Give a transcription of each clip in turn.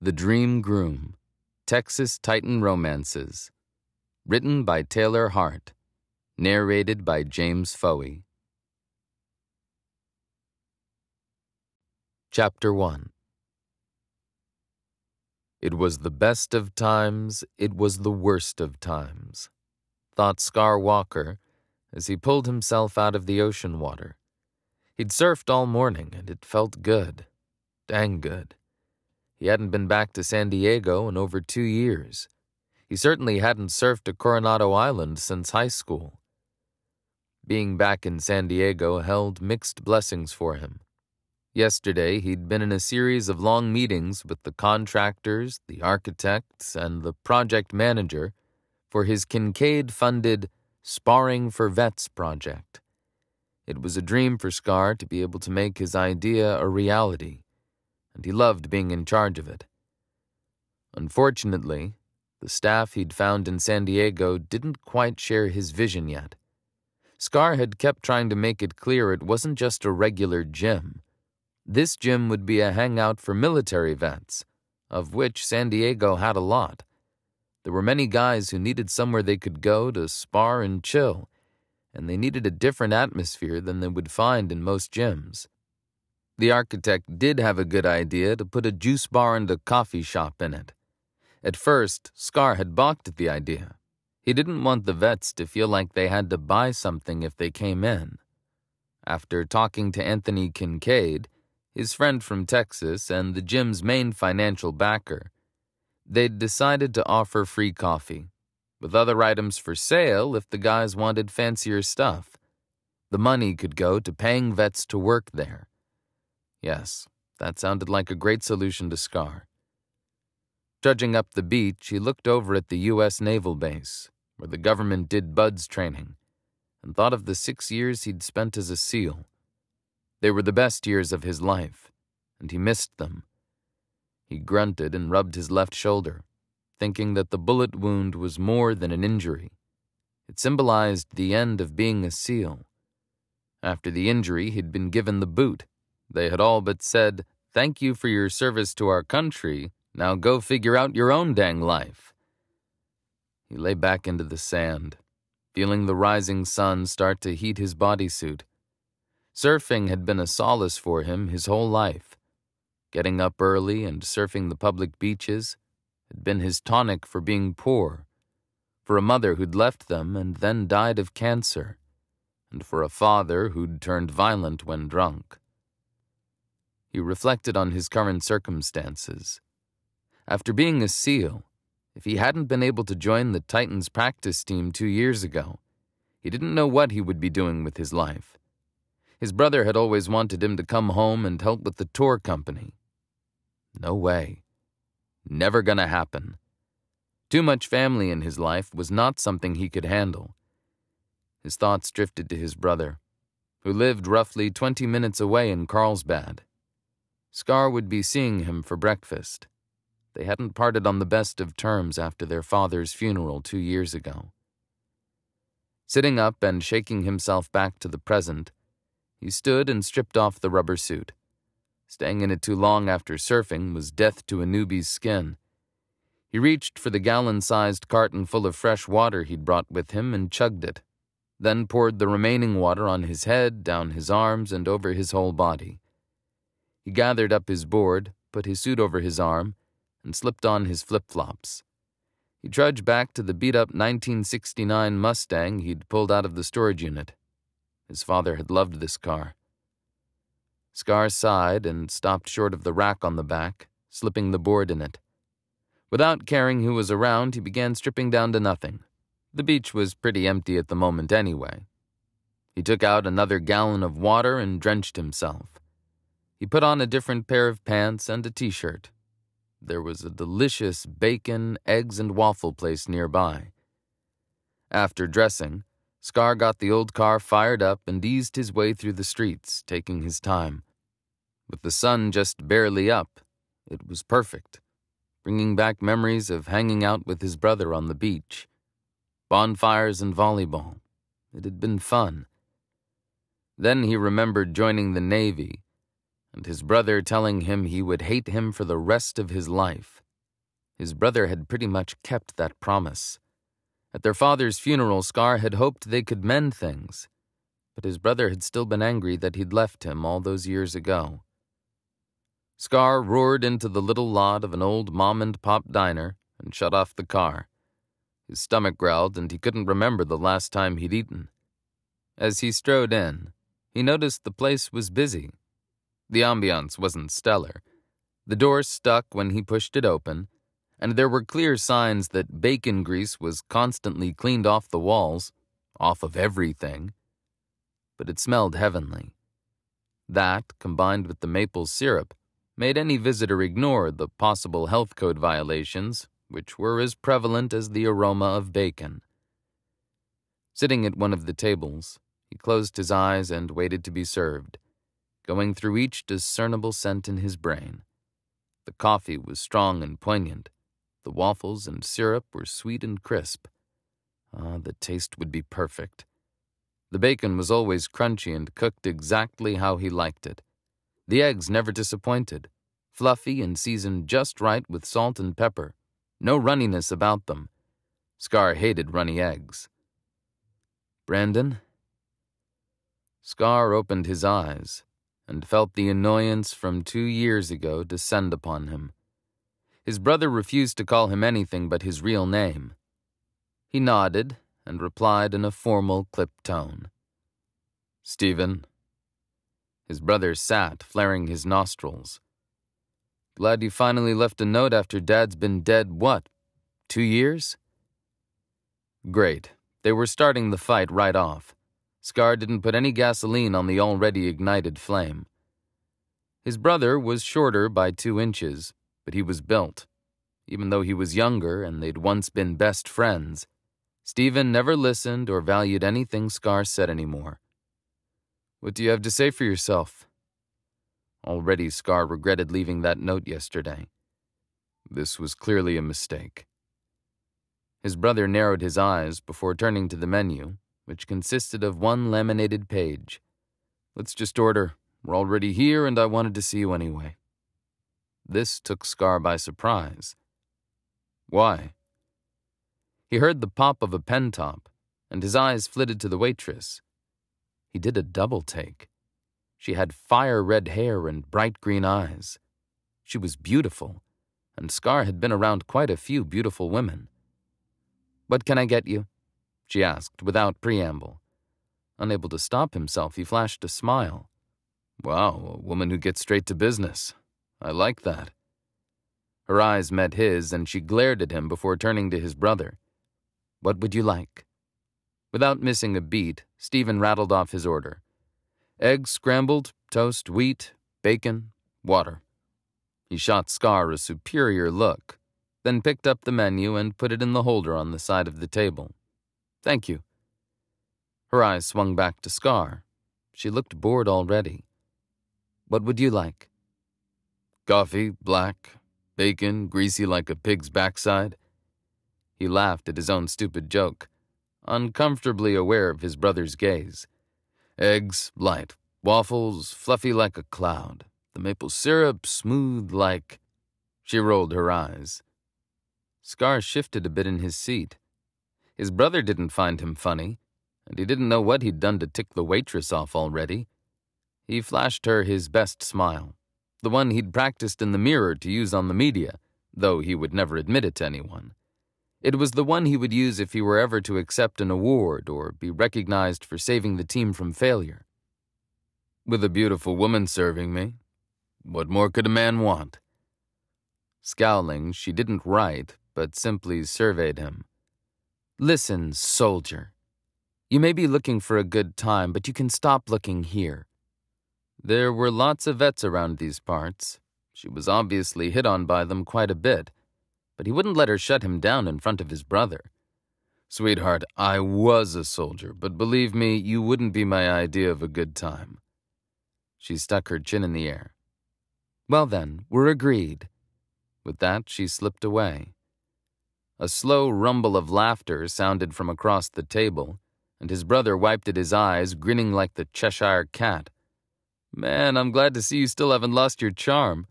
The Dream Groom Texas Titan Romances. Written by Taylor Hart. Narrated by James Foey. Chapter 1 It was the best of times, it was the worst of times, thought Scar Walker as he pulled himself out of the ocean water. He'd surfed all morning and it felt good. Dang good. He hadn't been back to San Diego in over two years. He certainly hadn't surfed at Coronado Island since high school. Being back in San Diego held mixed blessings for him. Yesterday, he'd been in a series of long meetings with the contractors, the architects, and the project manager for his Kincaid funded Sparring for Vets project. It was a dream for Scar to be able to make his idea a reality and he loved being in charge of it. Unfortunately, the staff he'd found in San Diego didn't quite share his vision yet. Scar had kept trying to make it clear it wasn't just a regular gym. This gym would be a hangout for military vets, of which San Diego had a lot. There were many guys who needed somewhere they could go to spar and chill, and they needed a different atmosphere than they would find in most gyms. The architect did have a good idea to put a juice bar and a coffee shop in it. At first, Scar had balked at the idea. He didn't want the vets to feel like they had to buy something if they came in. After talking to Anthony Kincaid, his friend from Texas and the gym's main financial backer, they'd decided to offer free coffee, with other items for sale if the guys wanted fancier stuff. The money could go to paying vets to work there Yes, that sounded like a great solution to Scar. Judging up the beach, he looked over at the U.S. Naval Base, where the government did BUDS training, and thought of the six years he'd spent as a SEAL. They were the best years of his life, and he missed them. He grunted and rubbed his left shoulder, thinking that the bullet wound was more than an injury. It symbolized the end of being a SEAL. After the injury, he'd been given the boot they had all but said, Thank you for your service to our country. Now go figure out your own dang life. He lay back into the sand, feeling the rising sun start to heat his bodysuit. Surfing had been a solace for him his whole life. Getting up early and surfing the public beaches had been his tonic for being poor, for a mother who'd left them and then died of cancer, and for a father who'd turned violent when drunk. He reflected on his current circumstances. After being a SEAL, if he hadn't been able to join the Titans practice team two years ago, he didn't know what he would be doing with his life. His brother had always wanted him to come home and help with the tour company. No way. Never gonna happen. Too much family in his life was not something he could handle. His thoughts drifted to his brother, who lived roughly 20 minutes away in Carlsbad. Scar would be seeing him for breakfast. They hadn't parted on the best of terms after their father's funeral two years ago. Sitting up and shaking himself back to the present, he stood and stripped off the rubber suit. Staying in it too long after surfing was death to a newbie's skin. He reached for the gallon sized carton full of fresh water he'd brought with him and chugged it, then poured the remaining water on his head, down his arms, and over his whole body. He gathered up his board, put his suit over his arm, and slipped on his flip flops. He trudged back to the beat up 1969 Mustang he'd pulled out of the storage unit. His father had loved this car. Scar sighed and stopped short of the rack on the back, slipping the board in it. Without caring who was around, he began stripping down to nothing. The beach was pretty empty at the moment anyway. He took out another gallon of water and drenched himself. He put on a different pair of pants and a t shirt. There was a delicious bacon, eggs, and waffle place nearby. After dressing, Scar got the old car fired up and eased his way through the streets, taking his time. With the sun just barely up, it was perfect, bringing back memories of hanging out with his brother on the beach. Bonfires and volleyball. It had been fun. Then he remembered joining the Navy and his brother telling him he would hate him for the rest of his life. His brother had pretty much kept that promise. At their father's funeral, Scar had hoped they could mend things, but his brother had still been angry that he'd left him all those years ago. Scar roared into the little lot of an old mom and pop diner and shut off the car. His stomach growled, and he couldn't remember the last time he'd eaten. As he strode in, he noticed the place was busy. The ambiance wasn't stellar. The door stuck when he pushed it open, and there were clear signs that bacon grease was constantly cleaned off the walls, off of everything. But it smelled heavenly. That, combined with the maple syrup, made any visitor ignore the possible health code violations which were as prevalent as the aroma of bacon. Sitting at one of the tables, he closed his eyes and waited to be served, going through each discernible scent in his brain. The coffee was strong and poignant. The waffles and syrup were sweet and crisp. Ah, the taste would be perfect. The bacon was always crunchy and cooked exactly how he liked it. The eggs never disappointed, fluffy and seasoned just right with salt and pepper no runniness about them. Scar hated runny eggs. Brandon? Scar opened his eyes and felt the annoyance from two years ago descend upon him. His brother refused to call him anything but his real name. He nodded and replied in a formal, clipped tone. Stephen. His brother sat, flaring his nostrils. Glad you finally left a note after Dad's been dead, what, two years? Great. They were starting the fight right off. Scar didn't put any gasoline on the already ignited flame. His brother was shorter by two inches, but he was built. Even though he was younger and they'd once been best friends, Stephen never listened or valued anything Scar said anymore. What do you have to say for yourself? Already, Scar regretted leaving that note yesterday. This was clearly a mistake. His brother narrowed his eyes before turning to the menu, which consisted of one laminated page. Let's just order. We're already here, and I wanted to see you anyway. This took Scar by surprise. Why? He heard the pop of a pen top, and his eyes flitted to the waitress. He did a double take. She had fire red hair and bright green eyes. She was beautiful, and Scar had been around quite a few beautiful women. What can I get you? She asked without preamble. Unable to stop himself, he flashed a smile. Wow, a woman who gets straight to business. I like that. Her eyes met his, and she glared at him before turning to his brother. What would you like? Without missing a beat, Stephen rattled off his order eggs scrambled, toast, wheat, bacon, water. He shot Scar a superior look, then picked up the menu and put it in the holder on the side of the table. Thank you. Her eyes swung back to Scar. She looked bored already. What would you like? Coffee, black, bacon, greasy like a pig's backside. He laughed at his own stupid joke, uncomfortably aware of his brother's gaze. Eggs, light. Waffles, fluffy like a cloud. The maple syrup, smooth like. She rolled her eyes. Scar shifted a bit in his seat. His brother didn't find him funny, and he didn't know what he'd done to tick the waitress off already. He flashed her his best smile, the one he'd practiced in the mirror to use on the media, though he would never admit it to anyone. It was the one he would use if he were ever to accept an award or be recognized for saving the team from failure. With a beautiful woman serving me, what more could a man want? Scowling, she didn't write, but simply surveyed him. Listen, soldier. You may be looking for a good time, but you can stop looking here. There were lots of vets around these parts. She was obviously hit on by them quite a bit but he wouldn't let her shut him down in front of his brother. Sweetheart, I was a soldier, but believe me, you wouldn't be my idea of a good time. She stuck her chin in the air. Well then, we're agreed. With that, she slipped away. A slow rumble of laughter sounded from across the table, and his brother wiped at his eyes, grinning like the Cheshire cat. Man, I'm glad to see you still haven't lost your charm.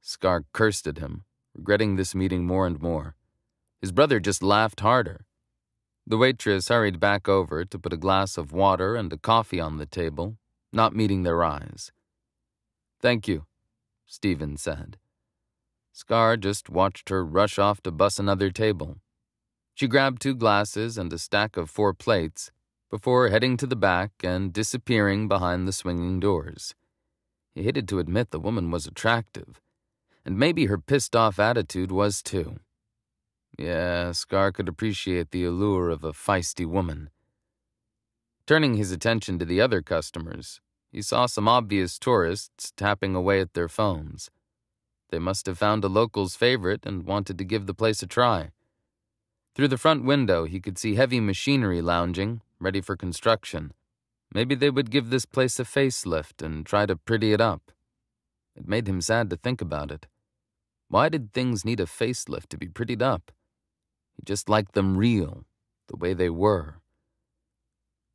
Scar cursed at him, regretting this meeting more and more. His brother just laughed harder. The waitress hurried back over to put a glass of water and a coffee on the table, not meeting their eyes. Thank you, Stephen said. Scar just watched her rush off to bus another table. She grabbed two glasses and a stack of four plates before heading to the back and disappearing behind the swinging doors. He hated to admit the woman was attractive, and maybe her pissed off attitude was too. Yeah, Scar could appreciate the allure of a feisty woman. Turning his attention to the other customers, he saw some obvious tourists tapping away at their phones. They must have found a local's favorite and wanted to give the place a try. Through the front window, he could see heavy machinery lounging, ready for construction. Maybe they would give this place a facelift and try to pretty it up. It made him sad to think about it. Why did things need a facelift to be prettied up? He just liked them real, the way they were.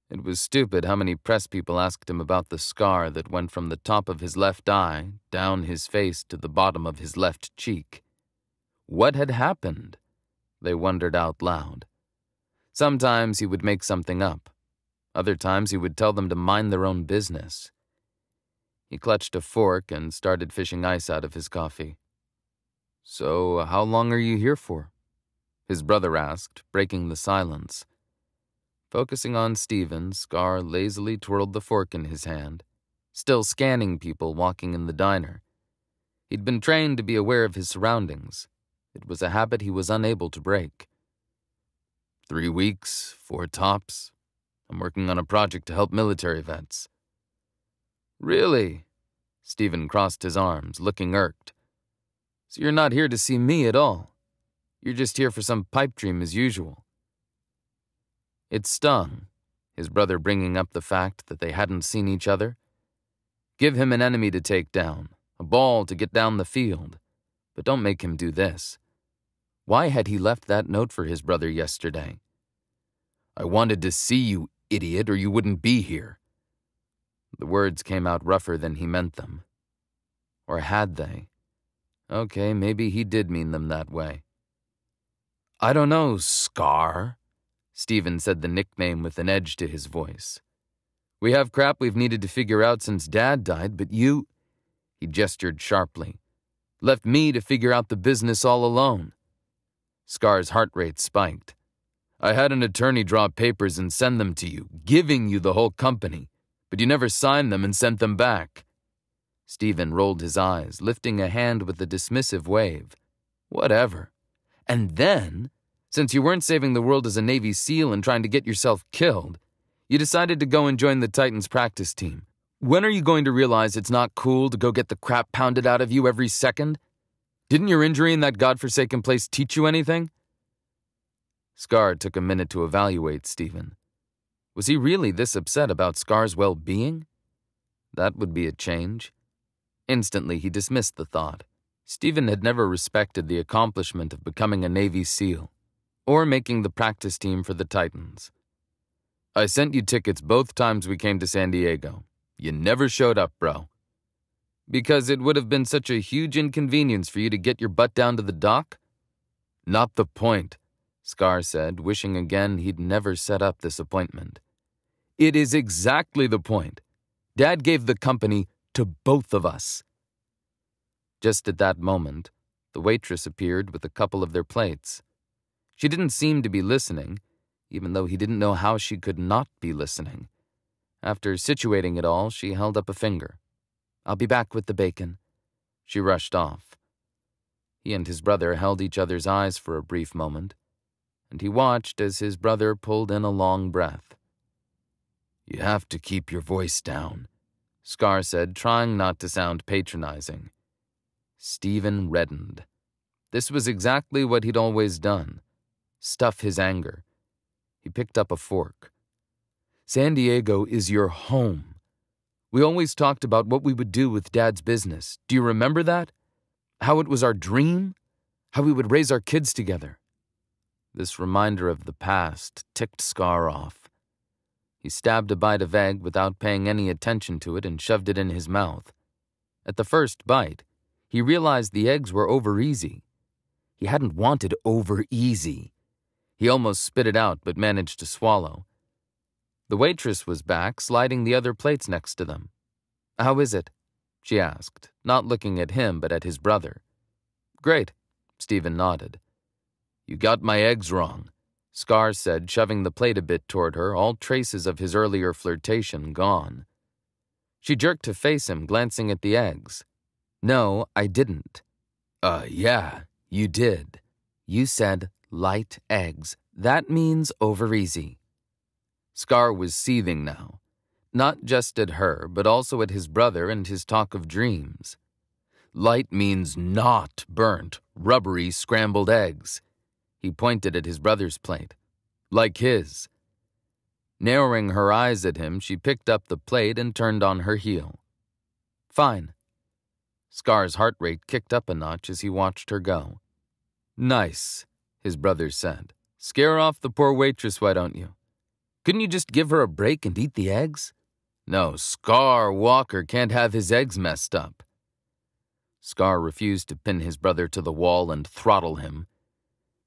It was stupid how many press people asked him about the scar that went from the top of his left eye down his face to the bottom of his left cheek. What had happened? They wondered out loud. Sometimes he would make something up. Other times he would tell them to mind their own business. He clutched a fork and started fishing ice out of his coffee. So, how long are you here for? His brother asked, breaking the silence. Focusing on Stephen, Scar lazily twirled the fork in his hand, still scanning people walking in the diner. He'd been trained to be aware of his surroundings. It was a habit he was unable to break. Three weeks, four tops. I'm working on a project to help military vets. Really? Stephen crossed his arms, looking irked. So you're not here to see me at all. You're just here for some pipe dream as usual. It stung, his brother bringing up the fact that they hadn't seen each other. Give him an enemy to take down, a ball to get down the field, but don't make him do this. Why had he left that note for his brother yesterday? I wanted to see you, idiot, or you wouldn't be here. The words came out rougher than he meant them. Or had they? Okay, maybe he did mean them that way. I don't know, Scar. Stephen said the nickname with an edge to his voice. We have crap we've needed to figure out since Dad died, but you. He gestured sharply. Left me to figure out the business all alone. Scar's heart rate spiked. I had an attorney draw papers and send them to you, giving you the whole company, but you never signed them and sent them back. Stephen rolled his eyes, lifting a hand with a dismissive wave. Whatever. And then, since you weren't saving the world as a Navy SEAL and trying to get yourself killed, you decided to go and join the Titans practice team. When are you going to realize it's not cool to go get the crap pounded out of you every second? Didn't your injury in that godforsaken place teach you anything? Scar took a minute to evaluate Stephen. Was he really this upset about Scar's well being? That would be a change. Instantly, he dismissed the thought. Stephen had never respected the accomplishment of becoming a Navy SEAL or making the practice team for the Titans. I sent you tickets both times we came to San Diego. You never showed up, bro. Because it would have been such a huge inconvenience for you to get your butt down to the dock? Not the point, Scar said, wishing again he'd never set up this appointment. It is exactly the point. Dad gave the company to both of us. Just at that moment, the waitress appeared with a couple of their plates. She didn't seem to be listening, even though he didn't know how she could not be listening. After situating it all, she held up a finger. I'll be back with the bacon. She rushed off. He and his brother held each other's eyes for a brief moment, and he watched as his brother pulled in a long breath. You have to keep your voice down, Scar said, trying not to sound patronizing. Stephen reddened. This was exactly what he'd always done stuff his anger. He picked up a fork. San Diego is your home. We always talked about what we would do with Dad's business. Do you remember that? How it was our dream? How we would raise our kids together. This reminder of the past ticked Scar off. He stabbed a bite of egg without paying any attention to it and shoved it in his mouth. At the first bite, he realized the eggs were over easy. He hadn't wanted over easy. He almost spit it out but managed to swallow. The waitress was back, sliding the other plates next to them. How is it? she asked, not looking at him but at his brother. Great, Stephen nodded. You got my eggs wrong, Scar said, shoving the plate a bit toward her, all traces of his earlier flirtation gone. She jerked to face him, glancing at the eggs. No, I didn't. Uh, yeah, you did. You said light eggs. That means over easy. Scar was seething now, not just at her, but also at his brother and his talk of dreams. Light means not burnt, rubbery scrambled eggs. He pointed at his brother's plate. Like his. Narrowing her eyes at him, she picked up the plate and turned on her heel. Fine. Scar's heart rate kicked up a notch as he watched her go. Nice, his brother said. Scare off the poor waitress, why don't you? Couldn't you just give her a break and eat the eggs? No, Scar Walker can't have his eggs messed up. Scar refused to pin his brother to the wall and throttle him.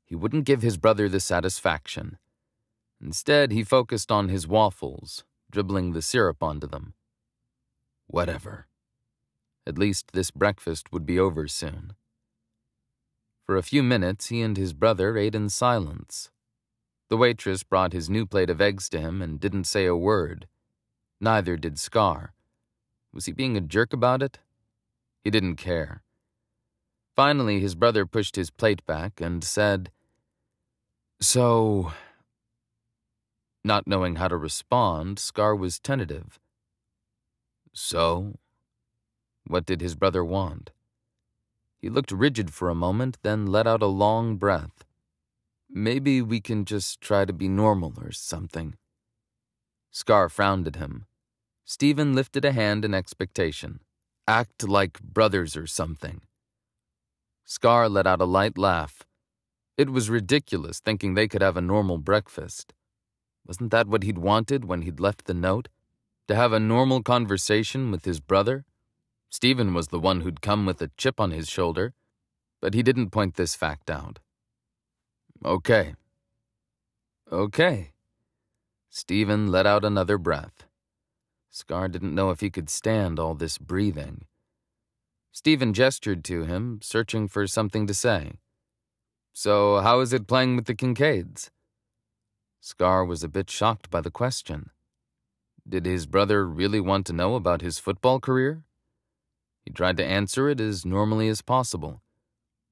He wouldn't give his brother the satisfaction. Instead, he focused on his waffles, dribbling the syrup onto them. Whatever. At least this breakfast would be over soon. For a few minutes, he and his brother ate in silence, the waitress brought his new plate of eggs to him and didn't say a word. Neither did Scar. Was he being a jerk about it? He didn't care. Finally, his brother pushed his plate back and said, So. Not knowing how to respond, Scar was tentative. So? What did his brother want? He looked rigid for a moment, then let out a long breath. Maybe we can just try to be normal or something. Scar frowned at him. Stephen lifted a hand in expectation. Act like brothers or something. Scar let out a light laugh. It was ridiculous thinking they could have a normal breakfast. Wasn't that what he'd wanted when he'd left the note? To have a normal conversation with his brother? Stephen was the one who'd come with a chip on his shoulder, but he didn't point this fact out. Okay. Okay. Stephen let out another breath. Scar didn't know if he could stand all this breathing. Stephen gestured to him, searching for something to say. So, how is it playing with the Kincaids? Scar was a bit shocked by the question. Did his brother really want to know about his football career? He tried to answer it as normally as possible.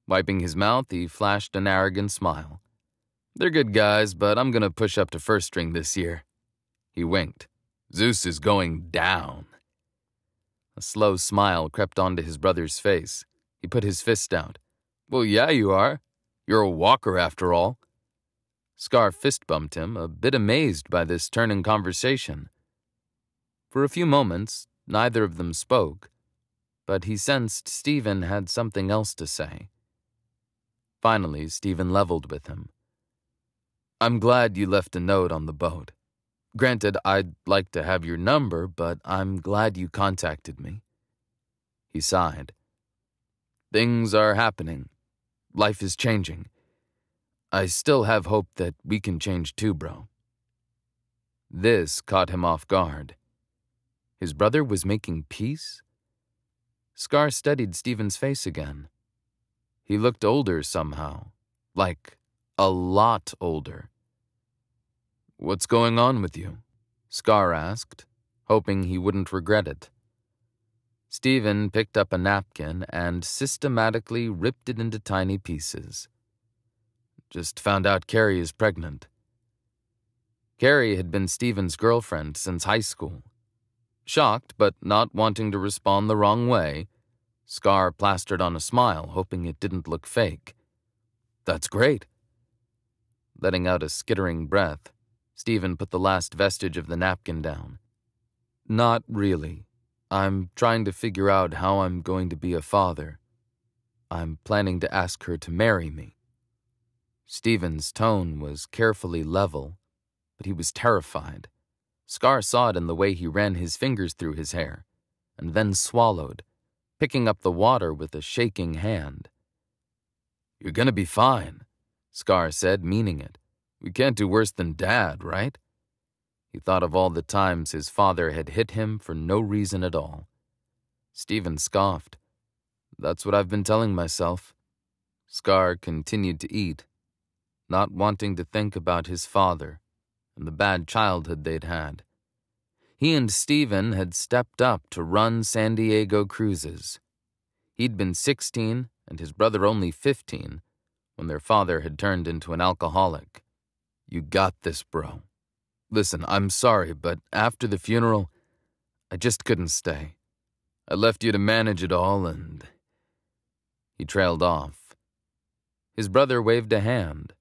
Wiping his mouth, he flashed an arrogant smile. They're good guys, but I'm gonna push up to first string this year. He winked. Zeus is going down. A slow smile crept onto his brother's face. He put his fist out. Well, yeah, you are. You're a walker, after all. Scar fist bumped him, a bit amazed by this turn in conversation. For a few moments, neither of them spoke, but he sensed Stephen had something else to say. Finally, Stephen leveled with him. I'm glad you left a note on the boat. Granted, I'd like to have your number, but I'm glad you contacted me. He sighed. Things are happening. Life is changing. I still have hope that we can change too, bro. This caught him off guard. His brother was making peace? Scar studied Stephen's face again. He looked older somehow, like a lot older. What's going on with you? Scar asked, hoping he wouldn't regret it. Stephen picked up a napkin and systematically ripped it into tiny pieces. Just found out Carrie is pregnant. Carrie had been Stephen's girlfriend since high school. Shocked, but not wanting to respond the wrong way, Scar plastered on a smile, hoping it didn't look fake. That's great. Letting out a skittering breath, Stephen put the last vestige of the napkin down. Not really. I'm trying to figure out how I'm going to be a father. I'm planning to ask her to marry me. Stephen's tone was carefully level, but he was terrified. Scar saw it in the way he ran his fingers through his hair, and then swallowed, picking up the water with a shaking hand. You're gonna be fine, Scar said, meaning it. We can't do worse than Dad, right? He thought of all the times his father had hit him for no reason at all. Stephen scoffed. That's what I've been telling myself. Scar continued to eat, not wanting to think about his father and the bad childhood they'd had. He and Stephen had stepped up to run San Diego cruises. He'd been 16 and his brother only 15 when their father had turned into an alcoholic. You got this, bro. Listen, I'm sorry, but after the funeral, I just couldn't stay. I left you to manage it all, and. He trailed off. His brother waved a hand.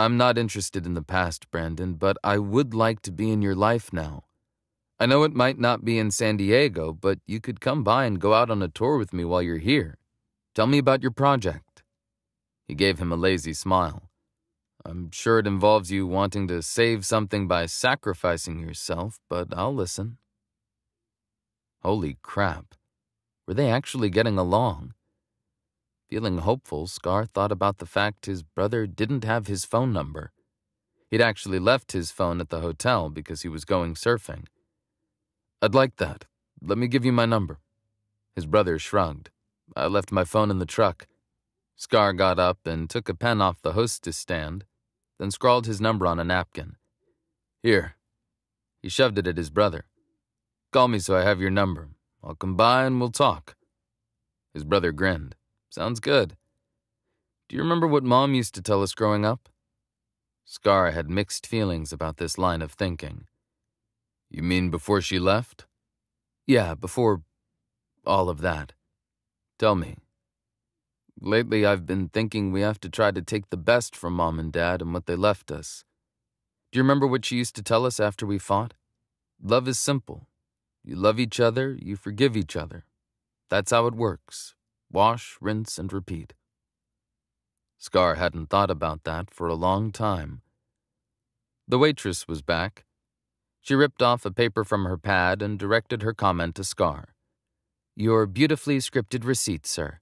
I'm not interested in the past, Brandon, but I would like to be in your life now. I know it might not be in San Diego, but you could come by and go out on a tour with me while you're here. Tell me about your project. He gave him a lazy smile. I'm sure it involves you wanting to save something by sacrificing yourself, but I'll listen. Holy crap. Were they actually getting along? Feeling hopeful, Scar thought about the fact his brother didn't have his phone number. He'd actually left his phone at the hotel because he was going surfing. I'd like that. Let me give you my number. His brother shrugged. I left my phone in the truck. Scar got up and took a pen off the hostess stand then scrawled his number on a napkin. Here. He shoved it at his brother. Call me so I have your number. I'll come by and we'll talk. His brother grinned. Sounds good. Do you remember what Mom used to tell us growing up? Scar had mixed feelings about this line of thinking. You mean before she left? Yeah, before all of that. Tell me, Lately, I've been thinking we have to try to take the best from Mom and Dad and what they left us. Do you remember what she used to tell us after we fought? Love is simple. You love each other, you forgive each other. That's how it works. Wash, rinse, and repeat. Scar hadn't thought about that for a long time. The waitress was back. She ripped off a paper from her pad and directed her comment to Scar. Your beautifully scripted receipt, sir.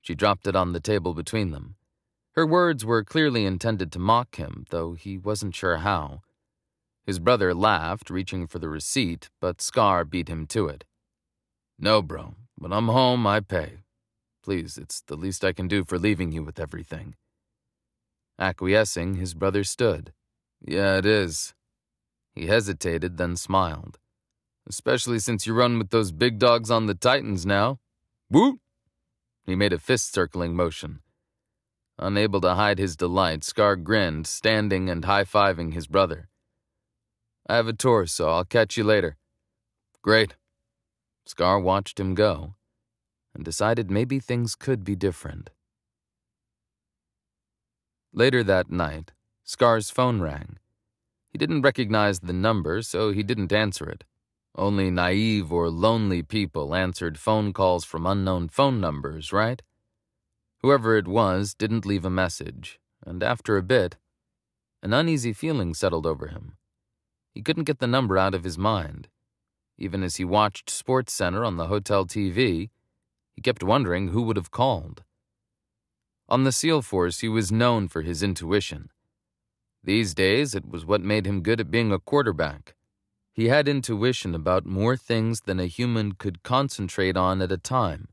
She dropped it on the table between them. Her words were clearly intended to mock him, though he wasn't sure how. His brother laughed, reaching for the receipt, but Scar beat him to it. No, bro. When I'm home, I pay. Please, it's the least I can do for leaving you with everything. Acquiescing, his brother stood. Yeah, it is. He hesitated, then smiled. Especially since you run with those big dogs on the Titans now. Woot! He made a fist circling motion. Unable to hide his delight, Scar grinned, standing and high fiving his brother. I have a tour, so I'll catch you later. Great. Scar watched him go and decided maybe things could be different. Later that night, Scar's phone rang. He didn't recognize the number, so he didn't answer it. Only naive or lonely people answered phone calls from unknown phone numbers, right? Whoever it was didn't leave a message, and after a bit, an uneasy feeling settled over him. He couldn't get the number out of his mind. Even as he watched SportsCenter on the hotel TV, he kept wondering who would have called. On the SEAL Force, he was known for his intuition. These days, it was what made him good at being a quarterback. He had intuition about more things than a human could concentrate on at a time,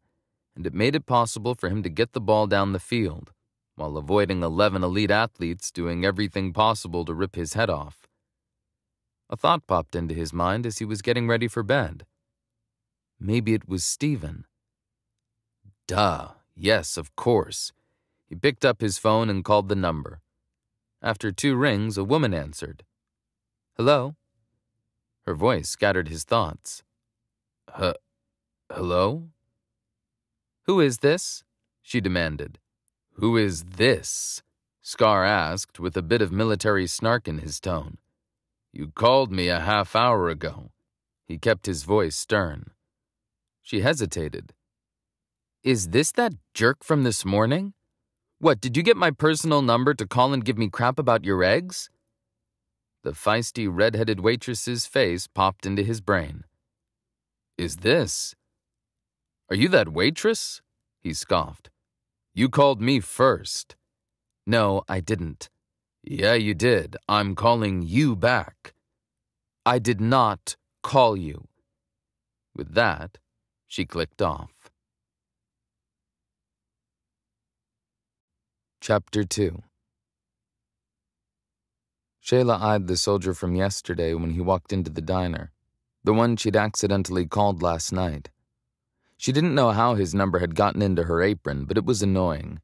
and it made it possible for him to get the ball down the field, while avoiding 11 elite athletes doing everything possible to rip his head off. A thought popped into his mind as he was getting ready for bed. Maybe it was Stephen. Duh, yes, of course. He picked up his phone and called the number. After two rings, a woman answered. Hello? Her voice scattered his thoughts. H hello? Who is this? she demanded. Who is this? Scar asked with a bit of military snark in his tone. You called me a half hour ago. He kept his voice stern. She hesitated. Is this that jerk from this morning? What, did you get my personal number to call and give me crap about your eggs? The feisty red-headed waitress's face popped into his brain. Is this? Are you that waitress? He scoffed. You called me first. No, I didn't. Yeah, you did. I'm calling you back. I did not call you. With that, she clicked off. Chapter 2 Shayla eyed the soldier from yesterday when he walked into the diner, the one she'd accidentally called last night. She didn't know how his number had gotten into her apron, but it was annoying.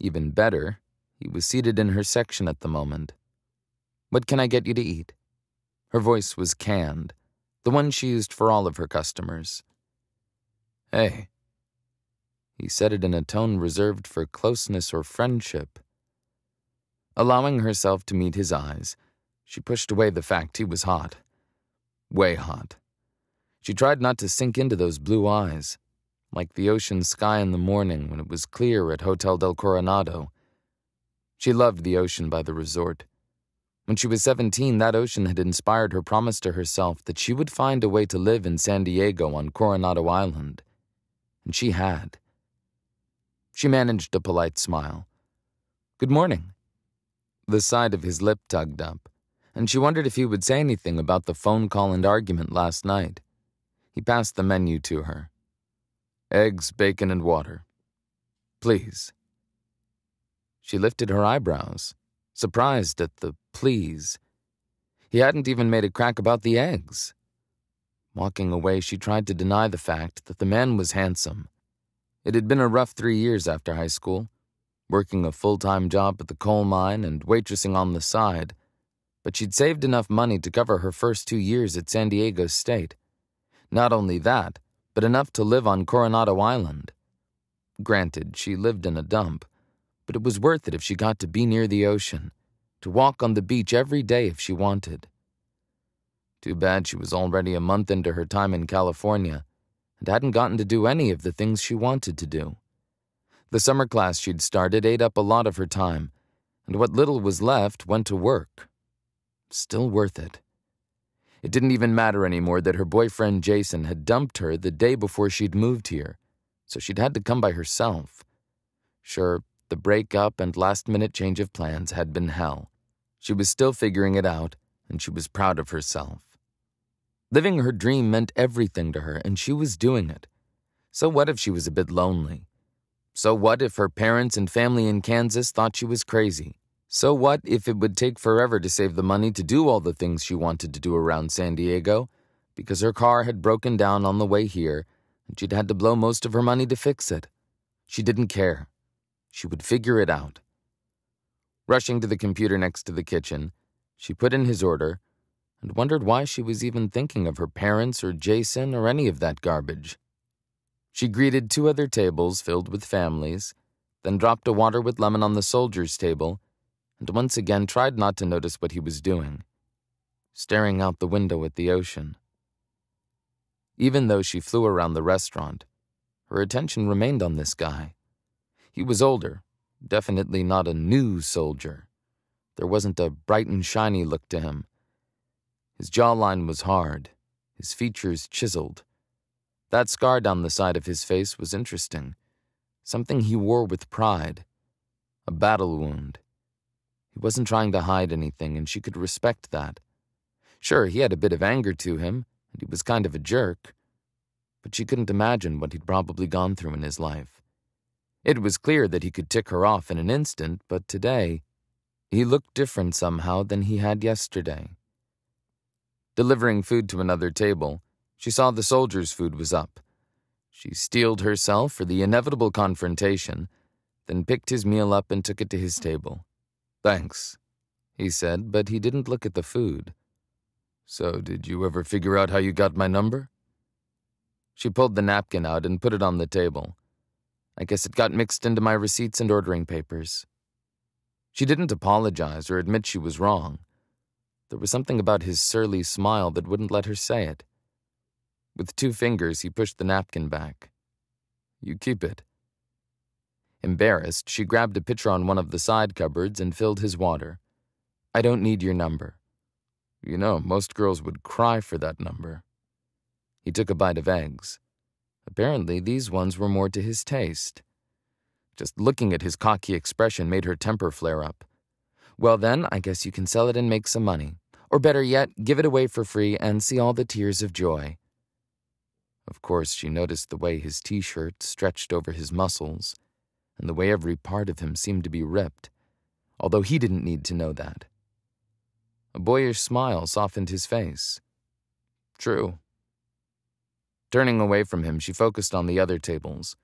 Even better, he was seated in her section at the moment. What can I get you to eat? Her voice was canned, the one she used for all of her customers. Hey. He said it in a tone reserved for closeness or friendship. Allowing herself to meet his eyes, she pushed away the fact he was hot. Way hot. She tried not to sink into those blue eyes, like the ocean sky in the morning when it was clear at Hotel del Coronado. She loved the ocean by the resort. When she was 17, that ocean had inspired her promise to herself that she would find a way to live in San Diego on Coronado Island. And she had. She managed a polite smile. Good morning. The side of his lip tugged up, and she wondered if he would say anything about the phone call and argument last night. He passed the menu to her. Eggs, bacon, and water. Please. She lifted her eyebrows, surprised at the please. He hadn't even made a crack about the eggs. Walking away, she tried to deny the fact that the man was handsome. It had been a rough three years after high school, working a full time job at the coal mine and waitressing on the side, but she'd saved enough money to cover her first two years at San Diego State. Not only that, but enough to live on Coronado Island. Granted, she lived in a dump, but it was worth it if she got to be near the ocean, to walk on the beach every day if she wanted. Too bad she was already a month into her time in California and hadn't gotten to do any of the things she wanted to do. The summer class she'd started ate up a lot of her time, and what little was left went to work. Still worth it. It didn't even matter anymore that her boyfriend Jason had dumped her the day before she'd moved here, so she'd had to come by herself. Sure, the breakup and last minute change of plans had been hell. She was still figuring it out, and she was proud of herself. Living her dream meant everything to her, and she was doing it. So what if she was a bit lonely? So what if her parents and family in Kansas thought she was crazy? So what if it would take forever to save the money to do all the things she wanted to do around San Diego because her car had broken down on the way here and she'd had to blow most of her money to fix it? She didn't care. She would figure it out. Rushing to the computer next to the kitchen, she put in his order and wondered why she was even thinking of her parents or Jason or any of that garbage. She greeted two other tables filled with families, then dropped a water with lemon on the soldier's table and once again tried not to notice what he was doing, staring out the window at the ocean. Even though she flew around the restaurant, her attention remained on this guy. He was older, definitely not a new soldier. There wasn't a bright and shiny look to him. His jawline was hard, his features chiseled. That scar down the side of his face was interesting, something he wore with pride, a battle wound. He wasn't trying to hide anything, and she could respect that. Sure, he had a bit of anger to him, and he was kind of a jerk, but she couldn't imagine what he'd probably gone through in his life. It was clear that he could tick her off in an instant, but today, he looked different somehow than he had yesterday. Delivering food to another table, she saw the soldier's food was up. She steeled herself for the inevitable confrontation, then picked his meal up and took it to his table. Thanks, he said, but he didn't look at the food. So, did you ever figure out how you got my number? She pulled the napkin out and put it on the table. I guess it got mixed into my receipts and ordering papers. She didn't apologize or admit she was wrong. There was something about his surly smile that wouldn't let her say it. With two fingers, he pushed the napkin back. You keep it. Embarrassed, she grabbed a pitcher on one of the side cupboards and filled his water. I don't need your number. You know, most girls would cry for that number. He took a bite of eggs. Apparently, these ones were more to his taste. Just looking at his cocky expression made her temper flare up. Well, then, I guess you can sell it and make some money. Or better yet, give it away for free and see all the tears of joy. Of course, she noticed the way his t shirt stretched over his muscles, and the way every part of him seemed to be ripped, although he didn't need to know that. A boyish smile softened his face. True. Turning away from him, she focused on the other tables,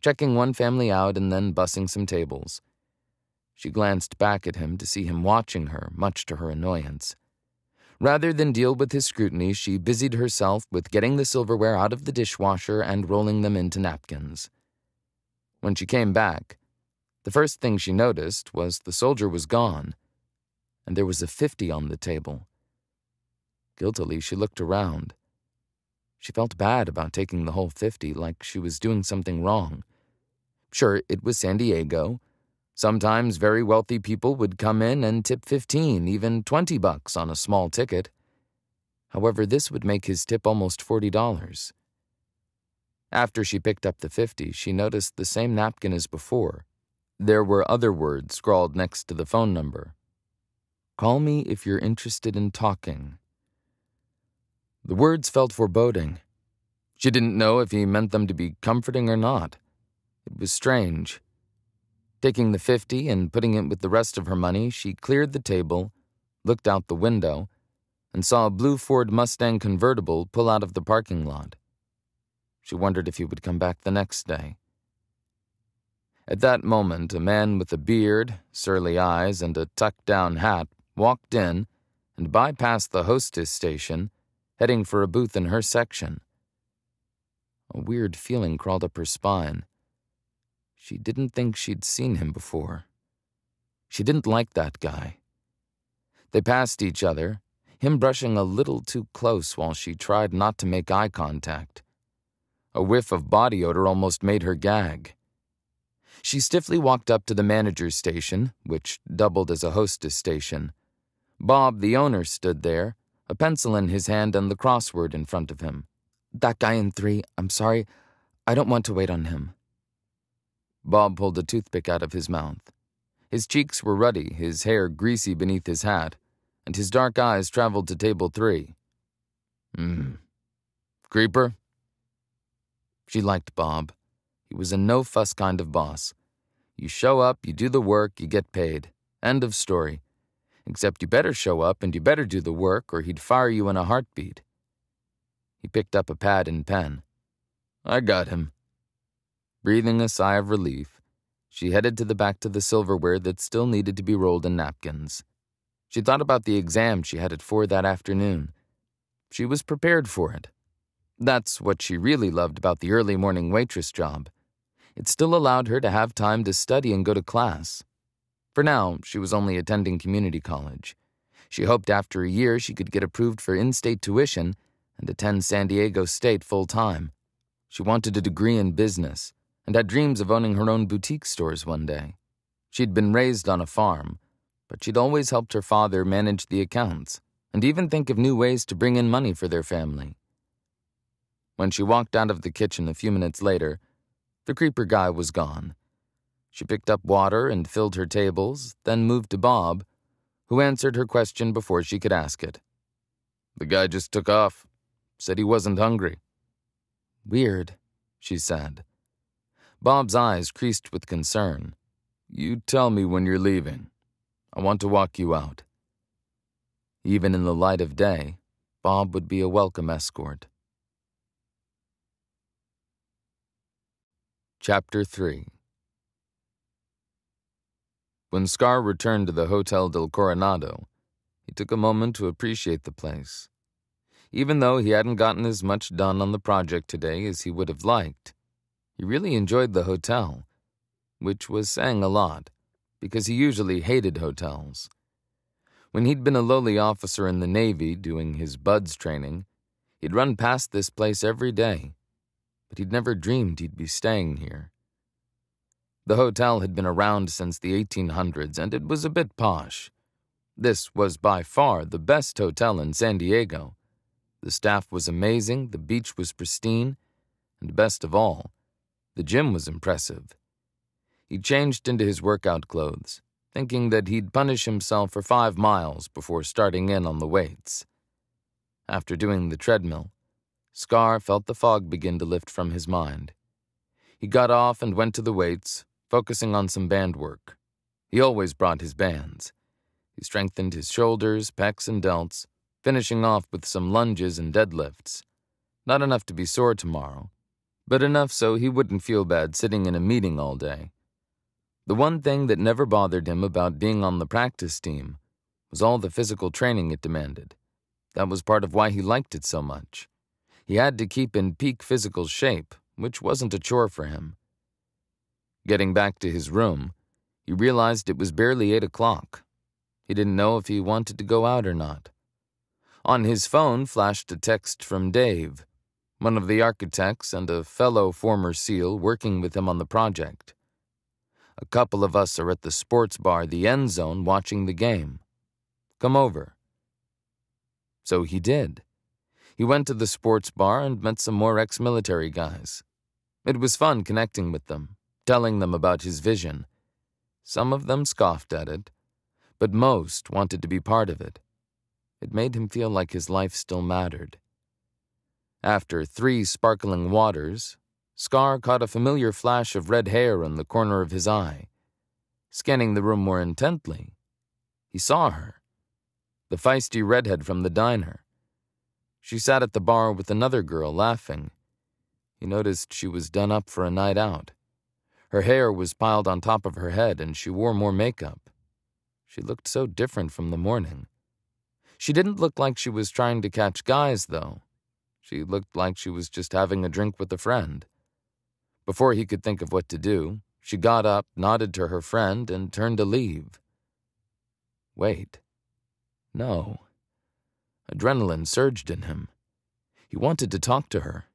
checking one family out and then bussing some tables. She glanced back at him to see him watching her, much to her annoyance. Rather than deal with his scrutiny, she busied herself with getting the silverware out of the dishwasher and rolling them into napkins. When she came back, the first thing she noticed was the soldier was gone, and there was a fifty on the table. Guiltily, she looked around. She felt bad about taking the whole fifty, like she was doing something wrong. Sure, it was San Diego, Sometimes very wealthy people would come in and tip 15, even 20 bucks on a small ticket. However, this would make his tip almost $40. After she picked up the 50, she noticed the same napkin as before. There were other words scrawled next to the phone number. Call me if you're interested in talking. The words felt foreboding. She didn't know if he meant them to be comforting or not. It was strange. Taking the 50 and putting it with the rest of her money, she cleared the table, looked out the window, and saw a blue Ford Mustang convertible pull out of the parking lot. She wondered if he would come back the next day. At that moment, a man with a beard, surly eyes, and a tucked down hat walked in and bypassed the hostess station, heading for a booth in her section. A weird feeling crawled up her spine. She didn't think she'd seen him before. She didn't like that guy. They passed each other, him brushing a little too close while she tried not to make eye contact. A whiff of body odor almost made her gag. She stiffly walked up to the manager's station, which doubled as a hostess station. Bob, the owner, stood there, a pencil in his hand and the crossword in front of him. That guy in three, I'm sorry, I don't want to wait on him. Bob pulled a toothpick out of his mouth. His cheeks were ruddy, his hair greasy beneath his hat, and his dark eyes traveled to table three. Hmm. Creeper? She liked Bob. He was a no fuss kind of boss. You show up, you do the work, you get paid. End of story. Except you better show up and you better do the work, or he'd fire you in a heartbeat. He picked up a pad and pen. I got him. Breathing a sigh of relief, she headed to the back to the silverware that still needed to be rolled in napkins. She thought about the exam she had at four that afternoon. She was prepared for it. That's what she really loved about the early morning waitress job. It still allowed her to have time to study and go to class. For now, she was only attending community college. She hoped after a year she could get approved for in state tuition and attend San Diego State full time. She wanted a degree in business and had dreams of owning her own boutique stores one day. She'd been raised on a farm, but she'd always helped her father manage the accounts and even think of new ways to bring in money for their family. When she walked out of the kitchen a few minutes later, the creeper guy was gone. She picked up water and filled her tables, then moved to Bob, who answered her question before she could ask it. The guy just took off, said he wasn't hungry. Weird, she said. Bob's eyes creased with concern. You tell me when you're leaving. I want to walk you out. Even in the light of day, Bob would be a welcome escort. Chapter 3 When Scar returned to the Hotel del Coronado, he took a moment to appreciate the place. Even though he hadn't gotten as much done on the project today as he would have liked, he really enjoyed the hotel, which was saying a lot, because he usually hated hotels. When he'd been a lowly officer in the Navy doing his BUD/S training, he'd run past this place every day, but he'd never dreamed he'd be staying here. The hotel had been around since the 1800s, and it was a bit posh. This was by far the best hotel in San Diego. The staff was amazing, the beach was pristine, and best of all, the gym was impressive. He changed into his workout clothes, thinking that he'd punish himself for five miles before starting in on the weights. After doing the treadmill, Scar felt the fog begin to lift from his mind. He got off and went to the weights, focusing on some band work. He always brought his bands. He strengthened his shoulders, pecs, and delts, finishing off with some lunges and deadlifts. Not enough to be sore tomorrow, but enough so he wouldn't feel bad sitting in a meeting all day. The one thing that never bothered him about being on the practice team was all the physical training it demanded. That was part of why he liked it so much. He had to keep in peak physical shape, which wasn't a chore for him. Getting back to his room, he realized it was barely eight o'clock. He didn't know if he wanted to go out or not. On his phone flashed a text from Dave, one of the architects and a fellow former SEAL working with him on the project. A couple of us are at the sports bar, the end zone, watching the game. Come over. So he did. He went to the sports bar and met some more ex military guys. It was fun connecting with them, telling them about his vision. Some of them scoffed at it, but most wanted to be part of it. It made him feel like his life still mattered. After three sparkling waters, Scar caught a familiar flash of red hair in the corner of his eye. Scanning the room more intently, he saw her, the feisty redhead from the diner. She sat at the bar with another girl, laughing. He noticed she was done up for a night out. Her hair was piled on top of her head, and she wore more makeup. She looked so different from the morning. She didn't look like she was trying to catch guys, though. She looked like she was just having a drink with a friend. Before he could think of what to do, she got up, nodded to her friend, and turned to leave. Wait. No. Adrenaline surged in him. He wanted to talk to her.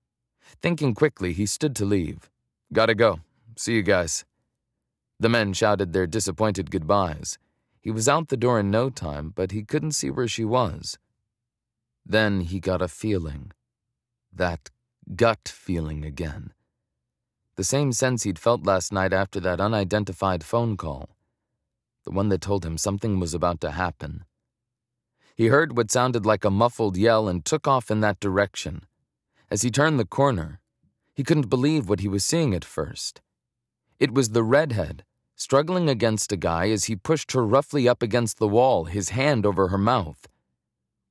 Thinking quickly, he stood to leave. Gotta go. See you guys. The men shouted their disappointed goodbyes. He was out the door in no time, but he couldn't see where she was. Then he got a feeling. That gut feeling again. The same sense he'd felt last night after that unidentified phone call. The one that told him something was about to happen. He heard what sounded like a muffled yell and took off in that direction. As he turned the corner, he couldn't believe what he was seeing at first. It was the redhead struggling against a guy as he pushed her roughly up against the wall, his hand over her mouth.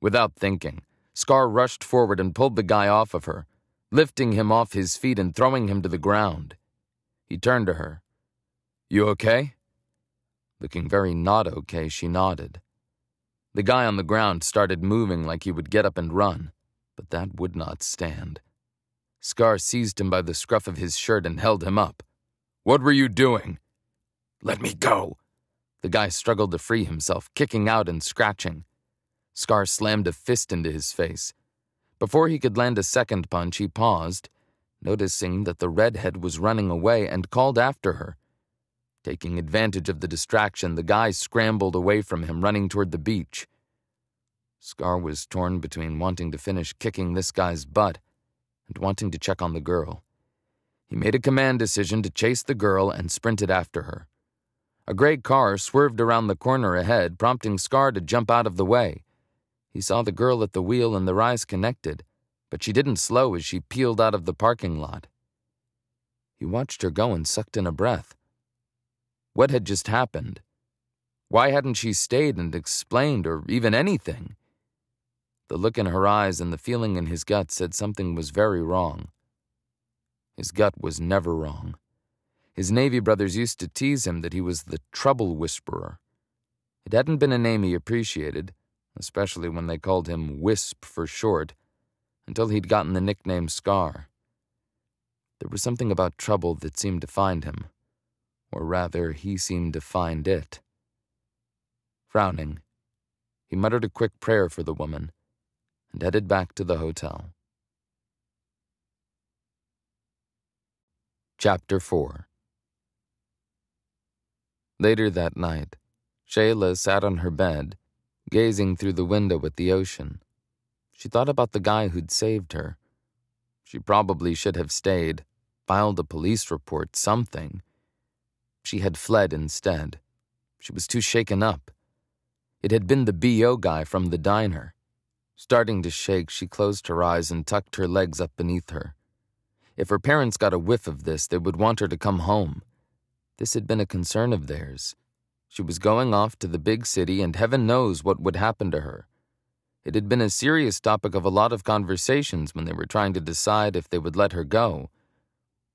Without thinking, Scar rushed forward and pulled the guy off of her, lifting him off his feet and throwing him to the ground. He turned to her. You okay? Looking very not okay, she nodded. The guy on the ground started moving like he would get up and run, but that would not stand. Scar seized him by the scruff of his shirt and held him up. What were you doing? Let me go. The guy struggled to free himself, kicking out and scratching. Scar slammed a fist into his face. Before he could land a second punch, he paused, noticing that the redhead was running away, and called after her. Taking advantage of the distraction, the guy scrambled away from him, running toward the beach. Scar was torn between wanting to finish kicking this guy's butt and wanting to check on the girl. He made a command decision to chase the girl and sprinted after her. A gray car swerved around the corner ahead, prompting Scar to jump out of the way. He saw the girl at the wheel and their eyes connected, but she didn't slow as she peeled out of the parking lot. He watched her go and sucked in a breath. What had just happened? Why hadn't she stayed and explained or even anything? The look in her eyes and the feeling in his gut said something was very wrong. His gut was never wrong. His Navy brothers used to tease him that he was the trouble whisperer. It hadn't been a name he appreciated, especially when they called him Wisp for short, until he'd gotten the nickname Scar. There was something about trouble that seemed to find him, or rather, he seemed to find it. Frowning, he muttered a quick prayer for the woman and headed back to the hotel. Chapter 4 Later that night, Shayla sat on her bed, gazing through the window at the ocean. She thought about the guy who'd saved her. She probably should have stayed, filed a police report, something. She had fled instead. She was too shaken up. It had been the BO guy from the diner. Starting to shake, she closed her eyes and tucked her legs up beneath her. If her parents got a whiff of this, they would want her to come home. This had been a concern of theirs. She was going off to the big city, and heaven knows what would happen to her. It had been a serious topic of a lot of conversations when they were trying to decide if they would let her go.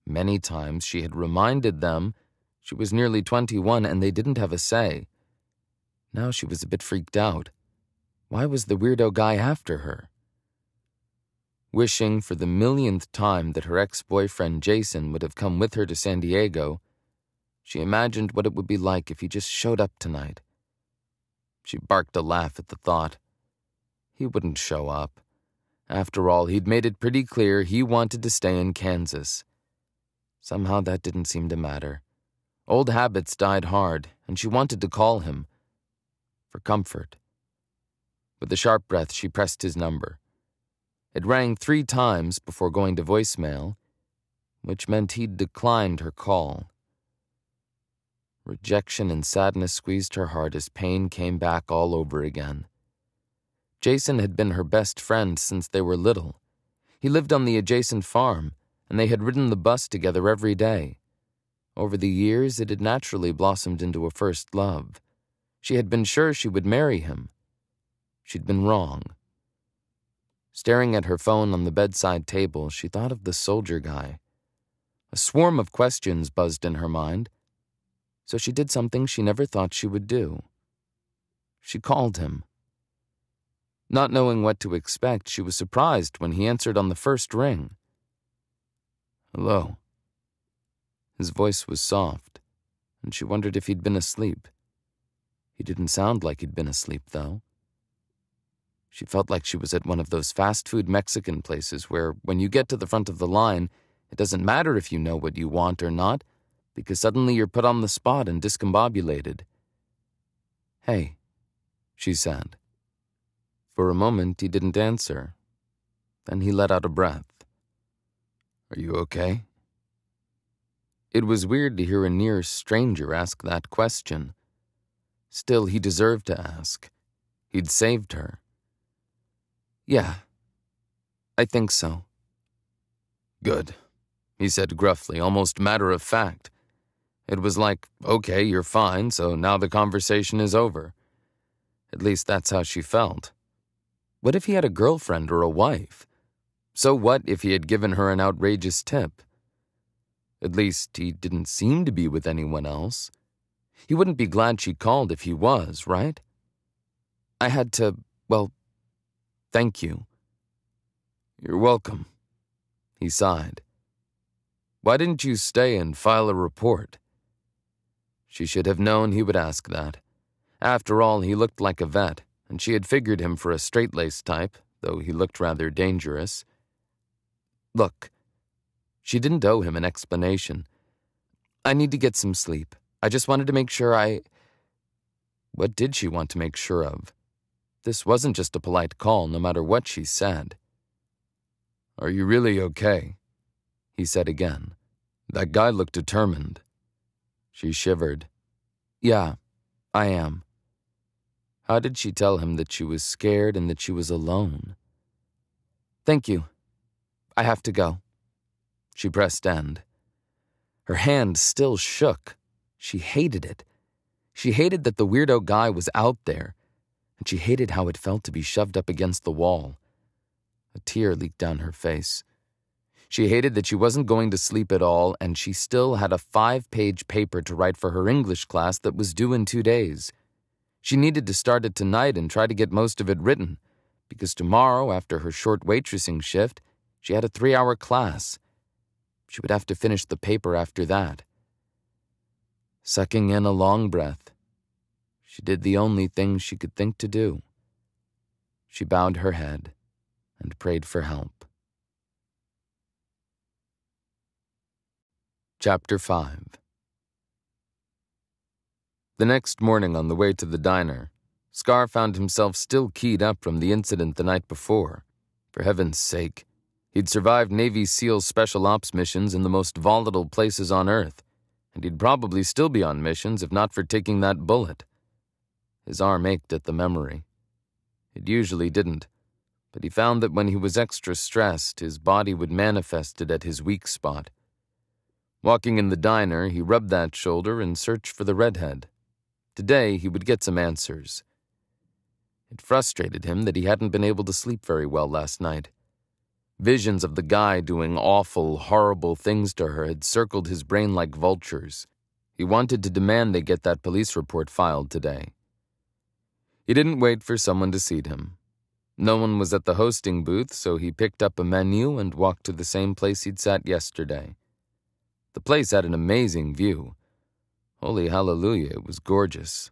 Many times she had reminded them she was nearly 21 and they didn't have a say. Now she was a bit freaked out. Why was the weirdo guy after her? Wishing for the millionth time that her ex boyfriend Jason would have come with her to San Diego, she imagined what it would be like if he just showed up tonight. She barked a laugh at the thought. He wouldn't show up. After all, he'd made it pretty clear he wanted to stay in Kansas. Somehow that didn't seem to matter. Old habits died hard, and she wanted to call him. For comfort. With a sharp breath, she pressed his number. It rang three times before going to voicemail, which meant he'd declined her call. Rejection and sadness squeezed her heart as pain came back all over again. Jason had been her best friend since they were little. He lived on the adjacent farm, and they had ridden the bus together every day. Over the years, it had naturally blossomed into a first love. She had been sure she would marry him. She'd been wrong. Staring at her phone on the bedside table, she thought of the soldier guy. A swarm of questions buzzed in her mind, so she did something she never thought she would do. She called him. Not knowing what to expect, she was surprised when he answered on the first ring. Hello. His voice was soft, and she wondered if he'd been asleep. He didn't sound like he'd been asleep, though. She felt like she was at one of those fast food Mexican places where, when you get to the front of the line, it doesn't matter if you know what you want or not, because suddenly you're put on the spot and discombobulated. Hey, she said. For a moment, he didn't answer. Then he let out a breath. Are you okay? It was weird to hear a near stranger ask that question. Still, he deserved to ask. He'd saved her. Yeah, I think so. Good, he said gruffly, almost matter of fact. It was like, okay, you're fine, so now the conversation is over. At least that's how she felt. What if he had a girlfriend or a wife? So what if he had given her an outrageous tip? At least he didn't seem to be with anyone else. He wouldn't be glad she called if he was, right? I had to, well, thank you. You're welcome, he sighed. Why didn't you stay and file a report? She should have known he would ask that. After all, he looked like a vet, and she had figured him for a straight laced type, though he looked rather dangerous. Look, she didn't owe him an explanation. I need to get some sleep. I just wanted to make sure I. What did she want to make sure of? This wasn't just a polite call, no matter what she said. Are you really okay? He said again. That guy looked determined. She shivered. Yeah, I am. How did she tell him that she was scared and that she was alone? Thank you. I have to go. She pressed end. Her hand still shook. She hated it. She hated that the weirdo guy was out there, and she hated how it felt to be shoved up against the wall. A tear leaked down her face. She hated that she wasn't going to sleep at all, and she still had a five page paper to write for her English class that was due in two days. She needed to start it tonight and try to get most of it written, because tomorrow, after her short waitressing shift, she had a three hour class. She would have to finish the paper after that. Sucking in a long breath, she did the only thing she could think to do. She bowed her head and prayed for help. Chapter 5 The next morning on the way to the diner, Scar found himself still keyed up from the incident the night before. For heaven's sake, he'd survived Navy SEAL special ops missions in the most volatile places on Earth, and he'd probably still be on missions if not for taking that bullet. His arm ached at the memory. It usually didn't, but he found that when he was extra stressed, his body would manifest it at his weak spot. Walking in the diner, he rubbed that shoulder and searched for the redhead. Today, he would get some answers. It frustrated him that he hadn't been able to sleep very well last night. Visions of the guy doing awful, horrible things to her had circled his brain like vultures. He wanted to demand they get that police report filed today. He didn't wait for someone to seat him. No one was at the hosting booth, so he picked up a menu and walked to the same place he'd sat yesterday. The place had an amazing view. Holy hallelujah, it was gorgeous.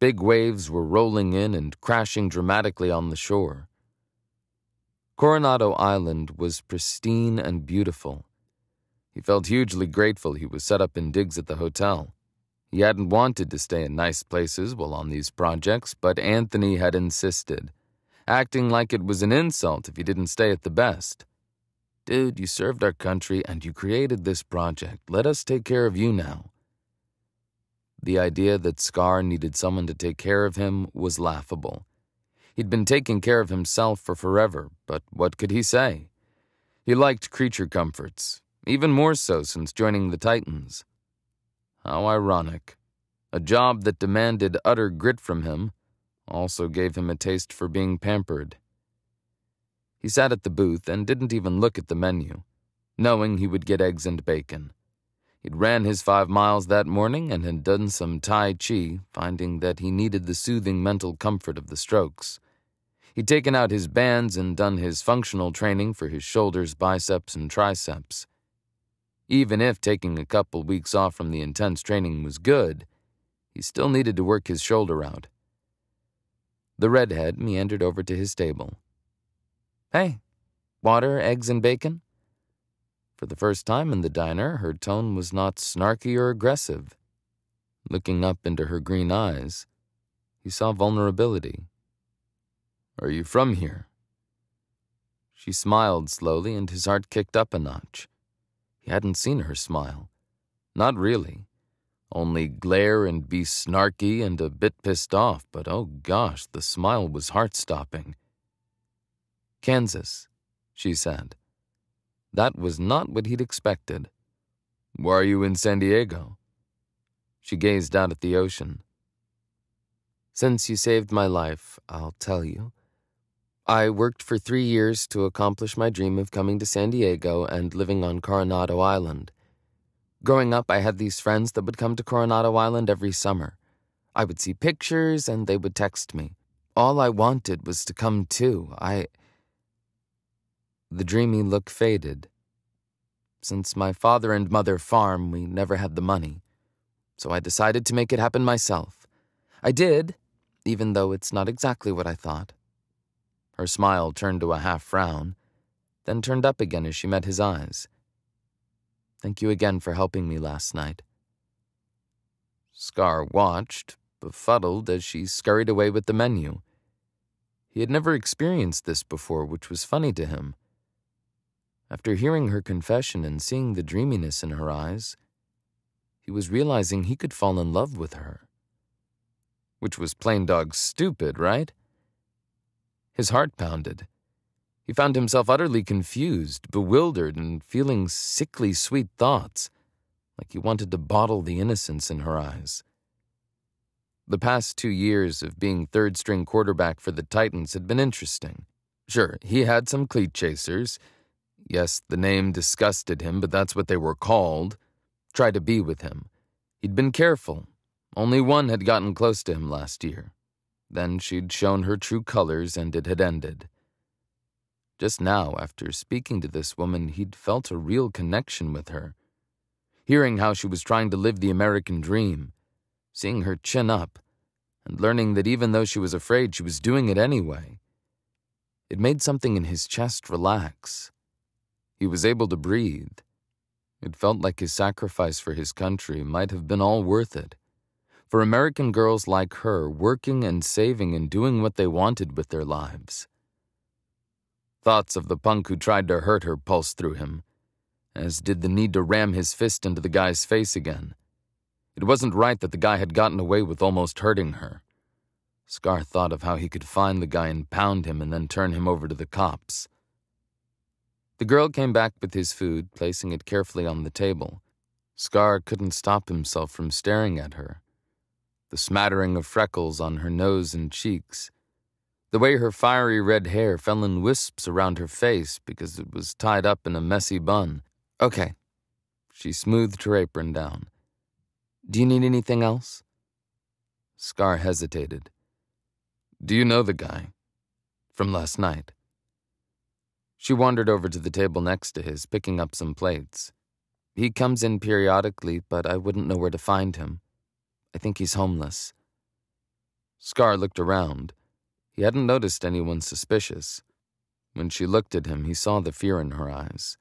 Big waves were rolling in and crashing dramatically on the shore. Coronado Island was pristine and beautiful. He felt hugely grateful he was set up in digs at the hotel. He hadn't wanted to stay in nice places while on these projects, but Anthony had insisted, acting like it was an insult if he didn't stay at the best. Dude, you served our country and you created this project. Let us take care of you now. The idea that Scar needed someone to take care of him was laughable. He'd been taking care of himself for forever, but what could he say? He liked creature comforts, even more so since joining the Titans. How ironic. A job that demanded utter grit from him also gave him a taste for being pampered. He sat at the booth and didn't even look at the menu, knowing he would get eggs and bacon. He'd ran his five miles that morning and had done some Tai Chi, finding that he needed the soothing mental comfort of the strokes. He'd taken out his bands and done his functional training for his shoulders, biceps, and triceps. Even if taking a couple weeks off from the intense training was good, he still needed to work his shoulder out. The redhead meandered over to his table. Hey, water, eggs, and bacon? For the first time in the diner, her tone was not snarky or aggressive. Looking up into her green eyes, he saw vulnerability. Are you from here? She smiled slowly, and his heart kicked up a notch. He hadn't seen her smile. Not really. Only glare and be snarky and a bit pissed off, but oh gosh, the smile was heart stopping. Kansas, she said. That was not what he'd expected. Why are you in San Diego? She gazed out at the ocean. Since you saved my life, I'll tell you. I worked for three years to accomplish my dream of coming to San Diego and living on Coronado Island. Growing up, I had these friends that would come to Coronado Island every summer. I would see pictures and they would text me. All I wanted was to come too. I. The dreamy look faded. Since my father and mother farm, we never had the money. So I decided to make it happen myself. I did, even though it's not exactly what I thought. Her smile turned to a half frown, then turned up again as she met his eyes. Thank you again for helping me last night. Scar watched, befuddled, as she scurried away with the menu. He had never experienced this before, which was funny to him. After hearing her confession and seeing the dreaminess in her eyes, he was realizing he could fall in love with her. Which was plain dog stupid, right? His heart pounded. He found himself utterly confused, bewildered, and feeling sickly sweet thoughts, like he wanted to bottle the innocence in her eyes. The past two years of being third string quarterback for the Titans had been interesting. Sure, he had some cleat chasers Yes, the name disgusted him, but that's what they were called. Try to be with him. He'd been careful. Only one had gotten close to him last year. Then she'd shown her true colors and it had ended. Just now, after speaking to this woman, he'd felt a real connection with her. Hearing how she was trying to live the American dream, seeing her chin up, and learning that even though she was afraid, she was doing it anyway. It made something in his chest relax. He was able to breathe. It felt like his sacrifice for his country might have been all worth it. for American girls like her working and saving and doing what they wanted with their lives. Thoughts of the punk who tried to hurt her pulsed through him, as did the need to ram his fist into the guy's face again. It wasn't right that the guy had gotten away with almost hurting her. Scar thought of how he could find the guy and pound him and then turn him over to the cops. The girl came back with his food, placing it carefully on the table. Scar couldn't stop himself from staring at her. The smattering of freckles on her nose and cheeks, the way her fiery red hair fell in wisps around her face because it was tied up in a messy bun. Okay. She smoothed her apron down. Do you need anything else? Scar hesitated. Do you know the guy? From last night. She wandered over to the table next to his, picking up some plates. He comes in periodically, but I wouldn't know where to find him. I think he's homeless. Scar looked around. He hadn't noticed anyone suspicious. When she looked at him, he saw the fear in her eyes.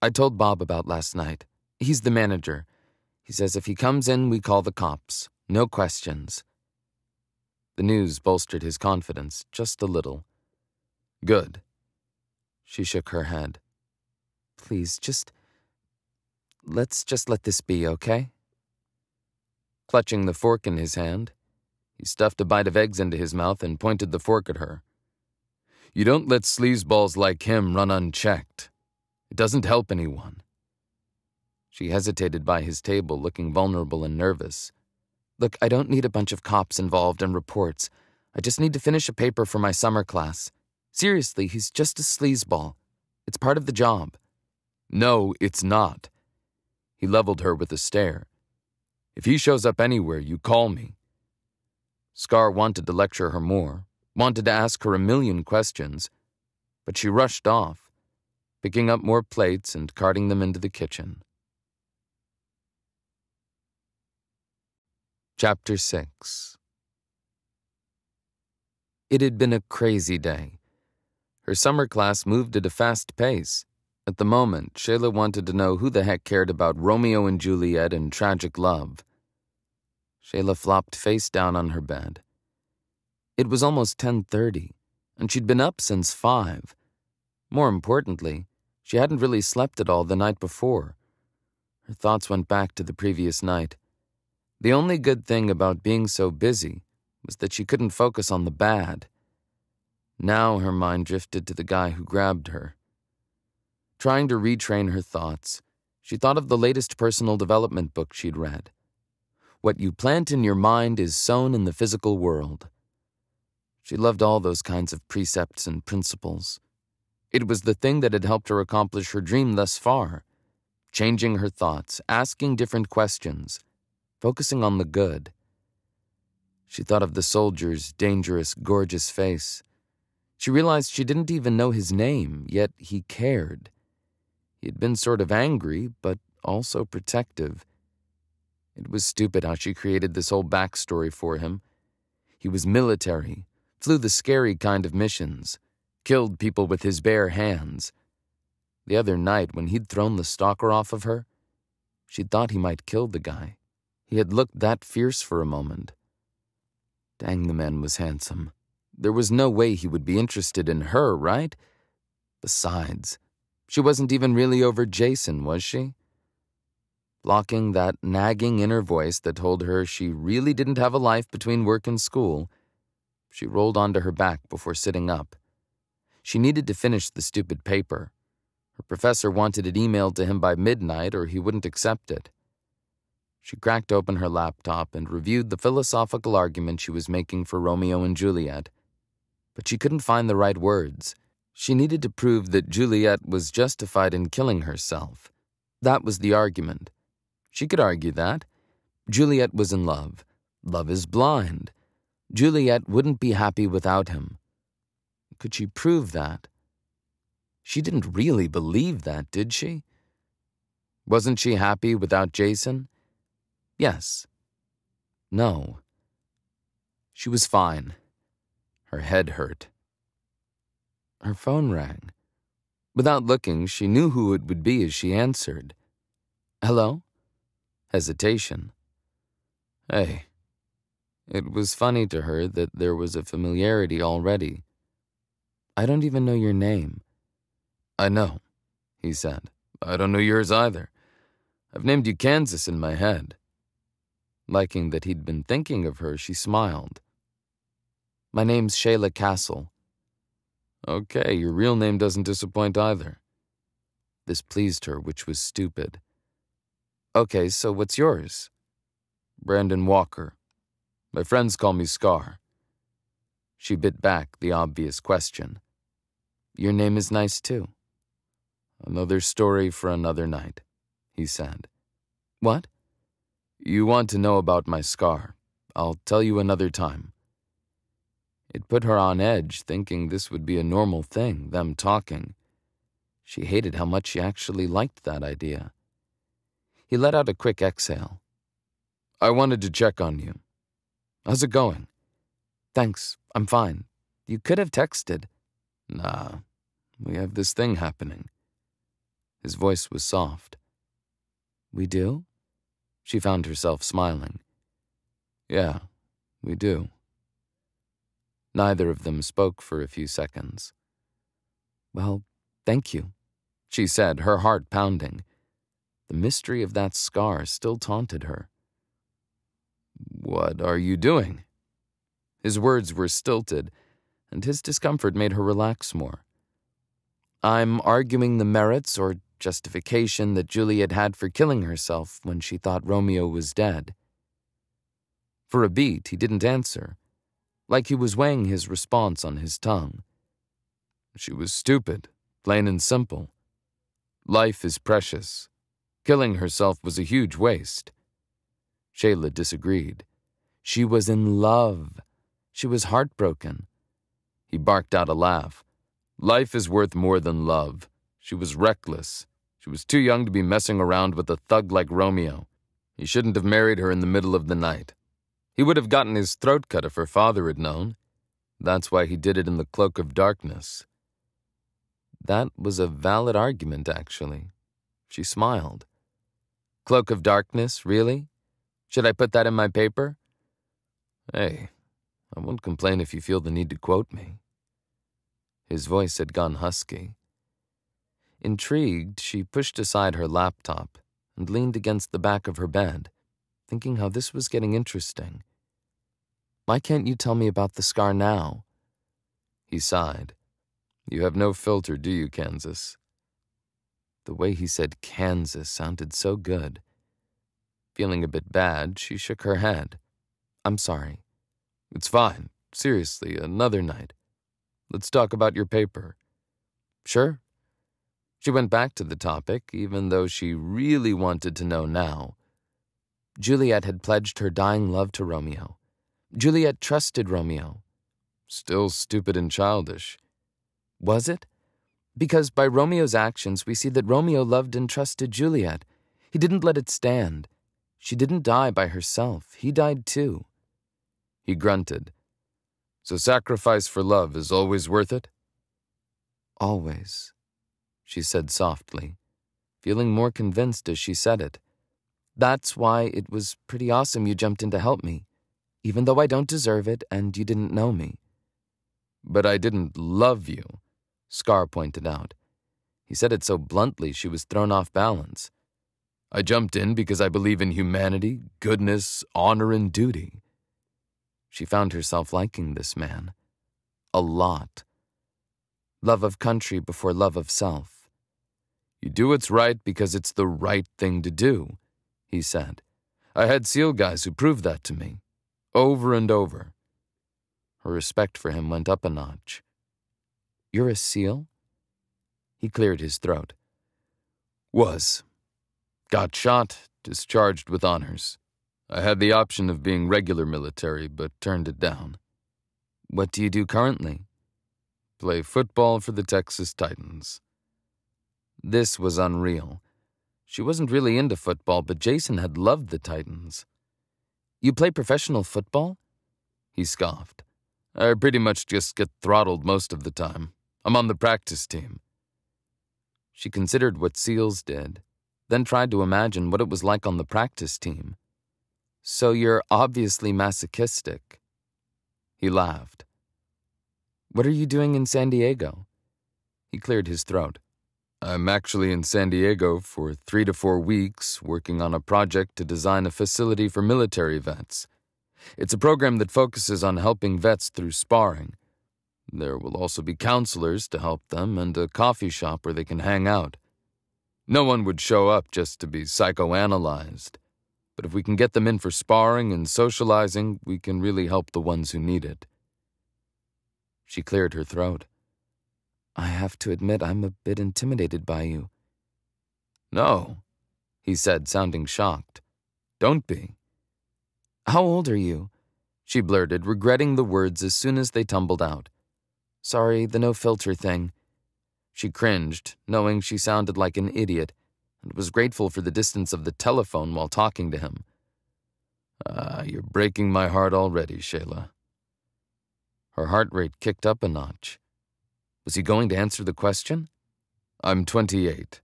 I told Bob about last night. He's the manager. He says if he comes in, we call the cops. No questions. The news bolstered his confidence just a little. Good. She shook her head. Please, just. Let's just let this be, okay? Clutching the fork in his hand, he stuffed a bite of eggs into his mouth and pointed the fork at her. You don't let sleazeballs like him run unchecked. It doesn't help anyone. She hesitated by his table, looking vulnerable and nervous. Look, I don't need a bunch of cops involved and reports. I just need to finish a paper for my summer class. Seriously, he's just a sleazeball. It's part of the job. No, it's not. He leveled her with a stare. If he shows up anywhere, you call me. Scar wanted to lecture her more, wanted to ask her a million questions, but she rushed off, picking up more plates and carting them into the kitchen. Chapter 6 It had been a crazy day. Her summer class moved at a fast pace. At the moment, Shayla wanted to know who the heck cared about Romeo and Juliet and tragic love. Shayla flopped face down on her bed. It was almost 10:30, and she'd been up since 5. More importantly, she hadn't really slept at all the night before. Her thoughts went back to the previous night. The only good thing about being so busy was that she couldn't focus on the bad. Now her mind drifted to the guy who grabbed her. Trying to retrain her thoughts, she thought of the latest personal development book she'd read. What you plant in your mind is sown in the physical world. She loved all those kinds of precepts and principles. It was the thing that had helped her accomplish her dream thus far changing her thoughts, asking different questions, focusing on the good. She thought of the soldier's dangerous, gorgeous face. She realized she didn't even know his name, yet he cared. He had been sort of angry, but also protective. It was stupid how she created this whole backstory for him. He was military, flew the scary kind of missions, killed people with his bare hands. The other night, when he'd thrown the stalker off of her, she'd thought he might kill the guy. He had looked that fierce for a moment. Dang, the man was handsome. There was no way he would be interested in her, right? Besides, she wasn't even really over Jason, was she? blocking that nagging inner voice that told her she really didn't have a life between work and school, she rolled onto her back before sitting up. She needed to finish the stupid paper. Her professor wanted it emailed to him by midnight or he wouldn't accept it. She cracked open her laptop and reviewed the philosophical argument she was making for Romeo and Juliet. But she couldn't find the right words. She needed to prove that Juliet was justified in killing herself. That was the argument. She could argue that. Juliet was in love. Love is blind. Juliet wouldn't be happy without him. Could she prove that? She didn't really believe that, did she? Wasn't she happy without Jason? Yes. No. She was fine. Her head hurt. Her phone rang. Without looking, she knew who it would be as she answered. Hello? hesitation. Hey, It was funny to her that there was a familiarity already. I don't even know your name. I know, he said. I don't know yours either. I've named you Kansas in my head. Liking that he'd been thinking of her, she smiled. My name's Shayla Castle. Okay, your real name doesn't disappoint either. This pleased her, which was stupid. Okay, so what's yours? Brandon Walker. My friends call me Scar. She bit back the obvious question. Your name is nice too. Another story for another night, he said. What? You want to know about my scar. I'll tell you another time. It put her on edge, thinking this would be a normal thing, them talking. She hated how much she actually liked that idea. He let out a quick exhale. I wanted to check on you. How's it going? Thanks, I'm fine. You could have texted. Nah, we have this thing happening. His voice was soft. We do? She found herself smiling. Yeah, we do. Neither of them spoke for a few seconds. Well, thank you, she said, her heart pounding. The mystery of that scar still taunted her. What are you doing? His words were stilted, and his discomfort made her relax more. I'm arguing the merits or justification that Juliet had for killing herself when she thought Romeo was dead. For a beat, he didn't answer, like he was weighing his response on his tongue. She was stupid, plain and simple. Life is precious. Killing herself was a huge waste. Shayla disagreed. She was in love. She was heartbroken. He barked out a laugh. Life is worth more than love. She was reckless. She was too young to be messing around with a thug like Romeo. He shouldn't have married her in the middle of the night. He would have gotten his throat cut if her father had known. That's why he did it in the cloak of darkness. That was a valid argument, actually. She smiled. Cloak of darkness, really? Should I put that in my paper? Hey, I won't complain if you feel the need to quote me. His voice had gone husky. Intrigued, she pushed aside her laptop and leaned against the back of her bed, thinking how this was getting interesting. Why can't you tell me about the scar now? He sighed. You have no filter, do you, Kansas? The way he said Kansas sounded so good. Feeling a bit bad, she shook her head. I'm sorry. It's fine. Seriously, another night. Let's talk about your paper. Sure. She went back to the topic, even though she really wanted to know now. Juliet had pledged her dying love to Romeo. Juliet trusted Romeo. Still stupid and childish. Was it? Because by Romeo's actions, we see that Romeo loved and trusted Juliet. He didn't let it stand. She didn't die by herself. He died too. He grunted. So sacrifice for love is always worth it? Always, she said softly, feeling more convinced as she said it. That's why it was pretty awesome you jumped in to help me, even though I don't deserve it and you didn't know me. But I didn't love you, Scar pointed out. He said it so bluntly she was thrown off balance. I jumped in because I believe in humanity, goodness, honor, and duty. She found herself liking this man. A lot. Love of country before love of self. You do what's right because it's the right thing to do, he said. I had SEAL guys who proved that to me. Over and over. Her respect for him went up a notch. You're a SEAL? He cleared his throat. Was. Got shot, discharged with honors. I had the option of being regular military, but turned it down. What do you do currently? Play football for the Texas Titans. This was unreal. She wasn't really into football, but Jason had loved the Titans. You play professional football? He scoffed. I pretty much just get throttled most of the time. I'm on the practice team. She considered what SEALs did then tried to imagine what it was like on the practice team. So you're obviously masochistic. He laughed. What are you doing in San Diego? He cleared his throat. I'm actually in San Diego for three to four weeks working on a project to design a facility for military vets. It's a program that focuses on helping vets through sparring. There will also be counselors to help them and a coffee shop where they can hang out. No one would show up just to be psychoanalyzed. But if we can get them in for sparring and socializing, we can really help the ones who need it. She cleared her throat. I have to admit I'm a bit intimidated by you. No, he said, sounding shocked. Don't be. How old are you? She blurted, regretting the words as soon as they tumbled out. Sorry, the no filter thing. She cringed, knowing she sounded like an idiot, and was grateful for the distance of the telephone while talking to him. Ah, you're breaking my heart already, Shayla. Her heart rate kicked up a notch. Was he going to answer the question? I'm 28,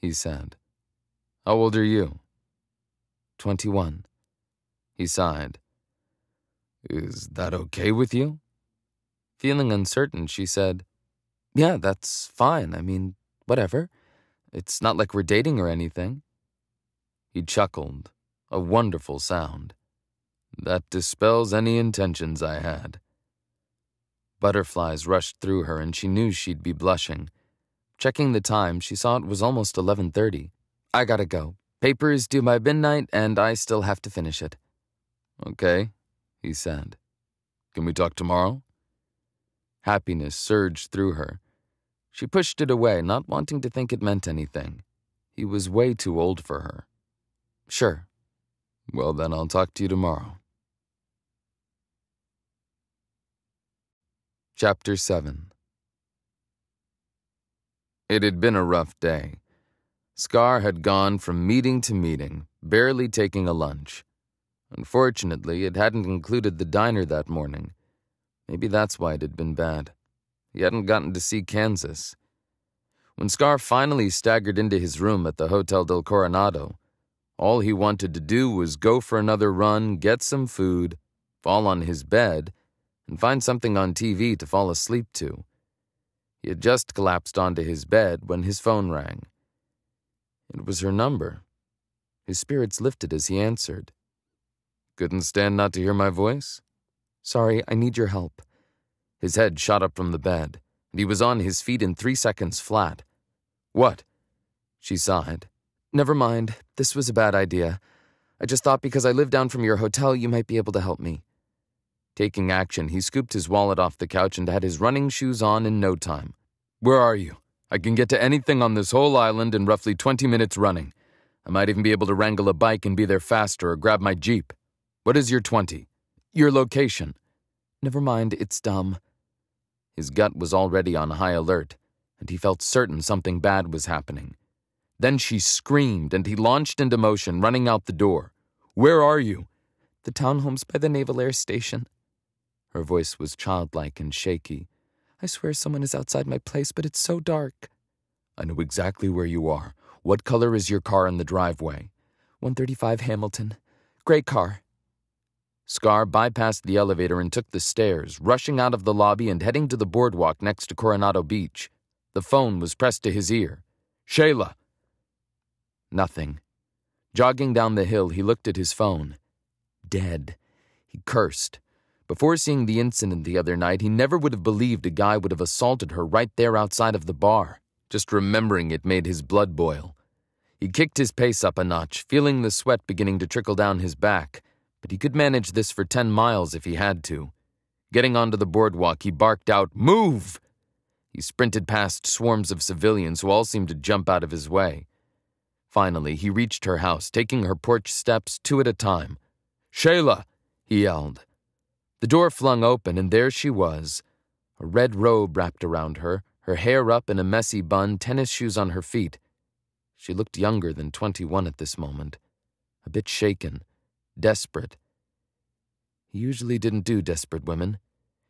he said. How old are you? 21. He sighed. Is that okay with you? Feeling uncertain, she said, Yeah, that's fine. I mean, whatever. It's not like we're dating or anything. He chuckled, a wonderful sound. That dispels any intentions I had. Butterflies rushed through her and she knew she'd be blushing. Checking the time, she saw it was almost 11:30. I gotta go. Paper is due by midnight and I still have to finish it. Okay, he said. Can we talk tomorrow? Happiness surged through her. She pushed it away, not wanting to think it meant anything. He was way too old for her. Sure. Well, then I'll talk to you tomorrow. Chapter 7 It had been a rough day. Scar had gone from meeting to meeting, barely taking a lunch. Unfortunately, it hadn't included the diner that morning. Maybe that's why it had been bad. He hadn't gotten to see Kansas. When Scar finally staggered into his room at the Hotel del Coronado, all he wanted to do was go for another run, get some food, fall on his bed, and find something on TV to fall asleep to. He had just collapsed onto his bed when his phone rang. It was her number. His spirits lifted as he answered. Couldn't stand not to hear my voice? Sorry, I need your help. His head shot up from the bed, and he was on his feet in three seconds flat. What? She sighed. Never mind. This was a bad idea. I just thought because I live down from your hotel, you might be able to help me. Taking action, he scooped his wallet off the couch and had his running shoes on in no time. Where are you? I can get to anything on this whole island in roughly 20 minutes running. I might even be able to wrangle a bike and be there faster or grab my Jeep. What is your 20? Your location? Never mind, it's dumb. His gut was already on high alert, and he felt certain something bad was happening. Then she screamed, and he launched into motion, running out the door. Where are you? The townhome's by the Naval Air Station. Her voice was childlike and shaky. I swear someone is outside my place, but it's so dark. I know exactly where you are. What color is your car in the driveway? 135 Hamilton. Gray car. Scar bypassed the elevator and took the stairs, rushing out of the lobby and heading to the boardwalk next to Coronado Beach. The phone was pressed to his ear. Shayla! Nothing. Jogging down the hill, he looked at his phone. Dead. He cursed. Before seeing the incident the other night, he never would have believed a guy would have assaulted her right there outside of the bar. Just remembering it made his blood boil. He kicked his pace up a notch, feeling the sweat beginning to trickle down his back, but he could manage this for 10 miles if he had to. Getting onto the boardwalk, he barked out, Move! He sprinted past swarms of civilians who all seemed to jump out of his way. Finally, he reached her house, taking her porch steps two at a time. Shayla! he yelled. The door flung open, and there she was. A red robe wrapped around her, her hair up in a messy bun, tennis shoes on her feet. She looked younger than 21 at this moment, a bit shaken, desperate. He usually didn't do desperate women.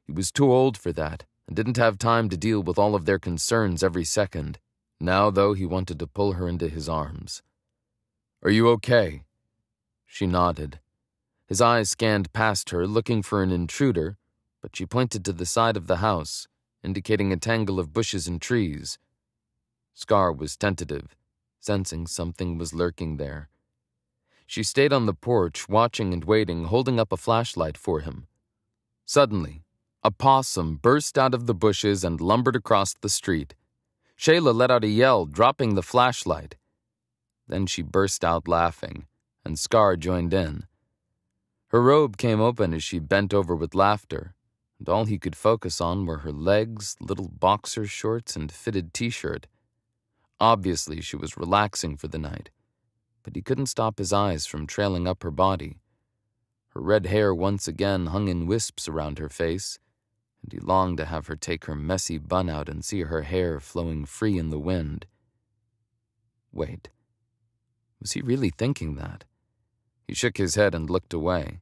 He was too old for that and didn't have time to deal with all of their concerns every second. Now, though, he wanted to pull her into his arms. Are you okay? She nodded. His eyes scanned past her, looking for an intruder, but she pointed to the side of the house, indicating a tangle of bushes and trees. Scar was tentative, sensing something was lurking there. She stayed on the porch, watching and waiting, holding up a flashlight for him. Suddenly, a possum burst out of the bushes and lumbered across the street. Shayla let out a yell, dropping the flashlight. Then she burst out laughing, and Scar joined in. Her robe came open as she bent over with laughter, and all he could focus on were her legs, little boxer shorts, and fitted t shirt. Obviously, she was relaxing for the night but he couldn't stop his eyes from trailing up her body. Her red hair once again hung in wisps around her face, and he longed to have her take her messy bun out and see her hair flowing free in the wind. Wait, was he really thinking that? He shook his head and looked away.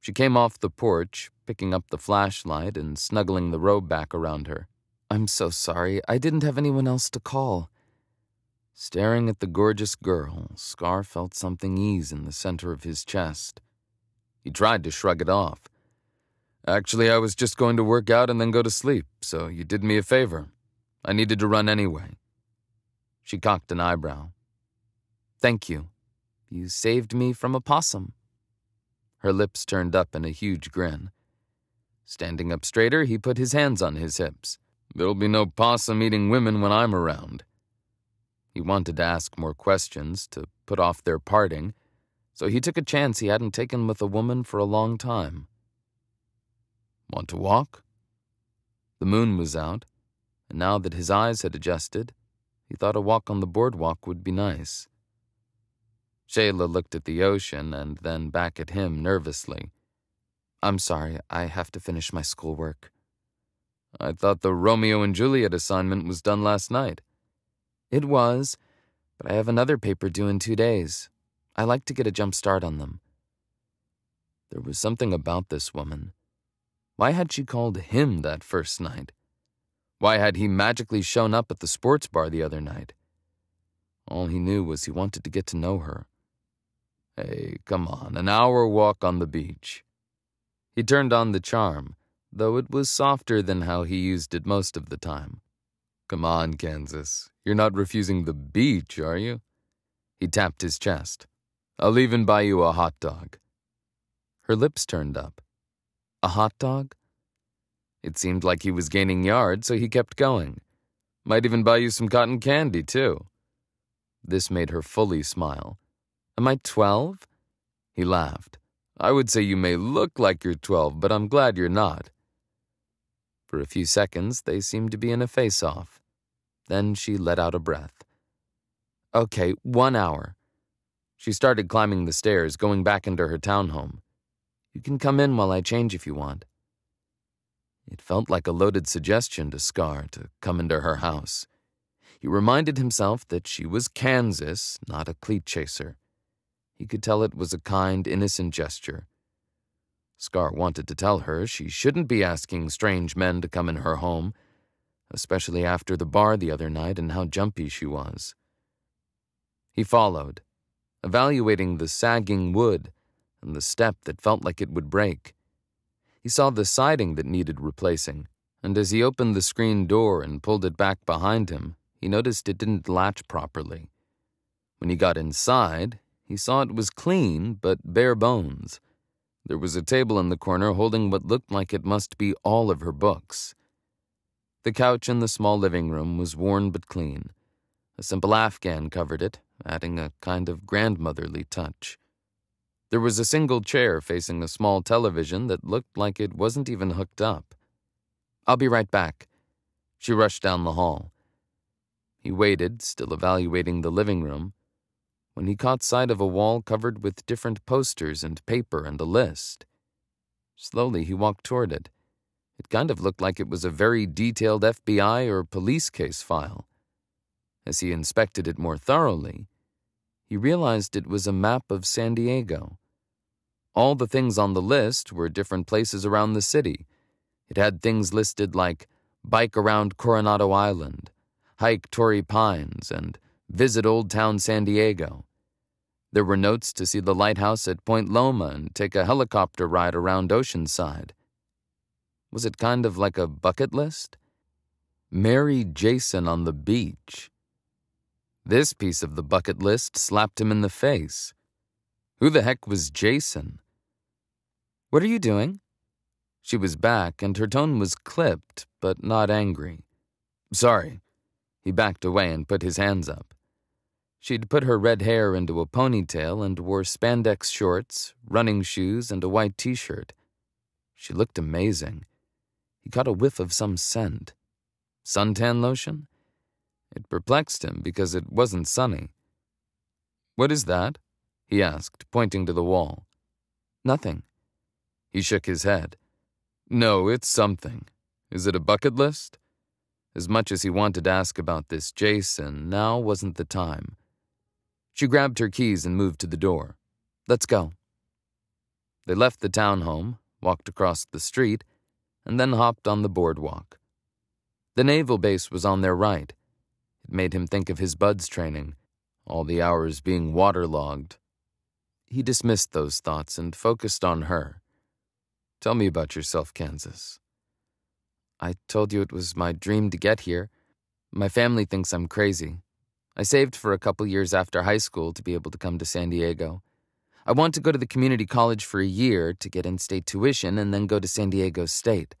She came off the porch, picking up the flashlight and snuggling the robe back around her. I'm so sorry, I didn't have anyone else to call. Staring at the gorgeous girl, Scar felt something ease in the center of his chest. He tried to shrug it off. Actually, I was just going to work out and then go to sleep, so you did me a favor. I needed to run anyway. She cocked an eyebrow. Thank you. You saved me from a possum. Her lips turned up in a huge grin. Standing up straighter, he put his hands on his hips. There'll be no possum eating women when I'm around. He wanted to ask more questions, to put off their parting, so he took a chance he hadn't taken with a woman for a long time. Want to walk? The moon was out, and now that his eyes had adjusted, he thought a walk on the boardwalk would be nice. Shayla looked at the ocean and then back at him nervously. I'm sorry, I have to finish my schoolwork. I thought the Romeo and Juliet assignment was done last night. It was, but I have another paper due in two days. I like to get a jump start on them. There was something about this woman. Why had she called him that first night? Why had he magically shown up at the sports bar the other night? All he knew was he wanted to get to know her. Hey, come on, an hour walk on the beach. He turned on the charm, though it was softer than how he used it most of the time. Come on, Kansas. You're not refusing the beach, are you? He tapped his chest. I'll even buy you a hot dog. Her lips turned up. A hot dog? It seemed like he was gaining yard, so he kept going. Might even buy you some cotton candy, too. This made her fully smile. Am I twelve? He laughed. I would say you may look like you're twelve, but I'm glad you're not. For a few seconds, they seemed to be in a face off. Then she let out a breath. Okay, one hour. She started climbing the stairs, going back into her townhome. You can come in while I change if you want. It felt like a loaded suggestion to Scar to come into her house. He reminded himself that she was Kansas, not a cleat chaser. He could tell it was a kind, innocent gesture. Scar wanted to tell her she shouldn't be asking strange men to come in her home, especially after the bar the other night and how jumpy she was. He followed, evaluating the sagging wood and the step that felt like it would break. He saw the siding that needed replacing, and as he opened the screen door and pulled it back behind him, he noticed it didn't latch properly. When he got inside, he saw it was clean but bare bones. There was a table in the corner holding what looked like it must be all of her books. The couch in the small living room was worn but clean. A simple afghan covered it, adding a kind of grandmotherly touch. There was a single chair facing a small television that looked like it wasn't even hooked up. I'll be right back. She rushed down the hall. He waited, still evaluating the living room, when he caught sight of a wall covered with different posters and paper and a list. Slowly, he walked toward it. It kind of looked like it was a very detailed FBI or police case file. As he inspected it more thoroughly, he realized it was a map of San Diego. All the things on the list were different places around the city. It had things listed like bike around Coronado Island, hike Torrey Pines, and visit Old Town San Diego. There were notes to see the lighthouse at Point Loma and take a helicopter ride around Oceanside. Was it kind of like a bucket list? Marry Jason on the beach. This piece of the bucket list slapped him in the face. Who the heck was Jason? What are you doing? She was back, and her tone was clipped, but not angry. Sorry. He backed away and put his hands up. She'd put her red hair into a ponytail and wore spandex shorts, running shoes, and a white t shirt. She looked amazing. He caught a whiff of some scent. Suntan lotion? It perplexed him because it wasn't sunny. What is that? he asked, pointing to the wall. Nothing. He shook his head. No, it's something. Is it a bucket list? As much as he wanted to ask about this Jason, now wasn't the time. She grabbed her keys and moved to the door. Let's go. They left the townhome, walked across the street, and then hopped on the boardwalk. The naval base was on their right. It made him think of his BUD/S training, all the hours being waterlogged. He dismissed those thoughts and focused on her. Tell me about yourself, Kansas. I told you it was my dream to get here. My family thinks I'm crazy. I saved for a couple years after high school to be able to come to San Diego. I want to go to the community college for a year to get in state tuition and then go to San Diego State.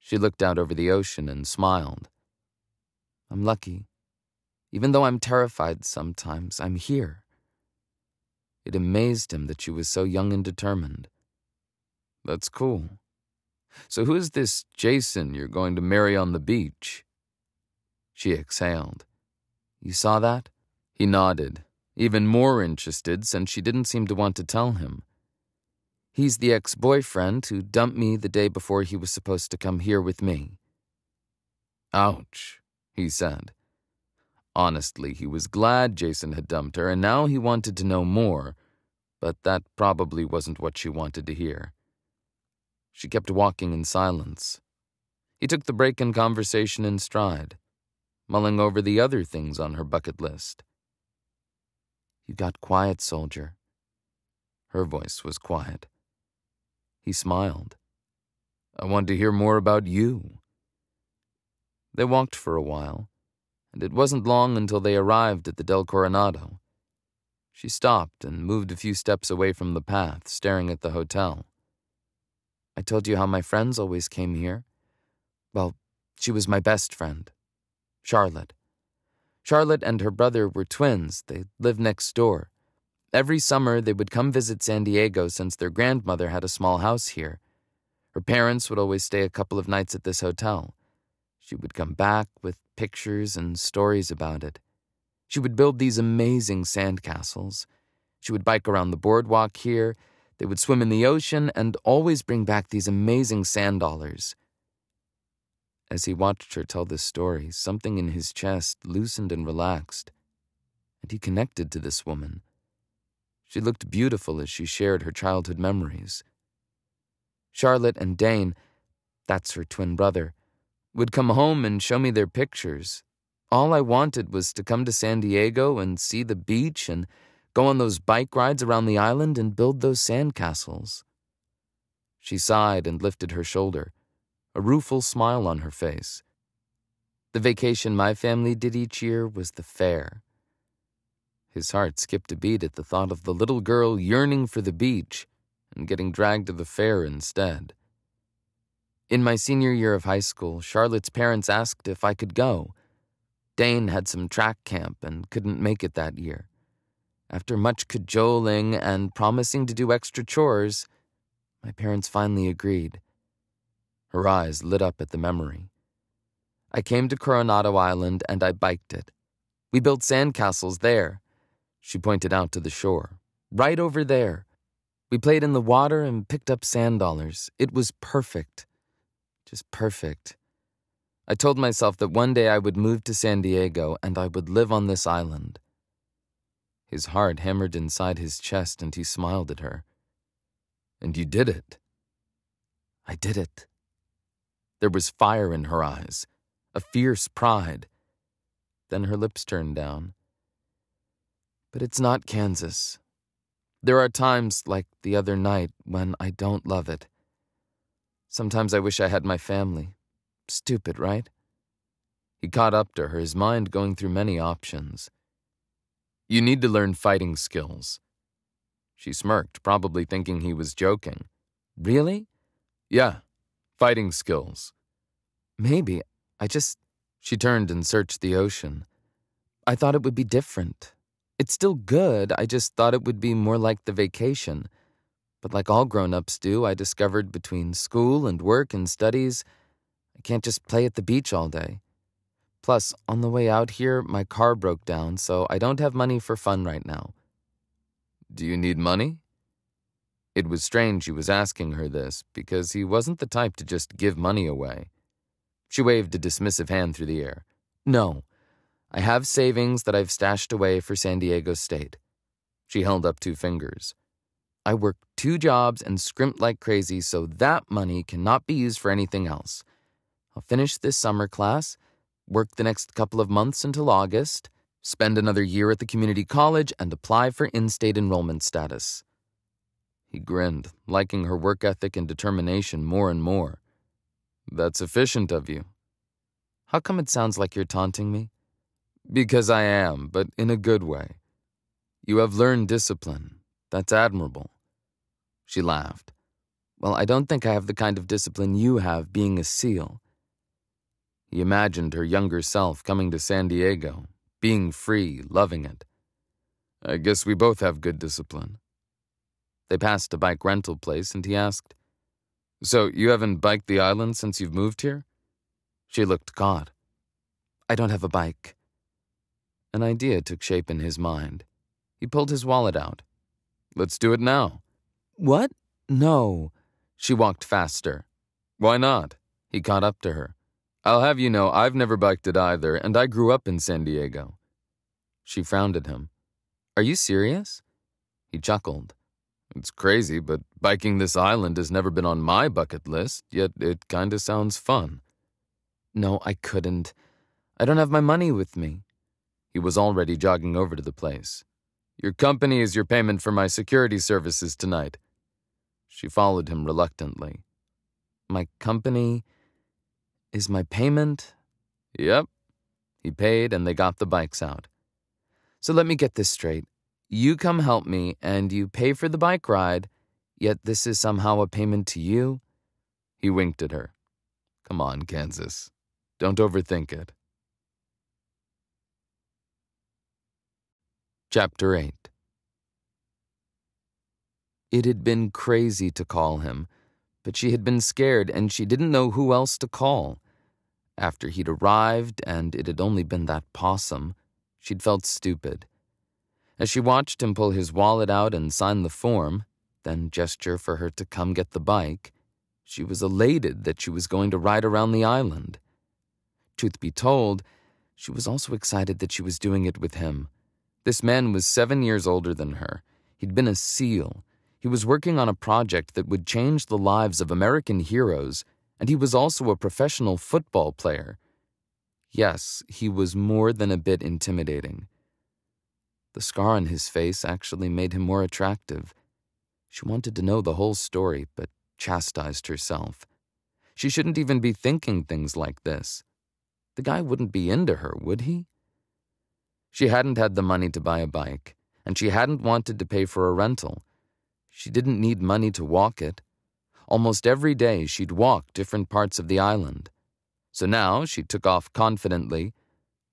She looked out over the ocean and smiled. I'm lucky. Even though I'm terrified sometimes, I'm here. It amazed him that she was so young and determined. That's cool. So who's this Jason you're going to marry on the beach? She exhaled. You saw that? He nodded, even more interested since she didn't seem to want to tell him. He's the ex boyfriend who dumped me the day before he was supposed to come here with me. Ouch, he said. Honestly, he was glad Jason had dumped her, and now he wanted to know more, but that probably wasn't what she wanted to hear. She kept walking in silence. He took the break in conversation in stride, mulling over the other things on her bucket list. You got quiet, soldier. Her voice was quiet. He smiled. I want to hear more about you. They walked for a while, and it wasn't long until they arrived at the Del Coronado. She stopped and moved a few steps away from the path, staring at the hotel. I told you how my friends always came here. Well, she was my best friend, Charlotte. Charlotte and her brother were twins. They lived next door. Every summer, they would come visit San Diego since their grandmother had a small house here. Her parents would always stay a couple of nights at this hotel. She would come back with pictures and stories about it. She would build these amazing sandcastles. She would bike around the boardwalk here they would swim in the ocean and always bring back these amazing sand dollars. As he watched her tell this story, something in his chest loosened and relaxed, and he connected to this woman. She looked beautiful as she shared her childhood memories. Charlotte and Dane, that's her twin brother, would come home and show me their pictures. All I wanted was to come to San Diego and see the beach and go on those bike rides around the island, and build those sandcastles. She sighed and lifted her shoulder, a rueful smile on her face. The vacation my family did each year was the fair. His heart skipped a beat at the thought of the little girl yearning for the beach and getting dragged to the fair instead. In my senior year of high school, Charlotte's parents asked if I could go. Dane had some track camp and couldn't make it that year. After much cajoling and promising to do extra chores, my parents finally agreed. Her eyes lit up at the memory. I came to Coronado Island and I biked it. We built sandcastles there. She pointed out to the shore. Right over there. We played in the water and picked up sand dollars. It was perfect. Just perfect. I told myself that one day I would move to San Diego and I would live on this island. His heart hammered inside his chest, and he smiled at her. And you did it. I did it. There was fire in her eyes, a fierce pride. Then her lips turned down. But it's not Kansas. There are times, like the other night, when I don't love it. Sometimes I wish I had my family. Stupid, right? He caught up to her, his mind going through many options. You need to learn fighting skills. She smirked, probably thinking he was joking. Really? Yeah, fighting skills. Maybe. I just. She turned and searched the ocean. I thought it would be different. It's still good, I just thought it would be more like the vacation. But like all grown ups do, I discovered between school and work and studies, I can't just play at the beach all day. Plus, on the way out here, my car broke down, so I don't have money for fun right now. Do you need money? It was strange he was asking her this, because he wasn't the type to just give money away. She waved a dismissive hand through the air. No, I have savings that I've stashed away for San Diego State. She held up two fingers. I work two jobs and scrimped like crazy, so that money cannot be used for anything else. I'll finish this summer class, work the next couple of months until August, spend another year at the community college, and apply for in state enrollment status. He grinned, liking her work ethic and determination more and more. That's efficient of you. How come it sounds like you're taunting me? Because I am, but in a good way. You have learned discipline. That's admirable. She laughed. Well, I don't think I have the kind of discipline you have being a SEAL. He imagined her younger self coming to San Diego, being free, loving it. I guess we both have good discipline. They passed a bike rental place, and he asked, So you haven't biked the island since you've moved here? She looked caught. I don't have a bike. An idea took shape in his mind. He pulled his wallet out. Let's do it now. What? No. She walked faster. Why not? He caught up to her. I'll have you know I've never biked it either, and I grew up in San Diego. She frowned at him. Are you serious? He chuckled. It's crazy, but biking this island has never been on my bucket list, yet it kinda sounds fun. No, I couldn't. I don't have my money with me. He was already jogging over to the place. Your company is your payment for my security services tonight. She followed him reluctantly. My company is my payment? Yep. He paid and they got the bikes out. So let me get this straight. You come help me and you pay for the bike ride, yet this is somehow a payment to you? He winked at her. Come on, Kansas. Don't overthink it. Chapter 8 It had been crazy to call him, but she had been scared and she didn't know who else to call. After he'd arrived and it had only been that possum, she'd felt stupid. As she watched him pull his wallet out and sign the form, then gesture for her to come get the bike, she was elated that she was going to ride around the island. Truth be told, she was also excited that she was doing it with him. This man was seven years older than her. He'd been a SEAL. He was working on a project that would change the lives of American heroes, and he was also a professional football player. Yes, he was more than a bit intimidating. The scar on his face actually made him more attractive. She wanted to know the whole story, but chastised herself. She shouldn't even be thinking things like this. The guy wouldn't be into her, would he? She hadn't had the money to buy a bike, and she hadn't wanted to pay for a rental. She didn't need money to walk it. Almost every day she'd walk different parts of the island. So now she took off confidently,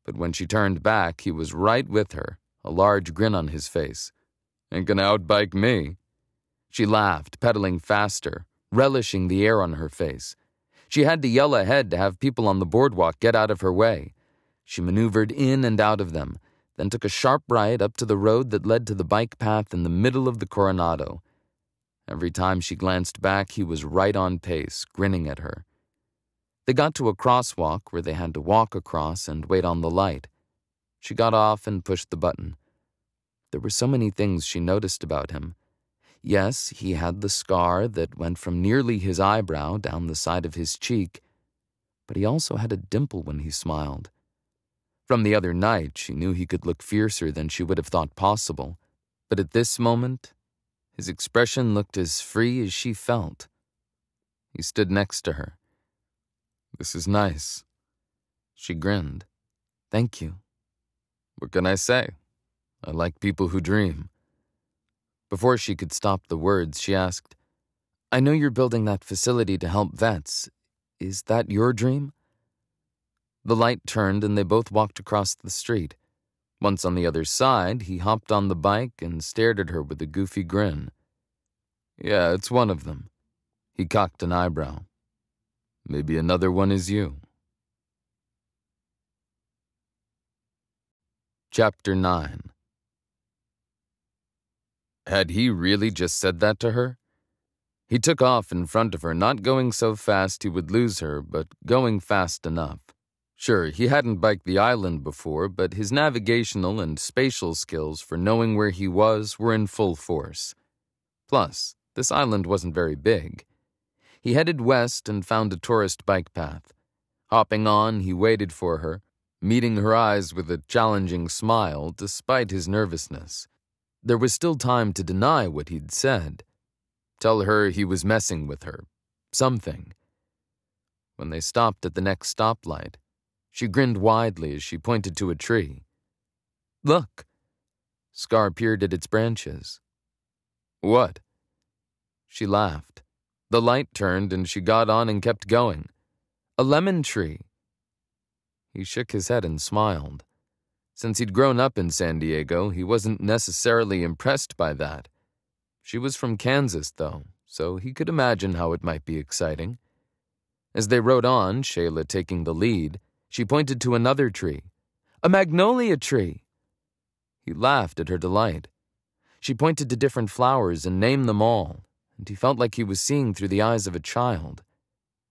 but when she turned back, he was right with her, a large grin on his face. Ain't gonna outbike me. She laughed, pedaling faster, relishing the air on her face. She had to yell ahead to have people on the boardwalk get out of her way. She maneuvered in and out of them, then took a sharp right up to the road that led to the bike path in the middle of the Coronado. Every time she glanced back, he was right on pace, grinning at her. They got to a crosswalk where they had to walk across and wait on the light. She got off and pushed the button. There were so many things she noticed about him. Yes, he had the scar that went from nearly his eyebrow down the side of his cheek, but he also had a dimple when he smiled. From the other night, she knew he could look fiercer than she would have thought possible, but at this moment, his expression looked as free as she felt. He stood next to her. This is nice. She grinned. Thank you. What can I say? I like people who dream. Before she could stop the words, she asked, I know you're building that facility to help vets. Is that your dream? The light turned and they both walked across the street. Once on the other side, he hopped on the bike and stared at her with a goofy grin. Yeah, it's one of them. He cocked an eyebrow. Maybe another one is you. Chapter 9 Had he really just said that to her? He took off in front of her, not going so fast he would lose her, but going fast enough. Sure, he hadn't biked the island before, but his navigational and spatial skills for knowing where he was were in full force. Plus, this island wasn't very big. He headed west and found a tourist bike path. Hopping on, he waited for her, meeting her eyes with a challenging smile despite his nervousness. There was still time to deny what he'd said. Tell her he was messing with her. Something. When they stopped at the next stoplight, she grinned widely as she pointed to a tree. Look! Scar peered at its branches. What? She laughed. The light turned and she got on and kept going. A lemon tree. He shook his head and smiled. Since he'd grown up in San Diego, he wasn't necessarily impressed by that. She was from Kansas, though, so he could imagine how it might be exciting. As they rode on, Shayla taking the lead, she pointed to another tree. A magnolia tree! He laughed at her delight. She pointed to different flowers and named them all, and he felt like he was seeing through the eyes of a child.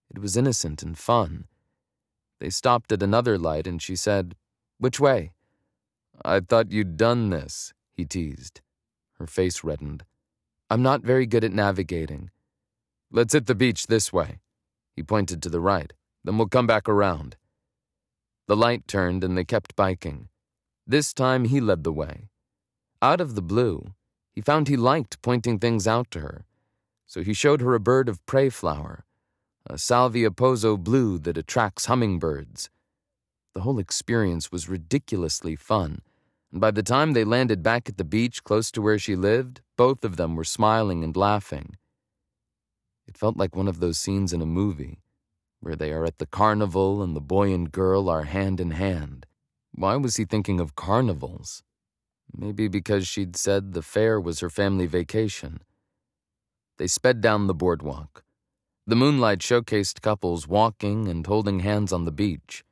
It was innocent and fun. They stopped at another light, and she said, Which way? I thought you'd done this, he teased. Her face reddened. I'm not very good at navigating. Let's hit the beach this way. He pointed to the right. Then we'll come back around. The light turned and they kept biking. This time he led the way. Out of the blue, he found he liked pointing things out to her, so he showed her a bird of prey flower, a salvia pozo blue that attracts hummingbirds. The whole experience was ridiculously fun and by the time they landed back at the beach close to where she lived, both of them were smiling and laughing. It felt like one of those scenes in a movie, where they are at the carnival and the boy and girl are hand in hand. Why was he thinking of carnivals? Maybe because she'd said the fair was her family vacation. They sped down the boardwalk. The moonlight showcased couples walking and holding hands on the beach.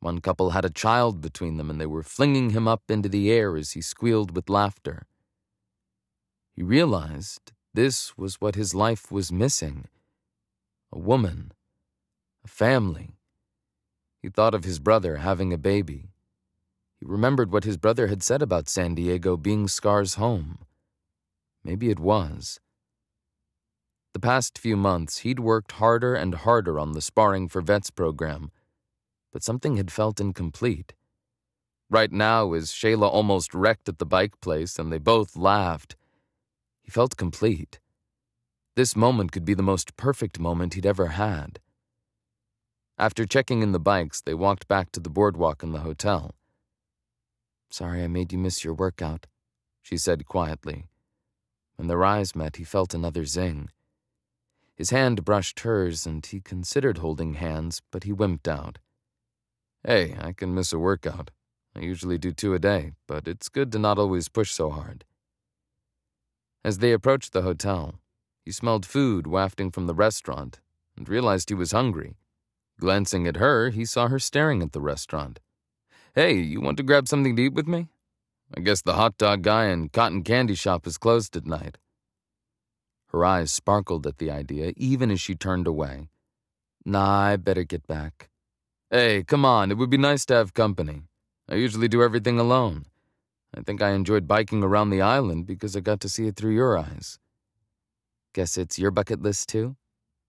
One couple had a child between them and they were flinging him up into the air as he squealed with laughter. He realized this was what his life was missing a woman, a family. He thought of his brother having a baby. He remembered what his brother had said about San Diego being Scar's home. Maybe it was. The past few months, he'd worked harder and harder on the Sparring for Vets program but something had felt incomplete. Right now, as Shayla almost wrecked at the bike place and they both laughed, he felt complete. This moment could be the most perfect moment he'd ever had. After checking in the bikes, they walked back to the boardwalk in the hotel. Sorry I made you miss your workout, she said quietly. When their eyes met, he felt another zing. His hand brushed hers, and he considered holding hands, but he wimped out. Hey, I can miss a workout. I usually do two a day, but it's good to not always push so hard. As they approached the hotel, he smelled food wafting from the restaurant and realized he was hungry. Glancing at her, he saw her staring at the restaurant. Hey, you want to grab something to eat with me? I guess the hot dog guy and cotton candy shop is closed at night. Her eyes sparkled at the idea even as she turned away. Nah, I better get back. Hey, come on, it would be nice to have company. I usually do everything alone. I think I enjoyed biking around the island because I got to see it through your eyes. Guess it's your bucket list too?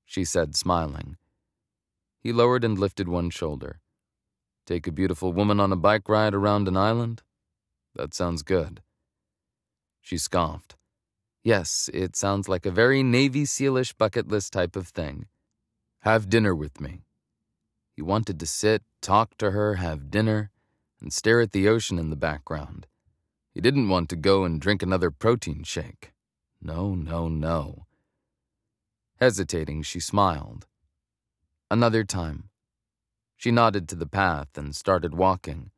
She said, smiling. He lowered and lifted one shoulder. Take a beautiful woman on a bike ride around an island? That sounds good. She scoffed. Yes, it sounds like a very Navy SEALish bucket list type of thing. Have dinner with me. He wanted to sit, talk to her, have dinner, and stare at the ocean in the background. He didn't want to go and drink another protein shake. No, no, no. Hesitating, she smiled. Another time. She nodded to the path and started walking.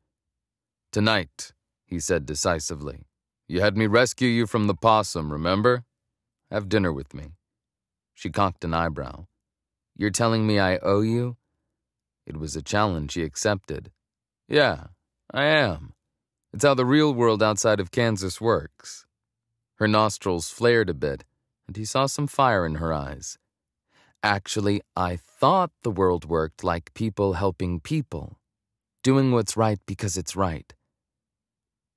Tonight, he said decisively. You had me rescue you from the possum, remember? Have dinner with me. She cocked an eyebrow. You're telling me I owe you? It was a challenge he accepted. Yeah, I am. It's how the real world outside of Kansas works. Her nostrils flared a bit, and he saw some fire in her eyes. Actually, I thought the world worked like people helping people, doing what's right because it's right.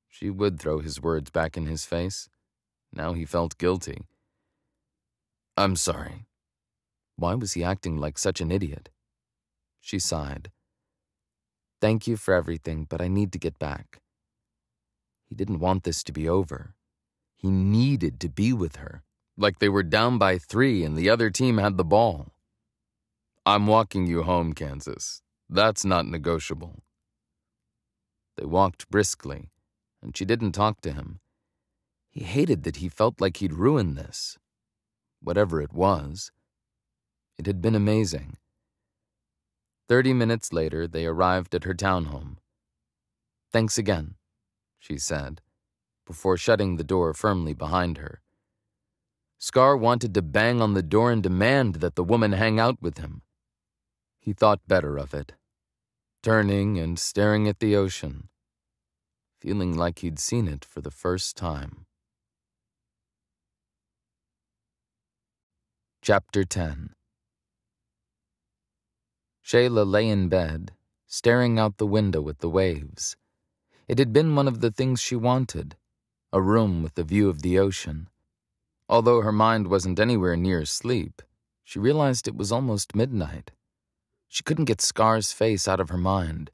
She would throw his words back in his face. Now he felt guilty. I'm sorry. Why was he acting like such an idiot? She sighed. Thank you for everything, but I need to get back. He didn't want this to be over. He needed to be with her, like they were down by three and the other team had the ball. I'm walking you home, Kansas. That's not negotiable. They walked briskly, and she didn't talk to him. He hated that he felt like he'd ruined this. Whatever it was, it had been amazing. Thirty minutes later, they arrived at her townhome. Thanks again, she said, before shutting the door firmly behind her. Scar wanted to bang on the door and demand that the woman hang out with him. He thought better of it, turning and staring at the ocean feeling like he'd seen it for the first time. Chapter 10 Shayla lay in bed, staring out the window at the waves. It had been one of the things she wanted a room with a view of the ocean. Although her mind wasn't anywhere near sleep, she realized it was almost midnight. She couldn't get Scar's face out of her mind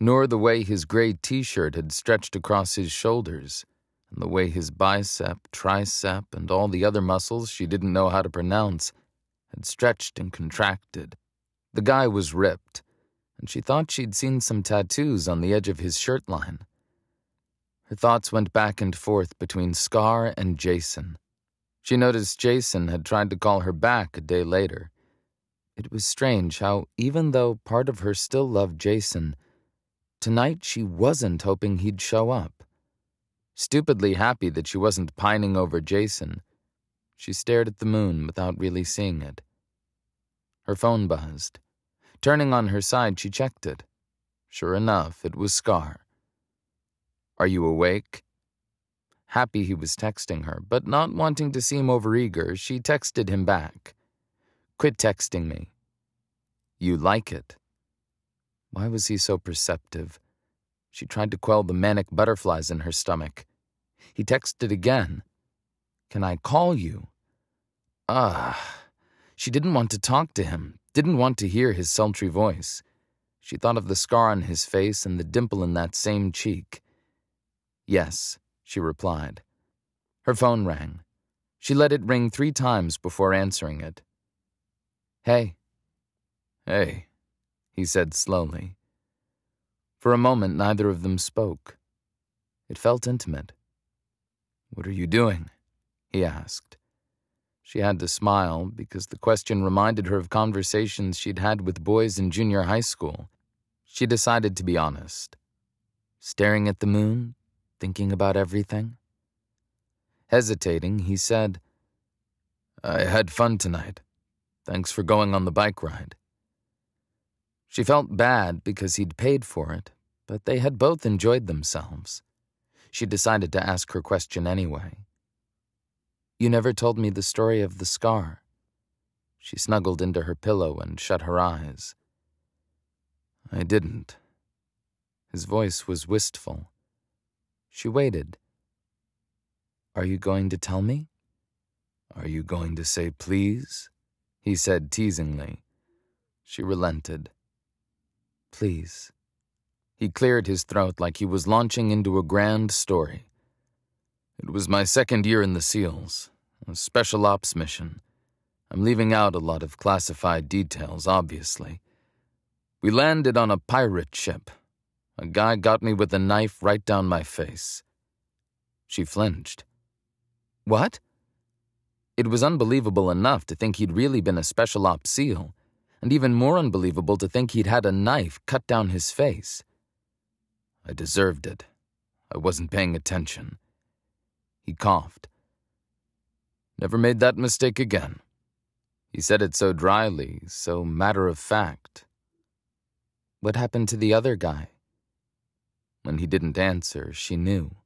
nor the way his gray t shirt had stretched across his shoulders, and the way his bicep, tricep, and all the other muscles she didn't know how to pronounce had stretched and contracted. The guy was ripped, and she thought she'd seen some tattoos on the edge of his shirt line. Her thoughts went back and forth between Scar and Jason. She noticed Jason had tried to call her back a day later. It was strange how, even though part of her still loved Jason, Tonight she wasn't hoping he'd show up. Stupidly happy that she wasn't pining over Jason, she stared at the moon without really seeing it. Her phone buzzed. Turning on her side, she checked it. Sure enough, it was Scar. Are you awake? Happy he was texting her, but not wanting to seem overeager, she texted him back. Quit texting me. You like it. Why was he so perceptive? She tried to quell the manic butterflies in her stomach. He texted again. Can I call you? Ah. She didn't want to talk to him, didn't want to hear his sultry voice. She thought of the scar on his face and the dimple in that same cheek. Yes, she replied. Her phone rang. She let it ring three times before answering it. Hey. Hey he said slowly. For a moment, neither of them spoke. It felt intimate. What are you doing? he asked. She had to smile because the question reminded her of conversations she'd had with boys in junior high school. She decided to be honest. Staring at the moon, thinking about everything. Hesitating, he said, I had fun tonight. Thanks for going on the bike ride. She felt bad because he'd paid for it, but they had both enjoyed themselves. She decided to ask her question anyway. You never told me the story of the scar. She snuggled into her pillow and shut her eyes. I didn't. His voice was wistful. She waited. Are you going to tell me? Are you going to say please? He said teasingly. She relented. Please. He cleared his throat like he was launching into a grand story. It was my second year in the SEALs, a special ops mission. I'm leaving out a lot of classified details, obviously. We landed on a pirate ship. A guy got me with a knife right down my face. She flinched. What? It was unbelievable enough to think he'd really been a special ops SEAL, and even more unbelievable to think he'd had a knife cut down his face. I deserved it. I wasn't paying attention. He coughed. Never made that mistake again. He said it so dryly, so matter of fact. What happened to the other guy? When he didn't answer, she knew.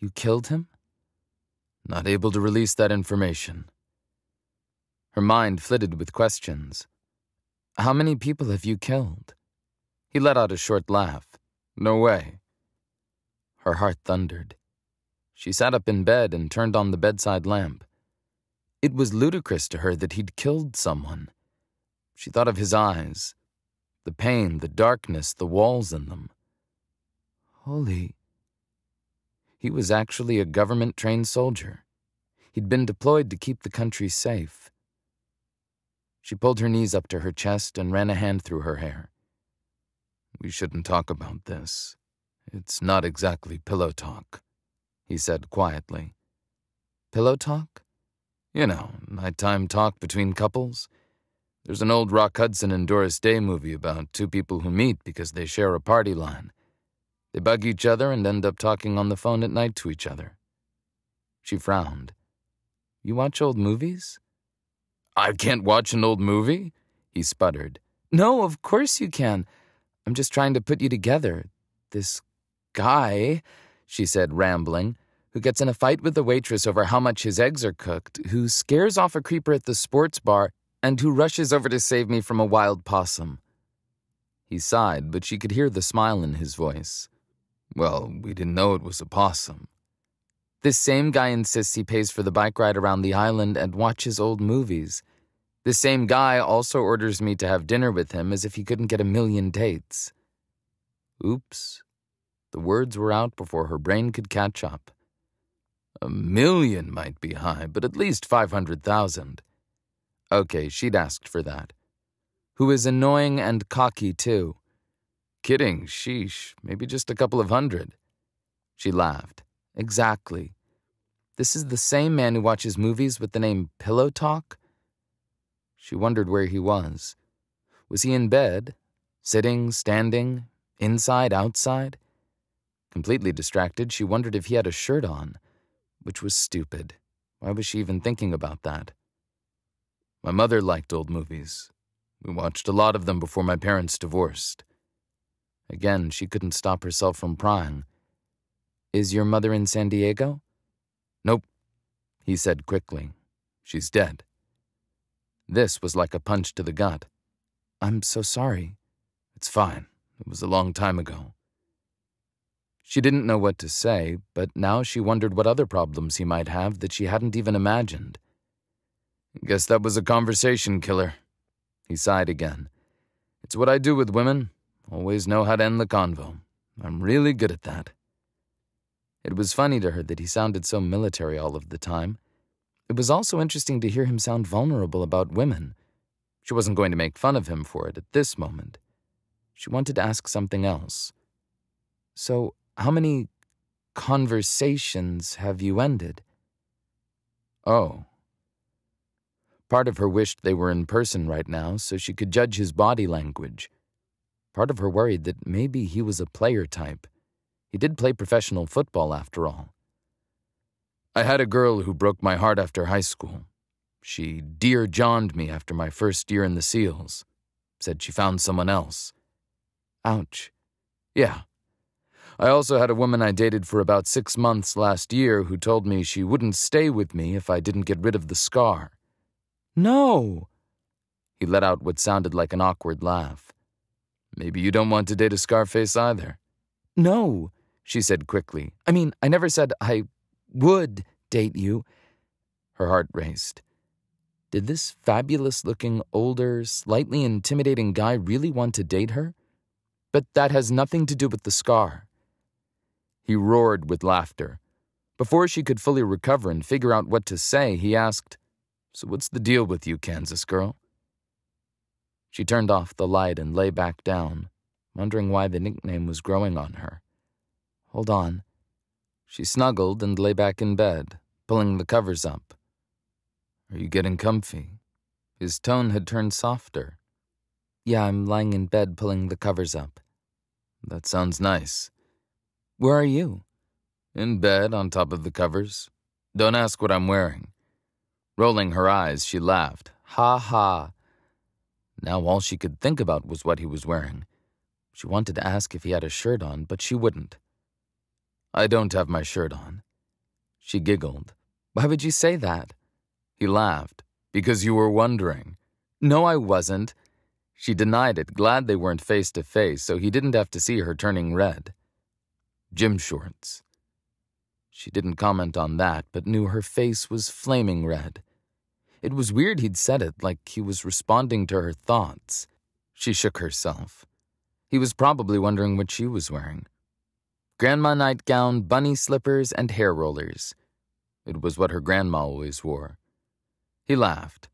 You killed him? Not able to release that information. Her mind flitted with questions. How many people have you killed? He let out a short laugh. No way. Her heart thundered. She sat up in bed and turned on the bedside lamp. It was ludicrous to her that he'd killed someone. She thought of his eyes, the pain, the darkness, the walls in them. Holy. He was actually a government trained soldier. He'd been deployed to keep the country safe. She pulled her knees up to her chest and ran a hand through her hair. We shouldn't talk about this. It's not exactly pillow talk, he said quietly. Pillow talk? You know, nighttime talk between couples. There's an old Rock Hudson and Doris Day movie about two people who meet because they share a party line. They bug each other and end up talking on the phone at night to each other. She frowned. You watch old movies? I can't watch an old movie? He sputtered. No, of course you can. I'm just trying to put you together. This guy, she said, rambling, who gets in a fight with the waitress over how much his eggs are cooked, who scares off a creeper at the sports bar, and who rushes over to save me from a wild possum. He sighed, but she could hear the smile in his voice. Well, we didn't know it was a possum. This same guy insists he pays for the bike ride around the island and watches old movies. The same guy also orders me to have dinner with him as if he couldn't get a million dates. Oops. The words were out before her brain could catch up. A million might be high, but at least 500,000. Okay, she'd asked for that. Who is annoying and cocky, too. Kidding, sheesh, maybe just a couple of hundred. She laughed. Exactly. This is the same man who watches movies with the name Pillow Talk? She wondered where he was. Was he in bed? Sitting, standing, inside, outside? Completely distracted, she wondered if he had a shirt on, which was stupid. Why was she even thinking about that? My mother liked old movies. We watched a lot of them before my parents divorced. Again, she couldn't stop herself from prying. Is your mother in San Diego? Nope, he said quickly. She's dead. This was like a punch to the gut. I'm so sorry. It's fine. It was a long time ago. She didn't know what to say, but now she wondered what other problems he might have that she hadn't even imagined. Guess that was a conversation killer. He sighed again. It's what I do with women. Always know how to end the convo. I'm really good at that. It was funny to her that he sounded so military all of the time. It was also interesting to hear him sound vulnerable about women. She wasn't going to make fun of him for it at this moment. She wanted to ask something else. So, how many conversations have you ended? Oh. Part of her wished they were in person right now so she could judge his body language. Part of her worried that maybe he was a player type. He did play professional football after all. I had a girl who broke my heart after high school. She dear Johned me after my first year in the SEALs. Said she found someone else. Ouch. Yeah. I also had a woman I dated for about six months last year who told me she wouldn't stay with me if I didn't get rid of the scar. No! He let out what sounded like an awkward laugh. Maybe you don't want to date a Scarface either. No, she said quickly. I mean, I never said I would date you. Her heart raced. Did this fabulous looking, older, slightly intimidating guy really want to date her? But that has nothing to do with the scar. He roared with laughter. Before she could fully recover and figure out what to say, he asked, So what's the deal with you, Kansas girl? She turned off the light and lay back down, wondering why the nickname was growing on her. Hold on. She snuggled and lay back in bed, pulling the covers up. Are you getting comfy? His tone had turned softer. Yeah, I'm lying in bed pulling the covers up. That sounds nice. Where are you? In bed on top of the covers. Don't ask what I'm wearing. Rolling her eyes, she laughed. Ha ha. Now all she could think about was what he was wearing. She wanted to ask if he had a shirt on, but she wouldn't. I don't have my shirt on. She giggled. Why would you say that? He laughed. Because you were wondering. No, I wasn't. She denied it, glad they weren't face to face, so he didn't have to see her turning red. Gym shorts. She didn't comment on that, but knew her face was flaming red. It was weird he'd said it like he was responding to her thoughts. She shook herself. He was probably wondering what she was wearing. Grandma nightgown, bunny slippers, and hair rollers. It was what her grandma always wore. He laughed.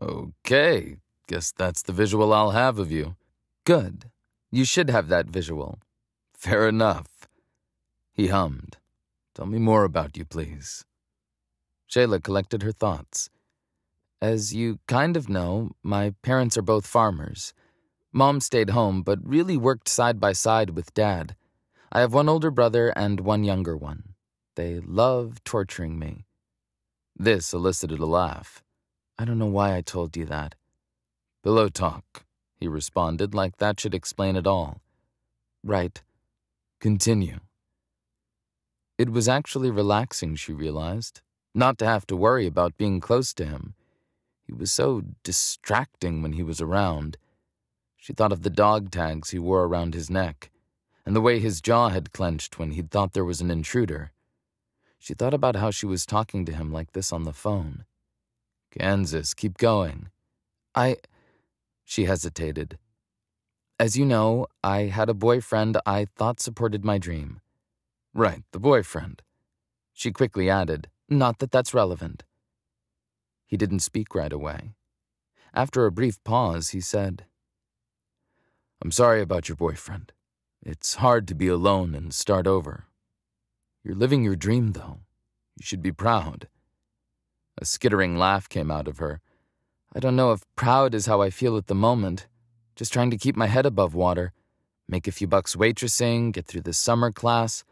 Okay, guess that's the visual I'll have of you. Good. You should have that visual. Fair enough. He hummed. Tell me more about you, please. Shayla collected her thoughts. As you kind of know, my parents are both farmers. Mom stayed home, but really worked side by side with Dad. I have one older brother and one younger one. They love torturing me. This elicited a laugh. I don't know why I told you that. Pillow talk, he responded like that should explain it all. Right. Continue. It was actually relaxing, she realized, not to have to worry about being close to him. He was so distracting when he was around. She thought of the dog tags he wore around his neck, and the way his jaw had clenched when he'd thought there was an intruder. She thought about how she was talking to him like this on the phone. Kansas, keep going. I. She hesitated. As you know, I had a boyfriend I thought supported my dream. Right, the boyfriend. She quickly added, Not that that's relevant. He didn't speak right away. After a brief pause, he said, I'm sorry about your boyfriend. It's hard to be alone and start over. You're living your dream, though. You should be proud. A skittering laugh came out of her. I don't know if proud is how I feel at the moment. Just trying to keep my head above water, make a few bucks waitressing, get through the summer class,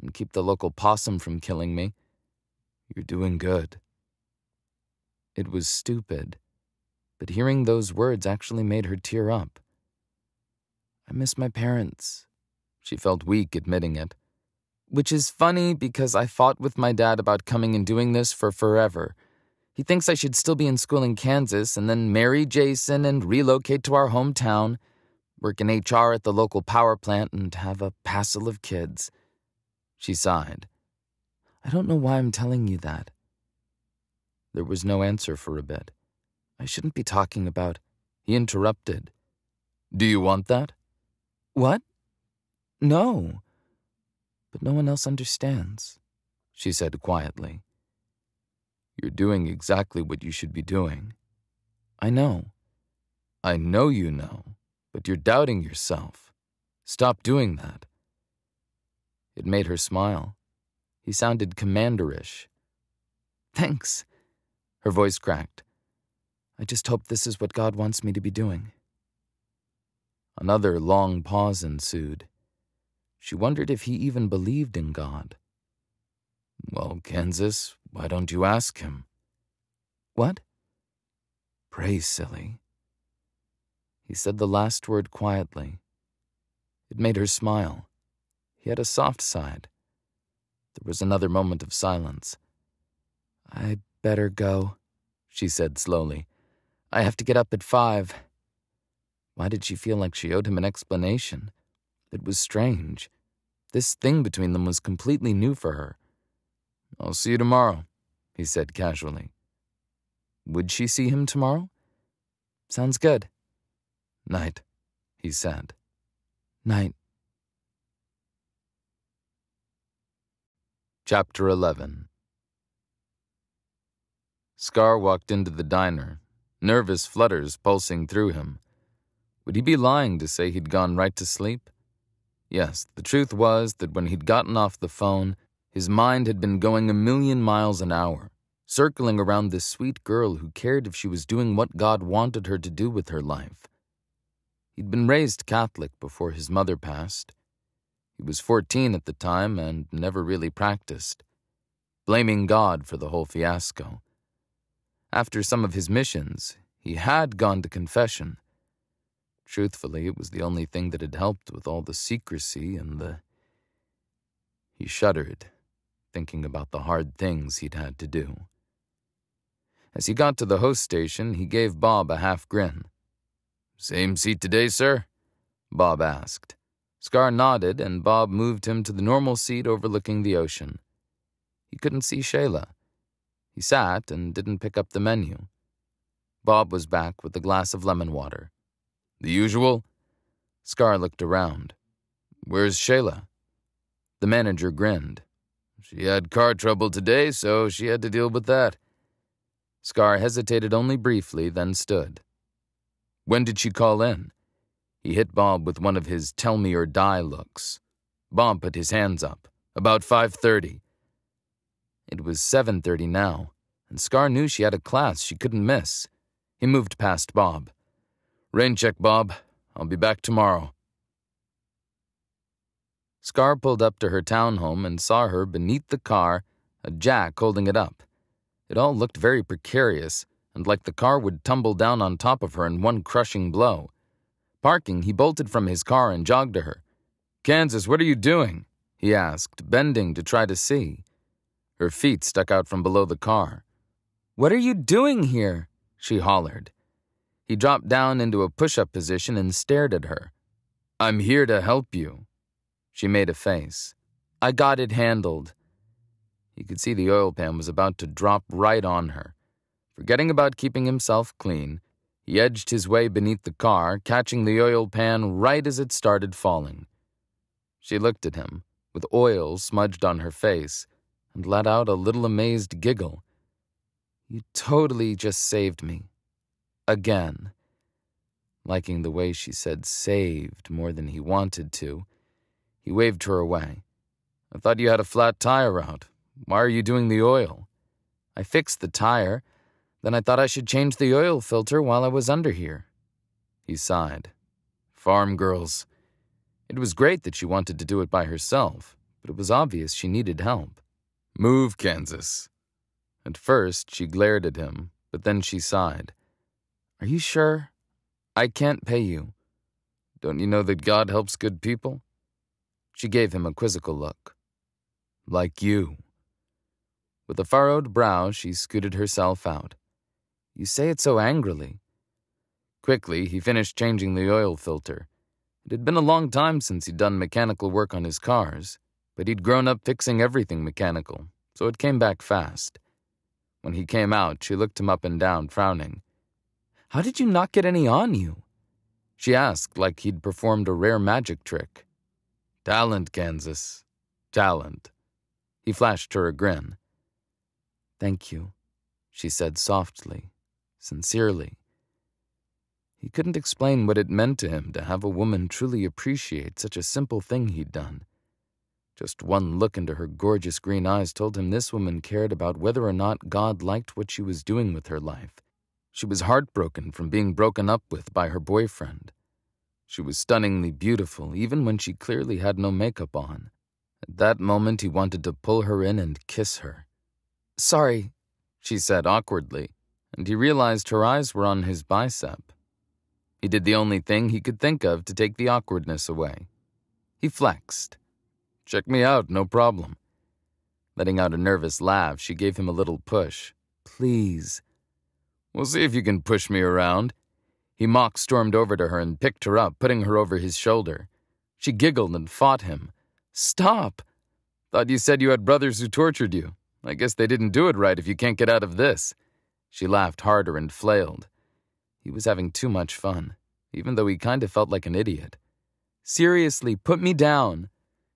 and keep the local possum from killing me. You're doing good. It was stupid, but hearing those words actually made her tear up. I miss my parents. She felt weak admitting it. Which is funny because I fought with my dad about coming and doing this for forever he thinks I should still be in school in Kansas and then marry Jason and relocate to our hometown, work in HR at the local power plant, and have a passel of kids. She sighed. I don't know why I'm telling you that. There was no answer for a bit. I shouldn't be talking about. He interrupted. Do you want that? What? No. But no one else understands, she said quietly. You're doing exactly what you should be doing. I know. I know you know, but you're doubting yourself. Stop doing that. It made her smile. He sounded commanderish. Thanks. Her voice cracked. I just hope this is what God wants me to be doing. Another long pause ensued. She wondered if he even believed in God. Well, Kansas, why don't you ask him? What? Pray, silly. He said the last word quietly. It made her smile. He had a soft side. There was another moment of silence. I better go, she said slowly. I have to get up at five. Why did she feel like she owed him an explanation? It was strange. This thing between them was completely new for her. I'll see you tomorrow, he said casually. Would she see him tomorrow? Sounds good. Night, he said. Night. Chapter 11 Scar walked into the diner, nervous flutters pulsing through him. Would he be lying to say he'd gone right to sleep? Yes, the truth was that when he'd gotten off the phone, his mind had been going a million miles an hour, circling around this sweet girl who cared if she was doing what God wanted her to do with her life. He'd been raised Catholic before his mother passed. He was 14 at the time and never really practiced, blaming God for the whole fiasco. After some of his missions, he had gone to confession. Truthfully, it was the only thing that had helped with all the secrecy and the. He shuddered, thinking about the hard things he'd had to do. As he got to the host station, he gave Bob a half grin. Same seat today, sir? Bob asked. Scar nodded, and Bob moved him to the normal seat overlooking the ocean. He couldn't see Shayla. He sat and didn't pick up the menu. Bob was back with a glass of lemon water. The usual? Scar looked around. Where's Shayla? The manager grinned. She had car trouble today, so she had to deal with that. Scar hesitated only briefly, then stood. When did she call in? He hit Bob with one of his tell me or die looks. Bob put his hands up. About 5:30. It was 7.30 now, and Scar knew she had a class she couldn't miss. He moved past Bob. Rain check, Bob. I'll be back tomorrow. Scar pulled up to her townhome and saw her beneath the car, a jack holding it up. It all looked very precarious, and like the car would tumble down on top of her in one crushing blow. Parking, he bolted from his car and jogged to her. Kansas, what are you doing? he asked, bending to try to see. Her feet stuck out from below the car. What are you doing here? she hollered. He dropped down into a push up position and stared at her. I'm here to help you. She made a face. I got it handled. He could see the oil pan was about to drop right on her. Forgetting about keeping himself clean, he edged his way beneath the car, catching the oil pan right as it started falling. She looked at him, with oil smudged on her face, and let out a little amazed giggle. You totally just saved me. Again. Liking the way she said saved more than he wanted to, he waved her away. I thought you had a flat tire out. Why are you doing the oil? I fixed the tire. Then I thought I should change the oil filter while I was under here. He sighed. Farm girls. It was great that she wanted to do it by herself, but it was obvious she needed help. Move, Kansas. At first, she glared at him, but then she sighed. Are you sure? I can't pay you. Don't you know that God helps good people? She gave him a quizzical look. Like you. With a furrowed brow, she scooted herself out. You say it so angrily. Quickly, he finished changing the oil filter. It had been a long time since he'd done mechanical work on his cars but he'd grown up fixing everything mechanical, so it came back fast. When he came out, she looked him up and down, frowning. How did you not get any on you? She asked like he'd performed a rare magic trick. Talent, Kansas. Talent. He flashed her a grin. Thank you, she said softly, sincerely. He couldn't explain what it meant to him to have a woman truly appreciate such a simple thing he'd done. Just one look into her gorgeous green eyes told him this woman cared about whether or not God liked what she was doing with her life. She was heartbroken from being broken up with by her boyfriend. She was stunningly beautiful, even when she clearly had no makeup on. At that moment, he wanted to pull her in and kiss her. Sorry, she said awkwardly, and he realized her eyes were on his bicep. He did the only thing he could think of to take the awkwardness away. He flexed. Check me out, no problem. Letting out a nervous laugh, she gave him a little push. Please. We'll see if you can push me around. He mock stormed over to her and picked her up, putting her over his shoulder. She giggled and fought him. Stop! Thought you said you had brothers who tortured you. I guess they didn't do it right if you can't get out of this. She laughed harder and flailed. He was having too much fun, even though he kind of felt like an idiot. Seriously, put me down.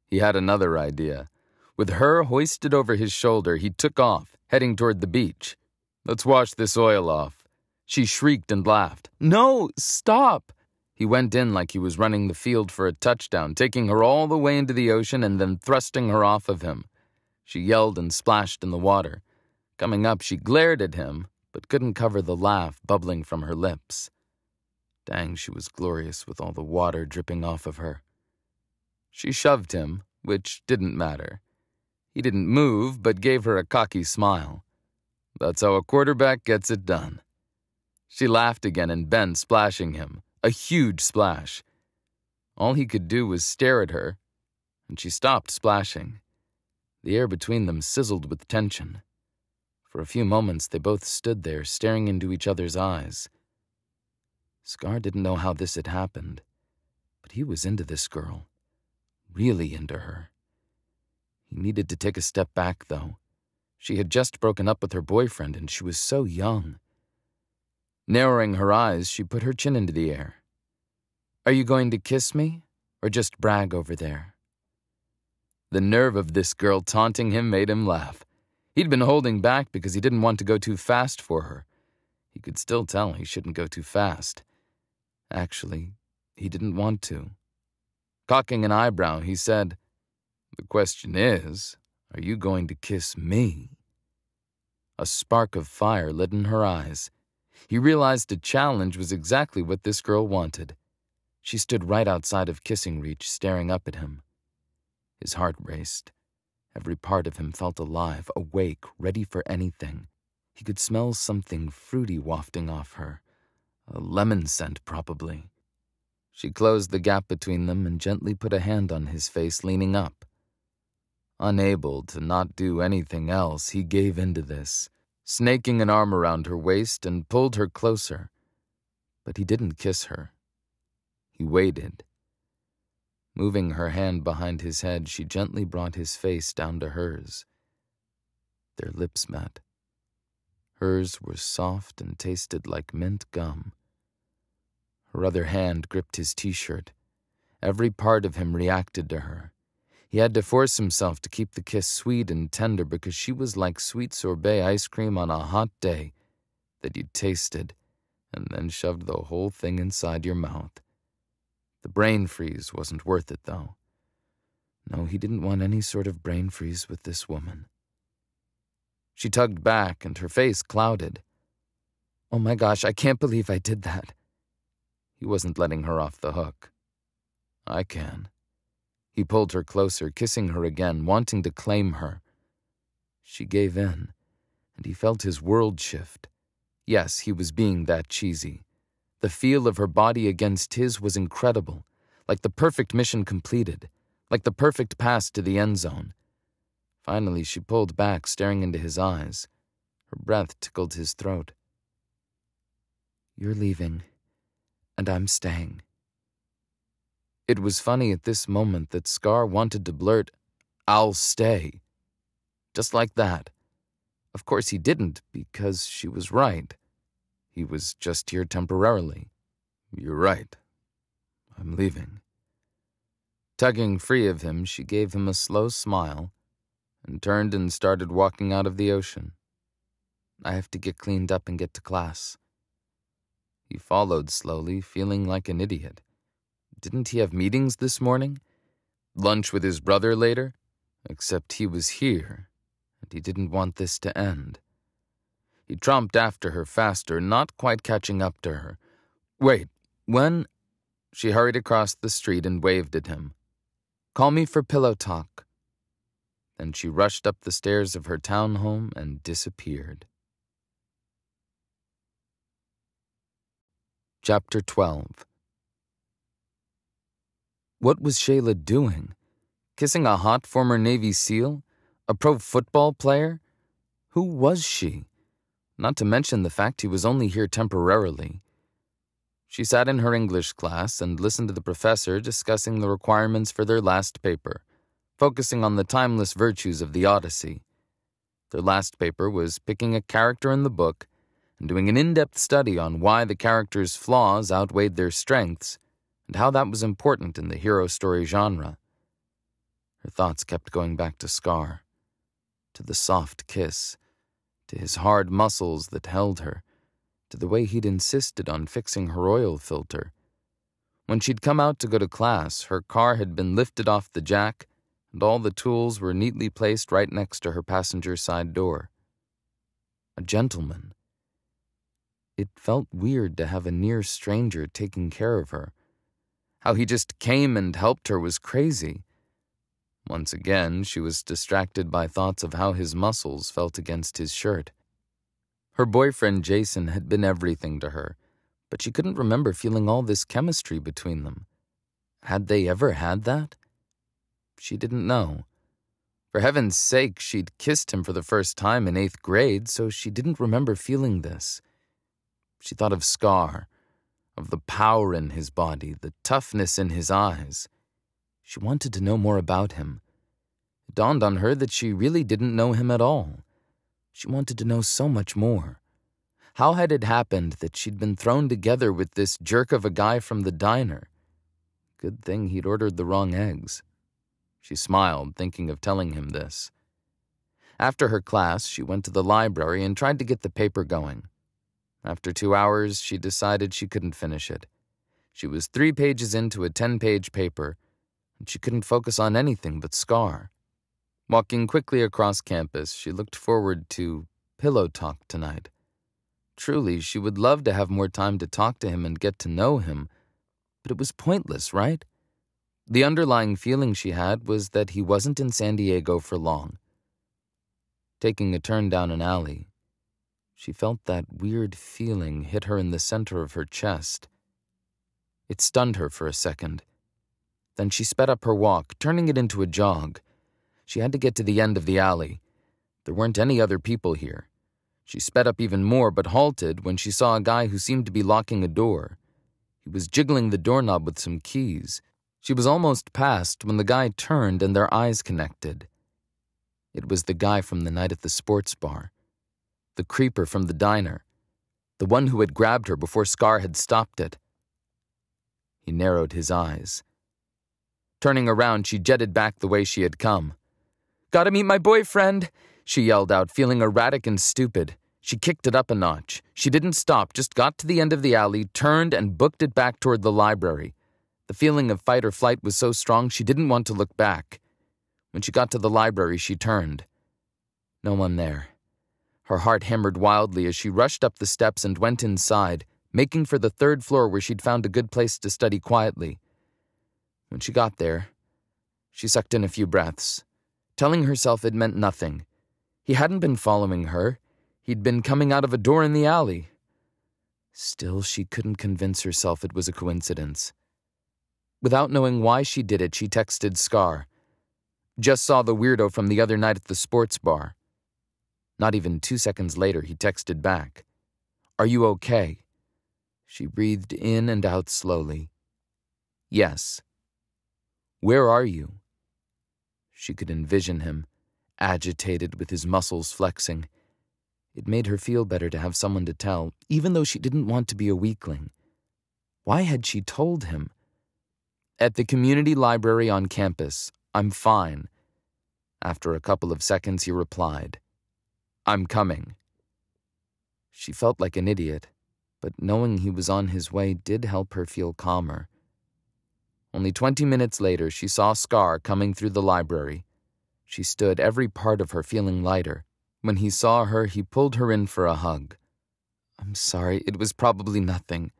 He had another idea. With her hoisted over his shoulder, he took off, heading toward the beach. Let's wash this oil off. She shrieked and laughed. No, stop! He went in like he was running the field for a touchdown, taking her all the way into the ocean and then thrusting her off of him. She yelled and splashed in the water. Coming up, she glared at him, but couldn't cover the laugh bubbling from her lips. Dang, she was glorious with all the water dripping off of her. She shoved him, which didn't matter. He didn't move, but gave her a cocky smile. That's how a quarterback gets it done. She laughed again and bent, splashing him, a huge splash. All he could do was stare at her, and she stopped splashing. The air between them sizzled with tension. For a few moments, they both stood there, staring into each other's eyes. Scar didn't know how this had happened, but he was into this girl. Really into her. He needed to take a step back, though. She had just broken up with her boyfriend, and she was so young. Narrowing her eyes, she put her chin into the air. Are you going to kiss me, or just brag over there? The nerve of this girl taunting him made him laugh. He'd been holding back because he didn't want to go too fast for her. He could still tell he shouldn't go too fast. Actually, he didn't want to. Cocking an eyebrow, he said, The question is, are you going to kiss me? A spark of fire lit in her eyes. He realized a challenge was exactly what this girl wanted. She stood right outside of kissing reach, staring up at him. His heart raced. Every part of him felt alive, awake, ready for anything. He could smell something fruity wafting off her. A lemon scent, probably. She closed the gap between them and gently put a hand on his face, leaning up. Unable to not do anything else, he gave in to this snaking an arm around her waist and pulled her closer. But he didn't kiss her. He waited. Moving her hand behind his head, she gently brought his face down to hers. Their lips met. Hers were soft and tasted like mint gum. Her other hand gripped his t shirt. Every part of him reacted to her. He had to force himself to keep the kiss sweet and tender because she was like sweet sorbet ice cream on a hot day that you tasted and then shoved the whole thing inside your mouth. The brain freeze wasn't worth it, though. No, he didn't want any sort of brain freeze with this woman. She tugged back and her face clouded. Oh my gosh, I can't believe I did that. He wasn't letting her off the hook. I can. He pulled her closer, kissing her again, wanting to claim her. She gave in, and he felt his world shift. Yes, he was being that cheesy. The feel of her body against his was incredible, like the perfect mission completed, like the perfect pass to the end zone. Finally, she pulled back, staring into his eyes. Her breath tickled his throat. You're leaving, and I'm staying. It was funny at this moment that Scar wanted to blurt, I'll stay. Just like that. Of course he didn't, because she was right. He was just here temporarily. You're right. I'm leaving. Tugging free of him, she gave him a slow smile and turned and started walking out of the ocean. I have to get cleaned up and get to class. He followed slowly, feeling like an idiot. Didn't he have meetings this morning? Lunch with his brother later? Except he was here, and he didn't want this to end. He tromped after her faster, not quite catching up to her. Wait, when? She hurried across the street and waved at him. Call me for pillow talk. Then she rushed up the stairs of her townhome and disappeared. Chapter 12 what was Shayla doing? Kissing a hot former Navy SEAL? A pro football player? Who was she? Not to mention the fact he was only here temporarily. She sat in her English class and listened to the professor discussing the requirements for their last paper, focusing on the timeless virtues of the Odyssey. Their last paper was picking a character in the book and doing an in depth study on why the character's flaws outweighed their strengths and how that was important in the hero story genre. Her thoughts kept going back to Scar, to the soft kiss, to his hard muscles that held her, to the way he'd insisted on fixing her oil filter. When she'd come out to go to class, her car had been lifted off the jack, and all the tools were neatly placed right next to her passenger side door. A gentleman. It felt weird to have a near stranger taking care of her. How he just came and helped her was crazy. Once again, she was distracted by thoughts of how his muscles felt against his shirt. Her boyfriend Jason had been everything to her, but she couldn't remember feeling all this chemistry between them. Had they ever had that? She didn't know. For heaven's sake, she'd kissed him for the first time in eighth grade, so she didn't remember feeling this. She thought of Scar, of the power in his body, the toughness in his eyes. She wanted to know more about him. It dawned on her that she really didn't know him at all. She wanted to know so much more. How had it happened that she'd been thrown together with this jerk of a guy from the diner? Good thing he'd ordered the wrong eggs. She smiled, thinking of telling him this. After her class, she went to the library and tried to get the paper going. After two hours, she decided she couldn't finish it. She was three pages into a 10 page paper, and she couldn't focus on anything but Scar. Walking quickly across campus, she looked forward to pillow talk tonight. Truly, she would love to have more time to talk to him and get to know him, but it was pointless, right? The underlying feeling she had was that he wasn't in San Diego for long. Taking a turn down an alley, she felt that weird feeling hit her in the center of her chest. It stunned her for a second. Then she sped up her walk, turning it into a jog. She had to get to the end of the alley. There weren't any other people here. She sped up even more, but halted when she saw a guy who seemed to be locking a door. He was jiggling the doorknob with some keys. She was almost past when the guy turned and their eyes connected. It was the guy from the night at the sports bar the creeper from the diner, the one who had grabbed her before Scar had stopped it. He narrowed his eyes. Turning around, she jetted back the way she had come. Gotta meet my boyfriend, she yelled out, feeling erratic and stupid. She kicked it up a notch. She didn't stop, just got to the end of the alley, turned, and booked it back toward the library. The feeling of fight or flight was so strong she didn't want to look back. When she got to the library, she turned. No one there. Her heart hammered wildly as she rushed up the steps and went inside, making for the third floor where she'd found a good place to study quietly. When she got there, she sucked in a few breaths, telling herself it meant nothing. He hadn't been following her, he'd been coming out of a door in the alley. Still, she couldn't convince herself it was a coincidence. Without knowing why she did it, she texted Scar. Just saw the weirdo from the other night at the sports bar. Not even two seconds later, he texted back, Are you okay? She breathed in and out slowly. Yes. Where are you? She could envision him, agitated with his muscles flexing. It made her feel better to have someone to tell, even though she didn't want to be a weakling. Why had she told him? At the community library on campus, I'm fine. After a couple of seconds, he replied, I'm coming. She felt like an idiot, but knowing he was on his way did help her feel calmer. Only 20 minutes later, she saw Scar coming through the library. She stood, every part of her feeling lighter. When he saw her, he pulled her in for a hug. I'm sorry, it was probably nothing,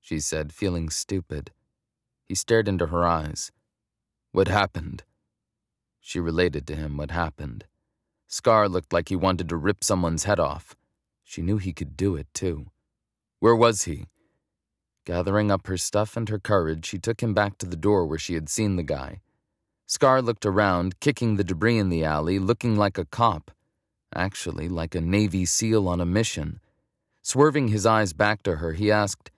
she said, feeling stupid. He stared into her eyes. What happened? She related to him what happened. Scar looked like he wanted to rip someone's head off. She knew he could do it, too. Where was he? Gathering up her stuff and her courage, she took him back to the door where she had seen the guy. Scar looked around, kicking the debris in the alley, looking like a cop. Actually, like a Navy SEAL on a mission. Swerving his eyes back to her, he asked,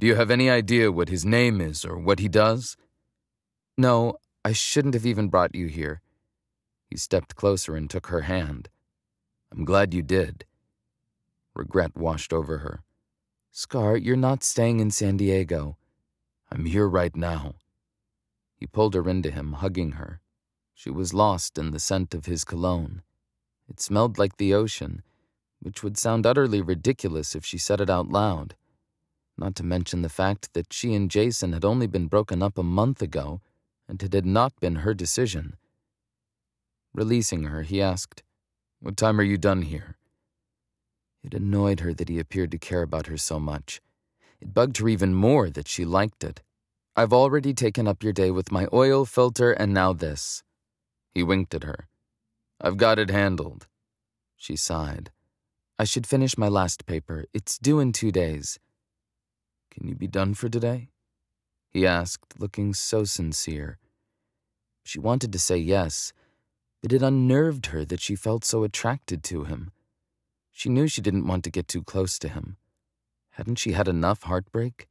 Do you have any idea what his name is or what he does? No, I shouldn't have even brought you here. He stepped closer and took her hand. I'm glad you did. Regret washed over her. Scar, you're not staying in San Diego. I'm here right now. He pulled her into him, hugging her. She was lost in the scent of his cologne. It smelled like the ocean, which would sound utterly ridiculous if she said it out loud. Not to mention the fact that she and Jason had only been broken up a month ago, and it had not been her decision. Releasing her, he asked, What time are you done here? It annoyed her that he appeared to care about her so much. It bugged her even more that she liked it. I've already taken up your day with my oil filter and now this. He winked at her. I've got it handled. She sighed. I should finish my last paper. It's due in two days. Can you be done for today? He asked, looking so sincere. She wanted to say yes, but it unnerved her that she felt so attracted to him. She knew she didn't want to get too close to him. Hadn't she had enough heartbreak?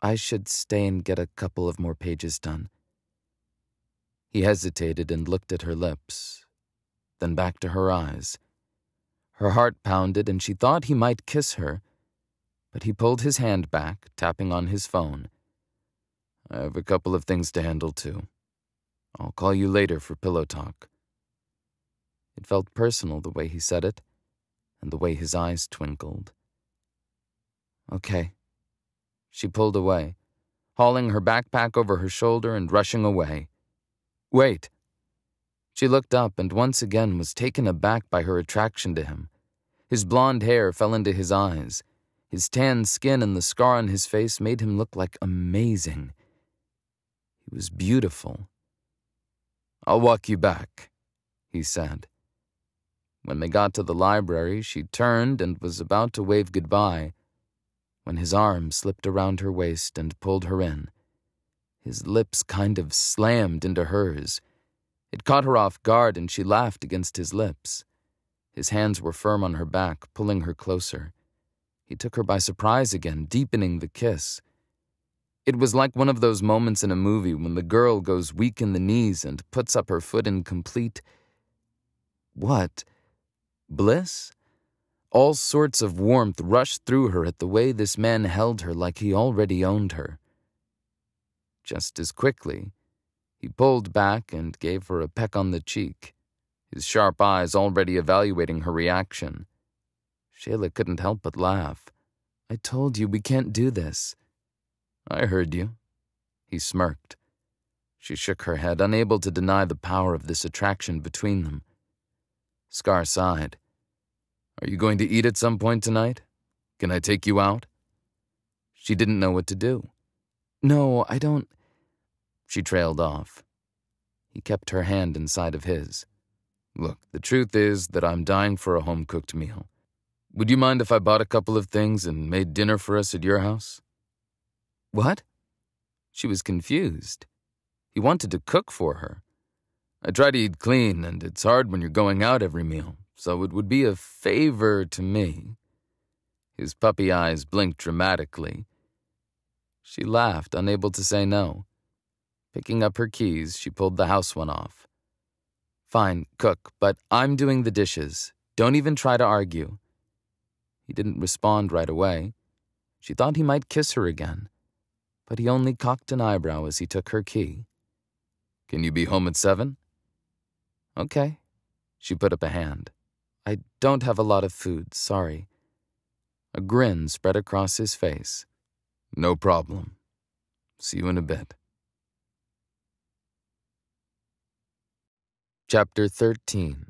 I should stay and get a couple of more pages done. He hesitated and looked at her lips, then back to her eyes. Her heart pounded, and she thought he might kiss her, but he pulled his hand back, tapping on his phone. I have a couple of things to handle, too. I'll call you later for pillow talk. It felt personal the way he said it, and the way his eyes twinkled. Okay. She pulled away, hauling her backpack over her shoulder and rushing away. Wait. She looked up and once again was taken aback by her attraction to him. His blond hair fell into his eyes his tan skin and the scar on his face made him look like amazing. He was beautiful. I'll walk you back, he said. When they got to the library, she turned and was about to wave goodbye when his arm slipped around her waist and pulled her in. His lips kind of slammed into hers. It caught her off guard and she laughed against his lips. His hands were firm on her back, pulling her closer. He took her by surprise again, deepening the kiss. It was like one of those moments in a movie when the girl goes weak in the knees and puts up her foot in complete. What? Bliss? All sorts of warmth rushed through her at the way this man held her like he already owned her. Just as quickly, he pulled back and gave her a peck on the cheek, his sharp eyes already evaluating her reaction. Shayla couldn't help but laugh. I told you we can't do this. I heard you. He smirked. She shook her head, unable to deny the power of this attraction between them. Scar sighed. Are you going to eat at some point tonight? Can I take you out? She didn't know what to do. No, I don't. She trailed off. He kept her hand inside of his. Look, the truth is that I'm dying for a home cooked meal. Would you mind if I bought a couple of things and made dinner for us at your house? What? She was confused. He wanted to cook for her. I try to eat clean, and it's hard when you're going out every meal, so it would be a favor to me. His puppy eyes blinked dramatically. She laughed, unable to say no. Picking up her keys, she pulled the house one off. Fine, cook, but I'm doing the dishes. Don't even try to argue. He didn't respond right away. She thought he might kiss her again, but he only cocked an eyebrow as he took her key. Can you be home at seven? Okay. She put up a hand. I don't have a lot of food, sorry. A grin spread across his face. No problem. See you in a bit. Chapter 13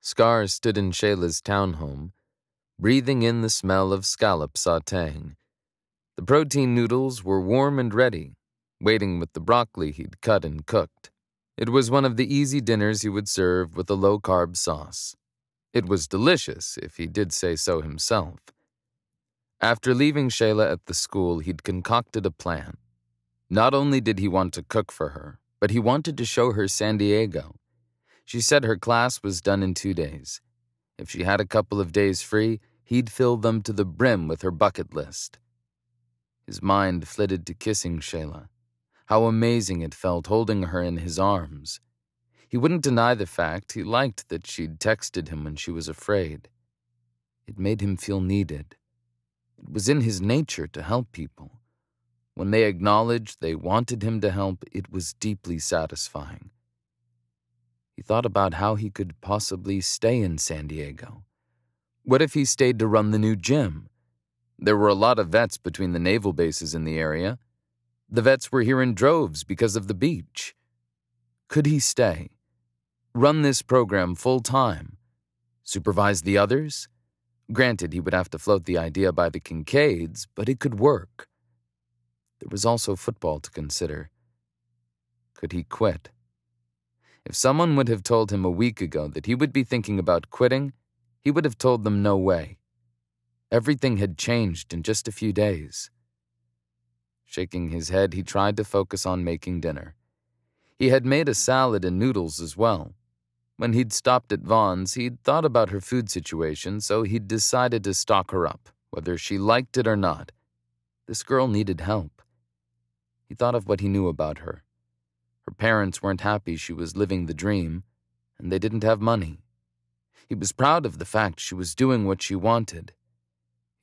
Scar stood in Shayla's townhome, breathing in the smell of scallop sautéing. The protein noodles were warm and ready, waiting with the broccoli he'd cut and cooked. It was one of the easy dinners he would serve with a low carb sauce. It was delicious, if he did say so himself. After leaving Shayla at the school, he'd concocted a plan. Not only did he want to cook for her, but he wanted to show her San Diego she said her class was done in two days. If she had a couple of days free, he'd fill them to the brim with her bucket list. His mind flitted to kissing Shayla. How amazing it felt holding her in his arms. He wouldn't deny the fact he liked that she'd texted him when she was afraid. It made him feel needed. It was in his nature to help people. When they acknowledged they wanted him to help, it was deeply satisfying. He thought about how he could possibly stay in San Diego. What if he stayed to run the new gym? There were a lot of vets between the naval bases in the area. The vets were here in droves because of the beach. Could he stay? Run this program full time? Supervise the others? Granted, he would have to float the idea by the Kincaids, but it could work. There was also football to consider. Could he quit? If someone would have told him a week ago that he would be thinking about quitting, he would have told them no way. Everything had changed in just a few days. Shaking his head, he tried to focus on making dinner. He had made a salad and noodles as well. When he'd stopped at Vons, he'd thought about her food situation, so he'd decided to stock her up, whether she liked it or not. This girl needed help. He thought of what he knew about her. Her parents weren't happy she was living the dream, and they didn't have money. He was proud of the fact she was doing what she wanted.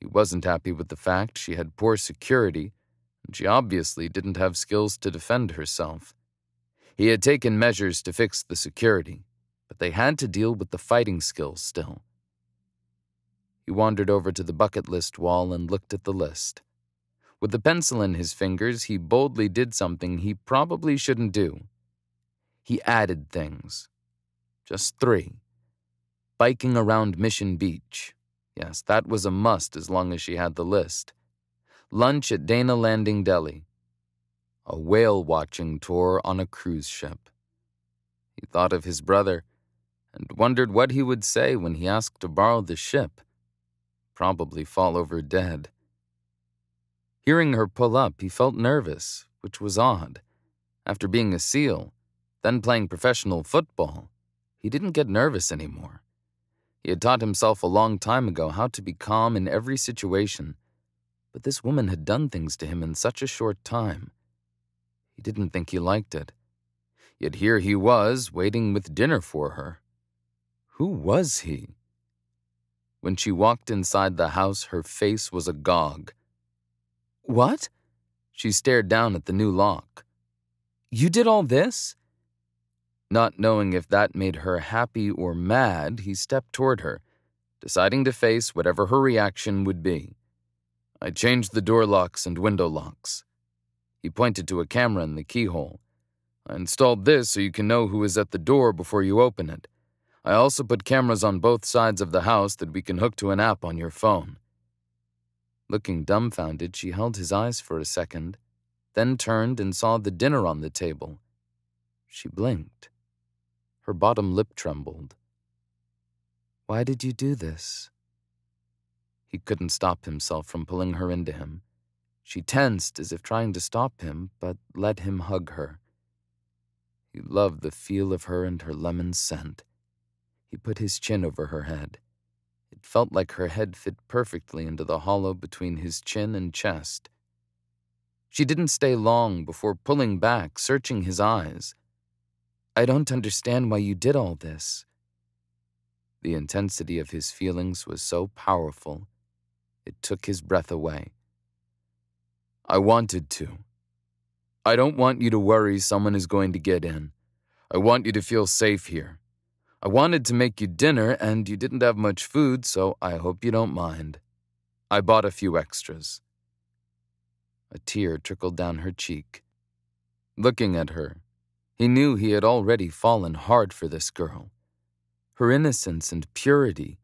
He wasn't happy with the fact she had poor security, she obviously didn't have skills to defend herself. He had taken measures to fix the security, but they had to deal with the fighting skills still. He wandered over to the bucket list wall and looked at the list. With the pencil in his fingers, he boldly did something he probably shouldn't do. He added things. Just three. Biking around Mission Beach. Yes, that was a must as long as she had the list. Lunch at Dana Landing Deli. A whale watching tour on a cruise ship. He thought of his brother and wondered what he would say when he asked to borrow the ship. Probably fall over dead. Hearing her pull up, he felt nervous, which was odd. After being a SEAL, then playing professional football, he didn't get nervous anymore. He had taught himself a long time ago how to be calm in every situation, but this woman had done things to him in such a short time. He didn't think he liked it. Yet here he was, waiting with dinner for her. Who was he? When she walked inside the house, her face was agog. What? She stared down at the new lock. You did all this? Not knowing if that made her happy or mad, he stepped toward her, deciding to face whatever her reaction would be. I changed the door locks and window locks. He pointed to a camera in the keyhole. I installed this so you can know who is at the door before you open it. I also put cameras on both sides of the house that we can hook to an app on your phone. Looking dumbfounded, she held his eyes for a second, then turned and saw the dinner on the table. She blinked. Her bottom lip trembled. Why did you do this? He couldn't stop himself from pulling her into him. She tensed as if trying to stop him, but let him hug her. He loved the feel of her and her lemon scent. He put his chin over her head. It felt like her head fit perfectly into the hollow between his chin and chest. She didn't stay long before pulling back, searching his eyes. I don't understand why you did all this. The intensity of his feelings was so powerful, it took his breath away. I wanted to. I don't want you to worry someone is going to get in. I want you to feel safe here. I wanted to make you dinner, and you didn't have much food, so I hope you don't mind. I bought a few extras. A tear trickled down her cheek. Looking at her, he knew he had already fallen hard for this girl. Her innocence and purity,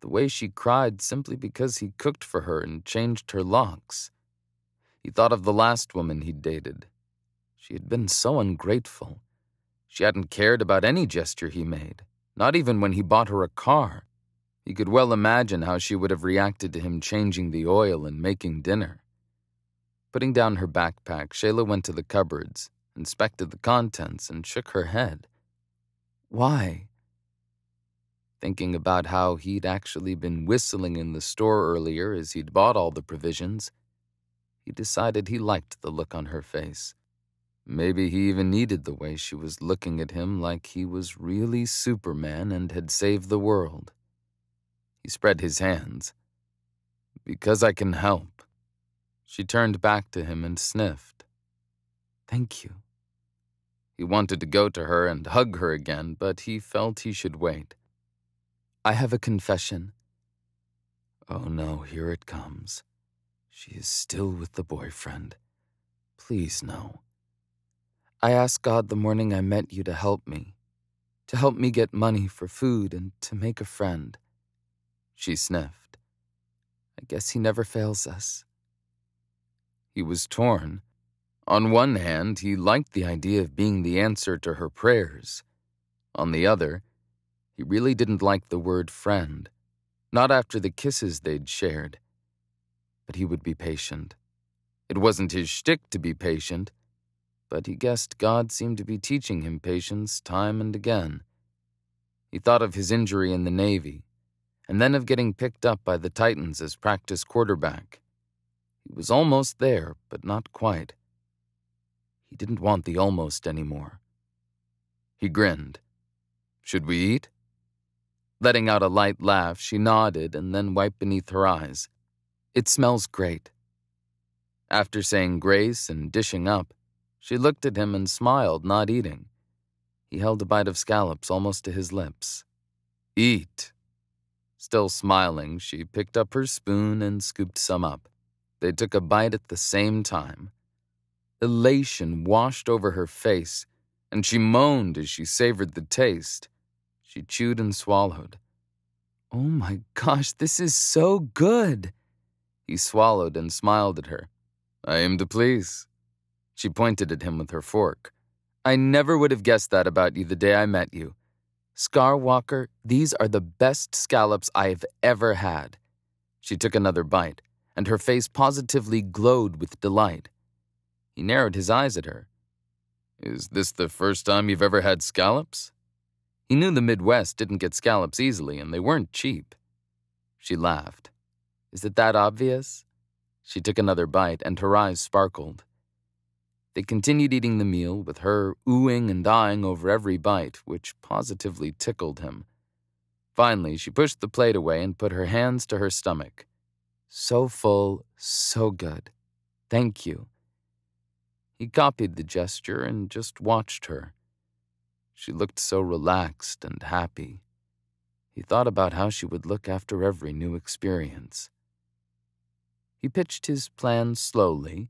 the way she cried simply because he cooked for her and changed her locks. He thought of the last woman he'd dated. She had been so ungrateful. She hadn't cared about any gesture he made, not even when he bought her a car. He could well imagine how she would have reacted to him changing the oil and making dinner. Putting down her backpack, Shayla went to the cupboards, inspected the contents, and shook her head. Why? Thinking about how he'd actually been whistling in the store earlier as he'd bought all the provisions, he decided he liked the look on her face. Maybe he even needed the way she was looking at him like he was really Superman and had saved the world. He spread his hands. Because I can help. She turned back to him and sniffed. Thank you. He wanted to go to her and hug her again, but he felt he should wait. I have a confession. Oh no, here it comes. She is still with the boyfriend. Please, no. I asked God the morning I met you to help me, to help me get money for food and to make a friend. She sniffed. I guess he never fails us. He was torn. On one hand, he liked the idea of being the answer to her prayers. On the other, he really didn't like the word friend, not after the kisses they'd shared. But he would be patient. It wasn't his shtick to be patient, but he guessed God seemed to be teaching him patience time and again. He thought of his injury in the Navy, and then of getting picked up by the Titans as practice quarterback. He was almost there, but not quite. He didn't want the almost anymore. He grinned. Should we eat? Letting out a light laugh, she nodded and then wiped beneath her eyes. It smells great. After saying grace and dishing up, she looked at him and smiled, not eating. He held a bite of scallops almost to his lips. Eat, Still smiling, she picked up her spoon and scooped some up. They took a bite at the same time. Elation washed over her face, and she moaned as she savored the taste. She chewed and swallowed. Oh my gosh, this is so good! He swallowed and smiled at her. I am to please. She pointed at him with her fork. I never would have guessed that about you the day I met you. Scar Walker, these are the best scallops I have ever had. She took another bite, and her face positively glowed with delight. He narrowed his eyes at her. Is this the first time you've ever had scallops? He knew the Midwest didn't get scallops easily, and they weren't cheap. She laughed. Is it that obvious? She took another bite, and her eyes sparkled. They continued eating the meal, with her oohing and eyeing over every bite, which positively tickled him. Finally, she pushed the plate away and put her hands to her stomach. So full, so good. Thank you. He copied the gesture and just watched her. She looked so relaxed and happy. He thought about how she would look after every new experience. He pitched his plan slowly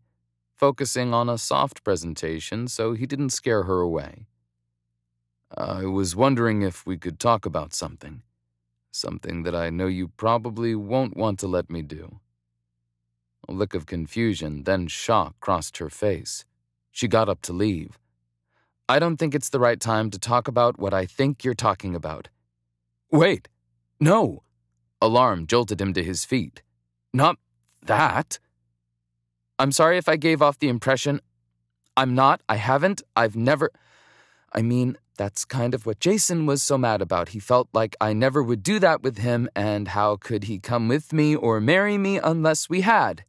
focusing on a soft presentation so he didn't scare her away. I was wondering if we could talk about something. Something that I know you probably won't want to let me do. A look of confusion, then shock crossed her face. She got up to leave. I don't think it's the right time to talk about what I think you're talking about. Wait, no! Alarm jolted him to his feet. Not that! I'm sorry if I gave off the impression. I'm not, I haven't, I've never. I mean, that's kind of what Jason was so mad about. He felt like I never would do that with him, and how could he come with me or marry me unless we had?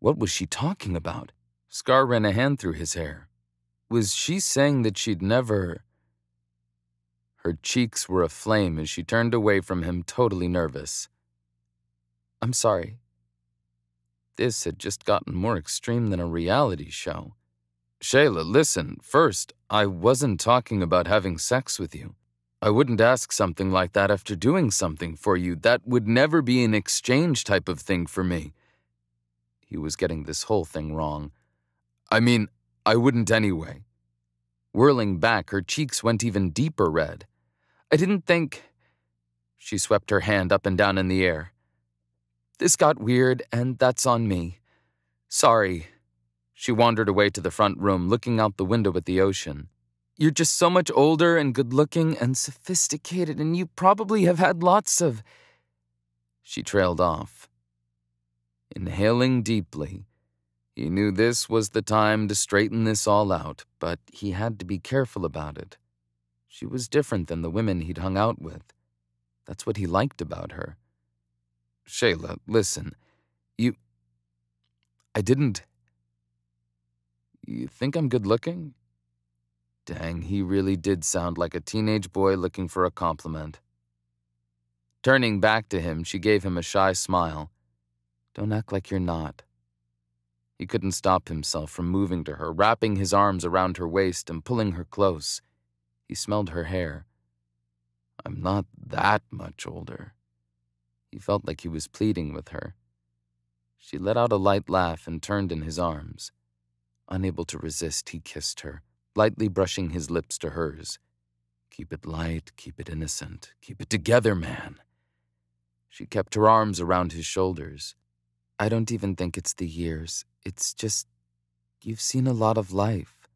What was she talking about? Scar ran a hand through his hair. Was she saying that she'd never. Her cheeks were aflame as she turned away from him, totally nervous. I'm sorry. This had just gotten more extreme than a reality show. Shayla, listen, first, I wasn't talking about having sex with you. I wouldn't ask something like that after doing something for you. That would never be an exchange type of thing for me. He was getting this whole thing wrong. I mean, I wouldn't anyway. Whirling back, her cheeks went even deeper red. I didn't think. She swept her hand up and down in the air. This got weird, and that's on me. Sorry. She wandered away to the front room, looking out the window at the ocean. You're just so much older and good looking and sophisticated, and you probably have had lots of. She trailed off. Inhaling deeply, he knew this was the time to straighten this all out, but he had to be careful about it. She was different than the women he'd hung out with. That's what he liked about her. Shayla, listen. You. I didn't. You think I'm good looking? Dang, he really did sound like a teenage boy looking for a compliment. Turning back to him, she gave him a shy smile. Don't act like you're not. He couldn't stop himself from moving to her, wrapping his arms around her waist and pulling her close. He smelled her hair. I'm not that much older. He felt like he was pleading with her. She let out a light laugh and turned in his arms. Unable to resist, he kissed her, lightly brushing his lips to hers. Keep it light, keep it innocent, keep it together, man. She kept her arms around his shoulders. I don't even think it's the years. It's just, you've seen a lot of life.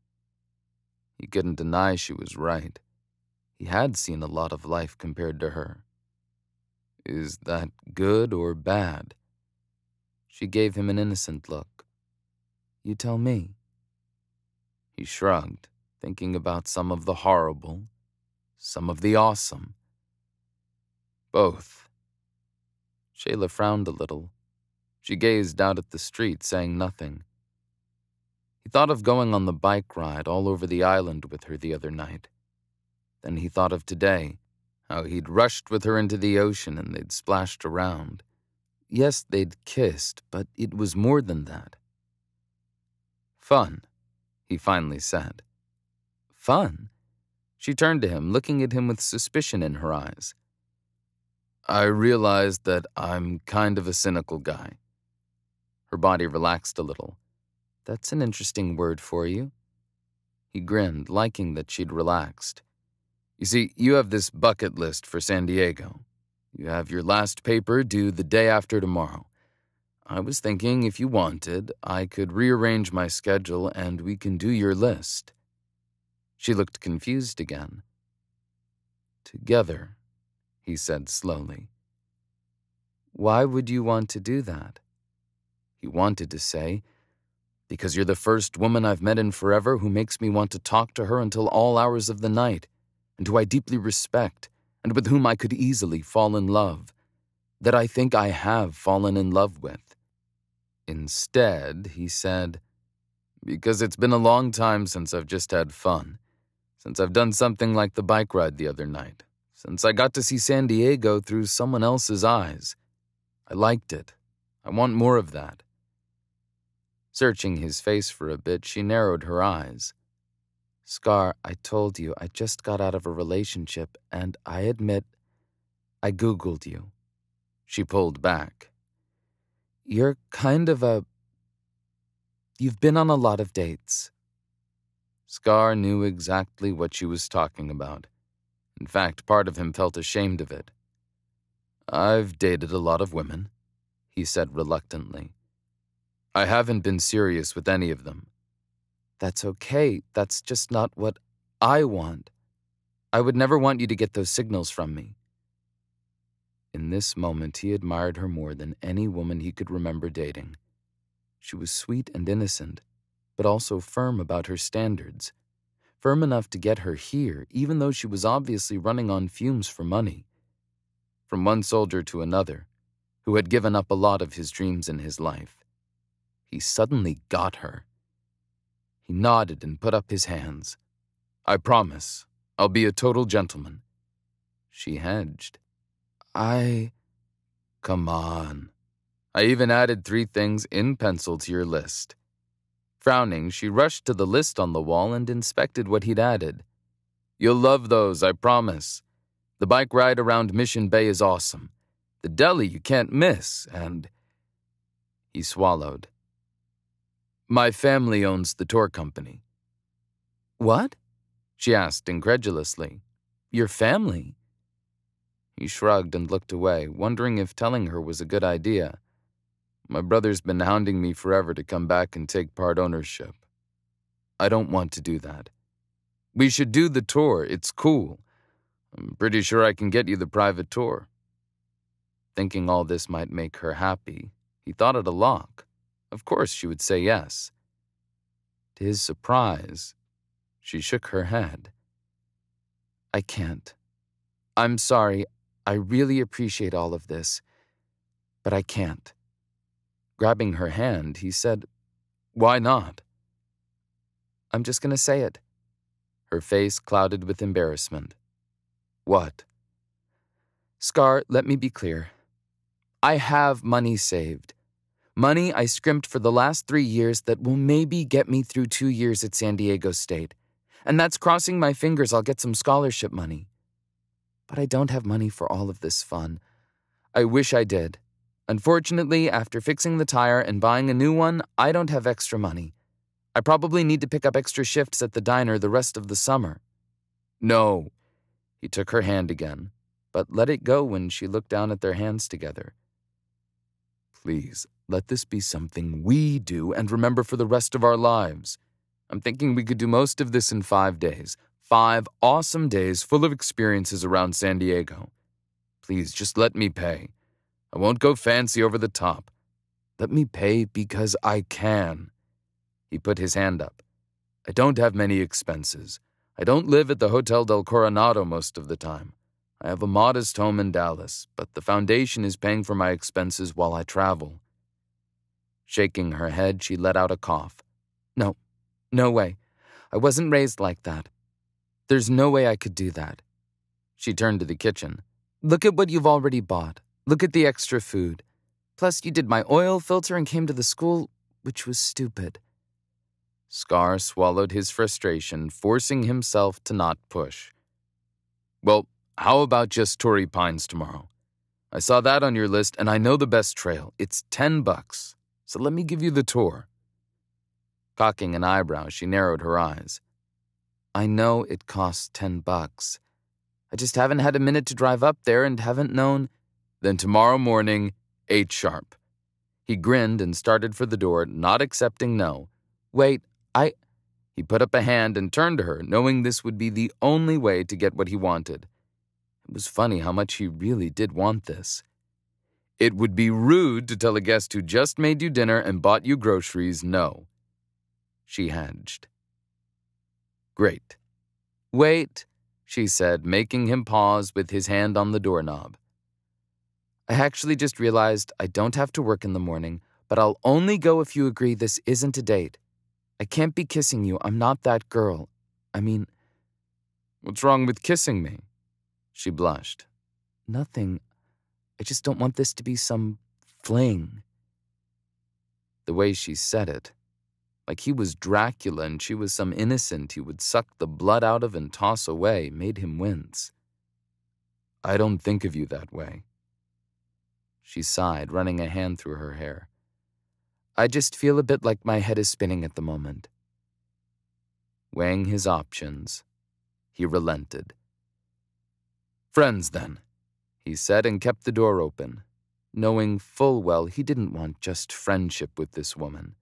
He couldn't deny she was right. He had seen a lot of life compared to her. Is that good or bad? She gave him an innocent look. You tell me. He shrugged, thinking about some of the horrible, some of the awesome. Both. Shayla frowned a little. She gazed out at the street, saying nothing. He thought of going on the bike ride all over the island with her the other night. Then he thought of today, how he'd rushed with her into the ocean and they'd splashed around. Yes, they'd kissed, but it was more than that. Fun, he finally said. Fun? She turned to him, looking at him with suspicion in her eyes. I realized that I'm kind of a cynical guy. Her body relaxed a little. That's an interesting word for you. He grinned, liking that she'd relaxed. You see, you have this bucket list for San Diego. You have your last paper due the day after tomorrow. I was thinking if you wanted, I could rearrange my schedule and we can do your list. She looked confused again. Together, he said slowly. Why would you want to do that? He wanted to say, Because you're the first woman I've met in forever who makes me want to talk to her until all hours of the night, and who I deeply respect, and with whom I could easily fall in love, that I think I have fallen in love with. Instead, he said, Because it's been a long time since I've just had fun, since I've done something like the bike ride the other night, since I got to see San Diego through someone else's eyes. I liked it. I want more of that. Searching his face for a bit, she narrowed her eyes. Scar, I told you I just got out of a relationship, and I admit I Googled you. She pulled back. You're kind of a. You've been on a lot of dates. Scar knew exactly what she was talking about. In fact, part of him felt ashamed of it. I've dated a lot of women, he said reluctantly. I haven't been serious with any of them. That's okay. That's just not what I want. I would never want you to get those signals from me. In this moment, he admired her more than any woman he could remember dating. She was sweet and innocent, but also firm about her standards. Firm enough to get her here, even though she was obviously running on fumes for money. From one soldier to another, who had given up a lot of his dreams in his life he suddenly got her. He nodded and put up his hands. I promise, I'll be a total gentleman. She hedged. I. Come on. I even added three things in pencil to your list. Frowning, she rushed to the list on the wall and inspected what he'd added. You'll love those, I promise. The bike ride around Mission Bay is awesome. The deli you can't miss, and. He swallowed. My family owns the tour company. What? She asked incredulously. Your family? He shrugged and looked away, wondering if telling her was a good idea. My brother's been hounding me forever to come back and take part ownership. I don't want to do that. We should do the tour, it's cool. I'm pretty sure I can get you the private tour. Thinking all this might make her happy, he thought it a lock. Of course she would say yes. To his surprise, she shook her head. I can't. I'm sorry. I really appreciate all of this, but I can't. Grabbing her hand, he said, Why not? I'm just going to say it. Her face clouded with embarrassment. What? Scar, let me be clear. I have money saved. Money I scrimped for the last three years that will maybe get me through two years at San Diego State. And that's crossing my fingers I'll get some scholarship money. But I don't have money for all of this fun. I wish I did. Unfortunately, after fixing the tire and buying a new one, I don't have extra money. I probably need to pick up extra shifts at the diner the rest of the summer. No. He took her hand again, but let it go when she looked down at their hands together. Please, let this be something we do and remember for the rest of our lives. I'm thinking we could do most of this in five days. Five awesome days full of experiences around San Diego. Please, just let me pay. I won't go fancy over the top. Let me pay because I can. He put his hand up. I don't have many expenses. I don't live at the Hotel del Coronado most of the time. I have a modest home in Dallas, but the foundation is paying for my expenses while I travel. Shaking her head, she let out a cough. No, no way. I wasn't raised like that. There's no way I could do that. She turned to the kitchen. Look at what you've already bought. Look at the extra food. Plus, you did my oil filter and came to the school, which was stupid. Scar swallowed his frustration, forcing himself to not push. Well, how about just Torrey Pines tomorrow? I saw that on your list, and I know the best trail. It's ten bucks. So let me give you the tour. Cocking an eyebrow, she narrowed her eyes. I know it costs ten bucks. I just haven't had a minute to drive up there and haven't known. Then tomorrow morning, eight sharp. He grinned and started for the door, not accepting no. Wait, I. He put up a hand and turned to her, knowing this would be the only way to get what he wanted. It was funny how much he really did want this. It would be rude to tell a guest who just made you dinner and bought you groceries no. She hedged. Great. Wait, she said, making him pause with his hand on the doorknob. I actually just realized I don't have to work in the morning, but I'll only go if you agree this isn't a date. I can't be kissing you. I'm not that girl. I mean, what's wrong with kissing me? She blushed. Nothing. I just don't want this to be some fling. The way she said it, like he was Dracula and she was some innocent he would suck the blood out of and toss away, made him wince. I don't think of you that way. She sighed, running a hand through her hair. I just feel a bit like my head is spinning at the moment. Weighing his options, he relented. Friends, then, he said and kept the door open, knowing full well he didn't want just friendship with this woman.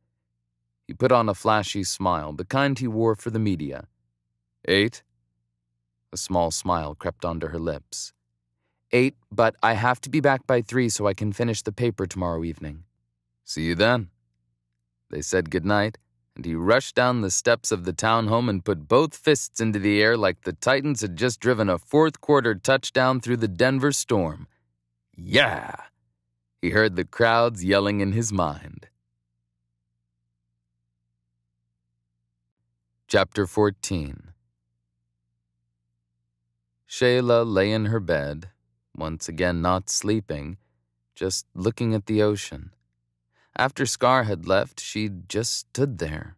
He put on a flashy smile, the kind he wore for the media. Eight? A small smile crept onto her lips. Eight, but I have to be back by three so I can finish the paper tomorrow evening. See you then. They said goodnight, and he rushed down the steps of the townhome and put both fists into the air like the Titans had just driven a fourth quarter touchdown through the Denver storm. Yeah! He heard the crowds yelling in his mind. Chapter 14 Shayla lay in her bed, once again not sleeping, just looking at the ocean. After Scar had left, she just stood there.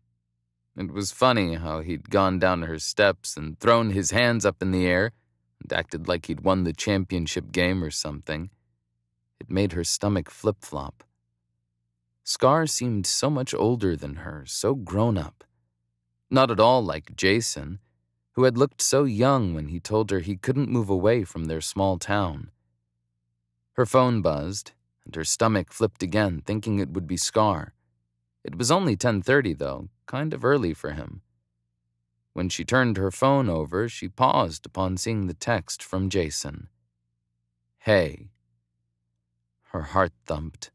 It was funny how he'd gone down her steps and thrown his hands up in the air and acted like he'd won the championship game or something. It made her stomach flip flop. Scar seemed so much older than her, so grown up. Not at all like Jason, who had looked so young when he told her he couldn't move away from their small town. Her phone buzzed, and her stomach flipped again, thinking it would be Scar. It was only 10:30 though, kind of early for him. When she turned her phone over, she paused upon seeing the text from Jason. Hey. Her heart thumped.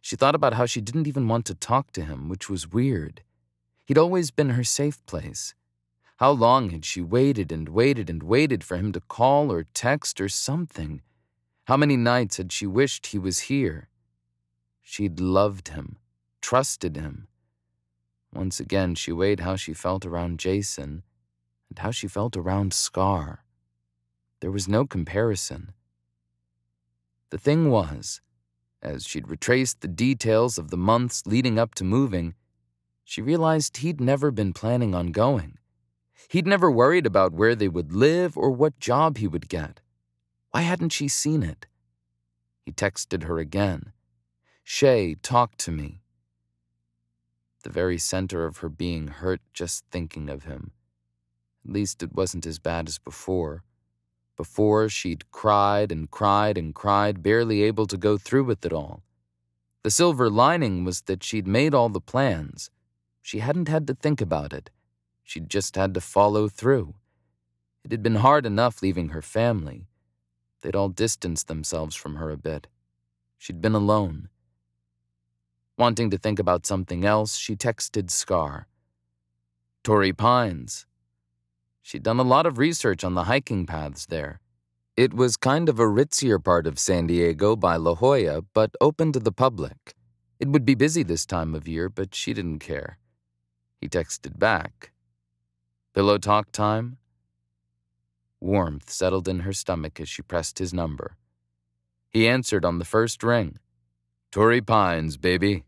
She thought about how she didn't even want to talk to him, which was weird. He'd always been her safe place. How long had she waited and waited and waited for him to call or text or something? How many nights had she wished he was here? She'd loved him, trusted him. Once again, she weighed how she felt around Jason and how she felt around Scar. There was no comparison. The thing was, As she'd retraced the details of the months leading up to moving, she realized he'd never been planning on going. He'd never worried about where they would live or what job he would get. Why hadn't she seen it? He texted her again. Shay, talk to me. The very center of her being hurt just thinking of him. At least it wasn't as bad as before. Before, she'd cried and cried and cried, barely able to go through with it all. The silver lining was that she'd made all the plans. She hadn't had to think about it. She'd just had to follow through. It had been hard enough leaving her family. They'd all distanced themselves from her a bit. She'd been alone. Wanting to think about something else, she texted Scar. Torrey Pines. She'd done a lot of research on the hiking paths there. It was kind of a ritzier part of San Diego by La Jolla, but open to the public. It would be busy this time of year, but she didn't care. He texted back. Pillow talk time? Warmth settled in her stomach as she pressed his number. He answered on the first ring. Torrey Pines, baby.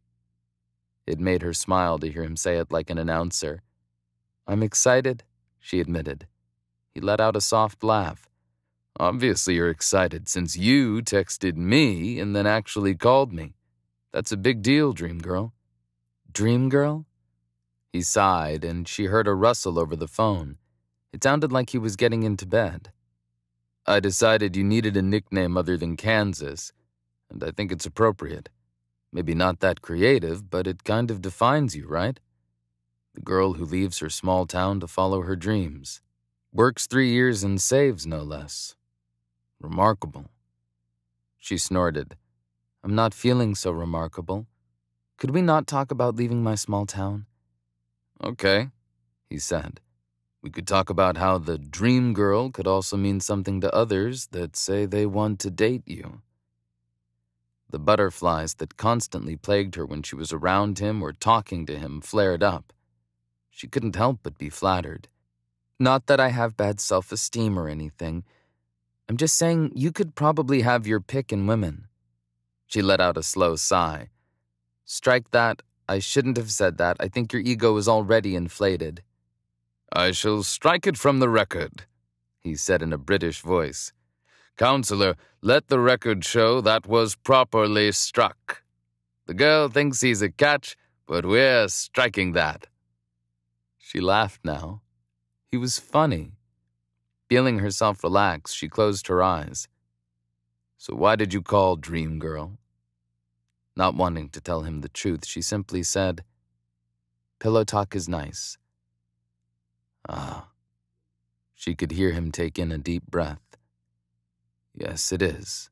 It made her smile to hear him say it like an announcer. I'm excited, she admitted. He let out a soft laugh. Obviously, you're excited since you texted me and then actually called me. That's a big deal, Dream Girl. Dream Girl? He sighed, and she heard a rustle over the phone. It sounded like he was getting into bed. I decided you needed a nickname other than Kansas, and I think it's appropriate. Maybe not that creative, but it kind of defines you, right? The girl who leaves her small town to follow her dreams. Works three years and saves, no less. Remarkable. She snorted. I'm not feeling so remarkable. Could we not talk about leaving my small town? Okay, he said. We could talk about how the dream girl could also mean something to others that say they want to date you. The butterflies that constantly plagued her when she was around him or talking to him flared up. She couldn't help but be flattered. Not that I have bad self esteem or anything. I'm just saying you could probably have your pick in women. She let out a slow sigh. Strike that. I shouldn't have said that. I think your ego is already inflated. I shall strike it from the record, he said in a British voice. Counselor, let the record show that was properly struck. The girl thinks he's a catch, but we're striking that. She laughed now. He was funny. Feeling herself relax, she closed her eyes. So why did you call Dream Girl? Not wanting to tell him the truth, she simply said, Pillow talk is nice. Ah. She could hear him take in a deep breath. Yes, it is.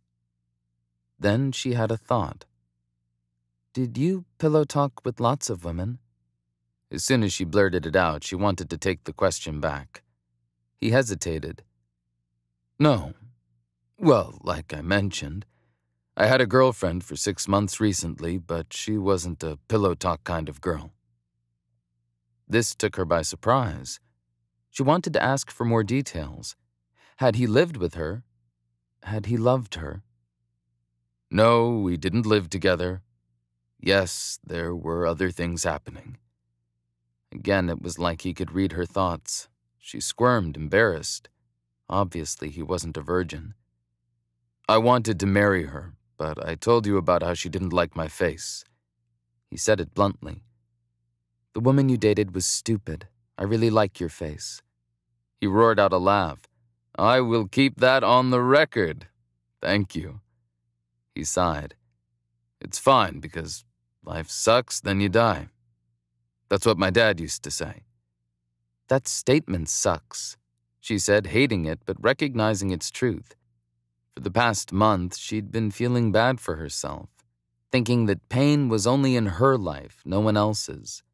Then she had a thought. Did you pillow talk with lots of women? As soon as she blurted it out, she wanted to take the question back. He hesitated. No. Well, like I mentioned, I had a girlfriend for six months recently, but she wasn't a pillow talk kind of girl. This took her by surprise. She wanted to ask for more details. Had he lived with her? Had he loved her? No, we didn't live together. Yes, there were other things happening. Again, it was like he could read her thoughts. She squirmed, embarrassed. Obviously, he wasn't a virgin. I wanted to marry her, but I told you about how she didn't like my face. He said it bluntly. The woman you dated was stupid. I really like your face. He roared out a laugh. I will keep that on the record. Thank you. He sighed. It's fine because life sucks, then you die. That's what my dad used to say. That statement sucks, she said, hating it but recognizing its truth. For the past month, she'd been feeling bad for herself, thinking that pain was only in her life, no one else's.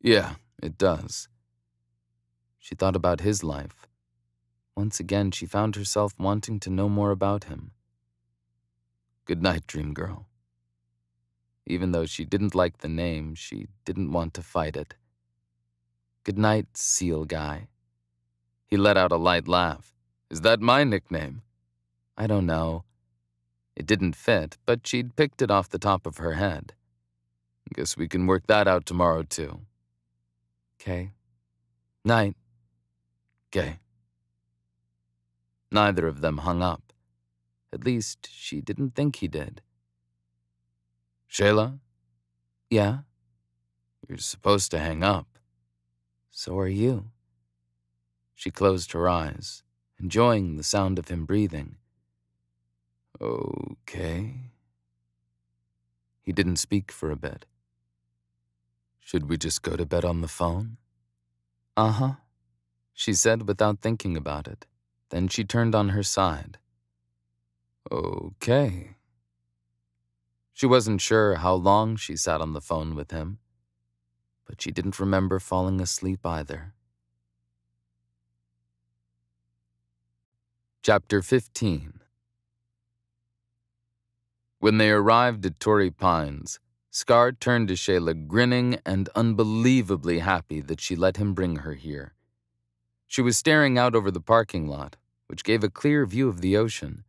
Yeah, it does. She thought about his life. Once again, she found herself wanting to know more about him. Good night, dream girl. Even though she didn't like the name, she didn't want to fight it. Good night, seal guy. He let out a light laugh. Is that my nickname? I don't know. It didn't fit, but she'd picked it off the top of her head. Guess we can work that out tomorrow, too. Okay. Night. Okay. Neither of them hung up. At least, she didn't think he did. Shayla? Yeah? You're supposed to hang up. So are you. She closed her eyes, enjoying the sound of him breathing. Okay. He didn't speak for a bit. Should we just go to bed on the phone? Uh huh, she said without thinking about it. Then she turned on her side. Okay. She wasn't sure how long she sat on the phone with him, but she didn't remember falling asleep either. Chapter 15 When they arrived at Torrey Pines, Scar turned to Shayla grinning and unbelievably happy that she let him bring her here. She was staring out over the parking lot, which gave a clear view of the ocean.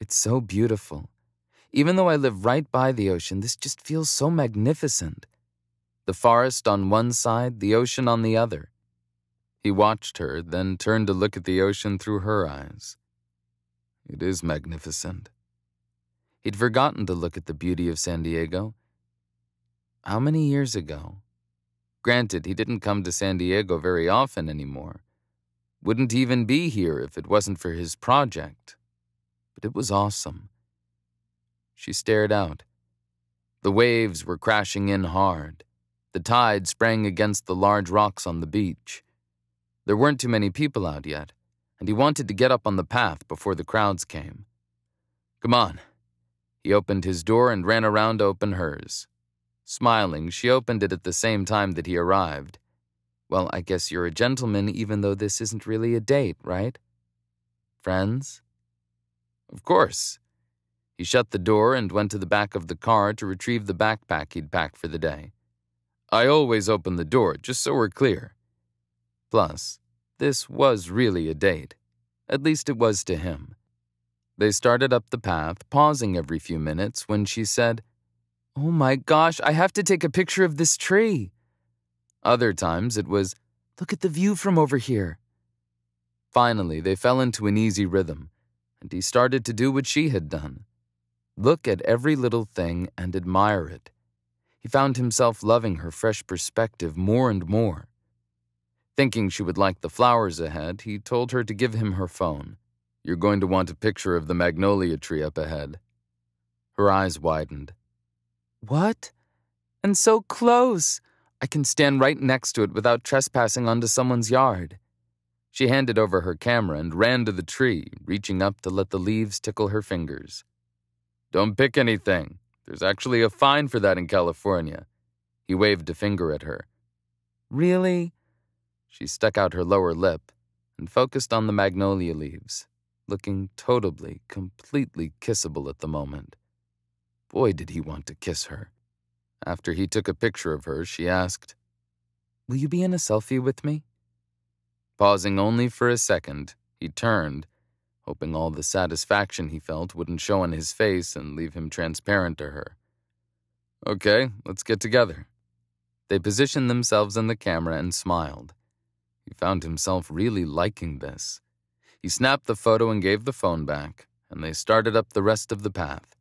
It's so beautiful. Even though I live right by the ocean, this just feels so magnificent. The forest on one side, the ocean on the other. He watched her, then turned to look at the ocean through her eyes. It is magnificent. He'd forgotten to look at the beauty of San Diego. How many years ago? Granted, he didn't come to San Diego very often anymore. Wouldn't even be here if it wasn't for his project. But it was awesome. She stared out. The waves were crashing in hard. The tide sprang against the large rocks on the beach. There weren't too many people out yet, and he wanted to get up on the path before the crowds came. Come on. He opened his door and ran around to open hers. Smiling, she opened it at the same time that he arrived. Well, I guess you're a gentleman even though this isn't really a date, right? Friends? Of course. He shut the door and went to the back of the car to retrieve the backpack he'd packed for the day. I always open the door, just so we're clear. Plus, this was really a date. At least it was to him. They started up the path, pausing every few minutes when she said, Oh my gosh, I have to take a picture of this tree. Other times it was, look at the view from over here. Finally, they fell into an easy rhythm, and he started to do what she had done look at every little thing and admire it. He found himself loving her fresh perspective more and more. Thinking she would like the flowers ahead, he told her to give him her phone. You're going to want a picture of the magnolia tree up ahead. Her eyes widened. What? And so close! I can stand right next to it without trespassing onto someone's yard. She handed over her camera and ran to the tree, reaching up to let the leaves tickle her fingers. Don't pick anything. There's actually a fine for that in California. He waved a finger at her. Really? She stuck out her lower lip and focused on the magnolia leaves, looking totally, completely kissable at the moment. Boy, did he want to kiss her. After he took a picture of her, she asked, Will you be in a selfie with me? Pausing only for a second, he turned, hoping all the satisfaction he felt wouldn't show on his face and leave him transparent to her. Okay, let's get together. They positioned themselves in the camera and smiled. He found himself really liking this. He snapped the photo and gave the phone back, and they started up the rest of the path.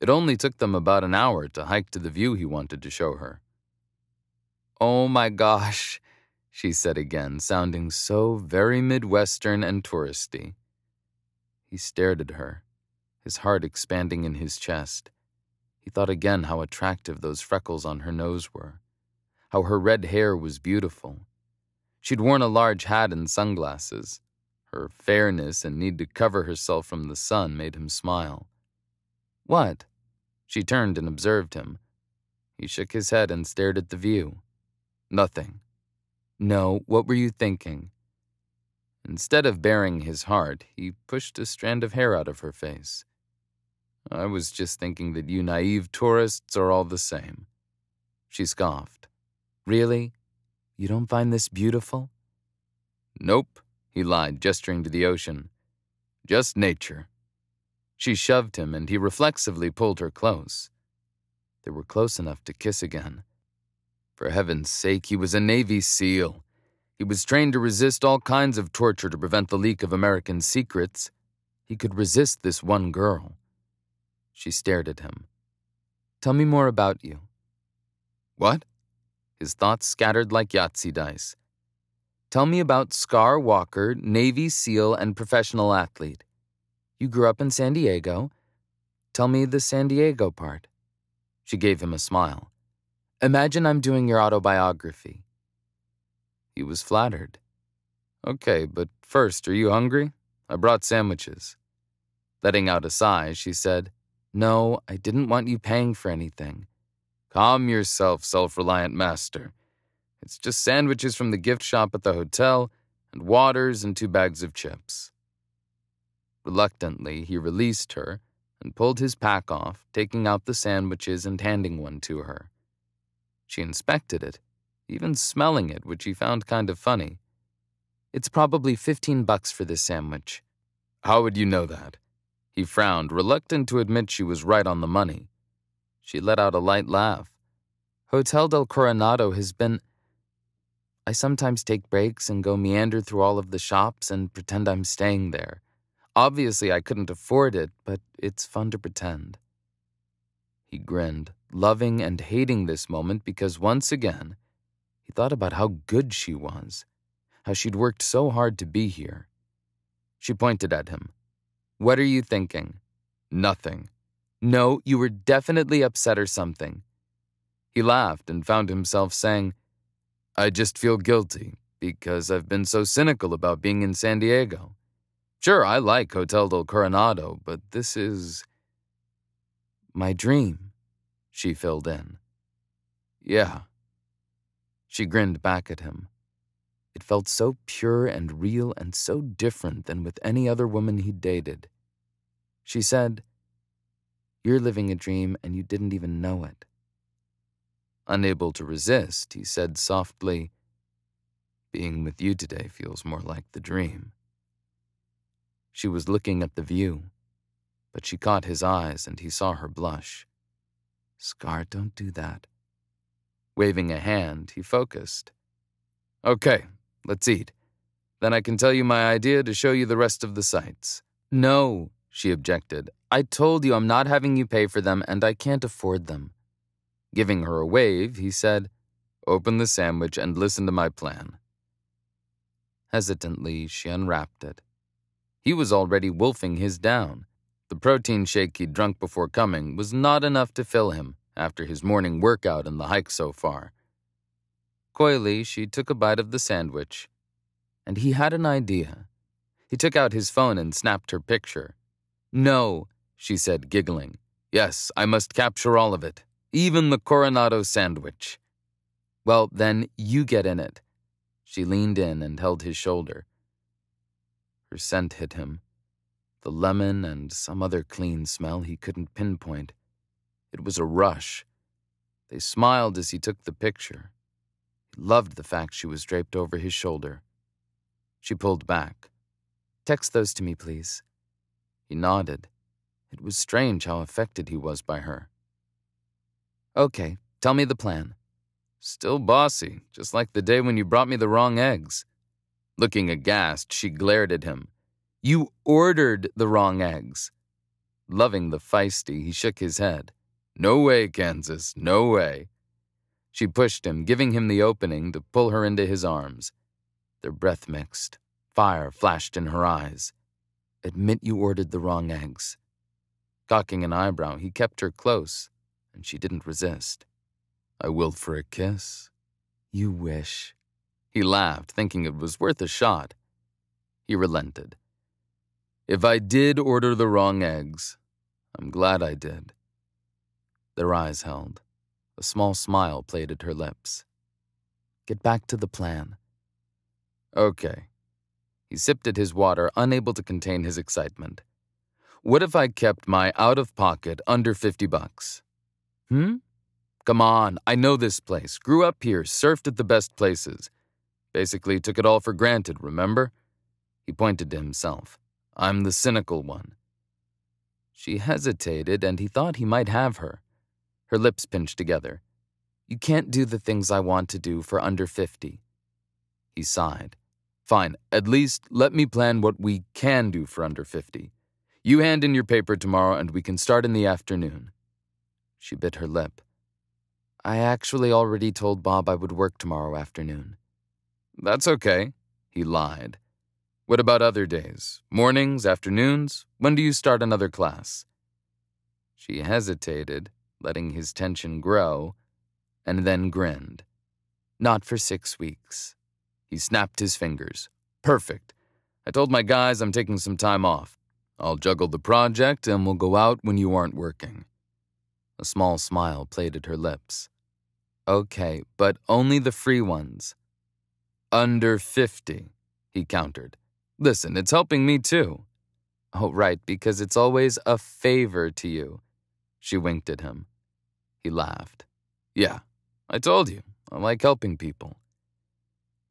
It only took them about an hour to hike to the view he wanted to show her. Oh my gosh, she said again, sounding so very Midwestern and touristy. He stared at her, his heart expanding in his chest. He thought again how attractive those freckles on her nose were, how her red hair was beautiful. She'd worn a large hat and sunglasses. Her fairness and need to cover herself from the sun made him smile. What? She turned and observed him. He shook his head and stared at the view. Nothing. No, what were you thinking? Instead of baring his heart, he pushed a strand of hair out of her face. I was just thinking that you naive tourists are all the same. She scoffed. Really? You don't find this beautiful? Nope, he lied, gesturing to the ocean. Just nature. She shoved him, and he reflexively pulled her close. They were close enough to kiss again. For heaven's sake, he was a Navy SEAL. He was trained to resist all kinds of torture to prevent the leak of American secrets. He could resist this one girl. She stared at him. Tell me more about you. What? His thoughts scattered like Yahtzee dice. Tell me about Scar Walker, Navy SEAL and professional athlete. You grew up in San Diego. Tell me the San Diego part. She gave him a smile. Imagine I'm doing your autobiography. He was flattered. Okay, but first, are you hungry? I brought sandwiches. Letting out a sigh, she said, No, I didn't want you paying for anything. Calm yourself, self reliant master. It's just sandwiches from the gift shop at the hotel, and waters and two bags of chips. Reluctantly, he released her and pulled his pack off, taking out the sandwiches and handing one to her. She inspected it, even smelling it, which he found kind of funny. It's probably 15 bucks for this sandwich. How would you know that? He frowned, reluctant to admit she was right on the money. She let out a light laugh. Hotel del Coronado has been. I sometimes take breaks and go meander through all of the shops and pretend I'm staying there. Obviously, I couldn't afford it, but it's fun to pretend. He grinned, loving and hating this moment because once again, he thought about how good she was, how she'd worked so hard to be here. She pointed at him. What are you thinking? Nothing. No, you were definitely upset or something. He laughed and found himself saying, I just feel guilty because I've been so cynical about being in San Diego. Sure, I like Hotel del Coronado, but this is. My dream, she filled in. Yeah. She grinned back at him. It felt so pure and real and so different than with any other woman he'd dated. She said, You're living a dream and you didn't even know it. Unable to resist, he said softly, Being with you today feels more like the dream. She was looking at the view, but she caught his eyes and he saw her blush. Scar, don't do that. Waving a hand, he focused. Okay, let's eat. Then I can tell you my idea to show you the rest of the sights. No, she objected. I told you I'm not having you pay for them and I can't afford them. Giving her a wave, he said, Open the sandwich and listen to my plan. Hesitantly, she unwrapped it. He was already wolfing his down. The protein shake he'd drunk before coming was not enough to fill him after his morning workout and the hike so far. Coyly, she took a bite of the sandwich. And he had an idea. He took out his phone and snapped her picture. No, she said, giggling. Yes, I must capture all of it, even the Coronado sandwich. Well, then you get in it. She leaned in and held his shoulder. Her scent hit him. The lemon and some other clean smell he couldn't pinpoint. It was a rush. They smiled as he took the picture. He loved the fact she was draped over his shoulder. She pulled back. Text those to me, please. He nodded. It was strange how affected he was by her. Okay, tell me the plan. Still bossy, just like the day when you brought me the wrong eggs. Looking aghast, she glared at him. You ordered the wrong eggs. Loving the feisty, he shook his head. No way, Kansas, no way. She pushed him, giving him the opening to pull her into his arms. Their breath mixed. Fire flashed in her eyes. Admit you ordered the wrong eggs. Cocking an eyebrow, he kept her close, and she didn't resist. I will for a kiss. You wish. He laughed, thinking it was worth a shot. He relented. If I did order the wrong eggs, I'm glad I did. Their eyes held. A small smile played at her lips. Get back to the plan. Okay. He sipped at his water, unable to contain his excitement. What if I kept my out of pocket under 50 bucks? Hmm? Come on, I know this place. Grew up here, surfed at the best places. Basically, took it all for granted, remember? He pointed to himself. I'm the cynical one. She hesitated, and he thought he might have her. Her lips pinched together. You can't do the things I want to do for under 50. He sighed. Fine, at least let me plan what we can do for under 50. You hand in your paper tomorrow and we can start in the afternoon. She bit her lip. I actually already told Bob I would work tomorrow afternoon. That's okay, he lied. What about other days? Mornings, afternoons? When do you start another class? She hesitated, letting his tension grow, and then grinned. Not for six weeks. He snapped his fingers. Perfect. I told my guys I'm taking some time off. I'll juggle the project and we'll go out when you aren't working. A small smile played at her lips. Okay, but only the free ones. Under 50, he countered. Listen, it's helping me too. Oh, right, because it's always a favor to you. She winked at him. He laughed. Yeah, I told you, I like helping people.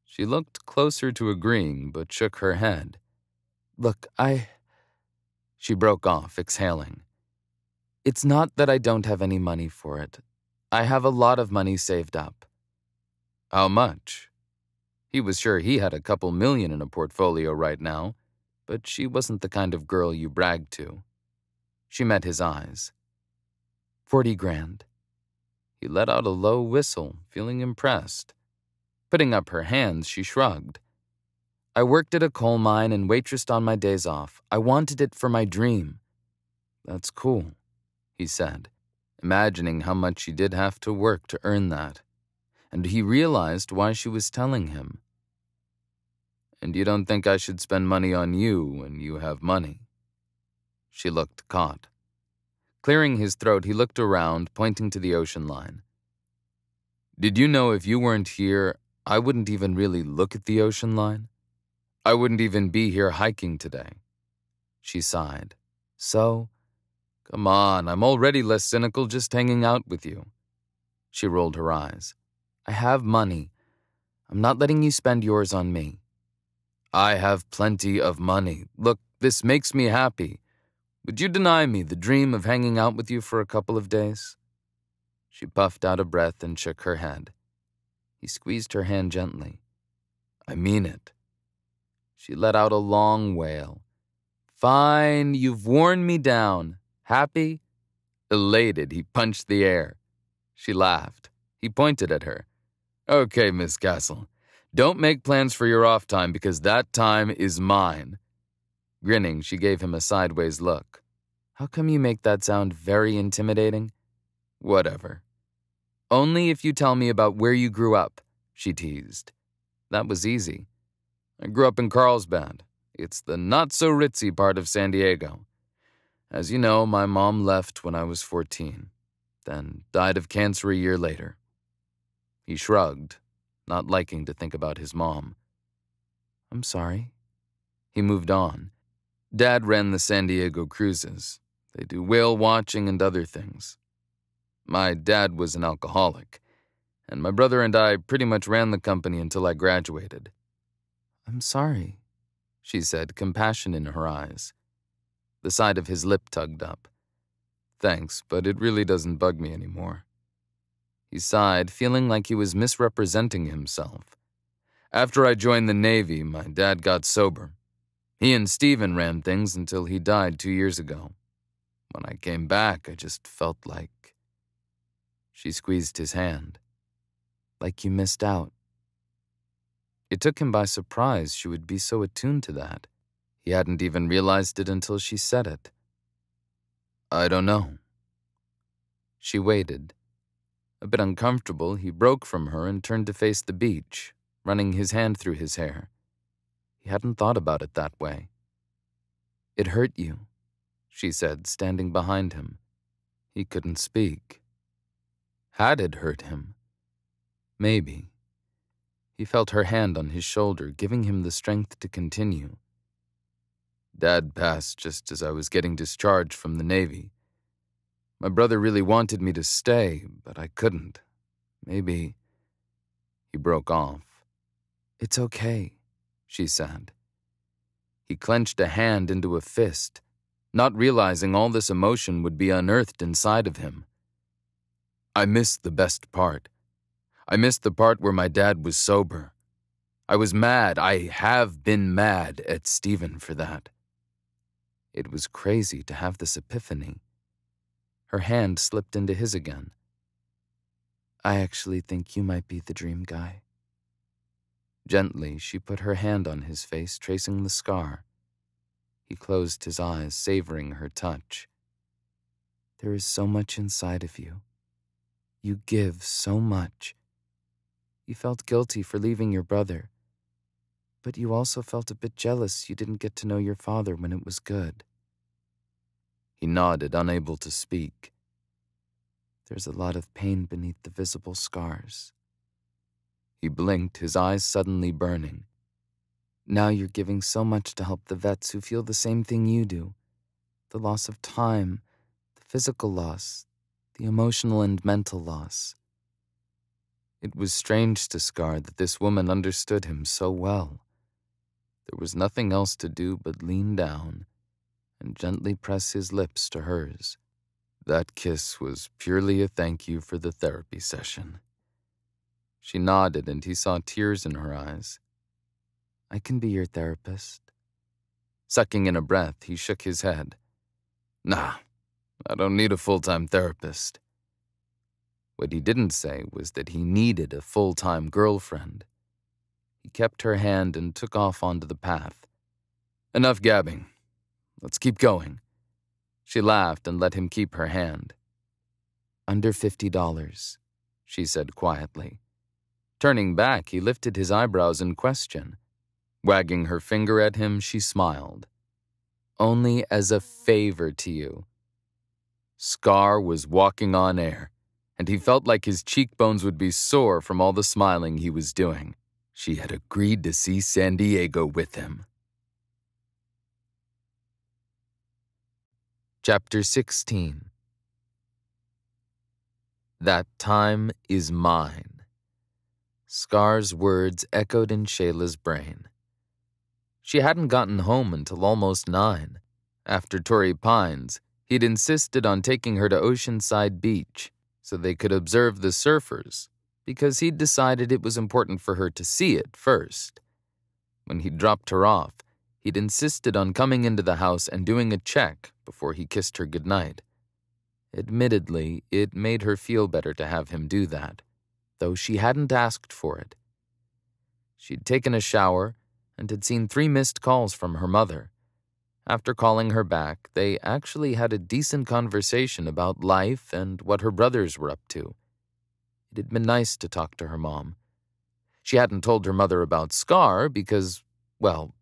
She looked closer to agreeing, but shook her head. Look, I. She broke off, exhaling. It's not that I don't have any money for it. I have a lot of money saved up. How much? He was sure he had a couple million in a portfolio right now, but she wasn't the kind of girl you bragged to. She met his eyes. Forty grand. He let out a low whistle, feeling impressed. Putting up her hands, she shrugged. I worked at a coal mine and waitressed on my days off. I wanted it for my dream. That's cool, he said, imagining how much she did have to work to earn that and he realized why she was telling him. And you don't think I should spend money on you when you have money? She looked caught. Clearing his throat, he looked around, pointing to the ocean line. Did you know if you weren't here, I wouldn't even really look at the ocean line? I wouldn't even be here hiking today. She sighed. So? Come on, I'm already less cynical just hanging out with you. She rolled her eyes. I have money. I'm not letting you spend yours on me. I have plenty of money. Look, this makes me happy. Would you deny me the dream of hanging out with you for a couple of days? She puffed out a breath and shook her head. He squeezed her hand gently. I mean it. She let out a long wail. Fine, you've worn me down. Happy? Elated, he punched the air. She laughed. He pointed at her. Okay, Miss Castle. Don't make plans for your off time because that time is mine. Grinning, she gave him a sideways look. How come you make that sound very intimidating? Whatever. Only if you tell me about where you grew up, she teased. That was easy. I grew up in Carlsbad. It's the not so ritzy part of San Diego. As you know, my mom left when I was 14, then died of cancer a year later. He shrugged, not liking to think about his mom. I'm sorry. He moved on. Dad ran the San Diego cruises. They do whale watching and other things. My dad was an alcoholic, and my brother and I pretty much ran the company until I graduated. I'm sorry, she said, compassion in her eyes. The side of his lip tugged up. Thanks, but it really doesn't bug me anymore. He sighed, feeling like he was misrepresenting himself. After I joined the Navy, my dad got sober. He and Stephen ran things until he died two years ago. When I came back, I just felt like. She squeezed his hand. Like you missed out. It took him by surprise she would be so attuned to that. He hadn't even realized it until she said it. I don't know. She waited a bit uncomfortable, he broke from her and turned to face the beach, running his hand through his hair. He hadn't thought about it that way. It hurt you, she said, standing behind him. He couldn't speak. Had it hurt him? Maybe. He felt her hand on his shoulder, giving him the strength to continue. Dad passed just as I was getting discharged from the Navy. My brother really wanted me to stay, but I couldn't. Maybe. He broke off. It's okay, she said. He clenched a hand into a fist. not realizing all this emotion would be unearthed inside of him. I missed the best part. I missed the part where my dad was sober. I was mad. I have been mad at Stephen for that. It was crazy to have this epiphany. Her hand slipped into his again. I actually think you might be the dream guy. Gently, she put her hand on his face, tracing the scar. He closed his eyes, savoring her touch. There is so much inside of you. You give so much. You felt guilty for leaving your brother, but you also felt a bit jealous you didn't get to know your father when it was good. He nodded, unable to speak. There's a lot of pain beneath the visible scars. He blinked, his eyes suddenly burning. Now you're giving so much to help the vets who feel the same thing you do the loss of time, the physical loss, the emotional and mental loss. It was strange to Scar that this woman understood him so well. There was nothing else to do but lean down and gently press his lips to hers. That kiss was purely a thank you for the therapy session. She nodded, and he saw tears in her eyes. I can be your therapist. Sucking in a breath, he shook his head. Nah, I don't need a full time therapist. What he didn't say was that he needed a full time girlfriend. He kept her hand and took off onto the path. Enough gabbing. Let's keep going. She laughed and let him keep her hand. Under fifty dollars, she said quietly. Turning back, he lifted his eyebrows in question. Wagging her finger at him, she smiled. Only as a favor to you. Scar was walking on air, and he felt like his cheekbones would be sore from all the smiling he was doing. She had agreed to see San Diego with him. Chapter 16 That time is mine. Scar's words echoed in Shayla's brain. She hadn't gotten home until almost nine. After Torrey Pines, he'd insisted on taking her to Oceanside Beach so they could observe the surfers because he'd decided it was important for her to see it first. When he dropped her off, he'd insisted on coming into the house and doing a check before he kissed her goodnight. Admittedly, it made her feel better to have him do that, though she hadn't asked for it. She'd taken a shower and had seen three missed calls from her mother. After calling her back, they actually had a decent conversation about life and what her brothers were up to. It had been nice to talk to her mom. She hadn't told her mother about Scar because, well,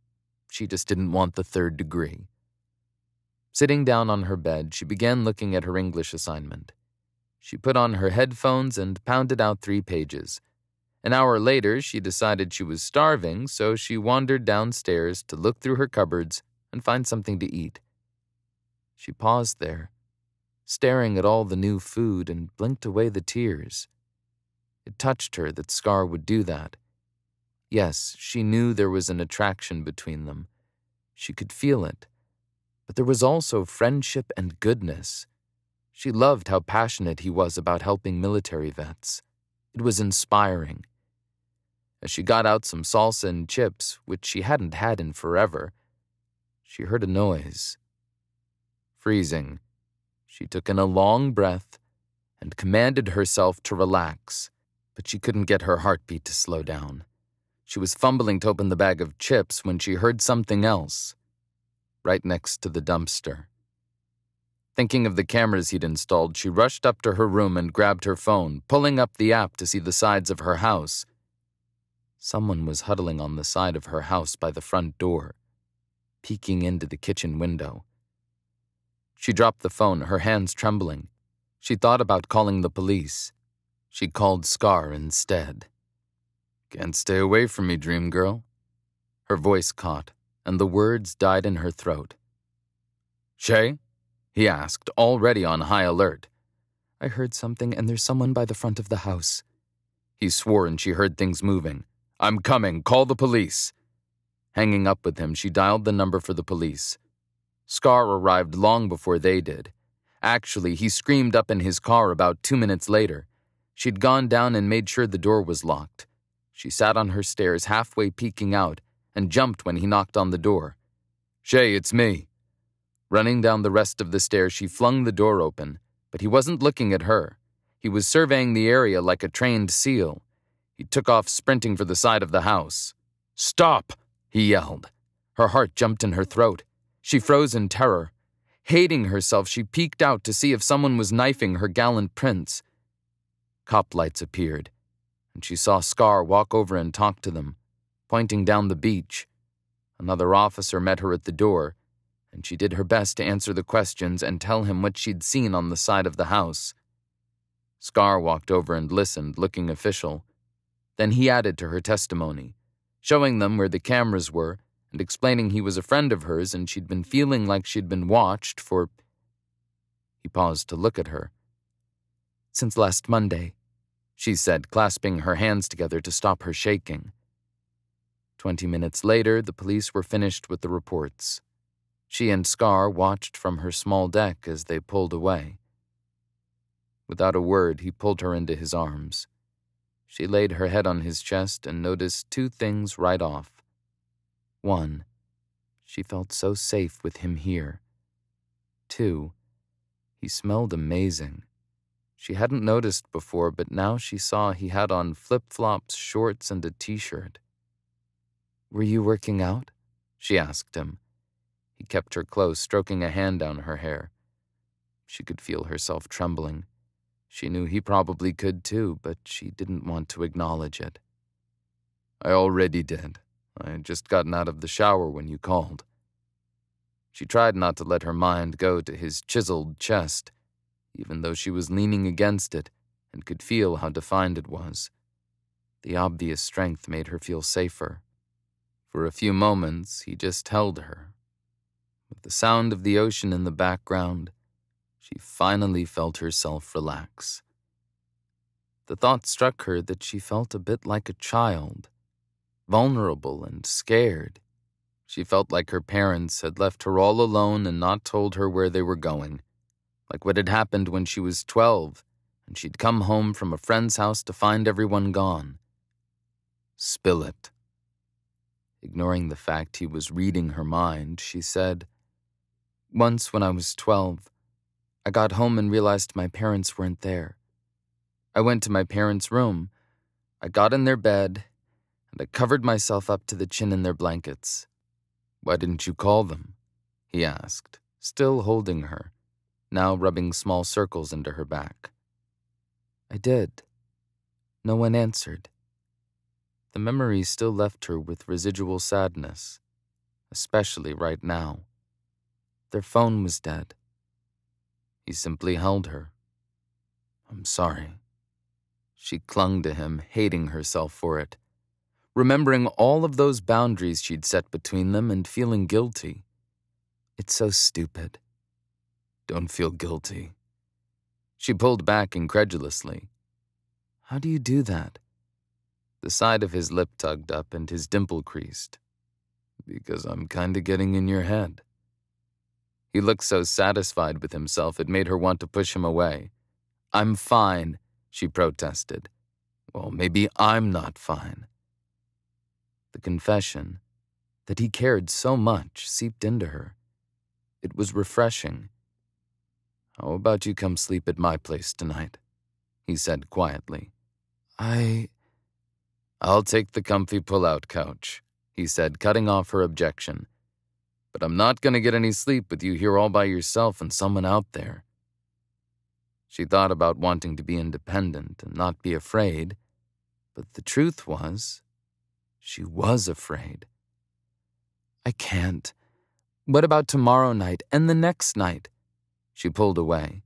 she just didn't want the third degree. Sitting down on her bed, she began looking at her English assignment. She put on her headphones and pounded out three pages. An hour later, she decided she was starving, so she wandered downstairs to look through her cupboards and find something to eat. She paused there, staring at all the new food, and blinked away the tears. It touched her that Scar would do that. Yes, she knew there was an attraction between them. She could feel it. But there was also friendship and goodness. She loved how passionate he was about helping military vets. It was inspiring. As she got out some salsa and chips, which she hadn't had in forever, she heard a noise. Freezing, she took in a long breath and commanded herself to relax, but she couldn't get her heartbeat to slow down. She was fumbling to open the bag of chips when she heard something else, right next to the dumpster. Thinking of the cameras he'd installed, she rushed up to her room and grabbed her phone, pulling up the app to see the sides of her house. Someone was huddling on the side of her house by the front door, peeking into the kitchen window. She dropped the phone, her hands trembling. She thought about calling the police. She called Scar instead. Can't stay away from me, dream girl. Her voice caught, and the words died in her throat. Shay? he asked, already on high alert. I heard something, and there's someone by the front of the house. He swore, and she heard things moving. I'm coming. Call the police. Hanging up with him, she dialed the number for the police. Scar arrived long before they did. Actually, he screamed up in his car about two minutes later. She'd gone down and made sure the door was locked. She sat on her stairs, halfway peeking out, and jumped when he knocked on the door. Shay, it's me. Running down the rest of the stairs, she flung the door open, but he wasn't looking at her. He was surveying the area like a trained seal. He took off sprinting for the side of the house. Stop! he yelled. Her heart jumped in her throat. She froze in terror. Hating herself, she peeked out to see if someone was knifing her gallant prince. Cop lights appeared, and she saw Scar walk over and talk to them, pointing down the beach. Another officer met her at the door, and she did her best to answer the questions and tell him what she'd seen on the side of the house. Scar walked over and listened, looking official. Then he added to her testimony, showing them where the cameras were and explaining he was a friend of hers and she'd been feeling like she'd been watched for. He paused to look at her. Since last Monday, she said, clasping her hands together to stop her shaking. Twenty minutes later, the police were finished with the reports. She and Scar watched from her small deck as they pulled away. Without a word, he pulled her into his arms. She laid her head on his chest and noticed two things right off. One, she felt so safe with him here. Two, he smelled amazing. She hadn't noticed before, but now she saw he had on flip flops, shorts, and a t shirt. Were you working out? She asked him. He kept her close, stroking a hand down her hair. She could feel herself trembling. She knew he probably could too, but she didn't want to acknowledge it. I already did. I had just gotten out of the shower when you called. She tried not to let her mind go to his chiseled chest, even though she was leaning against it and could feel how defined it was. The obvious strength made her feel safer. For a few moments, he just held her. With the sound of the ocean in the background, she finally felt herself relax. The thought struck her that she felt a bit like a child vulnerable and scared. She felt like her parents had left her all alone and not told her where they were going, like what had happened when she was 12 and she'd come home from a friend's house to find everyone gone. Spill it. Ignoring the fact he was reading her mind, she said, Once when I was 12, I got home and realized my parents weren't there. I went to my parents' room. I got in their bed and I covered myself up to the chin in their blankets. Why didn't you call them? he asked, still holding her, now rubbing small circles into her back. I did. No one answered. The memory still left her with residual sadness, especially right now. Their phone was dead. He simply held her. I'm sorry. She clung to him, hating herself for it remembering all of those boundaries she'd set between them and feeling guilty. It's so stupid. Don't feel guilty. She pulled back incredulously. How do you do that? The side of his lip tugged up and his dimple creased. Because I'm kinda getting in your head. He looked so satisfied with himself it made her want to push him away. I'm fine, she protested. Well, maybe I'm not fine. The confession that he cared so much seeped into her. It was refreshing. How about you come sleep at my place tonight? He said quietly. I. I'll take the comfy pull out couch, he said, cutting off her objection. But I'm not going to get any sleep with you here all by yourself and someone out there. She thought about wanting to be independent and not be afraid, but the truth was, she was afraid. I can't. What about tomorrow night and the next night? She pulled away.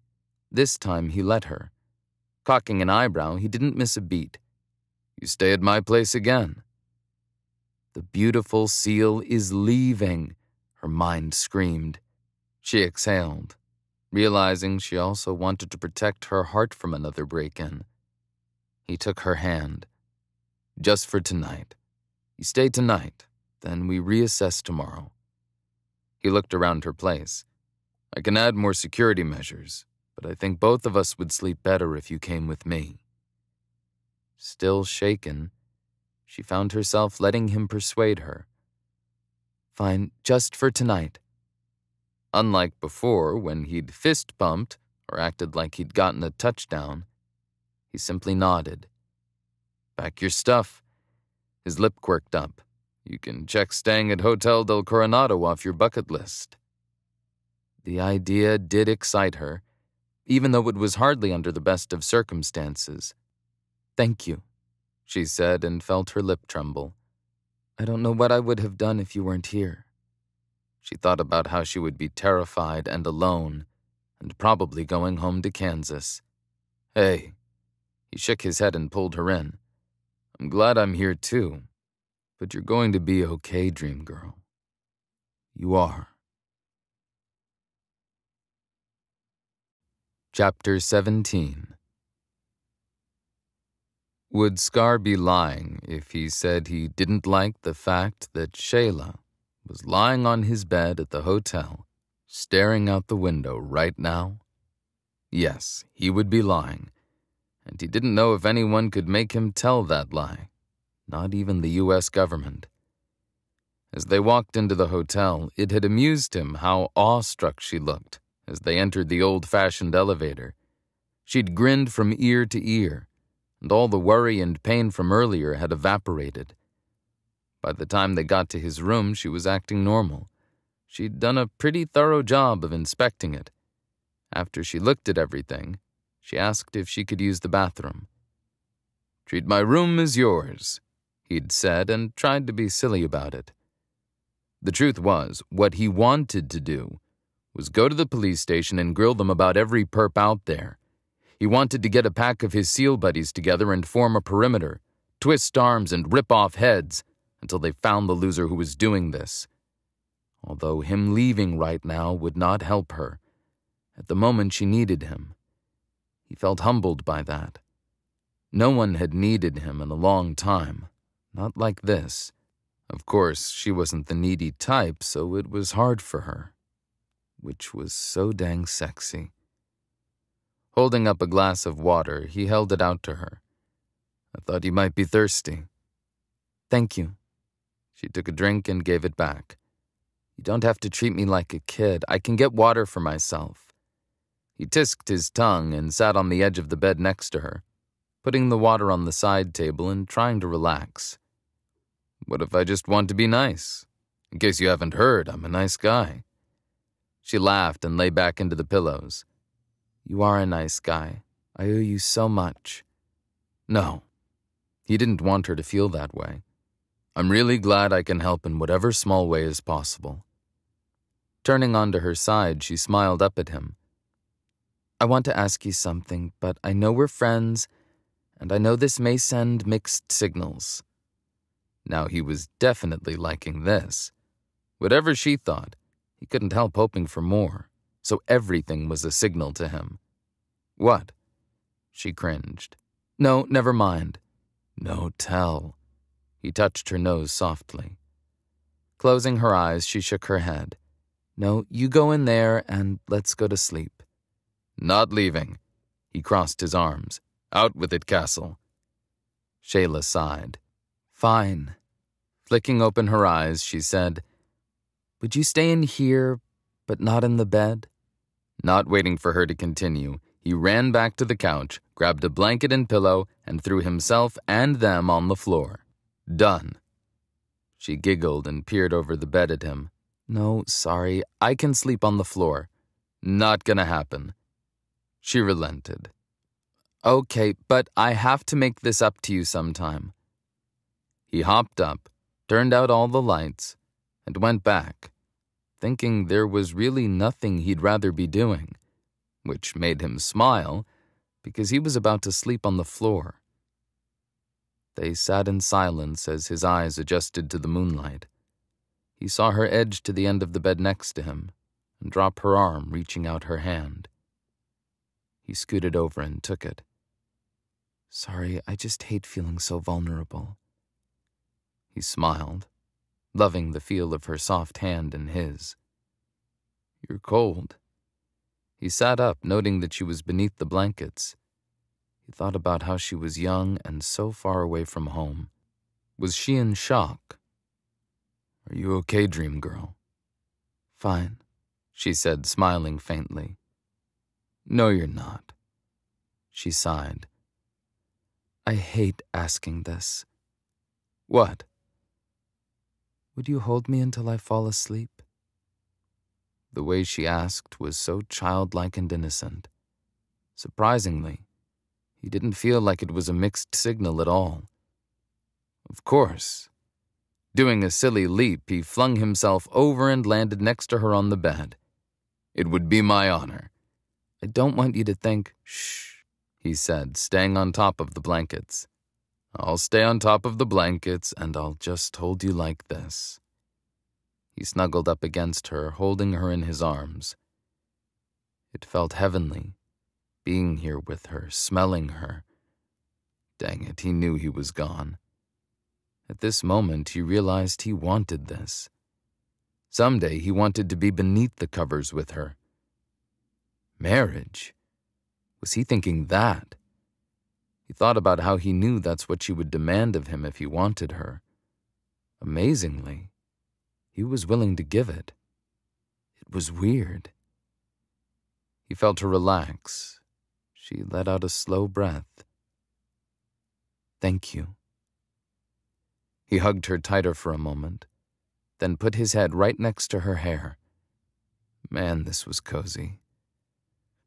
This time he let her. Cocking an eyebrow, he didn't miss a beat. You stay at my place again. The beautiful seal is leaving, her mind screamed. She exhaled, realizing she also wanted to protect her heart from another break in. He took her hand. Just for tonight. You stay tonight, then we reassess tomorrow. He looked around her place. I can add more security measures, but I think both of us would sleep better if you came with me. Still shaken, she found herself letting him persuade her. Fine, just for tonight. Unlike before, when he'd fist bumped or acted like he'd gotten a touchdown, he simply nodded. Pack your stuff. His lip quirked up. You can check staying at Hotel del Coronado off your bucket list. The idea did excite her, even though it was hardly under the best of circumstances. Thank you, she said and felt her lip tremble. I don't know what I would have done if you weren't here. She thought about how she would be terrified and alone, and probably going home to Kansas. Hey. He shook his head and pulled her in. I'm glad I'm here too, but you're going to be okay, Dream Girl. You are. Chapter 17 would Scar be lying if he said he didn't like the fact that Shayla was lying on his bed at the hotel, staring out the window right now? Yes, he would be lying, and he didn't know if anyone could make him tell that lie, not even the U.S. government. As they walked into the hotel, it had amused him how awestruck she looked as they entered the old fashioned elevator. She'd grinned from ear to ear and all the worry and pain from earlier had evaporated. By the time they got to his room, she was acting normal. She'd done a pretty thorough job of inspecting it. After she looked at everything, she asked if she could use the bathroom. Treat my room as yours, he'd said, and tried to be silly about it. The truth was, what he wanted to do was go to the police station and grill them about every perp out there he wanted to get a pack of his SEAL buddies together and form a perimeter, twist arms and rip off heads until they found the loser who was doing this. Although him leaving right now would not help her. At the moment she needed him. He felt humbled by that. No one had needed him in a long time. Not like this. Of course, she wasn't the needy type, so it was hard for her. Which was so dang sexy. Holding up a glass of water, he held it out to her. I thought you might be thirsty. Thank you. She took a drink and gave it back. You don't have to treat me like a kid. I can get water for myself. He tisked his tongue and sat on the edge of the bed next to her, putting the water on the side table and trying to relax. What if I just want to be nice? In case you haven't heard, I'm a nice guy. She laughed and lay back into the pillows. You are a nice guy. I owe you so much. No, he didn't want her to feel that way. I'm really glad I can help in whatever small way is possible. Turning onto her side, she smiled up at him. I want to ask you something, but I know we're friends, and I know this may send mixed signals. Now he was definitely liking this. Whatever she thought, he couldn't help hoping for more so everything was a signal to him. What? She cringed. No, never mind. No tell. He touched her nose softly. Closing her eyes, she shook her head. No, you go in there and let's go to sleep. Not leaving. He crossed his arms. Out with it, Castle. Shayla sighed. Fine. Flicking open her eyes, she said, Would you stay in here, but not in the bed? Not waiting for her to continue, he ran back to the couch, grabbed a blanket and pillow, and threw himself and them on the floor. Done. She giggled and peered over the bed at him. No, sorry, I can sleep on the floor. Not gonna happen. She relented. Okay, but I have to make this up to you sometime. He hopped up, turned out all the lights, and went back thinking there was really nothing he'd rather be doing, which made him smile because he was about to sleep on the floor. They sat in silence as his eyes adjusted to the moonlight. He saw her edge to the end of the bed next to him and drop her arm, reaching out her hand. He scooted over and took it. Sorry, I just hate feeling so vulnerable. He smiled loving the feel of her soft hand in his. You're cold. He sat up, noting that she was beneath the blankets. He thought about how she was young and so far away from home. Was she in shock? Are you okay, dream girl? Fine, she said, smiling faintly. No, you're not. She sighed. I hate asking this. What? Would you hold me until I fall asleep? The way she asked was so childlike and innocent. Surprisingly, he didn't feel like it was a mixed signal at all. Of course. Doing a silly leap, he flung himself over and landed next to her on the bed. It would be my honor. I don't want you to think, shh, he said, staying on top of the blankets. I'll stay on top of the blankets and I'll just hold you like this. He snuggled up against her, holding her in his arms. It felt heavenly, being here with her, smelling her. Dang it, he knew he was gone. At this moment, he realized he wanted this. Someday he wanted to be beneath the covers with her. Marriage? Was he thinking that? He thought about how he knew that's what she would demand of him if he wanted her. Amazingly, he was willing to give it. It was weird. He felt her relax. She let out a slow breath. Thank you. He hugged her tighter for a moment, then put his head right next to her hair. Man, this was cozy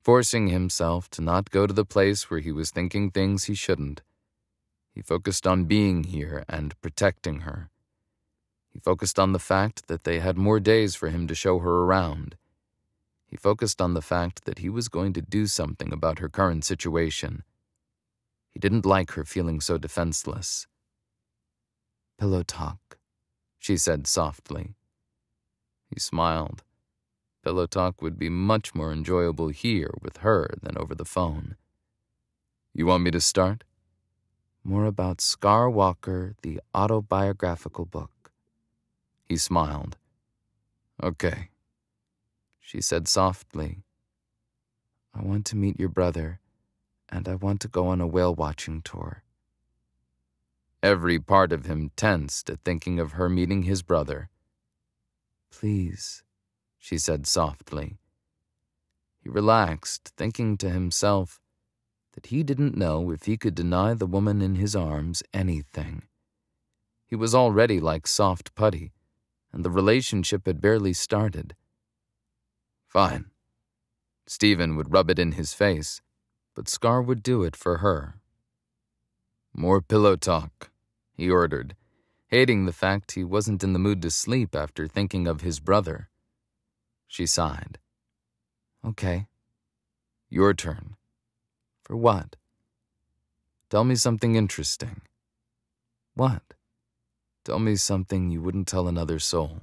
forcing himself to not go to the place where he was thinking things he shouldn't. He focused on being here and protecting her. He focused on the fact that they had more days for him to show her around. He focused on the fact that he was going to do something about her current situation. He didn't like her feeling so defenseless. Pillow talk, she said softly. He smiled. Pillow talk would be much more enjoyable here with her than over the phone. You want me to start? More about Scar Walker, the autobiographical book. He smiled. Okay. She said softly, I want to meet your brother, and I want to go on a whale watching tour. Every part of him tensed at thinking of her meeting his brother. Please, she said softly. He relaxed, thinking to himself that he didn't know if he could deny the woman in his arms anything. He was already like soft putty, and the relationship had barely started. Fine. Stephen would rub it in his face, but Scar would do it for her. More pillow talk, he ordered, hating the fact he wasn't in the mood to sleep after thinking of his brother. She sighed. Okay. Your turn. For what? Tell me something interesting. What? Tell me something you wouldn't tell another soul.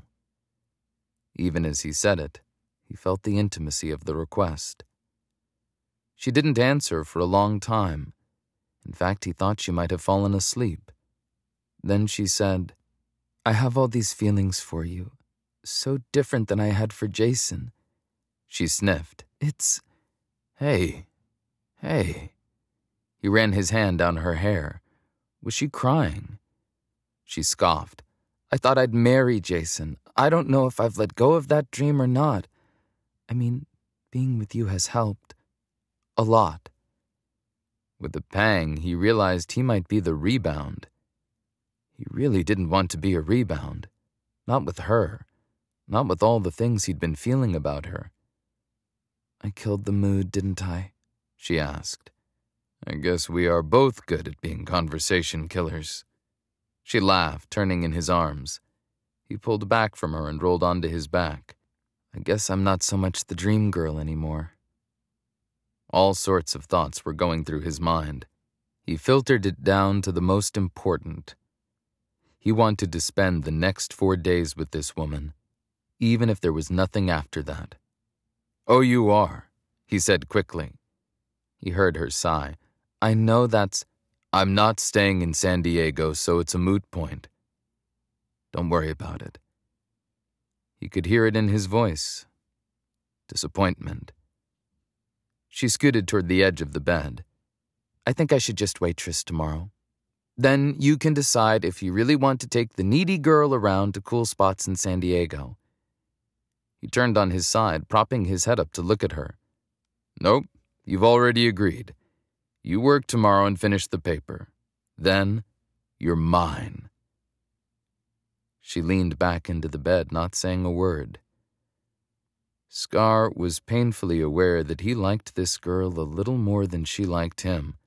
Even as he said it, he felt the intimacy of the request. She didn't answer for a long time. In fact, he thought she might have fallen asleep. Then she said, I have all these feelings for you, so different than I had for Jason. She sniffed. It's. Hey. Hey. He ran his hand down her hair. Was she crying? She scoffed. I thought I'd marry Jason. I don't know if I've let go of that dream or not. I mean, being with you has helped. A lot. With a pang, he realized he might be the rebound. He really didn't want to be a rebound. Not with her. Not with all the things he'd been feeling about her. I killed the mood, didn't I? She asked. I guess we are both good at being conversation killers. She laughed, turning in his arms. He pulled back from her and rolled onto his back. I guess I'm not so much the dream girl anymore. All sorts of thoughts were going through his mind. He filtered it down to the most important. He wanted to spend the next four days with this woman even if there was nothing after that. Oh, you are, he said quickly. He heard her sigh. I know that's. I'm not staying in San Diego, so it's a moot point. Don't worry about it. He could hear it in his voice. disappointment. She scooted toward the edge of the bed. I think I should just waitress tomorrow. Then you can decide if you really want to take the needy girl around to cool spots in San Diego. He turned on his side, propping his head up to look at her. Nope, you've already agreed. You work tomorrow and finish the paper. Then, you're mine. She leaned back into the bed, not saying a word. Scar was painfully aware that he liked this girl a little more than she liked him,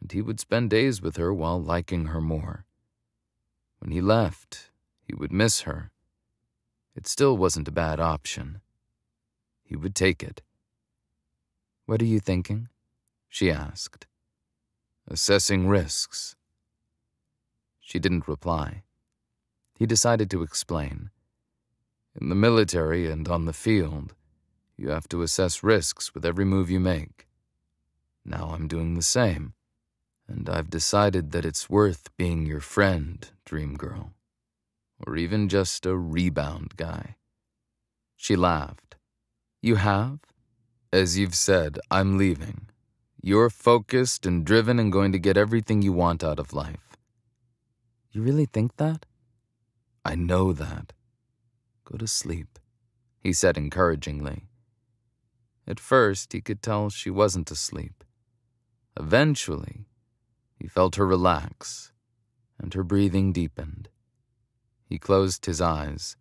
and he would spend days with her while liking her more. When he left, he would miss her. It still wasn't a bad option. He would take it. What are you thinking? she asked. Assessing risks. She didn't reply. He decided to explain. In the military and on the field, you have to assess risks with every move you make. Now I'm doing the same, and I've decided that it's worth being your friend, Dream Girl, or even just a rebound guy. She laughed. You have? As you've said, I'm leaving. You're focused and driven and going to get everything you want out of life. You really think that? I know that. Go to sleep, he said encouragingly. At first, he could tell she wasn't asleep. Eventually, he felt her relax, and her breathing deepened. He closed his eyes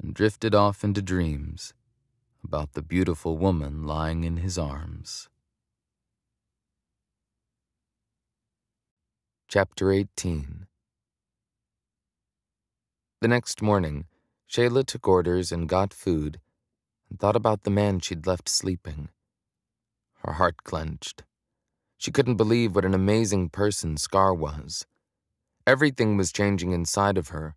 and drifted off into dreams about the beautiful woman lying in his arms. Chapter 18 The next morning, Shayla took orders and got food and thought about the man she'd left sleeping. Her heart clenched. She couldn't believe what an amazing person Scar was. Everything was changing inside of her,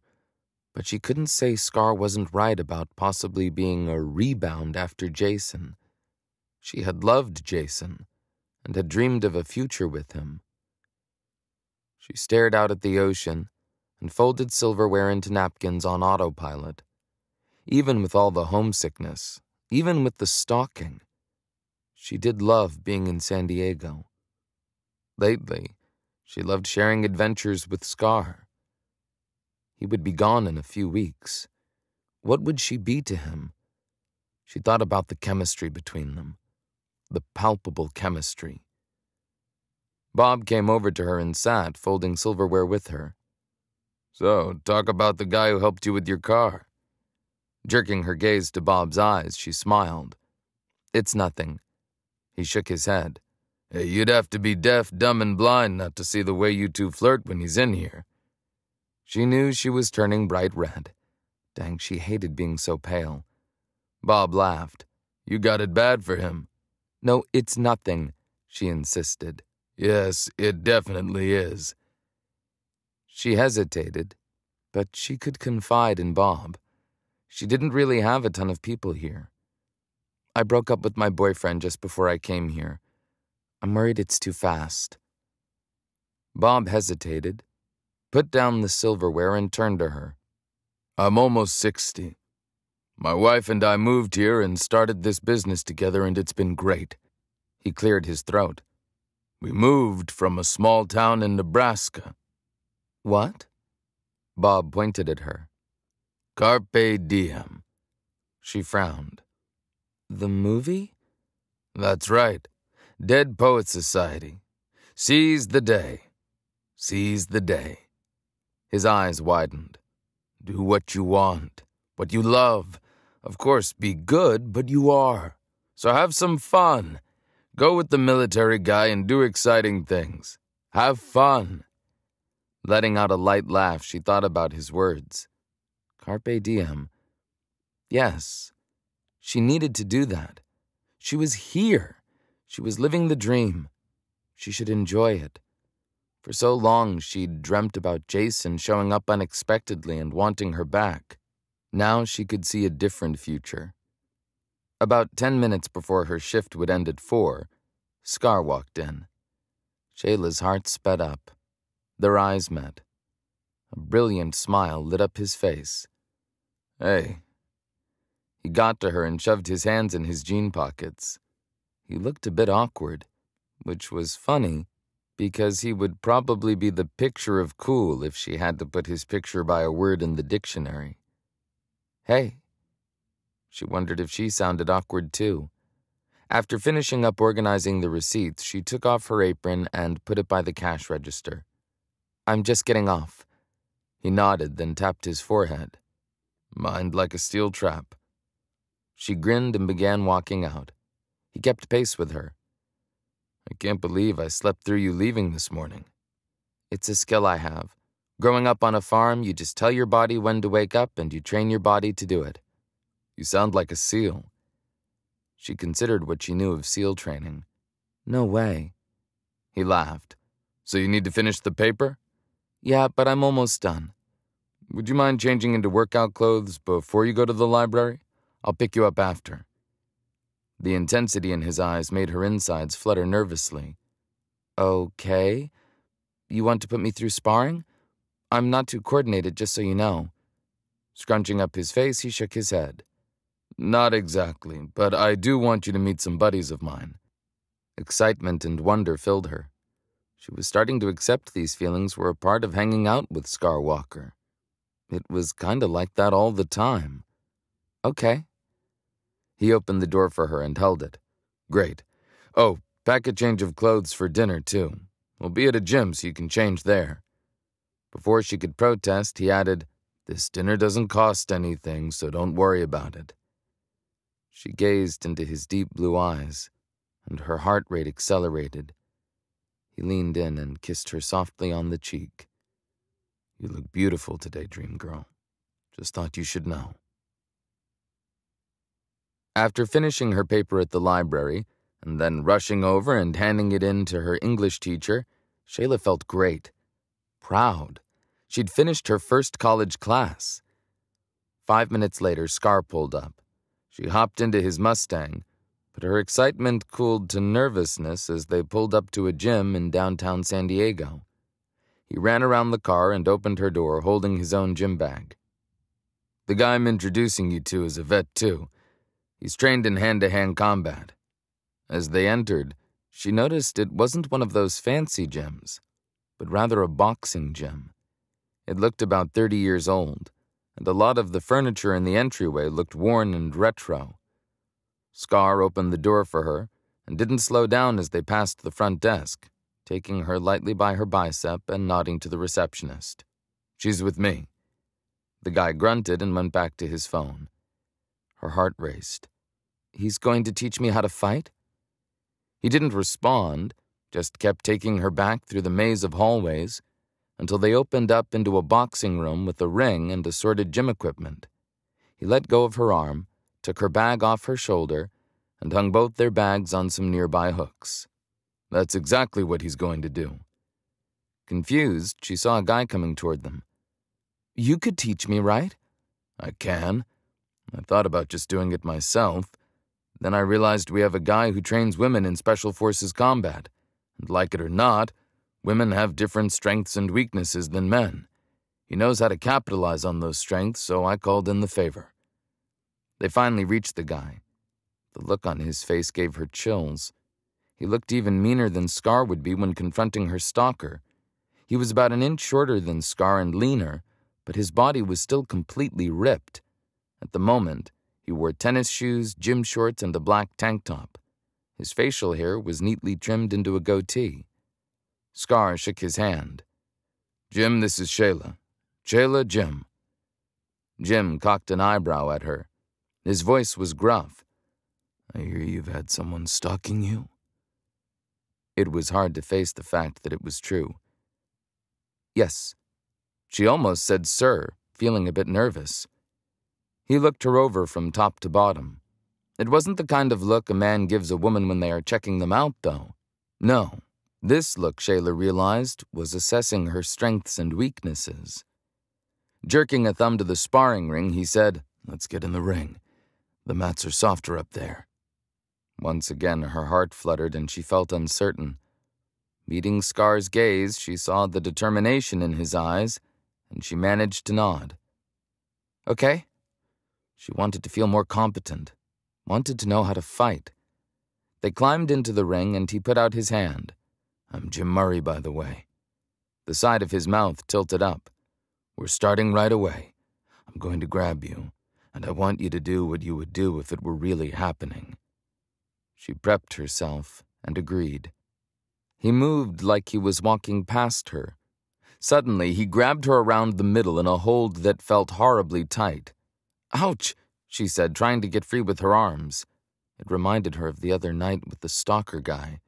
but she couldn't say Scar wasn't right about possibly being a rebound after Jason. She had loved Jason and had dreamed of a future with him. She stared out at the ocean and folded silverware into napkins on autopilot. Even with all the homesickness, even with the stalking, she did love being in San Diego. Lately, she loved sharing adventures with Scar. He would be gone in a few weeks. What would she be to him? She thought about the chemistry between them, the palpable chemistry. Bob came over to her and sat, folding silverware with her. So, talk about the guy who helped you with your car. Jerking her gaze to Bob's eyes, she smiled. It's nothing. He shook his head. Hey, you'd have to be deaf, dumb, and blind not to see the way you two flirt when he's in here. She knew she was turning bright red. Dang, she hated being so pale. Bob laughed. You got it bad for him. No, it's nothing, she insisted. Yes, it definitely is. She hesitated, but she could confide in Bob. She didn't really have a ton of people here. I broke up with my boyfriend just before I came here. I'm worried it's too fast. Bob hesitated, put down the silverware, and turned to her. I'm almost 60. My wife and I moved here and started this business together, and it's been great. He cleared his throat. We moved from a small town in Nebraska. What? Bob pointed at her. Carpe diem. She frowned. The movie? That's right. Dead Poets Society. Seize the day. Seize the day. His eyes widened. Do what you want, what you love. Of course, be good, but you are. So have some fun. Go with the military guy and do exciting things. Have fun. Letting out a light laugh, she thought about his words. Carpe diem. Yes, she needed to do that. She was here. She was living the dream. She should enjoy it. For so long, she'd dreamt about Jason showing up unexpectedly and wanting her back. Now she could see a different future. About ten minutes before her shift would end at four, Scar walked in. Shayla's heart sped up. Their eyes met. A brilliant smile lit up his face. Hey. He got to her and shoved his hands in his jean pockets. He looked a bit awkward, which was funny because he would probably be the picture of cool if she had to put his picture by a word in the dictionary. Hey. She wondered if she sounded awkward too. After finishing up organizing the receipts, she took off her apron and put it by the cash register. I'm just getting off. He nodded, then tapped his forehead. Mind like a steel trap. She grinned and began walking out. He kept pace with her. I can't believe I slept through you leaving this morning. It's a skill I have. Growing up on a farm, you just tell your body when to wake up and you train your body to do it. You sound like a seal. She considered what she knew of SEAL training. No way. He laughed. So you need to finish the paper? Yeah, but I'm almost done. Would you mind changing into workout clothes before you go to the library? I'll pick you up after. The intensity in his eyes made her insides flutter nervously. Okay. You want to put me through sparring? I'm not too coordinated, just so you know. Scrunching up his face, he shook his head. Not exactly, but I do want you to meet some buddies of mine. Excitement and wonder filled her. She was starting to accept these feelings were a part of hanging out with Scar Walker. It was kind of like that all the time. Okay. He opened the door for her and held it. Great. Oh, pack a change of clothes for dinner, too. We'll be at a gym so you can change there. Before she could protest, he added, This dinner doesn't cost anything, so don't worry about it. She gazed into his deep blue eyes, and her heart rate accelerated. He leaned in and kissed her softly on the cheek. You look beautiful today, dream girl. Just thought you should know. After finishing her paper at the library, and then rushing over and handing it in to her English teacher, Shayla felt great. Proud. She'd finished her first college class. Five minutes later, Scar pulled up. She hopped into his Mustang, but her excitement cooled to nervousness as they pulled up to a gym in downtown San Diego. He ran around the car and opened her door, holding his own gym bag. The guy I'm introducing you to is a vet, too. He's trained in hand to hand combat. As they entered, she noticed it wasn't one of those fancy gyms, but rather a boxing gym. It looked about 30 years old and a lot of the furniture in the entryway looked worn and retro. Scar opened the door for her and didn't slow down as they passed the front desk, taking her lightly by her bicep and nodding to the receptionist. She's with me. The guy grunted and went back to his phone. Her heart raced. He's going to teach me how to fight? He didn't respond, just kept taking her back through the maze of hallways until they opened up into a boxing room with a ring and assorted gym equipment. He let go of her arm, took her bag off her shoulder, and hung both their bags on some nearby hooks. That's exactly what he's going to do. Confused, she saw a guy coming toward them. You could teach me, right? I can. I thought about just doing it myself. Then I realized we have a guy who trains women in Special Forces combat. And like it or not, Women have different strengths and weaknesses than men. He knows how to capitalize on those strengths, so I called in the favor. They finally reached the guy. The look on his face gave her chills. He looked even meaner than Scar would be when confronting her stalker. He was about an inch shorter than Scar and leaner, but his body was still completely ripped. At the moment, he wore tennis shoes, gym shorts, and a black tank top. His facial hair was neatly trimmed into a goatee. Scar shook his hand. Jim, this is Shayla. Shayla, Jim. Jim cocked an eyebrow at her. His voice was gruff. I hear you've had someone stalking you. It was hard to face the fact that it was true. Yes. She almost said sir, feeling a bit nervous. He looked her over from top to bottom. It wasn't the kind of look a man gives a woman when they are checking them out, though. No, this look, Shayla realized, was assessing her strengths and weaknesses. Jerking a thumb to the sparring ring, he said, Let's get in the ring. The mats are softer up there. Once again, her heart fluttered and she felt uncertain. Meeting Scar's gaze, she saw the determination in his eyes, and she managed to nod. Okay. She wanted to feel more competent, wanted to know how to fight. They climbed into the ring and he put out his hand. I'm Jim Murray, by the way. The side of his mouth tilted up. We're starting right away. I'm going to grab you, and I want you to do what you would do if it were really happening. She prepped herself and agreed. He moved like he was walking past her. Suddenly, he grabbed her around the middle in a hold that felt horribly tight. Ouch, she said, trying to get free with her arms. It reminded her of the other night with the stalker guy.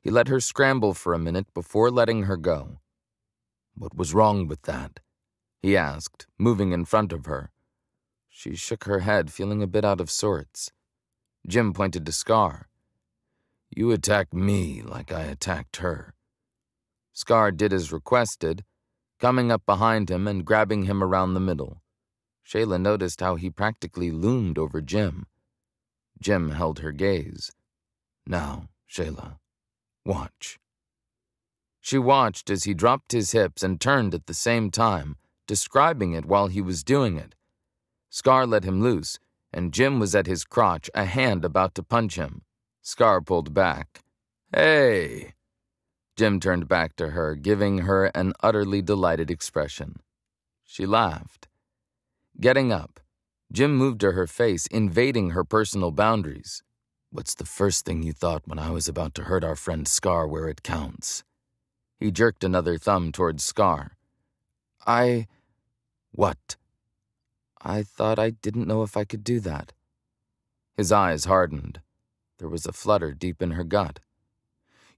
He let her scramble for a minute before letting her go. What was wrong with that? He asked, moving in front of her. She shook her head, feeling a bit out of sorts. Jim pointed to Scar. You attacked me like I attacked her. Scar did as requested, coming up behind him and grabbing him around the middle. Shayla noticed how he practically loomed over Jim. Jim held her gaze. Now, Shayla, watch. She watched as he dropped his hips and turned at the same time, describing it while he was doing it. Scar let him loose, and Jim was at his crotch, a hand about to punch him. Scar pulled back. Hey! Jim turned back to her, giving her an utterly delighted expression. She laughed. Getting up, Jim moved to her face, invading her personal boundaries. What's the first thing you thought when I was about to hurt our friend Scar where it counts? He jerked another thumb towards Scar. I. What? I thought I didn't know if I could do that. His eyes hardened. There was a flutter deep in her gut.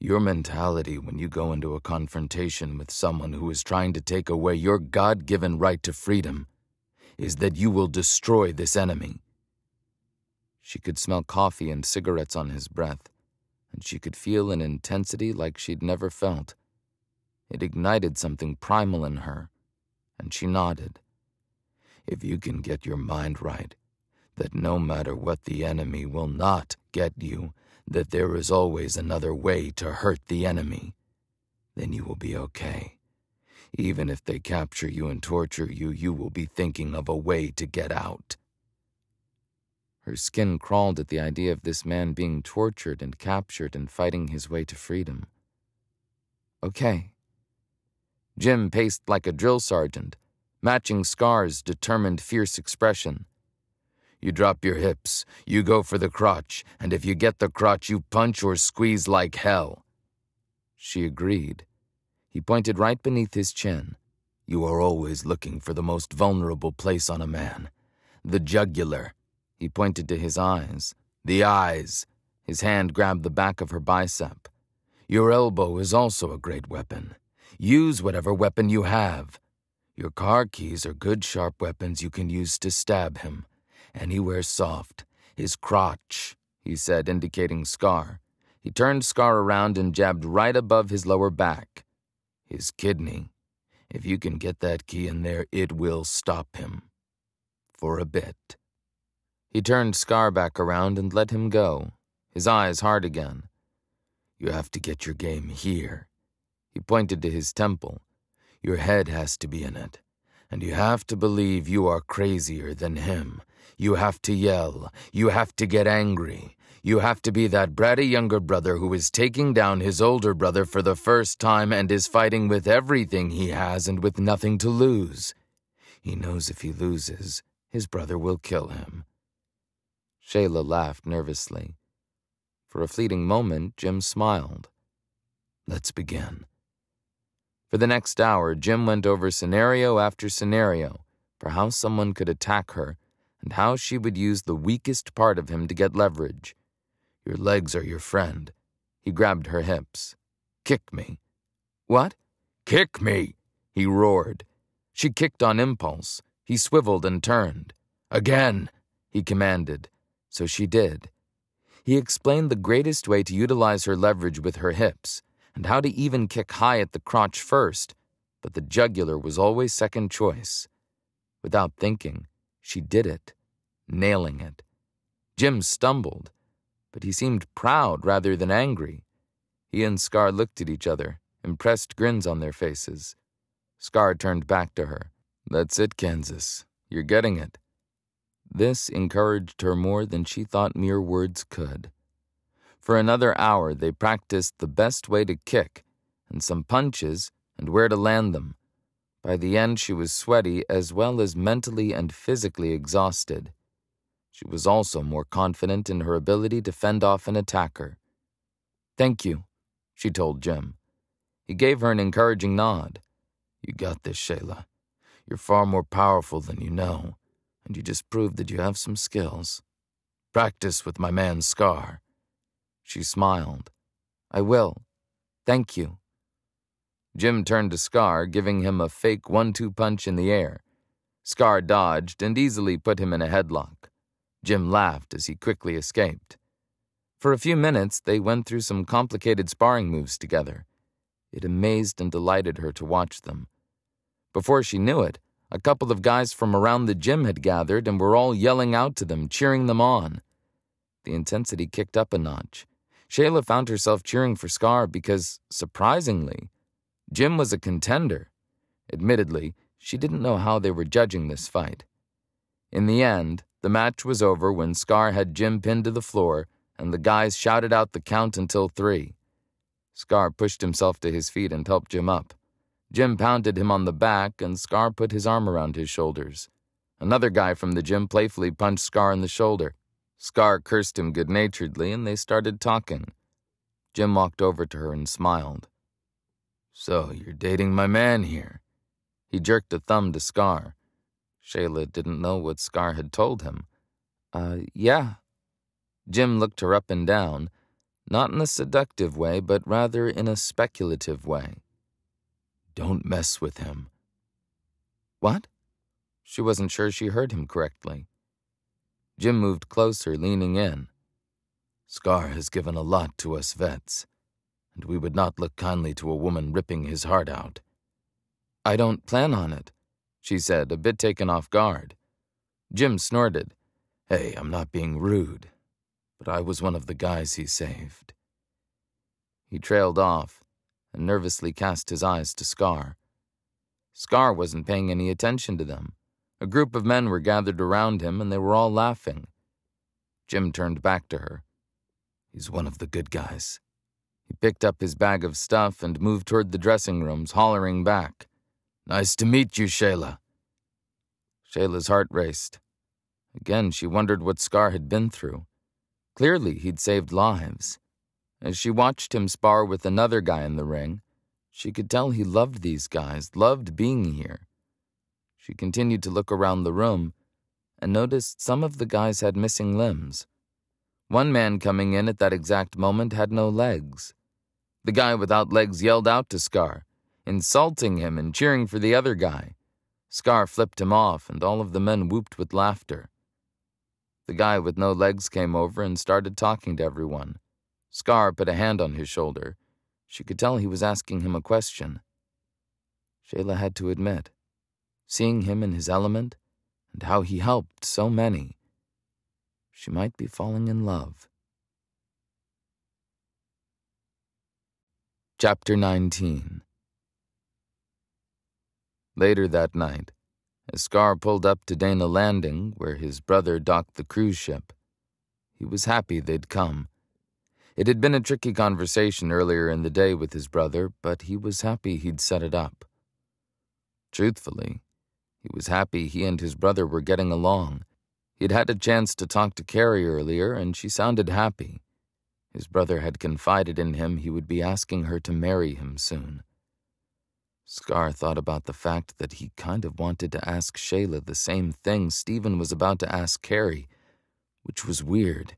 Your mentality when you go into a confrontation with someone who is trying to take away your God given right to freedom is that you will destroy this enemy. She could smell coffee and cigarettes on his breath, and she could feel an intensity like she'd never felt. It ignited something primal in her, and she nodded. If you can get your mind right, that no matter what the enemy will not get you, that there is always another way to hurt the enemy, then you will be okay. Even if they capture you and torture you, you will be thinking of a way to get out. Her skin crawled at the idea of this man being tortured and captured and fighting his way to freedom. Okay. Jim paced like a drill sergeant, matching Scar's determined, fierce expression. You drop your hips, you go for the crotch, and if you get the crotch, you punch or squeeze like hell. She agreed. He pointed right beneath his chin. You are always looking for the most vulnerable place on a man. The jugular. He pointed to his eyes. The eyes. His hand grabbed the back of her bicep. Your elbow is also a great weapon. Use whatever weapon you have. Your car keys are good sharp weapons you can use to stab him anywhere soft. His crotch, he said, indicating Scar. He turned Scar around and jabbed right above his lower back. His kidney. If you can get that key in there, it will stop him. For a bit. He turned Scar back around and let him go, his eyes hard again. You have to get your game here. He pointed to his temple. Your head has to be in it, and you have to believe you are crazier than him, you have to yell. You have to get angry. You have to be that bratty younger brother who is taking down his older brother for the first time and is fighting with everything he has and with nothing to lose. He knows if he loses, his brother will kill him. Shayla laughed nervously. For a fleeting moment, Jim smiled. Let's begin. For the next hour, Jim went over scenario after scenario for how someone could attack her and how she would use the weakest part of him to get leverage. Your legs are your friend. He grabbed her hips. Kick me. What? Kick me! He roared. She kicked on impulse. He swiveled and turned. Again, he commanded. So she did. He explained the greatest way to utilize her leverage with her hips, and how to even kick high at the crotch first, but the jugular was always second choice. Without thinking, she did it, nailing it. Jim stumbled, but he seemed proud rather than angry. He and Scar looked at each other, impressed grins on their faces. Scar turned back to her. That's it, Kansas. You're getting it. This encouraged her more than she thought mere words could. For another hour, they practiced the best way to kick, and some punches, and where to land them. By the end, she was sweaty as well as mentally and physically exhausted. She was also more confident in her ability to fend off an attacker. Thank you, she told Jim. He gave her an encouraging nod. You got this, Shayla. You're far more powerful than you know, and you just proved that you have some skills. Practice with my man Scar. She smiled. I will. Thank you. Jim turned to Scar, giving him a fake one two punch in the air. Scar dodged and easily put him in a headlock. Jim laughed as he quickly escaped. For a few minutes, they went through some complicated sparring moves together. It amazed and delighted her to watch them. Before she knew it, a couple of guys from around the gym had gathered and were all yelling out to them, cheering them on. The intensity kicked up a notch. Shayla found herself cheering for Scar because, surprisingly, Jim was a contender. Admittedly, she didn't know how they were judging this fight. In the end, the match was over when Scar had Jim pinned to the floor and the guys shouted out the count until three. Scar pushed himself to his feet and helped Jim up. Jim pounded him on the back, and Scar put his arm around his shoulders. Another guy from the gym playfully punched Scar in the shoulder. Scar cursed him good naturedly, and they started talking. Jim walked over to her and smiled. So, you're dating my man here. He jerked a thumb to Scar. Shayla didn't know what Scar had told him. Uh, yeah. Jim looked her up and down, not in a seductive way, but rather in a speculative way. Don't mess with him. What? She wasn't sure she heard him correctly. Jim moved closer, leaning in. Scar has given a lot to us vets, and we would not look kindly to a woman ripping his heart out. I don't plan on it, she said, a bit taken off guard. Jim snorted. Hey, I'm not being rude, but I was one of the guys he saved. He trailed off and nervously cast his eyes to Scar. Scar wasn't paying any attention to them. A group of men were gathered around him, and they were all laughing. Jim turned back to her. He's one of the good guys. He picked up his bag of stuff and moved toward the dressing rooms, hollering back. Nice to meet you, Shayla. Shayla's heart raced. Again, she wondered what Scar had been through. Clearly, he'd saved lives. As she watched him spar with another guy in the ring, she could tell he loved these guys, loved being here. She continued to look around the room and noticed some of the guys had missing limbs. One man coming in at that exact moment had no legs. The guy without legs yelled out to Scar, insulting him and cheering for the other guy. Scar flipped him off, and all of the men whooped with laughter. The guy with no legs came over and started talking to everyone. Scar put a hand on his shoulder. She could tell he was asking him a question. Shayla had to admit seeing him in his element, and how he helped so many, she might be falling in love. Chapter 19 Later that night, as Scar pulled up to Dana Landing, where his brother docked the cruise ship, he was happy they'd come. It had been a tricky conversation earlier in the day with his brother, but he was happy he'd set it up. Truthfully, he was happy he and his brother were getting along. He'd had a chance to talk to Carrie earlier, and she sounded happy. His brother had confided in him he would be asking her to marry him soon. Scar thought about the fact that he kind of wanted to ask Shayla the same thing Stephen was about to ask Carrie, which was weird.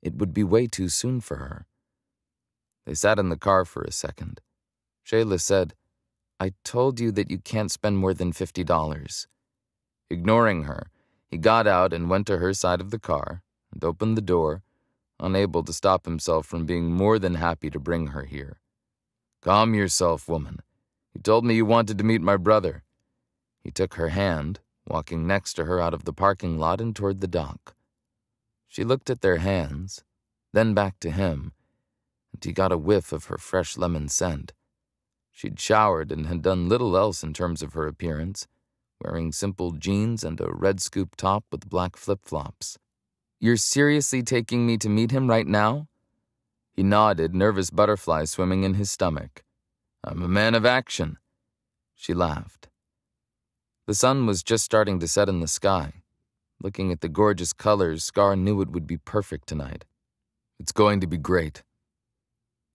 It would be way too soon for her. They sat in the car for a second. Shayla said, I told you that you can't spend more than $50. Ignoring her, he got out and went to her side of the car and opened the door, unable to stop himself from being more than happy to bring her here. Calm yourself, woman. You told me you wanted to meet my brother. He took her hand, walking next to her out of the parking lot and toward the dock. She looked at their hands, then back to him, and he got a whiff of her fresh lemon scent. She'd showered and had done little else in terms of her appearance, wearing simple jeans and a red scoop top with black flip flops. You're seriously taking me to meet him right now? He nodded, nervous butterflies swimming in his stomach. I'm a man of action. She laughed. The sun was just starting to set in the sky. Looking at the gorgeous colors, Scar knew it would be perfect tonight. It's going to be great.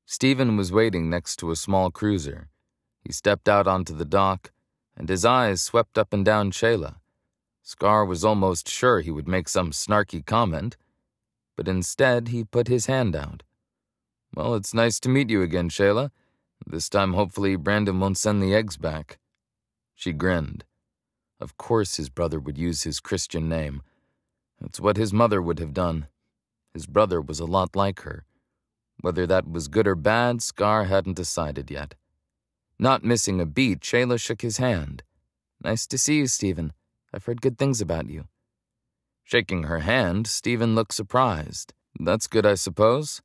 Stephen was waiting next to a small cruiser. He stepped out onto the dock, and his eyes swept up and down Shayla. Scar was almost sure he would make some snarky comment, but instead he put his hand out. Well, it's nice to meet you again, Shayla. This time, hopefully, Brandon won't send the eggs back. She grinned. Of course, his brother would use his Christian name. It's what his mother would have done. His brother was a lot like her. Whether that was good or bad, Scar hadn't decided yet. Not missing a beat, Shayla shook his hand. Nice to see you, Stephen. I've heard good things about you. Shaking her hand, Stephen looked surprised. That's good, I suppose.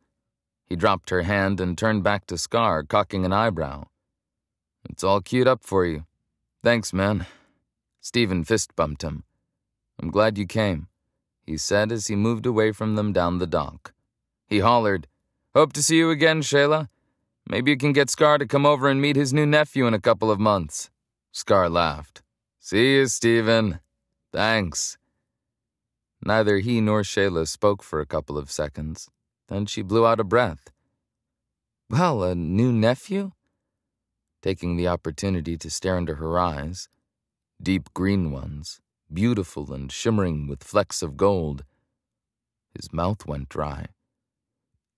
He dropped her hand and turned back to Scar, cocking an eyebrow. It's all queued up for you. Thanks, man. Stephen fist bumped him. I'm glad you came, he said as he moved away from them down the dock. He hollered, Hope to see you again, Shayla. Maybe you can get Scar to come over and meet his new nephew in a couple of months. Scar laughed. See you, Stephen. Thanks. Neither he nor Shayla spoke for a couple of seconds. Then she blew out a breath. Well, a new nephew? Taking the opportunity to stare into her eyes, deep green ones, beautiful and shimmering with flecks of gold. His mouth went dry.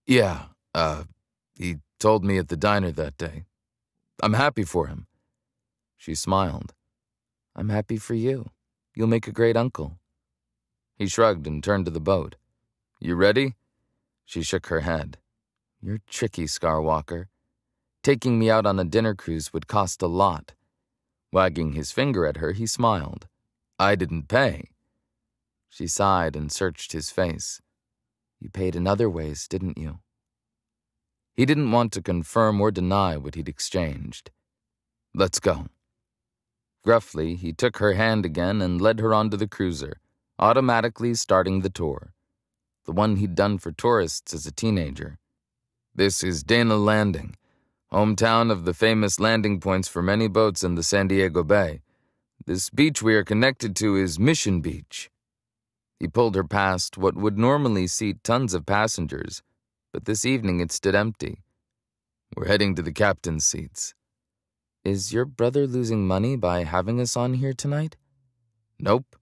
Yeah, uh, he told me at the diner that day. I'm happy for him. She smiled. I'm happy for you. You'll make a great uncle. He shrugged and turned to the boat. You ready? She shook her head. You're tricky, Scar Walker. Taking me out on a dinner cruise would cost a lot. Wagging his finger at her, he smiled. I didn't pay. She sighed and searched his face. You paid in other ways, didn't you? He didn't want to confirm or deny what he'd exchanged. Let's go. Gruffly, he took her hand again and led her onto the cruiser, automatically starting the tour. The one he'd done for tourists as a teenager. This is Dana Landing, hometown of the famous landing points for many boats in the San Diego Bay. This beach we are connected to is Mission Beach. He pulled her past what would normally seat tons of passengers but this evening it stood empty. We're heading to the captain's seats. Is your brother losing money by having us on here tonight? Nope.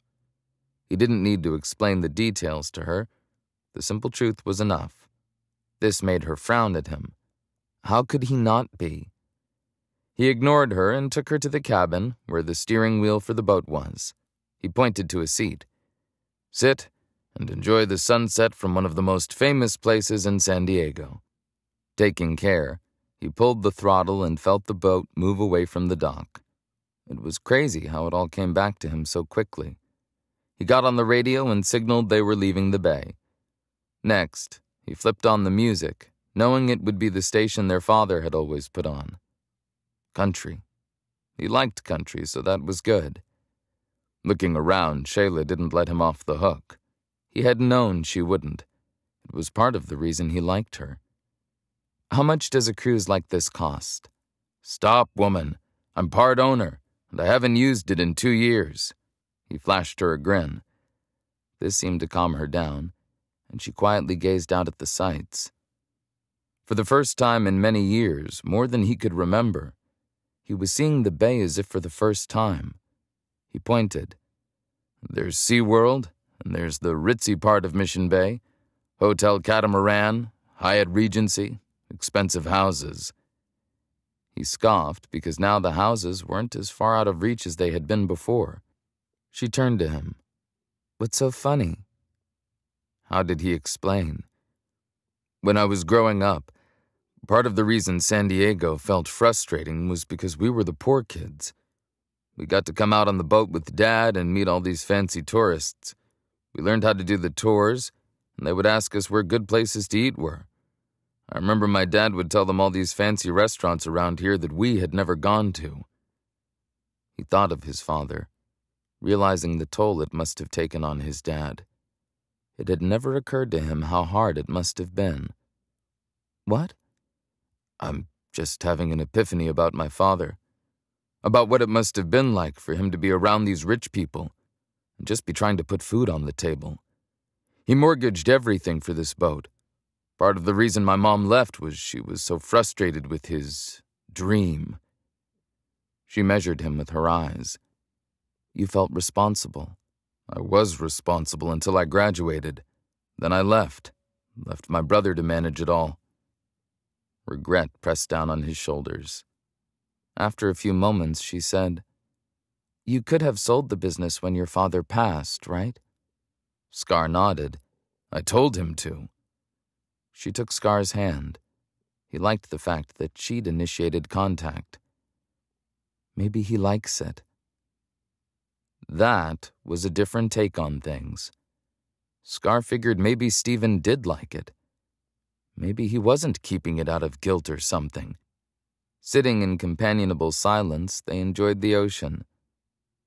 He didn't need to explain the details to her. The simple truth was enough. This made her frown at him. How could he not be? He ignored her and took her to the cabin, where the steering wheel for the boat was. He pointed to a seat. Sit and enjoy the sunset from one of the most famous places in San Diego. Taking care, he pulled the throttle and felt the boat move away from the dock. It was crazy how it all came back to him so quickly. He got on the radio and signaled they were leaving the bay. Next, he flipped on the music, knowing it would be the station their father had always put on. Country. He liked country, so that was good. Looking around, Shayla didn't let him off the hook. He had known she wouldn't. It was part of the reason he liked her. How much does a cruise like this cost? Stop, woman. I'm part owner, and I haven't used it in two years. He flashed her a grin. This seemed to calm her down, and she quietly gazed out at the sights. For the first time in many years, more than he could remember, he was seeing the bay as if for the first time. He pointed. There's SeaWorld and there's the ritzy part of Mission Bay Hotel Catamaran, Hyatt Regency, expensive houses. He scoffed because now the houses weren't as far out of reach as they had been before. She turned to him. What's so funny? How did he explain? When I was growing up, part of the reason San Diego felt frustrating was because we were the poor kids. We got to come out on the boat with Dad and meet all these fancy tourists. We learned how to do the tours, and they would ask us where good places to eat were. I remember my dad would tell them all these fancy restaurants around here that we had never gone to. He thought of his father, realizing the toll it must have taken on his dad. It had never occurred to him how hard it must have been. What? I'm just having an epiphany about my father. About what it must have been like for him to be around these rich people and just be trying to put food on the table. He mortgaged everything for this boat. Part of the reason my mom left was she was so frustrated with his dream. She measured him with her eyes. You felt responsible. I was responsible until I graduated. Then I left, left my brother to manage it all. Regret pressed down on his shoulders. After a few moments, she said, You could have sold the business when your father passed, right? Scar nodded. I told him to. She took Scar's hand. He liked the fact that she'd initiated contact. Maybe he likes it. That was a different take on things. Scar figured maybe Stephen did like it. Maybe he wasn't keeping it out of guilt or something. Sitting in companionable silence, they enjoyed the ocean.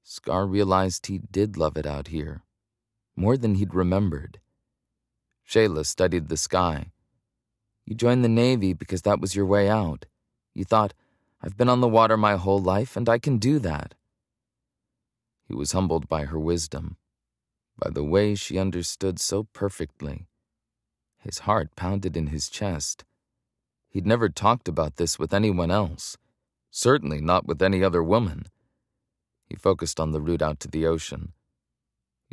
Scar realized he did love it out here, more than he'd remembered. Shayla studied the sky. You joined the Navy because that was your way out. You thought, I've been on the water my whole life, and I can do that. He was humbled by her wisdom, by the way she understood so perfectly. His heart pounded in his chest. He'd never talked about this with anyone else, certainly not with any other woman. He focused on the route out to the ocean.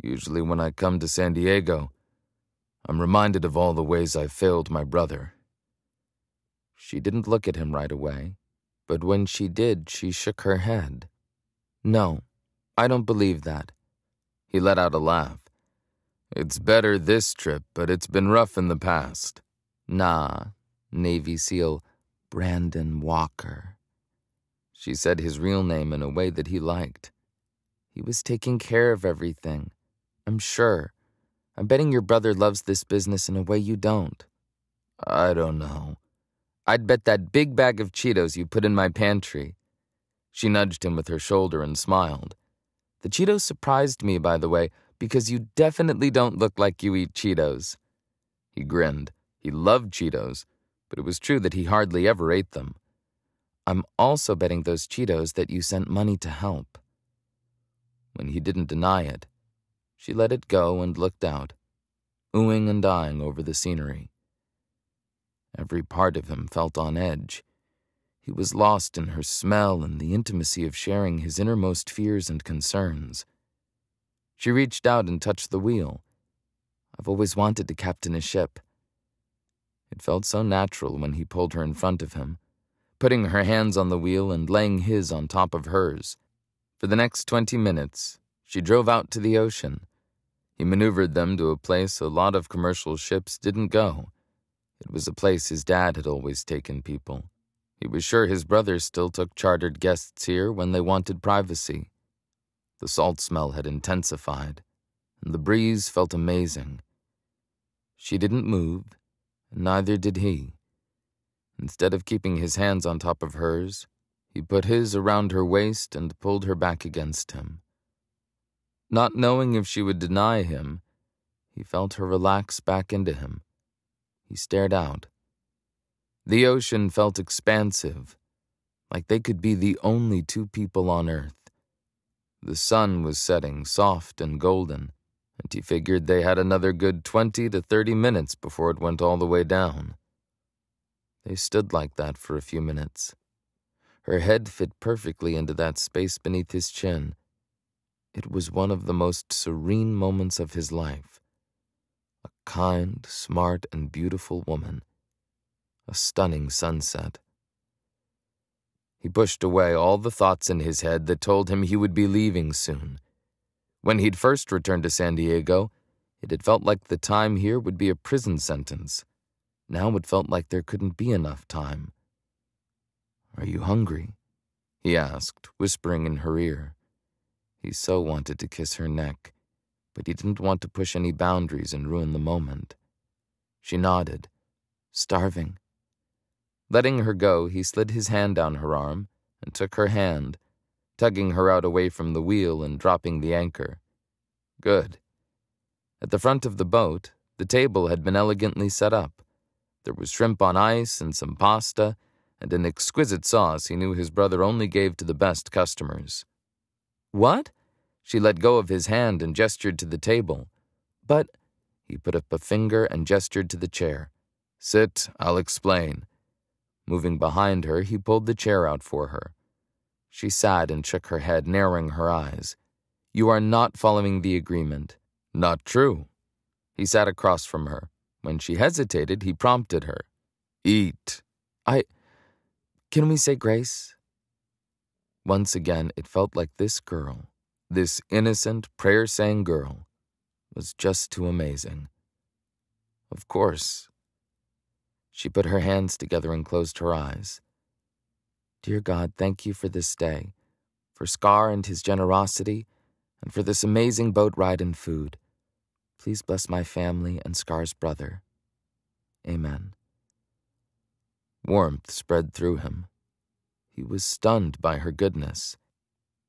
Usually, when I come to San Diego, I'm reminded of all the ways I failed my brother. She didn't look at him right away, but when she did, she shook her head. No, I don't believe that. He let out a laugh. It's better this trip, but it's been rough in the past. Nah, Navy SEAL Brandon Walker. She said his real name in a way that he liked. He was taking care of everything. I'm sure. I'm betting your brother loves this business in a way you don't. I don't know. I'd bet that big bag of Cheetos you put in my pantry. She nudged him with her shoulder and smiled. The Cheetos surprised me, by the way, because you definitely don't look like you eat Cheetos. He grinned. He loved Cheetos, but it was true that he hardly ever ate them. I'm also betting those Cheetos that you sent money to help. When he didn't deny it, she let it go and looked out, oohing and eyeing over the scenery. Every part of him felt on edge. He was lost in her smell and the intimacy of sharing his innermost fears and concerns. She reached out and touched the wheel. I've always wanted to captain a ship. It felt so natural when he pulled her in front of him, putting her hands on the wheel and laying his on top of hers. For the next twenty minutes, she drove out to the ocean. He maneuvered them to a place a lot of commercial ships didn't go. It was a place his dad had always taken people. He was sure his brothers still took chartered guests here when they wanted privacy. The salt smell had intensified, and the breeze felt amazing. She didn't move, and neither did he. Instead of keeping his hands on top of hers, he put his around her waist and pulled her back against him. Not knowing if she would deny him, he felt her relax back into him. He stared out. The ocean felt expansive, like they could be the only two people on Earth. The sun was setting soft and golden, and he figured they had another good 20 to 30 minutes before it went all the way down. They stood like that for a few minutes. Her head fit perfectly into that space beneath his chin. It was one of the most serene moments of his life. A kind, smart, and beautiful woman a stunning sunset. He pushed away all the thoughts in his head that told him he would be leaving soon. When he'd first returned to San Diego, it had felt like the time here would be a prison sentence. Now it felt like there couldn't be enough time. Are you hungry? he asked, whispering in her ear. He so wanted to kiss her neck, but he didn't want to push any boundaries and ruin the moment. She nodded. Starving. Letting her go, he slid his hand down her arm and took her hand, tugging her out away from the wheel and dropping the anchor. Good. At the front of the boat, the table had been elegantly set up. There was shrimp on ice and some pasta, and an exquisite sauce he knew his brother only gave to the best customers. What? She let go of his hand and gestured to the table. But he put up a finger and gestured to the chair. Sit, I'll explain. Moving behind her, he pulled the chair out for her. She sat and shook her head, narrowing her eyes. You are not following the agreement. Not true. He sat across from her. When she hesitated, he prompted her. Eat. I. Can we say grace? Once again, it felt like this girl, this innocent, prayer saying girl, was just too amazing. Of course. She put her hands together and closed her eyes. Dear God, thank you for this day, for Scar and his generosity, and for this amazing boat ride and food. Please bless my family and Scar's brother. Amen. Warmth spread through him. He was stunned by her goodness.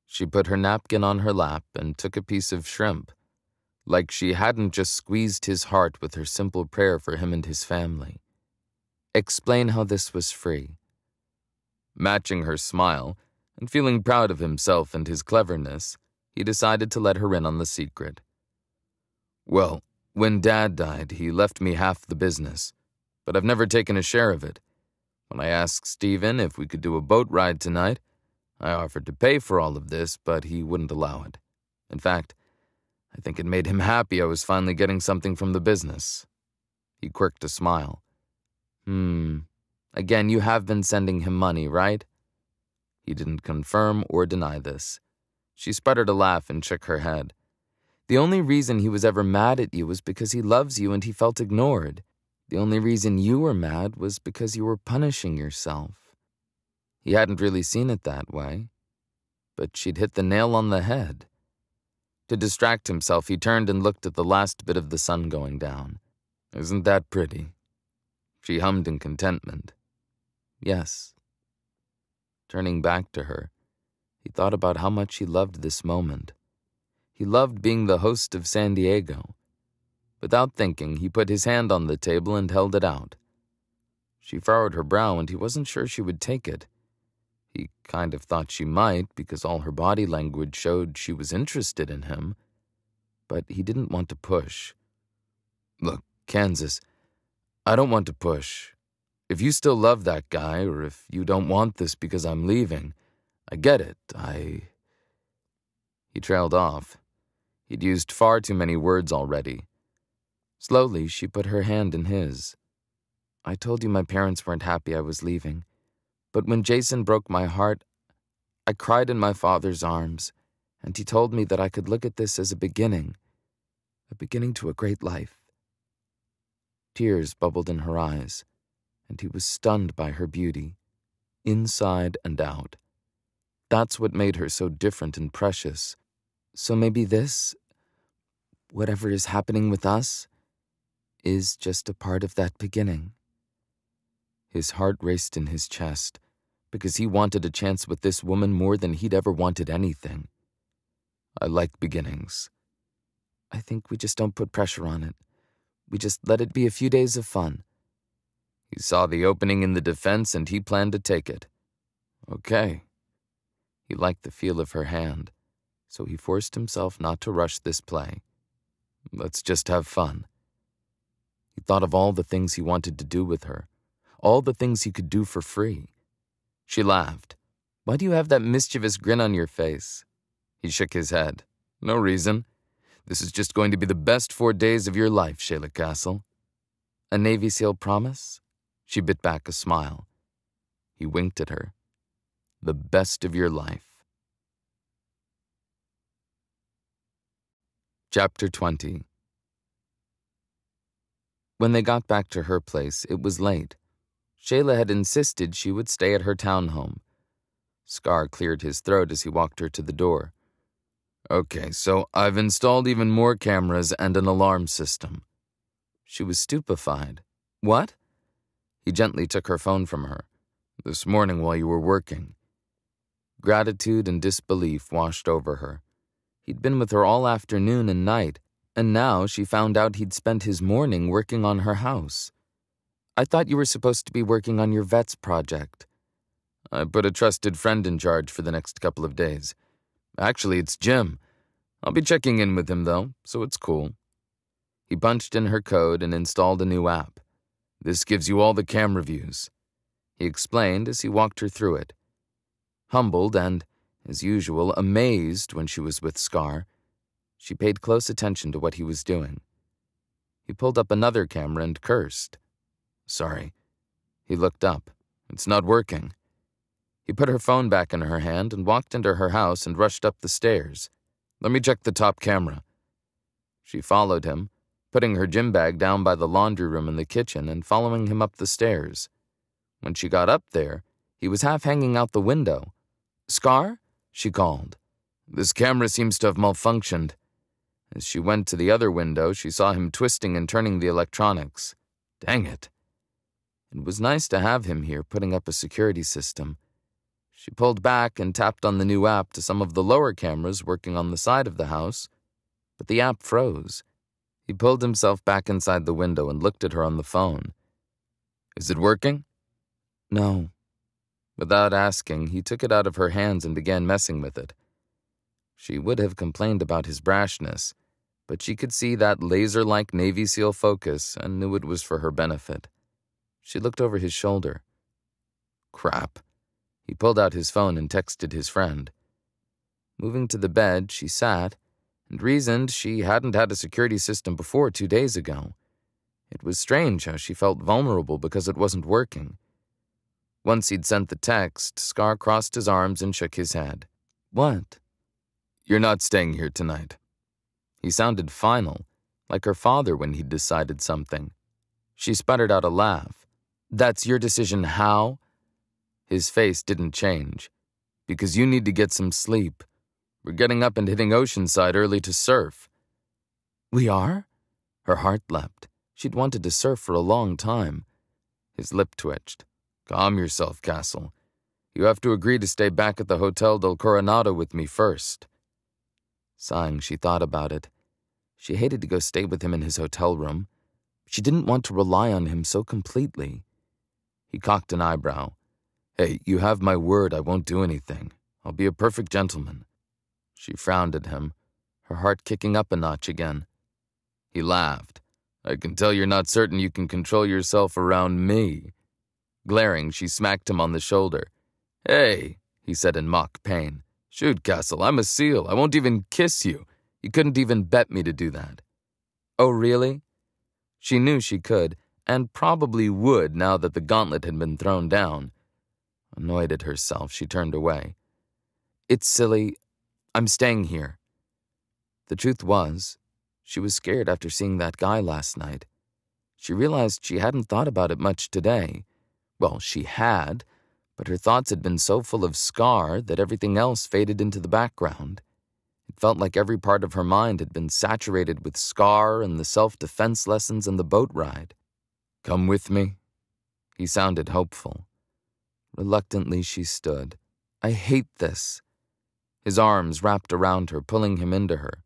She put her napkin on her lap and took a piece of shrimp like she hadn't just squeezed his heart with her simple prayer for him and his family. Explain how this was free. Matching her smile, and feeling proud of himself and his cleverness, he decided to let her in on the secret. Well, when Dad died, he left me half the business, but I've never taken a share of it. When I asked Stephen if we could do a boat ride tonight, I offered to pay for all of this, but he wouldn't allow it. In fact, I think it made him happy I was finally getting something from the business. He quirked a smile. Hmm. Again, you have been sending him money, right? He didn't confirm or deny this. She sputtered a laugh and shook her head. The only reason he was ever mad at you was because he loves you and he felt ignored. The only reason you were mad was because you were punishing yourself. He hadn't really seen it that way, but she'd hit the nail on the head. To distract himself, he turned and looked at the last bit of the sun going down. Isn't that pretty? She hummed in contentment. Yes. Turning back to her, he thought about how much he loved this moment. He loved being the host of San Diego. Without thinking, he put his hand on the table and held it out. She furrowed her brow, and he wasn't sure she would take it. He kind of thought she might because all her body language showed she was interested in him. But he didn't want to push. Look, Kansas, I don't want to push. If you still love that guy, or if you don't want this because I'm leaving, I get it. I. He trailed off. He'd used far too many words already. Slowly, she put her hand in his. I told you my parents weren't happy I was leaving. But when Jason broke my heart, I cried in my father's arms, and he told me that I could look at this as a beginning, a beginning to a great life. Tears bubbled in her eyes, and he was stunned by her beauty, inside and out. That's what made her so different and precious. So maybe this, whatever is happening with us, is just a part of that beginning. His heart raced in his chest because he wanted a chance with this woman more than he'd ever wanted anything. I like beginnings. I think we just don't put pressure on it. We just let it be a few days of fun. He saw the opening in the defense and he planned to take it. Okay. He liked the feel of her hand, so he forced himself not to rush this play. Let's just have fun. He thought of all the things he wanted to do with her, all the things he could do for free. She laughed. Why do you have that mischievous grin on your face? He shook his head. No reason. This is just going to be the best four days of your life, Shayla Castle. A Navy SEAL promise? She bit back a smile. He winked at her. The best of your life. Chapter 20 When they got back to her place, it was late. Shayla had insisted she would stay at her townhome. Scar cleared his throat as he walked her to the door. Okay, so I've installed even more cameras and an alarm system. She was stupefied. What? He gently took her phone from her. This morning while you were working. Gratitude and disbelief washed over her. He'd been with her all afternoon and night, and now she found out he'd spent his morning working on her house. I thought you were supposed to be working on your vet's project. I put a trusted friend in charge for the next couple of days. Actually, it's Jim. I'll be checking in with him, though, so it's cool. He punched in her code and installed a new app. This gives you all the camera views. He explained as he walked her through it. Humbled and, as usual, amazed when she was with Scar, she paid close attention to what he was doing. He pulled up another camera and cursed. Sorry. He looked up. It's not working. He put her phone back in her hand and walked into her house and rushed up the stairs. Let me check the top camera. She followed him, putting her gym bag down by the laundry room in the kitchen and following him up the stairs. When she got up there, he was half hanging out the window. Scar? she called. This camera seems to have malfunctioned. As she went to the other window, she saw him twisting and turning the electronics. Dang it. It was nice to have him here putting up a security system. She pulled back and tapped on the new app to some of the lower cameras working on the side of the house, but the app froze. He pulled himself back inside the window and looked at her on the phone. Is it working? No. Without asking, he took it out of her hands and began messing with it. She would have complained about his brashness, but she could see that laser like Navy SEAL focus and knew it was for her benefit. She looked over his shoulder. Crap. He pulled out his phone and texted his friend. Moving to the bed, she sat and reasoned she hadn't had a security system before two days ago. It was strange how she felt vulnerable because it wasn't working. Once he'd sent the text, Scar crossed his arms and shook his head. What? You're not staying here tonight. He sounded final, like her father when he'd decided something. She sputtered out a laugh. That's your decision how? His face didn't change. Because you need to get some sleep. We're getting up and hitting Oceanside early to surf. We are? Her heart leapt. She'd wanted to surf for a long time. His lip twitched. Calm yourself, Castle. You have to agree to stay back at the Hotel del Coronado with me first. Sighing, she thought about it. She hated to go stay with him in his hotel room. She didn't want to rely on him so completely. He cocked an eyebrow. Hey, you have my word I won't do anything. I'll be a perfect gentleman. She frowned at him, her heart kicking up a notch again. He laughed. I can tell you're not certain you can control yourself around me. Glaring, she smacked him on the shoulder. Hey, he said in mock pain. Shoot, Castle, I'm a seal. I won't even kiss you. You couldn't even bet me to do that. Oh, really? She knew she could, and probably would now that the gauntlet had been thrown down. Annoyed at herself, she turned away. It's silly. I'm staying here. The truth was, she was scared after seeing that guy last night. She realized she hadn't thought about it much today. Well, she had, but her thoughts had been so full of Scar that everything else faded into the background. It felt like every part of her mind had been saturated with Scar and the self defense lessons and the boat ride. Come with me? He sounded hopeful. Reluctantly, she stood. I hate this. His arms wrapped around her, pulling him into her.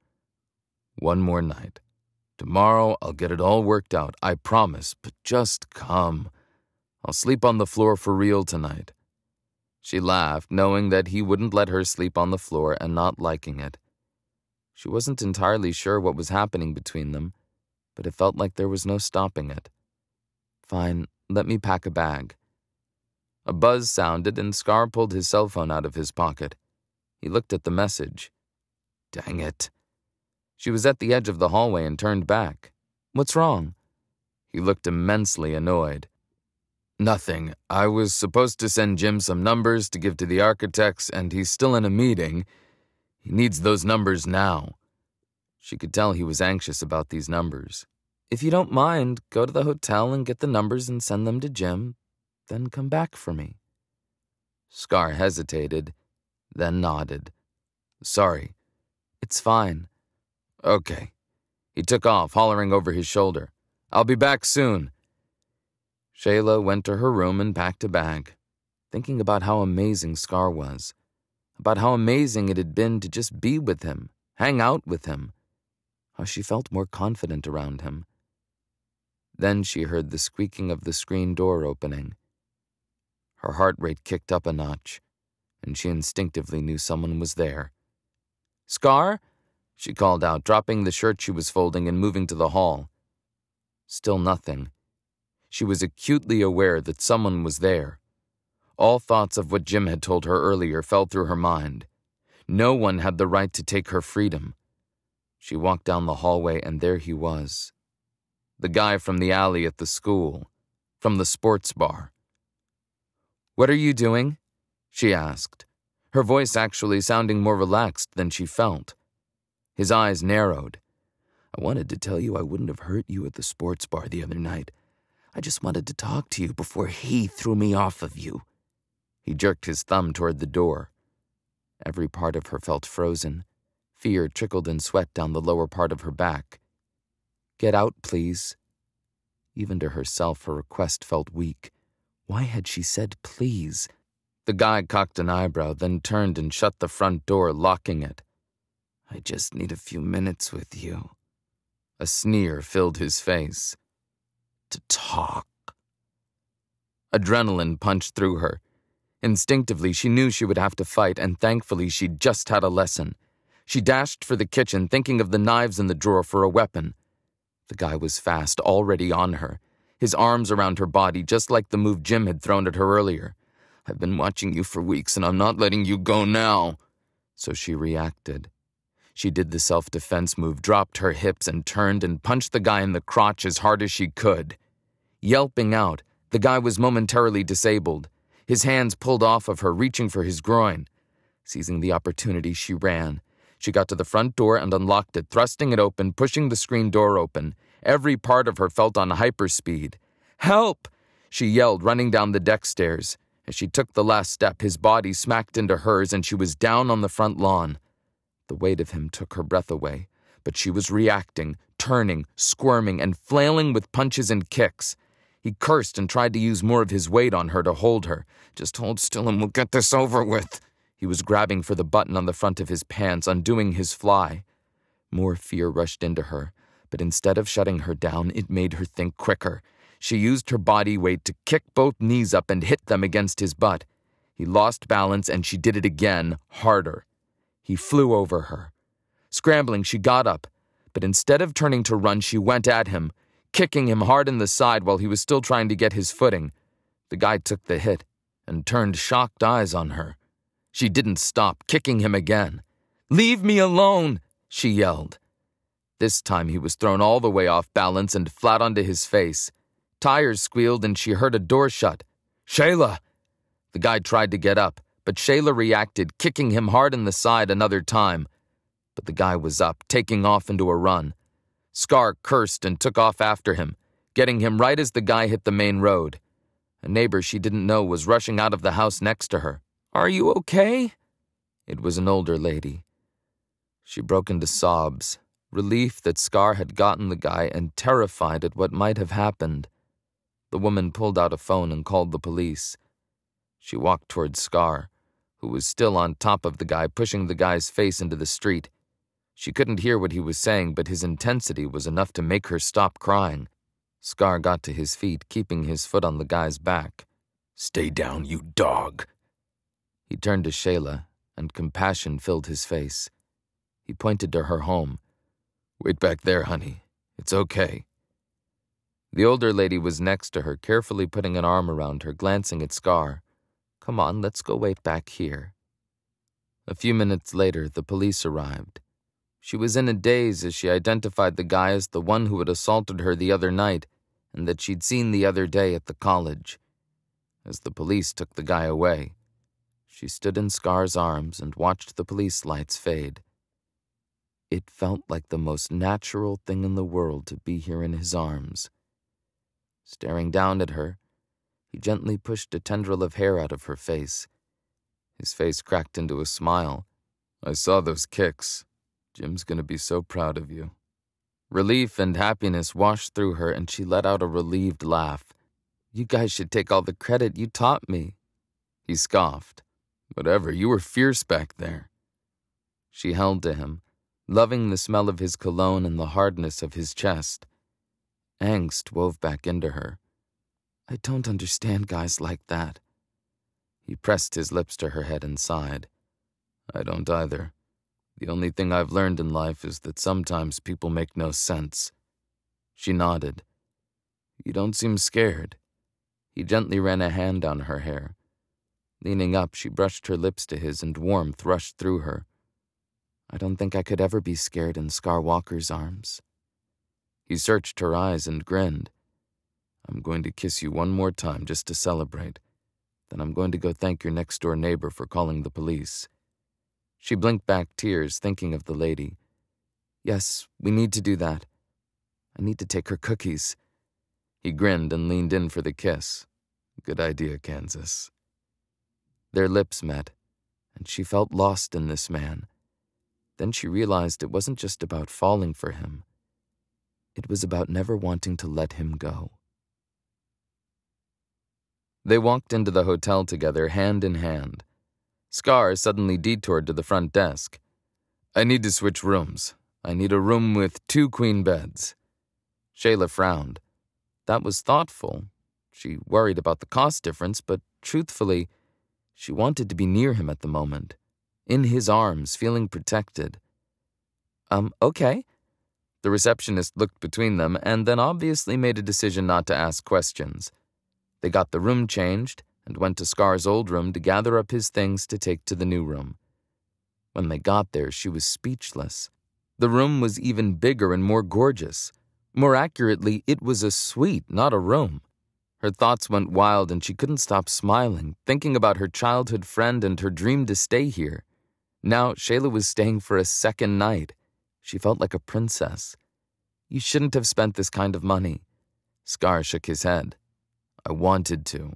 One more night. Tomorrow I'll get it all worked out, I promise, but just come. I'll sleep on the floor for real tonight. She laughed, knowing that he wouldn't let her sleep on the floor and not liking it. She wasn't entirely sure what was happening between them, but it felt like there was no stopping it. Fine, let me pack a bag. A buzz sounded, and Scar pulled his cell phone out of his pocket. He looked at the message. Dang it. She was at the edge of the hallway and turned back. What's wrong? He looked immensely annoyed. Nothing. I was supposed to send Jim some numbers to give to the architects, and he's still in a meeting. He needs those numbers now. She could tell he was anxious about these numbers. If you don't mind, go to the hotel and get the numbers and send them to Jim, then come back for me. Scar hesitated, then nodded. Sorry. It's fine. Okay. He took off, hollering over his shoulder. I'll be back soon. Shayla went to her room and packed a bag, thinking about how amazing Scar was. about how amazing it had been to just be with him, hang out with him, how she felt more confident around him. Then she heard the squeaking of the screen door opening. Her heart rate kicked up a notch, and she instinctively knew someone was there. Scar? She called out, dropping the shirt she was folding and moving to the hall. Still nothing. She was acutely aware that someone was there. All thoughts of what Jim had told her earlier fell through her mind. No one had the right to take her freedom. She walked down the hallway, and there he was. The guy from the alley at the school, from the sports bar. What are you doing? she asked, her voice actually sounding more relaxed than she felt. His eyes narrowed. I wanted to tell you I wouldn't have hurt you at the sports bar the other night. I just wanted to talk to you before he threw me off of you. He jerked his thumb toward the door. Every part of her felt frozen. Fear trickled in sweat down the lower part of her back. Get out, please. Even to herself, her request felt weak. Why had she said please? The guy cocked an eyebrow, then turned and shut the front door, locking it. I just need a few minutes with you. A sneer filled his face. To talk. Adrenaline punched through her. Instinctively, she knew she would have to fight, and thankfully, she'd just had a lesson. She dashed for the kitchen, thinking of the knives in the drawer for a weapon. The guy was fast, already on her, his arms around her body, just like the move Jim had thrown at her earlier. I've been watching you for weeks, and I'm not letting you go now. So she reacted. She did the self defense move, dropped her hips, and turned and punched the guy in the crotch as hard as she could. Yelping out, the guy was momentarily disabled his hands pulled off of her, reaching for his groin. Seizing the opportunity, she ran. She got to the front door and unlocked it, thrusting it open, pushing the screen door open. Every part of her felt on hyperspeed. Help! She yelled, running down the deck stairs. As she took the last step, his body smacked into hers and she was down on the front lawn. The weight of him took her breath away, but she was reacting, turning, squirming, and flailing with punches and kicks. He cursed and tried to use more of his weight on her to hold her. Just hold still and we'll get this over with. He was grabbing for the button on the front of his pants, undoing his fly. More fear rushed into her, but instead of shutting her down, it made her think quicker. She used her body weight to kick both knees up and hit them against his butt. He lost balance and she did it again, harder. He flew over her. Scrambling, she got up, but instead of turning to run, she went at him, kicking him hard in the side while he was still trying to get his footing. The guy took the hit and turned shocked eyes on her. She didn't stop, kicking him again. Leave me alone, she yelled. This time he was thrown all the way off balance and flat onto his face. Tires squealed and she heard a door shut. Shayla! The guy tried to get up, but Shayla reacted, kicking him hard in the side another time. But the guy was up, taking off into a run. Scar cursed and took off after him, getting him right as the guy hit the main road. A neighbor she didn't know was rushing out of the house next to her. Are you okay? It was an older lady. She broke into sobs, relief that Scar had gotten the guy and terrified at what might have happened. The woman pulled out a phone and called the police. She walked towards Scar, who was still on top of the guy, pushing the guy's face into the street. She couldn't hear what he was saying, but his intensity was enough to make her stop crying. Scar got to his feet, keeping his foot on the guy's back. Stay down, you dog. He turned to Shayla, and compassion filled his face. He pointed to her home. Wait back there, honey. It's okay. The older lady was next to her, carefully putting an arm around her, glancing at Scar. Come on, let's go wait back here. A few minutes later, the police arrived. She was in a daze as she identified the guy as the one who had assaulted her the other night and that she'd seen the other day at the college. As the police took the guy away, she stood in Scar's arms and watched the police lights fade. It felt like the most natural thing in the world to be here in his arms. Staring down at her, he gently pushed a tendril of hair out of her face. His face cracked into a smile. I saw those kicks. Jim's gonna be so proud of you. Relief and happiness washed through her, and she let out a relieved laugh. You guys should take all the credit you taught me. He scoffed. Whatever, you were fierce back there. She held to him, loving the smell of his cologne and the hardness of his chest. Angst wove back into her. I don't understand guys like that. He pressed his lips to her head and sighed. I don't either. The only thing I've learned in life is that sometimes people make no sense. She nodded. You don't seem scared. He gently ran a hand down her hair. Leaning up, she brushed her lips to his and warmth rushed through her. I don't think I could ever be scared in Scar Walker's arms. He searched her eyes and grinned. I'm going to kiss you one more time just to celebrate. Then I'm going to go thank your next door neighbor for calling the police. She blinked back tears, thinking of the lady. Yes, we need to do that. I need to take her cookies. He grinned and leaned in for the kiss. Good idea, Kansas. Their lips met, and she felt lost in this man. Then she realized it wasn't just about falling for him, it was about never wanting to let him go. They walked into the hotel together, hand in hand. Scar suddenly detoured to the front desk. I need to switch rooms. I need a room with two queen beds. Shayla frowned. That was thoughtful. She worried about the cost difference, but truthfully, she wanted to be near him at the moment, in his arms, feeling protected. Um, okay. The receptionist looked between them and then obviously made a decision not to ask questions. They got the room changed and went to Scar's old room to gather up his things to take to the new room. When they got there, she was speechless. The room was even bigger and more gorgeous. More accurately, it was a suite, not a room. Her thoughts went wild and she couldn't stop smiling, thinking about her childhood friend and her dream to stay here. Now, Shayla was staying for a second night. She felt like a princess. You shouldn't have spent this kind of money. Scar shook his head. I wanted to.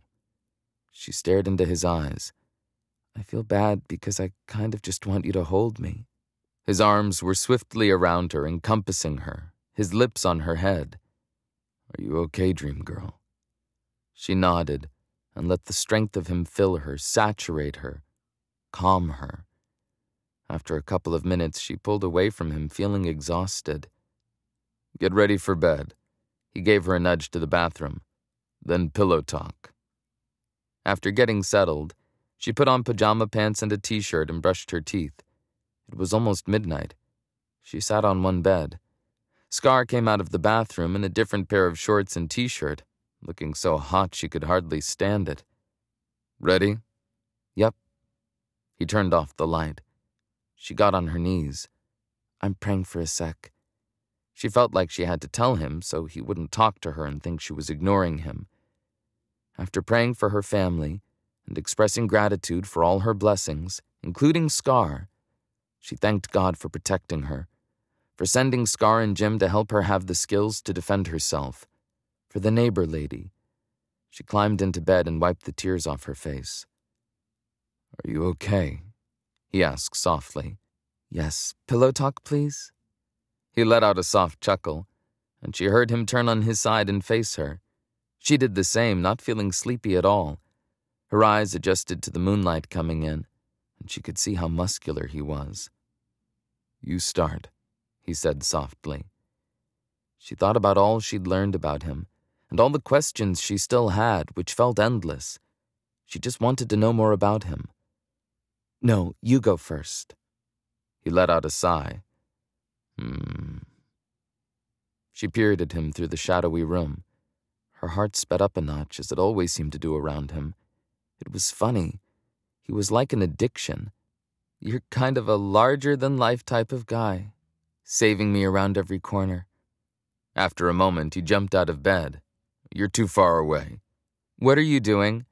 She stared into his eyes. I feel bad because I kind of just want you to hold me. His arms were swiftly around her, encompassing her, his lips on her head. Are you okay, dream girl? She nodded and let the strength of him fill her, saturate her, calm her. After a couple of minutes, she pulled away from him, feeling exhausted. Get ready for bed. He gave her a nudge to the bathroom then pillow talk. After getting settled, she put on pajama pants and a t shirt and brushed her teeth. It was almost midnight. She sat on one bed. Scar came out of the bathroom in a different pair of shorts and t shirt, looking so hot she could hardly stand it. Ready? Yep. He turned off the light. She got on her knees. I'm praying for a sec. She felt like she had to tell him so he wouldn't talk to her and think she was ignoring him. After praying for her family and expressing gratitude for all her blessings, including Scar, she thanked God for protecting her, for sending Scar and Jim to help her have the skills to defend herself, for the neighbor lady. She climbed into bed and wiped the tears off her face. Are you okay? He asked softly. Yes. Pillow talk, please? He let out a soft chuckle, and she heard him turn on his side and face her. She did the same, not feeling sleepy at all. Her eyes adjusted to the moonlight coming in, and she could see how muscular he was. You start, he said softly. She thought about all she'd learned about him, and all the questions she still had, which felt endless. She just wanted to know more about him. No, you go first. He let out a sigh. Hmm. She peered at him through the shadowy room. Her heart sped up a notch, as it always seemed to do around him. It was funny. He was like an addiction. You're kind of a larger than life type of guy, saving me around every corner. After a moment, he jumped out of bed. You're too far away. What are you doing?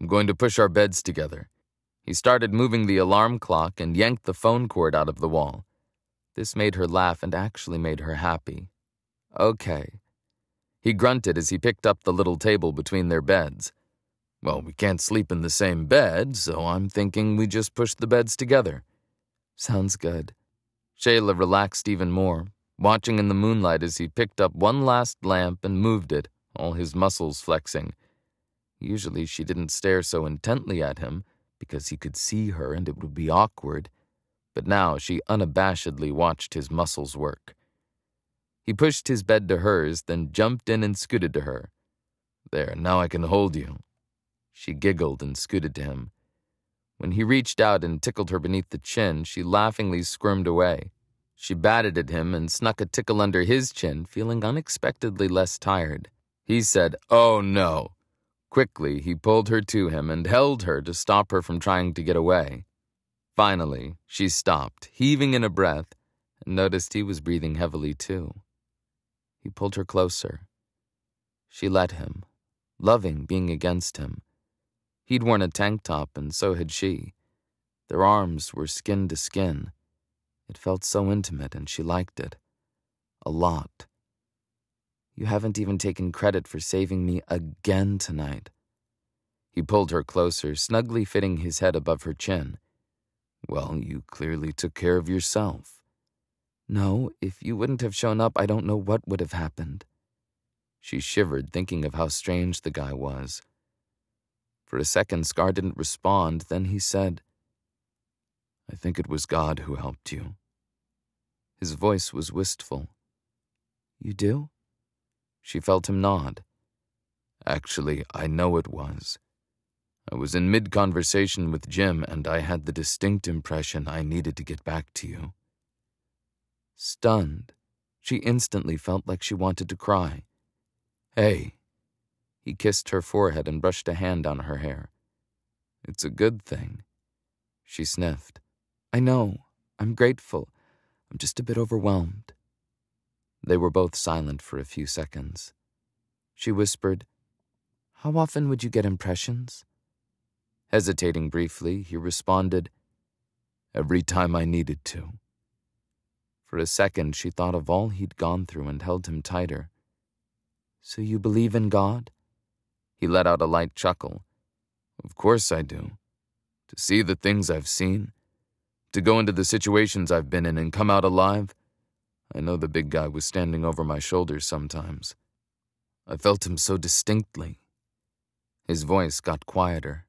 I'm going to push our beds together. He started moving the alarm clock and yanked the phone cord out of the wall. This made her laugh and actually made her happy. Okay, he grunted as he picked up the little table between their beds. Well, we can't sleep in the same bed, so I'm thinking we just push the beds together. Sounds good. Shayla relaxed even more, watching in the moonlight as he picked up one last lamp and moved it, all his muscles flexing. Usually she didn't stare so intently at him, because he could see her and it would be awkward, but now she unabashedly watched his muscles work. He pushed his bed to hers, then jumped in and scooted to her. There, now I can hold you. She giggled and scooted to him. When he reached out and tickled her beneath the chin, she laughingly squirmed away. She batted at him and snuck a tickle under his chin, feeling unexpectedly less tired. He said, Oh no. Quickly, he pulled her to him and held her to stop her from trying to get away. Finally, she stopped, heaving in a breath, and noticed he was breathing heavily too. He pulled her closer. She let him, loving being against him. He'd worn a tank top, and so had she. Their arms were skin to skin. It felt so intimate, and she liked it. A lot. You haven't even taken credit for saving me again tonight. He pulled her closer, snugly fitting his head above her chin. Well, you clearly took care of yourself. No, if you wouldn't have shown up, I don't know what would have happened. She shivered, thinking of how strange the guy was. For a second, Scar didn't respond, then he said, I think it was God who helped you. His voice was wistful. You do? She felt him nod. Actually, I know it was. I was in mid conversation with Jim, and I had the distinct impression I needed to get back to you. Stunned, she instantly felt like she wanted to cry. Hey. He kissed her forehead and brushed a hand on her hair. It's a good thing. She sniffed. I know. I'm grateful. I'm just a bit overwhelmed. They were both silent for a few seconds. She whispered, How often would you get impressions? Hesitating briefly, he responded, Every time I needed to. For a second, she thought of all he'd gone through and held him tighter. So you believe in God? He let out a light chuckle. Of course I do. To see the things I've seen, to go into the situations I've been in and come out alive, I know the big guy was standing over my shoulders sometimes. I felt him so distinctly. His voice got quieter.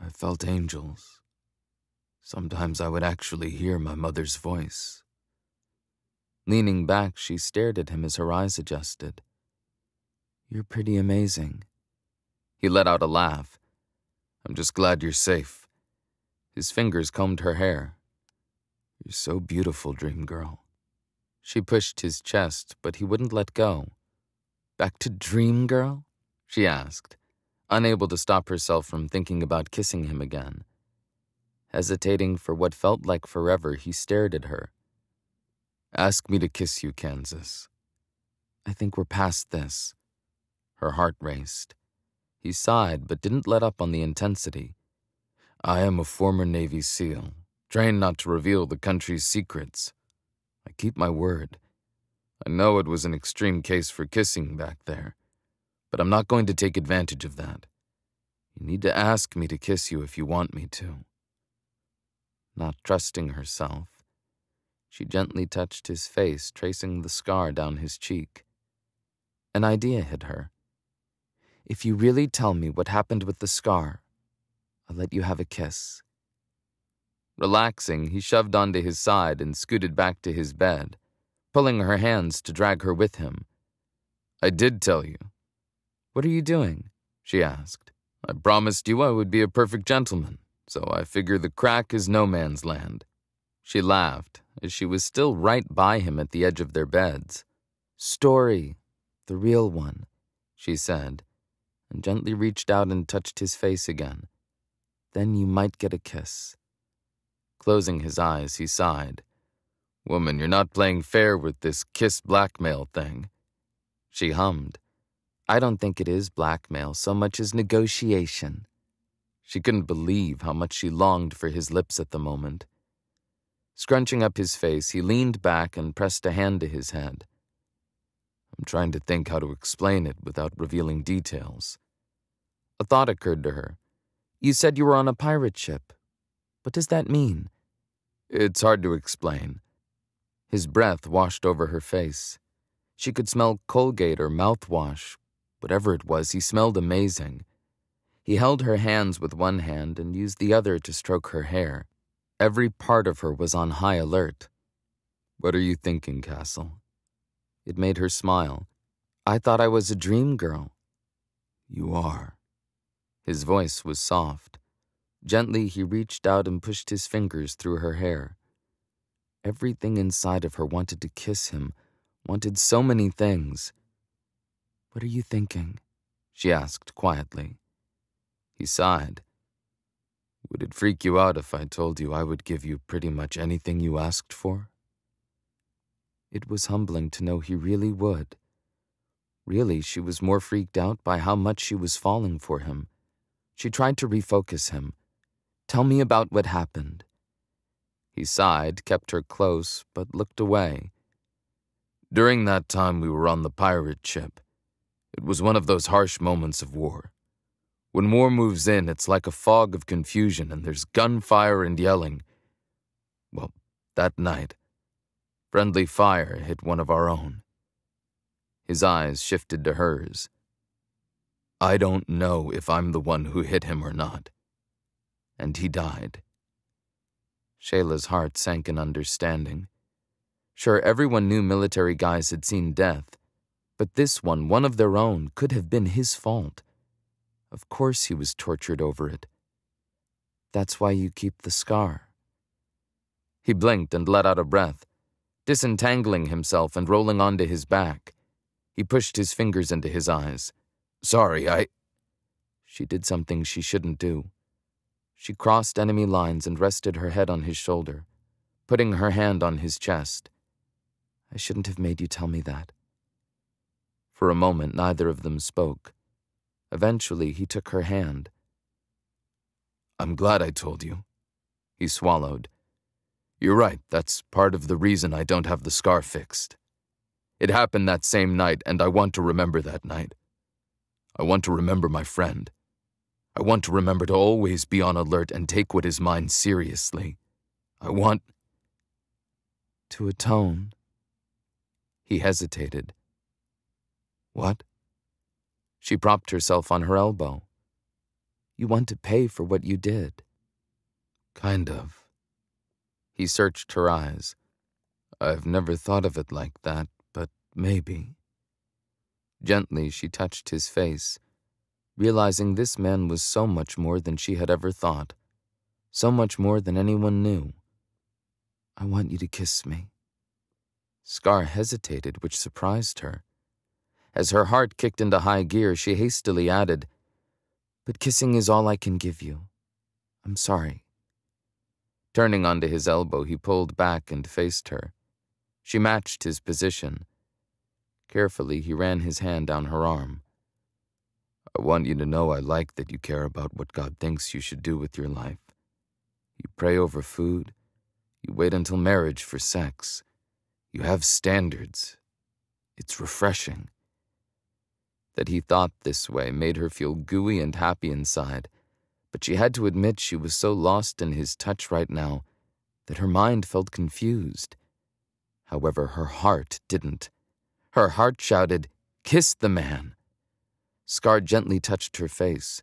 I felt angels. Sometimes I would actually hear my mother's voice. Leaning back, she stared at him as her eyes adjusted. You're pretty amazing. He let out a laugh. I'm just glad you're safe. His fingers combed her hair. You're so beautiful, dream girl. She pushed his chest, but he wouldn't let go. Back to Dream Girl? she asked, unable to stop herself from thinking about kissing him again. Hesitating for what felt like forever, he stared at her. Ask me to kiss you, Kansas. I think we're past this. Her heart raced. He sighed, but didn't let up on the intensity. I am a former Navy SEAL, trained not to reveal the country's secrets. Keep my word. I know it was an extreme case for kissing back there, but I'm not going to take advantage of that. You need to ask me to kiss you if you want me to. Not trusting herself, she gently touched his face, tracing the scar down his cheek. An idea hit her. If you really tell me what happened with the scar, I'll let you have a kiss. Relaxing, he shoved onto his side and scooted back to his bed, pulling her hands to drag her with him. I did tell you. What are you doing? she asked. I promised you I would be a perfect gentleman, so I figure the crack is no man's land. She laughed, as she was still right by him at the edge of their beds. Story, the real one, she said, and gently reached out and touched his face again. Then you might get a kiss. Closing his eyes, he sighed. Woman, you're not playing fair with this kiss blackmail thing. She hummed. I don't think it is blackmail so much as negotiation. She couldn't believe how much she longed for his lips at the moment. Scrunching up his face, he leaned back and pressed a hand to his head. I'm trying to think how to explain it without revealing details. A thought occurred to her. You said you were on a pirate ship. What does that mean? It's hard to explain. His breath washed over her face. She could smell Colgate or mouthwash. Whatever it was, he smelled amazing. He held her hands with one hand and used the other to stroke her hair. Every part of her was on high alert. What are you thinking, Castle? It made her smile. I thought I was a dream girl. You are. His voice was soft. Gently, he reached out and pushed his fingers through her hair. Everything inside of her wanted to kiss him, wanted so many things. What are you thinking? she asked quietly. He sighed. Would it freak you out if I told you I would give you pretty much anything you asked for? It was humbling to know he really would. Really, she was more freaked out by how much she was falling for him. She tried to refocus him. Tell me about what happened. He sighed, kept her close, but looked away. During that time we were on the pirate ship. It was one of those harsh moments of war. When war moves in, it's like a fog of confusion and there's gunfire and yelling. Well, that night, friendly fire hit one of our own. His eyes shifted to hers. I don't know if I'm the one who hit him or not. And he died. Shayla's heart sank in understanding. Sure, everyone knew military guys had seen death, but this one, one of their own, could have been his fault. Of course he was tortured over it. That's why you keep the scar. He blinked and let out a breath, disentangling himself and rolling onto his back. He pushed his fingers into his eyes. Sorry, I. She did something she shouldn't do. She crossed enemy lines and rested her head on his shoulder, putting her hand on his chest. I shouldn't have made you tell me that. For a moment, neither of them spoke. Eventually, he took her hand. I'm glad I told you. He swallowed. You're right, that's part of the reason I don't have the scar fixed. It happened that same night, and I want to remember that night. I want to remember my friend. I want to remember to always be on alert and take what is mine seriously. I want. To atone. He hesitated. What? She propped herself on her elbow. You want to pay for what you did. Kind of. He searched her eyes. I've never thought of it like that, but maybe. Gently, she touched his face, realizing this man was so much more than she had ever thought, so much more than anyone knew. I want you to kiss me. Scar hesitated, which surprised her. As her heart kicked into high gear, she hastily added, But kissing is all I can give you. I'm sorry. Turning onto his elbow, he pulled back and faced her. She matched his position. Carefully, he ran his hand down her arm. I want you to know I like that you care about what God thinks you should do with your life. You pray over food. You wait until marriage for sex. You have standards. It's refreshing. That he thought this way made her feel gooey and happy inside, but she had to admit she was so lost in his touch right now that her mind felt confused. However, her heart didn't. Her heart shouted, Kiss the man! Scar gently touched her face.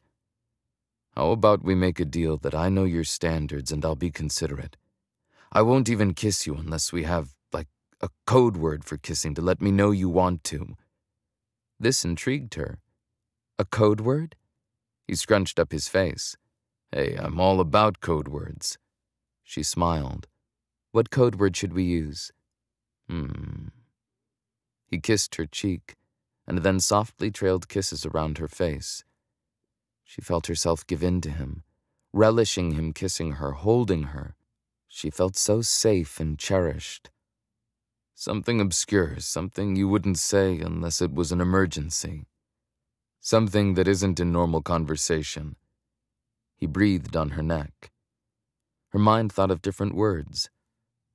How about we make a deal that I know your standards and I'll be considerate? I won't even kiss you unless we have, like, a code word for kissing to let me know you want to. This intrigued her. A code word? He scrunched up his face. Hey, I'm all about code words. She smiled. What code word should we use? Hmm. He kissed her cheek, and then softly trailed kisses around her face. She felt herself give in to him, relishing him kissing her, holding her. She felt so safe and cherished. Something obscure, something you wouldn't say unless it was an emergency. Something that isn't in normal conversation. He breathed on her neck. Her mind thought of different words.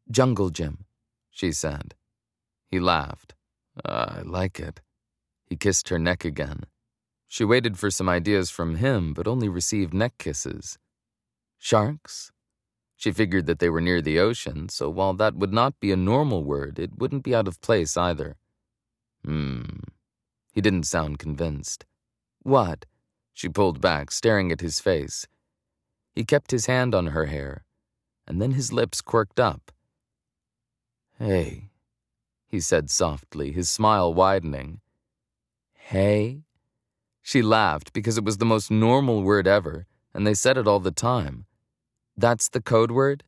Jungle Jim, she said. He laughed. Ah, I like it. He kissed her neck again. She waited for some ideas from him, but only received neck kisses. Sharks? She figured that they were near the ocean, so while that would not be a normal word, it wouldn't be out of place either. Hmm. He didn't sound convinced. What? She pulled back, staring at his face. He kept his hand on her hair, and then his lips quirked up. Hey, he said softly, his smile widening. Hey? She laughed because it was the most normal word ever, and they said it all the time. That's the code word?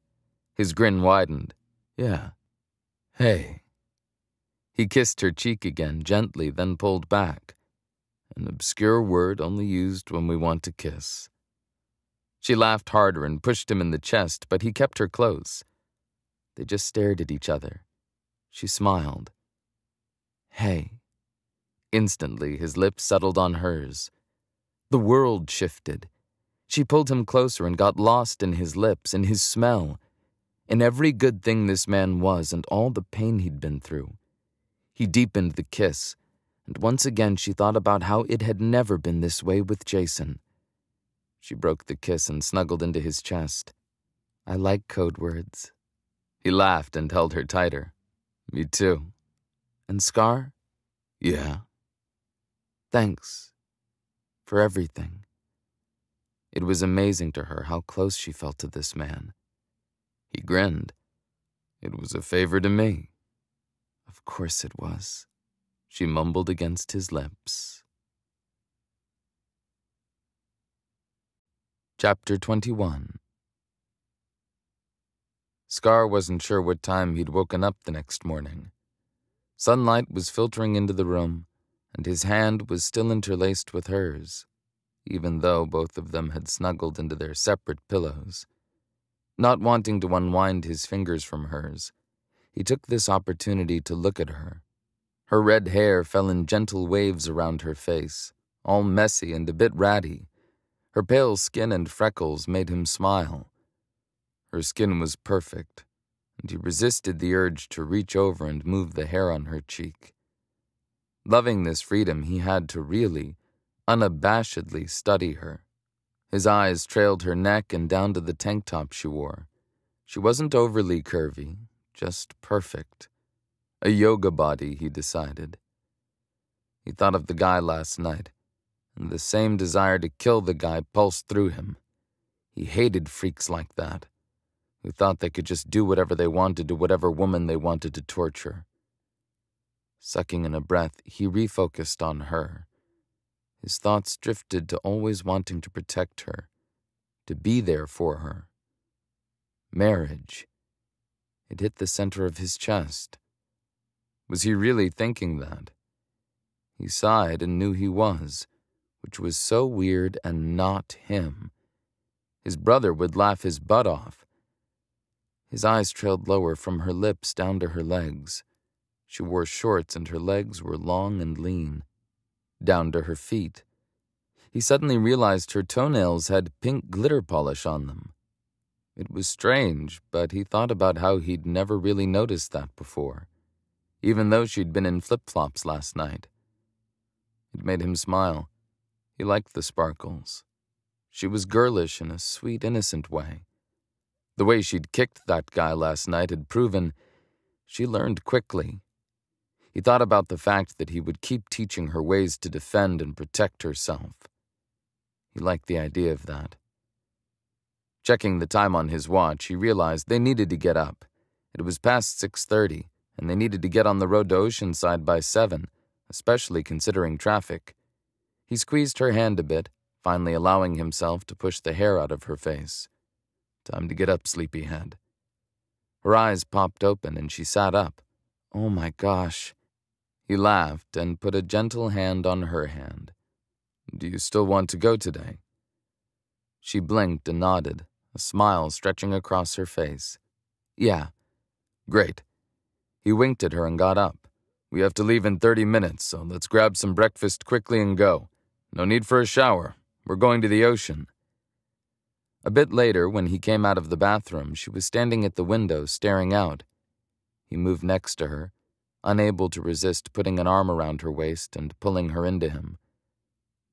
His grin widened. Yeah. Hey. He kissed her cheek again, gently, then pulled back. An obscure word only used when we want to kiss. She laughed harder and pushed him in the chest, but he kept her close. They just stared at each other. She smiled. Hey. Instantly, his lips settled on hers. The world shifted. She pulled him closer and got lost in his lips, in his smell, in every good thing this man was and all the pain he'd been through. He deepened the kiss, and once again she thought about how it had never been this way with Jason. She broke the kiss and snuggled into his chest. I like code words. He laughed and held her tighter. Me too. And Scar? Yeah. Thanks. For everything. It was amazing to her how close she felt to this man. He grinned. It was a favor to me. Of course it was, she mumbled against his lips. Chapter 21 Scar wasn't sure what time he'd woken up the next morning. Sunlight was filtering into the room, and his hand was still interlaced with hers, even though both of them had snuggled into their separate pillows. Not wanting to unwind his fingers from hers, he took this opportunity to look at her. Her red hair fell in gentle waves around her face, all messy and a bit ratty. Her pale skin and freckles made him smile. Her skin was perfect, and he resisted the urge to reach over and move the hair on her cheek. Loving this freedom, he had to really, unabashedly study her. His eyes trailed her neck and down to the tank top she wore. She wasn't overly curvy, just perfect. A yoga body, he decided. He thought of the guy last night, and the same desire to kill the guy pulsed through him. He hated freaks like that who thought they could just do whatever they wanted to whatever woman they wanted to torture. Sucking in a breath, he refocused on her. His thoughts drifted to always wanting to protect her, to be there for her. Marriage. It hit the center of his chest. Was he really thinking that? He sighed and knew he was, which was so weird and not him. His brother would laugh his butt off. His eyes trailed lower from her lips down to her legs. She wore shorts and her legs were long and lean. Down to her feet. He suddenly realized her toenails had pink glitter polish on them. It was strange, but he thought about how he'd never really noticed that before, even though she'd been in flip flops last night. It made him smile. He liked the sparkles. She was girlish in a sweet, innocent way. The way she'd kicked that guy last night had proven she learned quickly. He thought about the fact that he would keep teaching her ways to defend and protect herself. He liked the idea of that. Checking the time on his watch, he realized they needed to get up. It was past 6:30, and they needed to get on the road to Oceanside by 7, especially considering traffic. He squeezed her hand a bit, finally allowing himself to push the hair out of her face. Time to get up, sleepyhead. Her eyes popped open and she sat up. Oh my gosh. He laughed and put a gentle hand on her hand. Do you still want to go today? She blinked and nodded, a smile stretching across her face. Yeah. Great. He winked at her and got up. We have to leave in 30 minutes, so let's grab some breakfast quickly and go. No need for a shower. We're going to the ocean. A bit later, when he came out of the bathroom, she was standing at the window staring out. He moved next to her, unable to resist putting an arm around her waist and pulling her into him.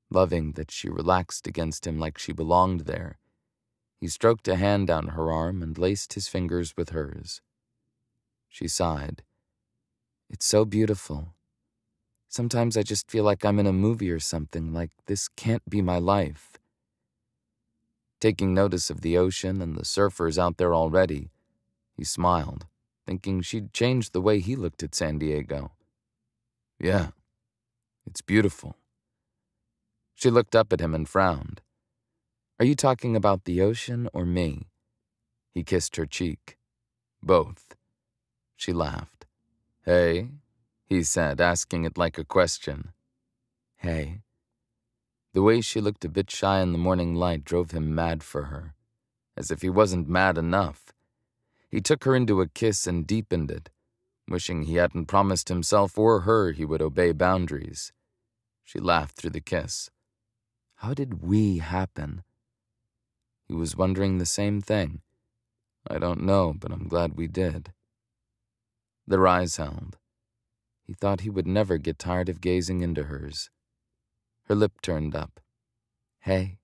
Loving that she relaxed against him like she belonged there, he stroked a hand down her arm and laced his fingers with hers. She sighed. It's so beautiful. Sometimes I just feel like I'm in a movie or something, like this can't be my life. Taking notice of the ocean and the surfers out there already, he smiled, thinking she'd changed the way he looked at San Diego. Yeah, it's beautiful. She looked up at him and frowned. Are you talking about the ocean or me? He kissed her cheek. Both. She laughed. Hey, he said, asking it like a question. Hey. The way she looked a bit shy in the morning light drove him mad for her, as if he wasn't mad enough. He took her into a kiss and deepened it, wishing he hadn't promised himself or her he would obey boundaries. She laughed through the kiss. How did we happen? He was wondering the same thing. I don't know, but I'm glad we did. Their eyes held. He thought he would never get tired of gazing into hers. Her lip turned up. Hey.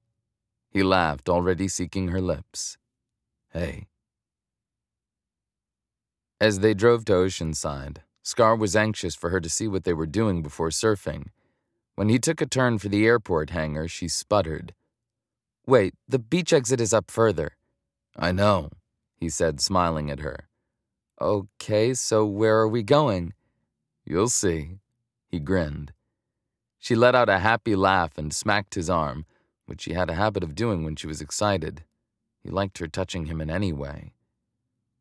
He laughed, already seeking her lips. Hey. As they drove to Oceanside, Scar was anxious for her to see what they were doing before surfing. When he took a turn for the airport hangar, she sputtered. Wait, the beach exit is up further. I know, he said, smiling at her. Okay, so where are we going? You'll see. He grinned. She let out a happy laugh and smacked his arm, which she had a habit of doing when she was excited. He liked her touching him in any way.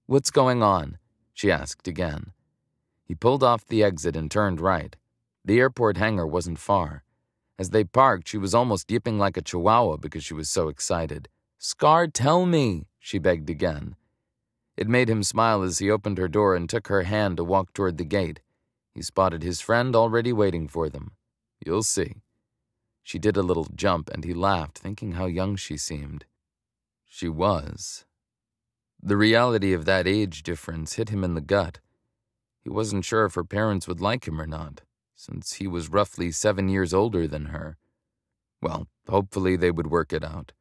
What's going on? She asked again. He pulled off the exit and turned right. The airport hangar wasn't far. As they parked, she was almost yipping like a chihuahua because she was so excited. Scar, tell me, she begged again. It made him smile as he opened her door and took her hand to walk toward the gate. He spotted his friend already waiting for them. You'll see. She did a little jump, and he laughed, thinking how young she seemed. She was. The reality of that age difference hit him in the gut. He wasn't sure if her parents would like him or not, since he was roughly seven years older than her. Well, hopefully they would work it out.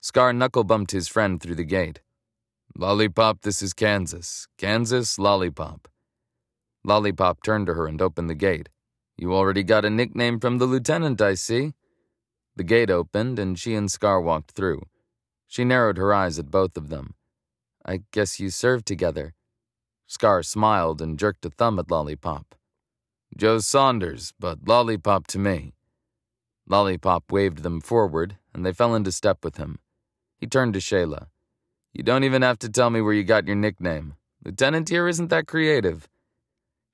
Scar knuckle bumped his friend through the gate. Lollipop, this is Kansas. Kansas, Lollipop. Lollipop turned to her and opened the gate. You already got a nickname from the lieutenant, I see. The gate opened, and she and Scar walked through. She narrowed her eyes at both of them. I guess you served together. Scar smiled and jerked a thumb at Lollipop. Joe Saunders, but Lollipop to me. Lollipop waved them forward, and they fell into step with him. He turned to Shayla. You don't even have to tell me where you got your nickname. Lieutenant here isn't that creative.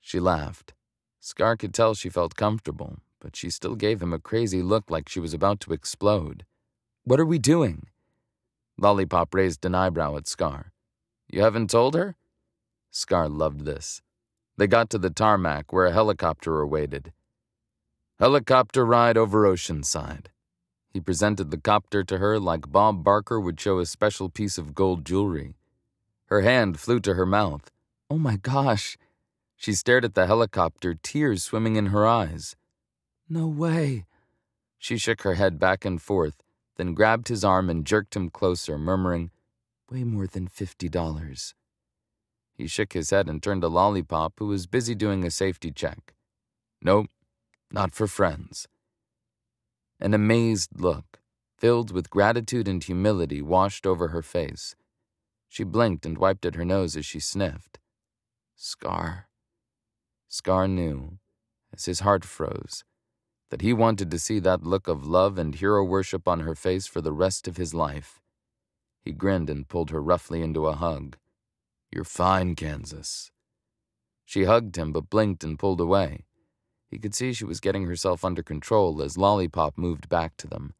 She laughed. Scar could tell she felt comfortable, but she still gave him a crazy look like she was about to explode. What are we doing? Lollipop raised an eyebrow at Scar. You haven't told her? Scar loved this. They got to the tarmac where a helicopter awaited. Helicopter ride over Oceanside. He presented the copter to her like Bob Barker would show a special piece of gold jewelry. Her hand flew to her mouth. Oh my gosh, she stared at the helicopter, tears swimming in her eyes. No way. She shook her head back and forth, then grabbed his arm and jerked him closer, murmuring, Way more than fifty dollars. He shook his head and turned to Lollipop, who was busy doing a safety check. Nope, not for friends. An amazed look, filled with gratitude and humility, washed over her face. She blinked and wiped at her nose as she sniffed. Scar. Scar knew, as his heart froze, that he wanted to see that look of love and hero worship on her face for the rest of his life. He grinned and pulled her roughly into a hug. You're fine, Kansas. She hugged him but blinked and pulled away. He could see she was getting herself under control as Lollipop moved back to them.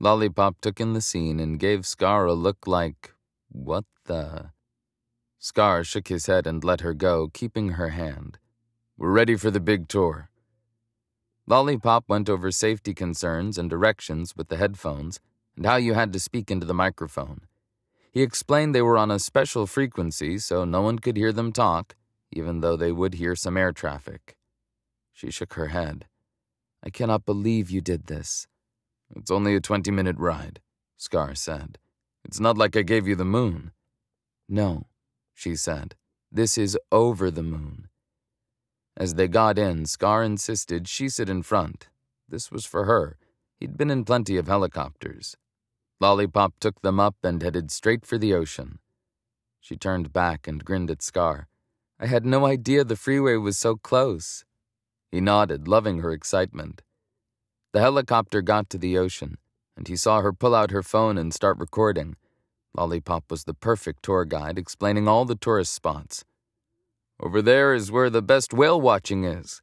Lollipop took in the scene and gave Scar a look like, What the? Scar shook his head and let her go, keeping her hand. We're ready for the big tour. Lollipop went over safety concerns and directions with the headphones and how you had to speak into the microphone. He explained they were on a special frequency so no one could hear them talk, even though they would hear some air traffic. She shook her head. I cannot believe you did this. It's only a 20 minute ride, Scar said. It's not like I gave you the moon. No, she said. This is over the moon. As they got in, Scar insisted she sit in front. This was for her. He'd been in plenty of helicopters. Lollipop took them up and headed straight for the ocean. She turned back and grinned at Scar. I had no idea the freeway was so close. He nodded, loving her excitement. The helicopter got to the ocean, and he saw her pull out her phone and start recording. Lollipop was the perfect tour guide, explaining all the tourist spots. Over there is where the best whale watching is.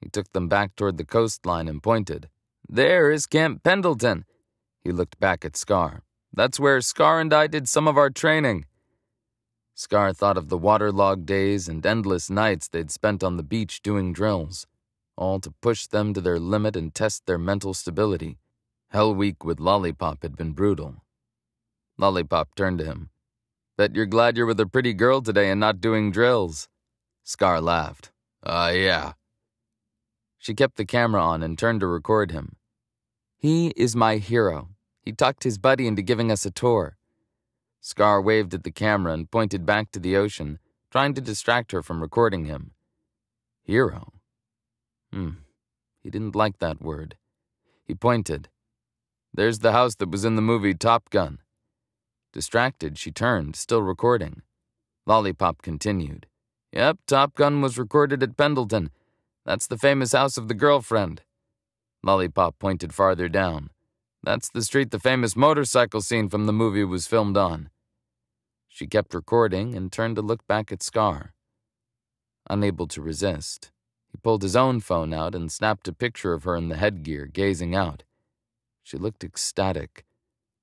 He took them back toward the coastline and pointed. There is Camp Pendleton. He looked back at Scar. That's where Scar and I did some of our training. Scar thought of the waterlogged days and endless nights they'd spent on the beach doing drills, all to push them to their limit and test their mental stability. Hell Week with Lollipop had been brutal. Lollipop turned to him. Bet you're glad you're with a pretty girl today and not doing drills. Scar laughed. Ah, uh, yeah. She kept the camera on and turned to record him. He is my hero. He talked his buddy into giving us a tour. Scar waved at the camera and pointed back to the ocean, trying to distract her from recording him. Hero? Hmm. He didn't like that word. He pointed. There's the house that was in the movie Top Gun. Distracted, she turned, still recording. Lollipop continued. Yep, Top Gun was recorded at Pendleton. That's the famous house of the girlfriend. Lollipop pointed farther down. That's the street the famous motorcycle scene from the movie was filmed on. She kept recording and turned to look back at Scar. Unable to resist, he pulled his own phone out and snapped a picture of her in the headgear, gazing out. She looked ecstatic.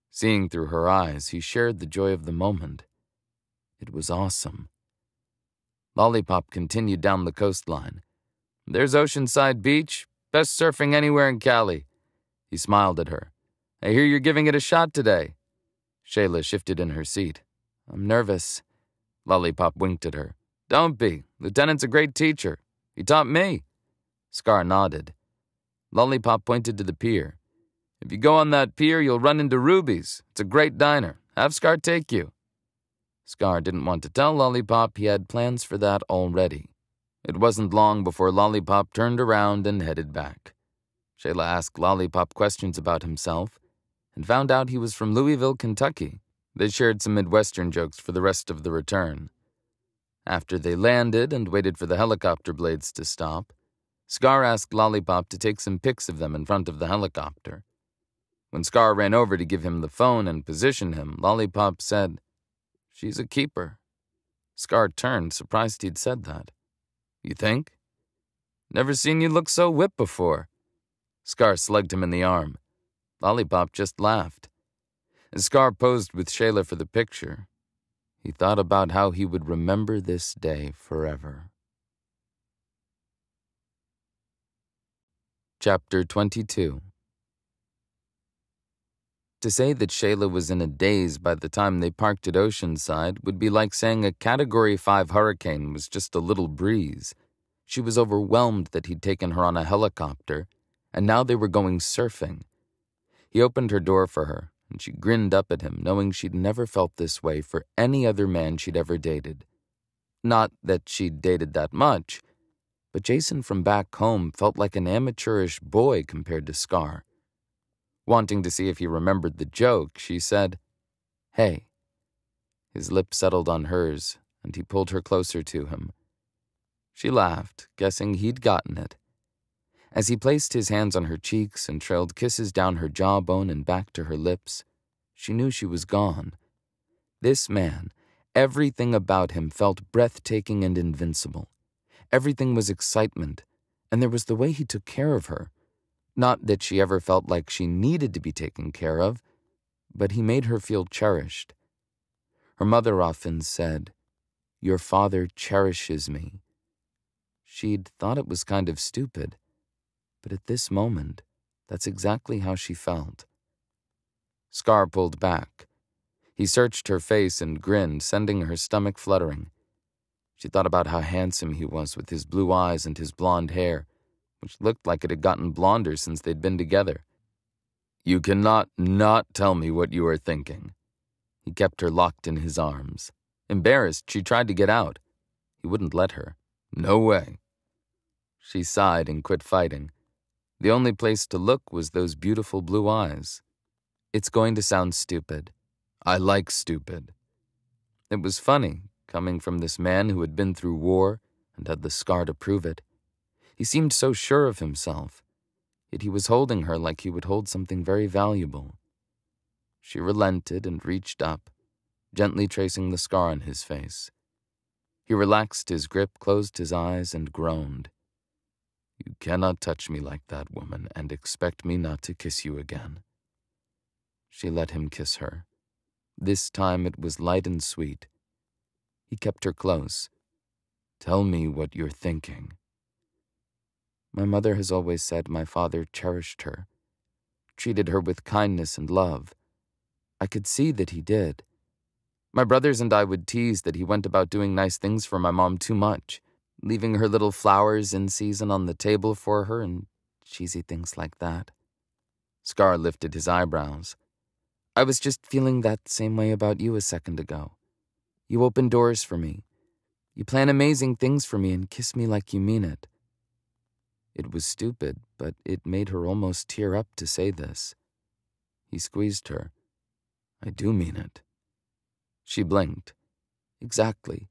Seeing through her eyes, he shared the joy of the moment. It was awesome. Lollipop continued down the coastline. There's Oceanside Beach, best surfing anywhere in Cali. He smiled at her. I hear you're giving it a shot today. Shayla shifted in her seat. I'm nervous. Lollipop winked at her. Don't be. Lieutenant's a great teacher. He taught me. Scar nodded. Lollipop pointed to the pier. If you go on that pier, you'll run into Ruby's. It's a great diner. Have Scar take you. Scar didn't want to tell Lollipop he had plans for that already. It wasn't long before Lollipop turned around and headed back. Shayla asked Lollipop questions about himself, and found out he was from Louisville, Kentucky. They shared some Midwestern jokes for the rest of the return. After they landed and waited for the helicopter blades to stop, Scar asked Lollipop to take some pics of them in front of the helicopter. When Scar ran over to give him the phone and position him, Lollipop said, She's a keeper. Scar turned, surprised he'd said that. You think? Never seen you look so whipped before. Scar slugged him in the arm. Lollipop just laughed. Scar posed with Shayla for the picture, he thought about how he would remember this day forever. Chapter 22 To say that Shayla was in a daze by the time they parked at Oceanside would be like saying a Category 5 hurricane was just a little breeze. She was overwhelmed that he'd taken her on a helicopter, and now they were going surfing. He opened her door for her, and she grinned up at him, knowing she'd never felt this way for any other man she'd ever dated. Not that she'd dated that much, but Jason from back home felt like an amateurish boy compared to Scar. Wanting to see if he remembered the joke, she said, Hey. His lips settled on hers, and he pulled her closer to him. She laughed, guessing he'd gotten it. As he placed his hands on her cheeks and trailed kisses down her jawbone and back to her lips, she knew she was gone. This man, everything about him felt breathtaking and invincible. Everything was excitement, and there was the way he took care of her. Not that she ever felt like she needed to be taken care of, but he made her feel cherished. Her mother often said, Your father cherishes me. She'd thought it was kind of stupid. But at this moment, that's exactly how she felt. Scar pulled back. He searched her face and grinned, sending her stomach fluttering. She thought about how handsome he was with his blue eyes and his blonde hair, which looked like it had gotten blonder since they'd been together. You cannot not tell me what you are thinking. He kept her locked in his arms. Embarrassed, she tried to get out. He wouldn't let her. No way. She sighed and quit fighting. The only place to look was those beautiful blue eyes. It's going to sound stupid. I like stupid. It was funny, coming from this man who had been through war and had the scar to prove it. He seemed so sure of himself, yet he was holding her like he would hold something very valuable. She relented and reached up, gently tracing the scar on his face. He relaxed his grip, closed his eyes, and groaned. You cannot touch me like that, woman, and expect me not to kiss you again. She let him kiss her. This time it was light and sweet. He kept her close. Tell me what you're thinking. My mother has always said my father cherished her, treated her with kindness and love. I could see that he did. My brothers and I would tease that he went about doing nice things for my mom too much, leaving her little flowers in season on the table for her and cheesy things like that. Scar lifted his eyebrows. I was just feeling that same way about you a second ago. You open doors for me. You plan amazing things for me and kiss me like you mean it. It was stupid, but it made her almost tear up to say this. He squeezed her. I do mean it. She blinked. Exactly.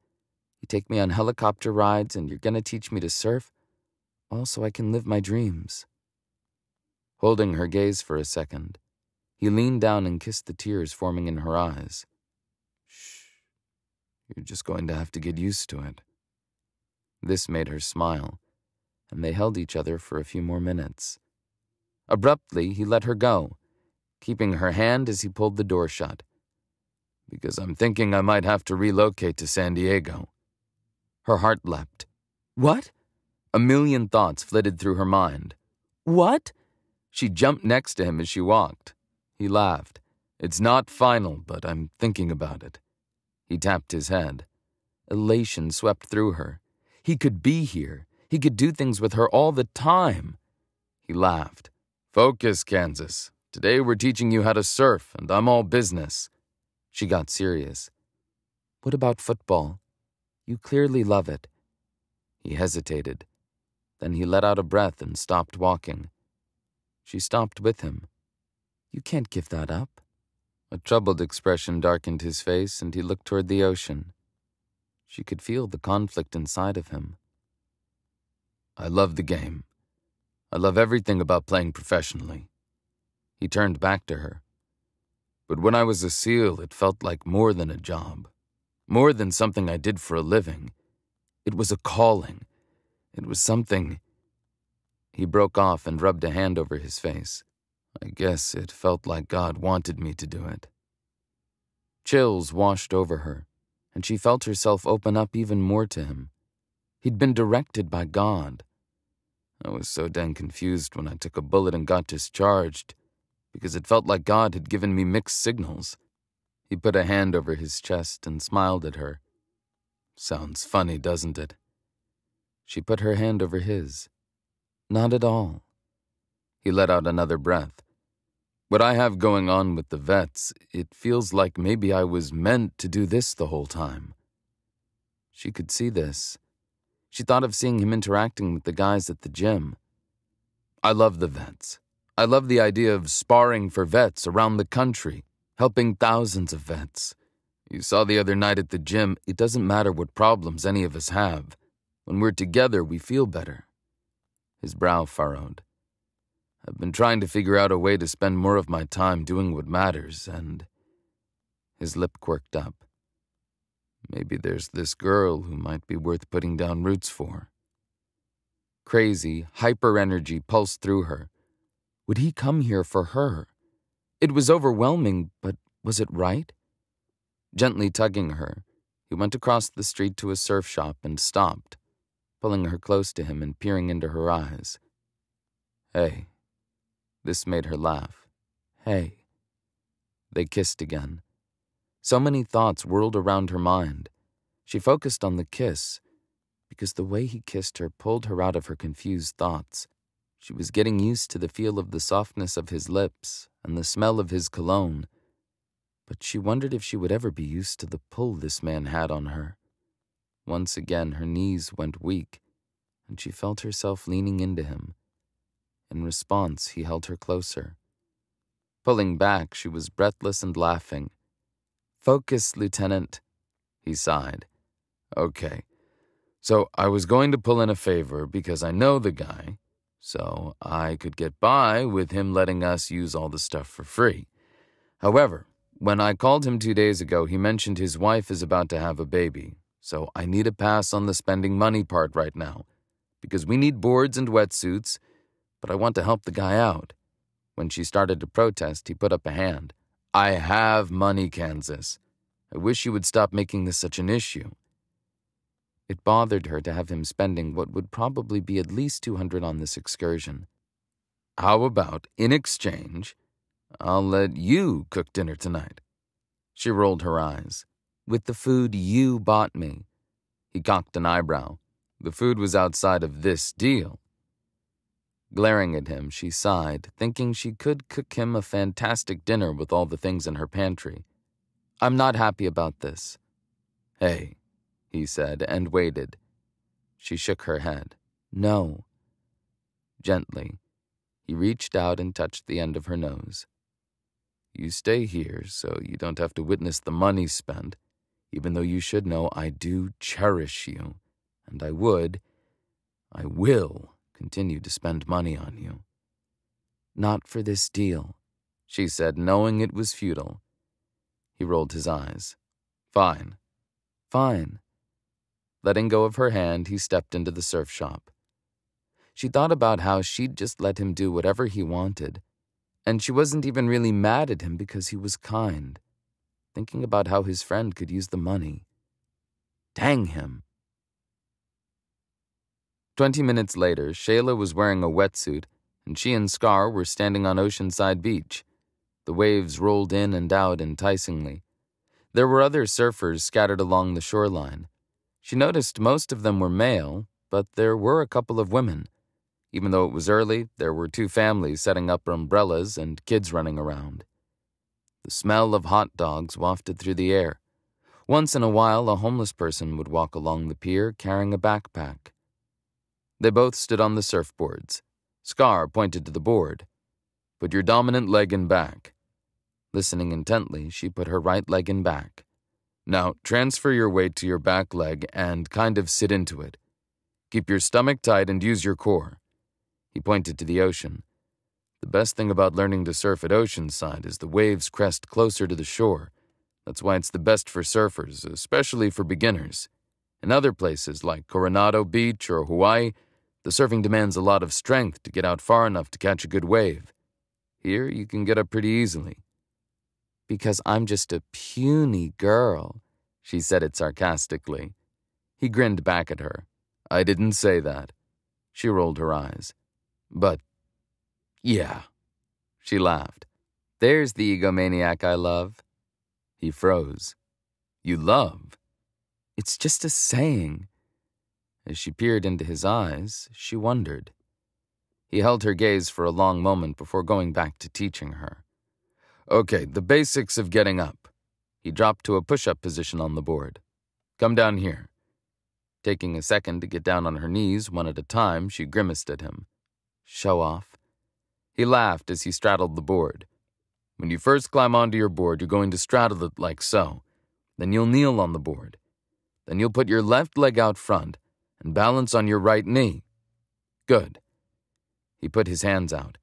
You take me on helicopter rides and you're gonna teach me to surf, all so I can live my dreams. Holding her gaze for a second, he leaned down and kissed the tears forming in her eyes. Shh. You're just going to have to get used to it. This made her smile, and they held each other for a few more minutes. Abruptly, he let her go, keeping her hand as he pulled the door shut. Because I'm thinking I might have to relocate to San Diego. Her heart leapt. What? A million thoughts flitted through her mind. What? She jumped next to him as she walked. He laughed. It's not final, but I'm thinking about it. He tapped his head. Elation swept through her. He could be here. He could do things with her all the time. He laughed. Focus, Kansas. Today we're teaching you how to surf, and I'm all business. She got serious. What about football? You clearly love it. He hesitated. Then he let out a breath and stopped walking. She stopped with him. You can't give that up. A troubled expression darkened his face, and he looked toward the ocean. She could feel the conflict inside of him. I love the game. I love everything about playing professionally. He turned back to her. But when I was a SEAL, it felt like more than a job, more than something I did for a living. It was a calling. It was something. He broke off and rubbed a hand over his face. I guess it felt like God wanted me to do it. Chills washed over her, and she felt herself open up even more to him. He'd been directed by God. I was so dang confused when I took a bullet and got discharged because it felt like God had given me mixed signals. He put a hand over his chest and smiled at her. Sounds funny, doesn't it? She put her hand over his. Not at all. He let out another breath. What I have going on with the vets, it feels like maybe I was meant to do this the whole time. She could see this. She thought of seeing him interacting with the guys at the gym. I love the vets. I love the idea of sparring for vets around the country, helping thousands of vets. You saw the other night at the gym, it doesn't matter what problems any of us have. When we're together, we feel better. His brow furrowed. I've been trying to figure out a way to spend more of my time doing what matters, and. His lip quirked up. Maybe there's this girl who might be worth putting down roots for. Crazy, hyper energy pulsed through her would he come here for her? It was overwhelming, but was it right? Gently tugging her, he went across the street to a surf shop and stopped, pulling her close to him and peering into her eyes. Hey. This made her laugh. Hey. They kissed again. So many thoughts whirled around her mind. She focused on the kiss, because the way he kissed her pulled her out of her confused thoughts. She was getting used to the feel of the softness of his lips and the smell of his cologne, but she wondered if she would ever be used to the pull this man had on her. Once again, her knees went weak, and she felt herself leaning into him. In response, he held her closer. Pulling back, she was breathless and laughing. Focus, Lieutenant, he sighed. Okay. So I was going to pull in a favor because I know the guy, so I could get by with him letting us use all the stuff for free. However, when I called him two days ago, he mentioned his wife is about to have a baby, so I need a pass on the spending money part right now, because we need boards and wetsuits, but I want to help the guy out. When she started to protest, he put up a hand. I have money, Kansas. I wish you would stop making this such an issue. It bothered her to have him spending what would probably be at least 200 on this excursion. How about, in exchange, I'll let you cook dinner tonight? She rolled her eyes. With the food you bought me. He cocked an eyebrow. The food was outside of this deal. Glaring at him, she sighed, thinking she could cook him a fantastic dinner with all the things in her pantry. I'm not happy about this. Hey, he said, and waited. She shook her head. No. Gently, he reached out and touched the end of her nose. You stay here so you don't have to witness the money spent, even though you should know I do cherish you, and I would, I will continue to spend money on you. Not for this deal, she said, knowing it was futile. He rolled his eyes. Fine. Fine. Letting go of her hand, he stepped into the surf shop. She thought about how she'd just let him do whatever he wanted, and she wasn't even really mad at him because he was kind, thinking about how his friend could use the money. Dang him. Twenty minutes later, Shayla was wearing a wetsuit, and she and Scar were standing on Oceanside Beach. The waves rolled in and out enticingly. There were other surfers scattered along the shoreline. She noticed most of them were male, but there were a couple of women. Even though it was early, there were two families setting up umbrellas and kids running around. The smell of hot dogs wafted through the air. Once in a while, a homeless person would walk along the pier carrying a backpack. They both stood on the surfboards. Scar pointed to the board. Put your dominant leg in back. Listening intently, she put her right leg in back. Now, transfer your weight to your back leg and kind of sit into it. Keep your stomach tight and use your core. He pointed to the ocean. The best thing about learning to surf at Oceanside is the waves crest closer to the shore. That's why it's the best for surfers, especially for beginners. In other places like Coronado Beach or Hawaii, the surfing demands a lot of strength to get out far enough to catch a good wave. Here, you can get up pretty easily because I'm just a puny girl. She said it sarcastically. He grinned back at her. I didn't say that. She rolled her eyes. But, yeah. She laughed. There's the egomaniac I love. He froze. You love? It's just a saying. As she peered into his eyes, she wondered. He held her gaze for a long moment before going back to teaching her. Okay, the basics of getting up. He dropped to a push up position on the board. Come down here. Taking a second to get down on her knees one at a time, she grimaced at him. Show off. He laughed as he straddled the board. When you first climb onto your board, you're going to straddle it like so. Then you'll kneel on the board. Then you'll put your left leg out front and balance on your right knee. Good. He put his hands out.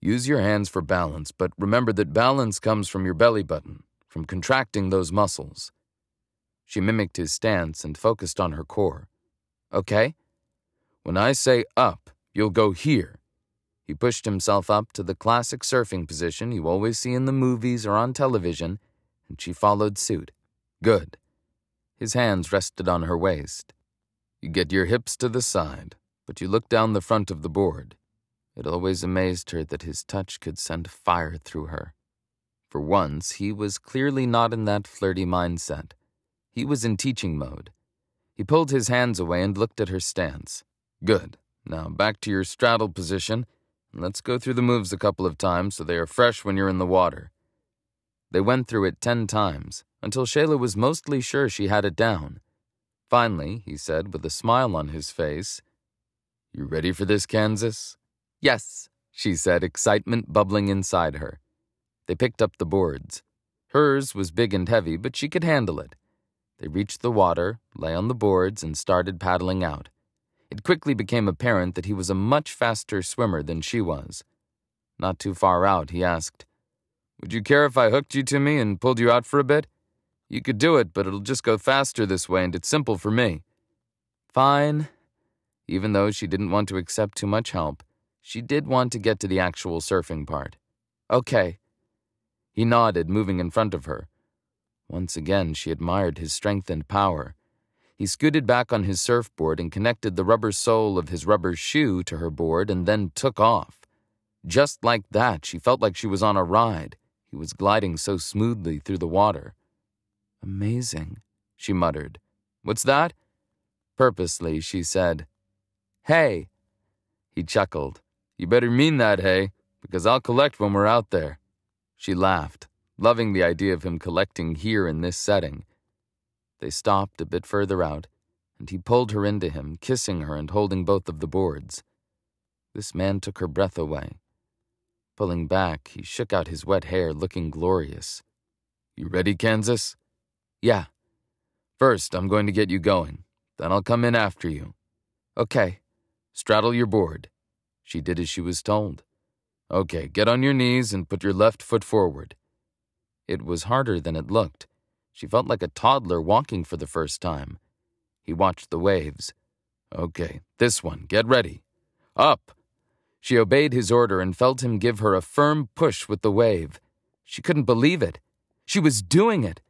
Use your hands for balance, but remember that balance comes from your belly button, from contracting those muscles. She mimicked his stance and focused on her core. Okay? When I say up, you'll go here. He pushed himself up to the classic surfing position you always see in the movies or on television, and she followed suit. Good. His hands rested on her waist. You get your hips to the side, but you look down the front of the board. It always amazed her that his touch could send fire through her. For once, he was clearly not in that flirty mindset. He was in teaching mode. He pulled his hands away and looked at her stance. Good. Now back to your straddle position, let's go through the moves a couple of times so they are fresh when you're in the water. They went through it ten times, until Shayla was mostly sure she had it down. Finally, he said with a smile on his face, You ready for this, Kansas? Yes, she said, excitement bubbling inside her. They picked up the boards. Hers was big and heavy, but she could handle it. They reached the water, lay on the boards, and started paddling out. It quickly became apparent that he was a much faster swimmer than she was. Not too far out, he asked, Would you care if I hooked you to me and pulled you out for a bit? You could do it, but it'll just go faster this way, and it's simple for me. Fine. Even though she didn't want to accept too much help, she did want to get to the actual surfing part. Okay. He nodded, moving in front of her. Once again, she admired his strength and power. He scooted back on his surfboard and connected the rubber sole of his rubber shoe to her board and then took off. Just like that, she felt like she was on a ride. He was gliding so smoothly through the water. Amazing, she muttered. What's that? Purposely, she said, Hey. He chuckled. You better mean that, hey, because I'll collect when we're out there. She laughed, loving the idea of him collecting here in this setting. They stopped a bit further out, and he pulled her into him, kissing her and holding both of the boards. This man took her breath away. Pulling back, he shook out his wet hair, looking glorious. You ready, Kansas? Yeah. First, I'm going to get you going. Then I'll come in after you. Okay. Straddle your board. She did as she was told. Okay, get on your knees and put your left foot forward. It was harder than it looked. She felt like a toddler walking for the first time. He watched the waves. Okay, this one, get ready. Up! She obeyed his order and felt him give her a firm push with the wave. She couldn't believe it. She was doing it.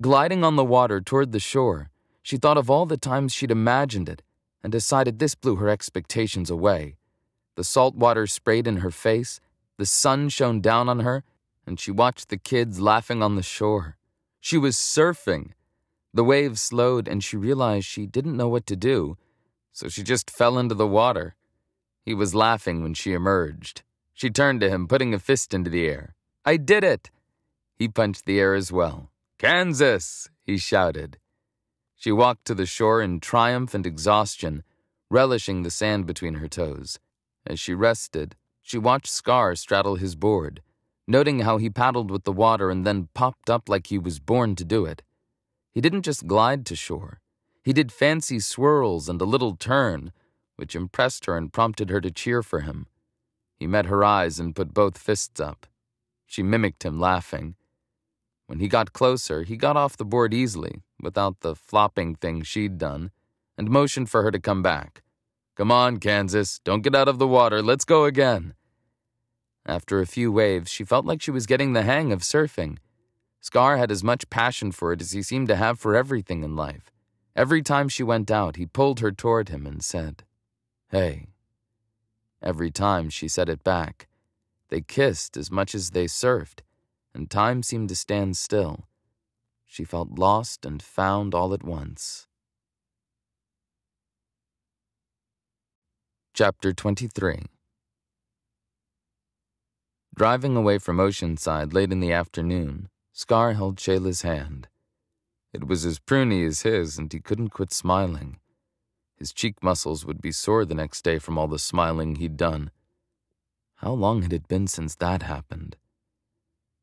Gliding on the water toward the shore, she thought of all the times she'd imagined it and decided this blew her expectations away. The salt water sprayed in her face, the sun shone down on her, and she watched the kids laughing on the shore. She was surfing. The waves slowed, and she realized she didn't know what to do, so she just fell into the water. He was laughing when she emerged. She turned to him, putting a fist into the air. I did it! He punched the air as well. Kansas! he shouted. She walked to the shore in triumph and exhaustion, relishing the sand between her toes. As she rested, she watched Scar straddle his board noting how he paddled with the water and then popped up like he was born to do it. He didn't just glide to shore, he did fancy swirls and a little turn, which impressed her and prompted her to cheer for him. He met her eyes and put both fists up. She mimicked him, laughing. When he got closer, he got off the board easily, without the flopping thing she'd done, and motioned for her to come back. Come on, Kansas, don't get out of the water, let's go again. After a few waves, she felt like she was getting the hang of surfing. Scar had as much passion for it as he seemed to have for everything in life. Every time she went out, he pulled her toward him and said, Hey. Every time she said it back. They kissed as much as they surfed, and time seemed to stand still. She felt lost and found all at once. Chapter 23 Driving away from Oceanside late in the afternoon, Scar held Shayla's hand. It was as pruny as his, and he couldn't quit smiling. His cheek muscles would be sore the next day from all the smiling he'd done. How long had it been since that happened?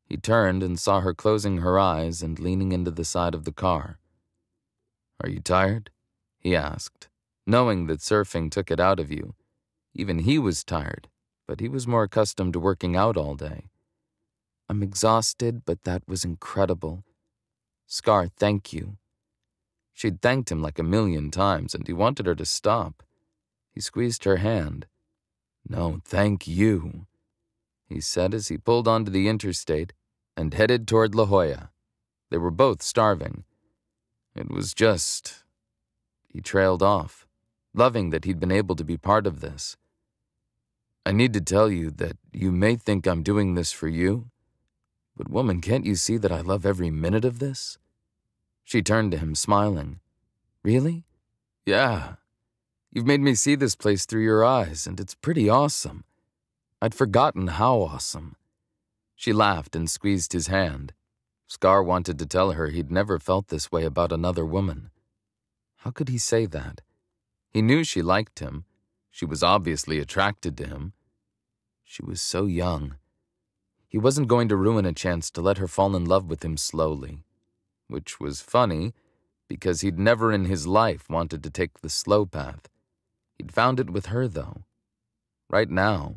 He turned and saw her closing her eyes and leaning into the side of the car. Are you tired? he asked, knowing that surfing took it out of you. Even he was tired, but he was more accustomed to working out all day. I'm exhausted, but that was incredible. Scar, thank you. She'd thanked him like a million times, and he wanted her to stop. He squeezed her hand. No, thank you, he said as he pulled onto the interstate and headed toward La Jolla. They were both starving. It was just. He trailed off, loving that he'd been able to be part of this. I need to tell you that you may think I'm doing this for you, but woman, can't you see that I love every minute of this? She turned to him, smiling. Really? Yeah. You've made me see this place through your eyes, and it's pretty awesome. I'd forgotten how awesome. She laughed and squeezed his hand. Scar wanted to tell her he'd never felt this way about another woman. How could he say that? He knew she liked him, She was obviously attracted to him. She was so young. He wasn't going to ruin a chance to let her fall in love with him slowly. Which was funny, because he'd never in his life wanted to take the slow path. He'd found it with her, though. Right now,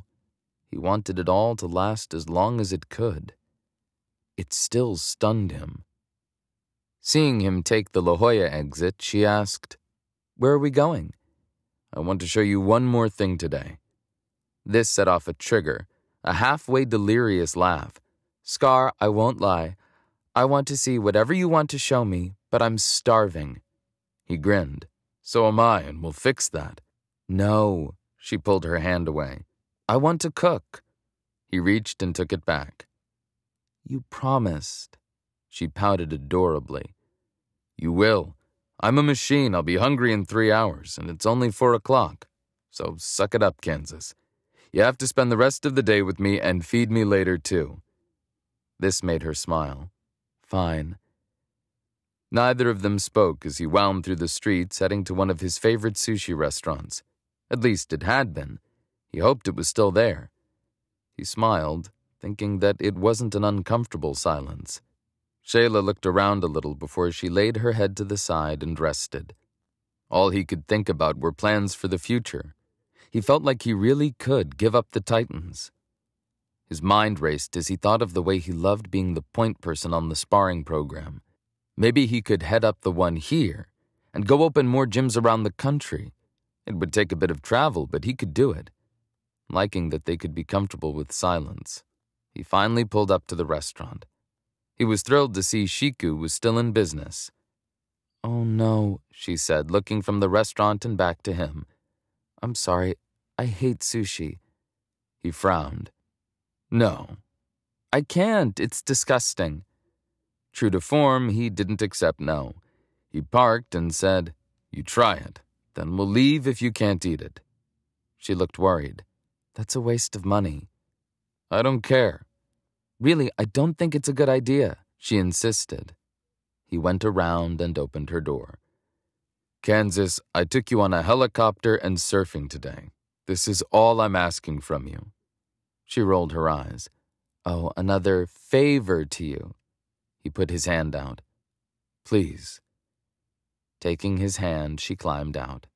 he wanted it all to last as long as it could. It still stunned him. Seeing him take the La Jolla exit, she asked, Where are we going? I want to show you one more thing today. This set off a trigger, a halfway delirious laugh. Scar, I won't lie. I want to see whatever you want to show me, but I'm starving. He grinned. So am I, and we'll fix that. No, she pulled her hand away. I want to cook. He reached and took it back. You promised. She pouted adorably. You will. I'm a machine. I'll be hungry in three hours, and it's only four o'clock. So suck it up, Kansas. You have to spend the rest of the day with me and feed me later, too. This made her smile. Fine. Neither of them spoke as he wound through the streets, heading to one of his favorite sushi restaurants. At least it had been. He hoped it was still there. He smiled, thinking that it wasn't an uncomfortable silence. Shayla looked around a little before she laid her head to the side and rested. All he could think about were plans for the future. He felt like he really could give up the Titans. His mind raced as he thought of the way he loved being the point person on the sparring program. Maybe he could head up the one here and go open more gyms around the country. It would take a bit of travel, but he could do it. Liking that they could be comfortable with silence, he finally pulled up to the restaurant. He was thrilled to see Shiku was still in business. Oh no, she said, looking from the restaurant and back to him. I'm sorry, I hate sushi. He frowned. No. I can't, it's disgusting. True to form, he didn't accept no. He parked and said, You try it, then we'll leave if you can't eat it. She looked worried. That's a waste of money. I don't care. Really, I don't think it's a good idea, she insisted. He went around and opened her door. Kansas, I took you on a helicopter and surfing today. This is all I'm asking from you. She rolled her eyes. Oh, another favor to you. He put his hand out. Please. Taking his hand, she climbed out.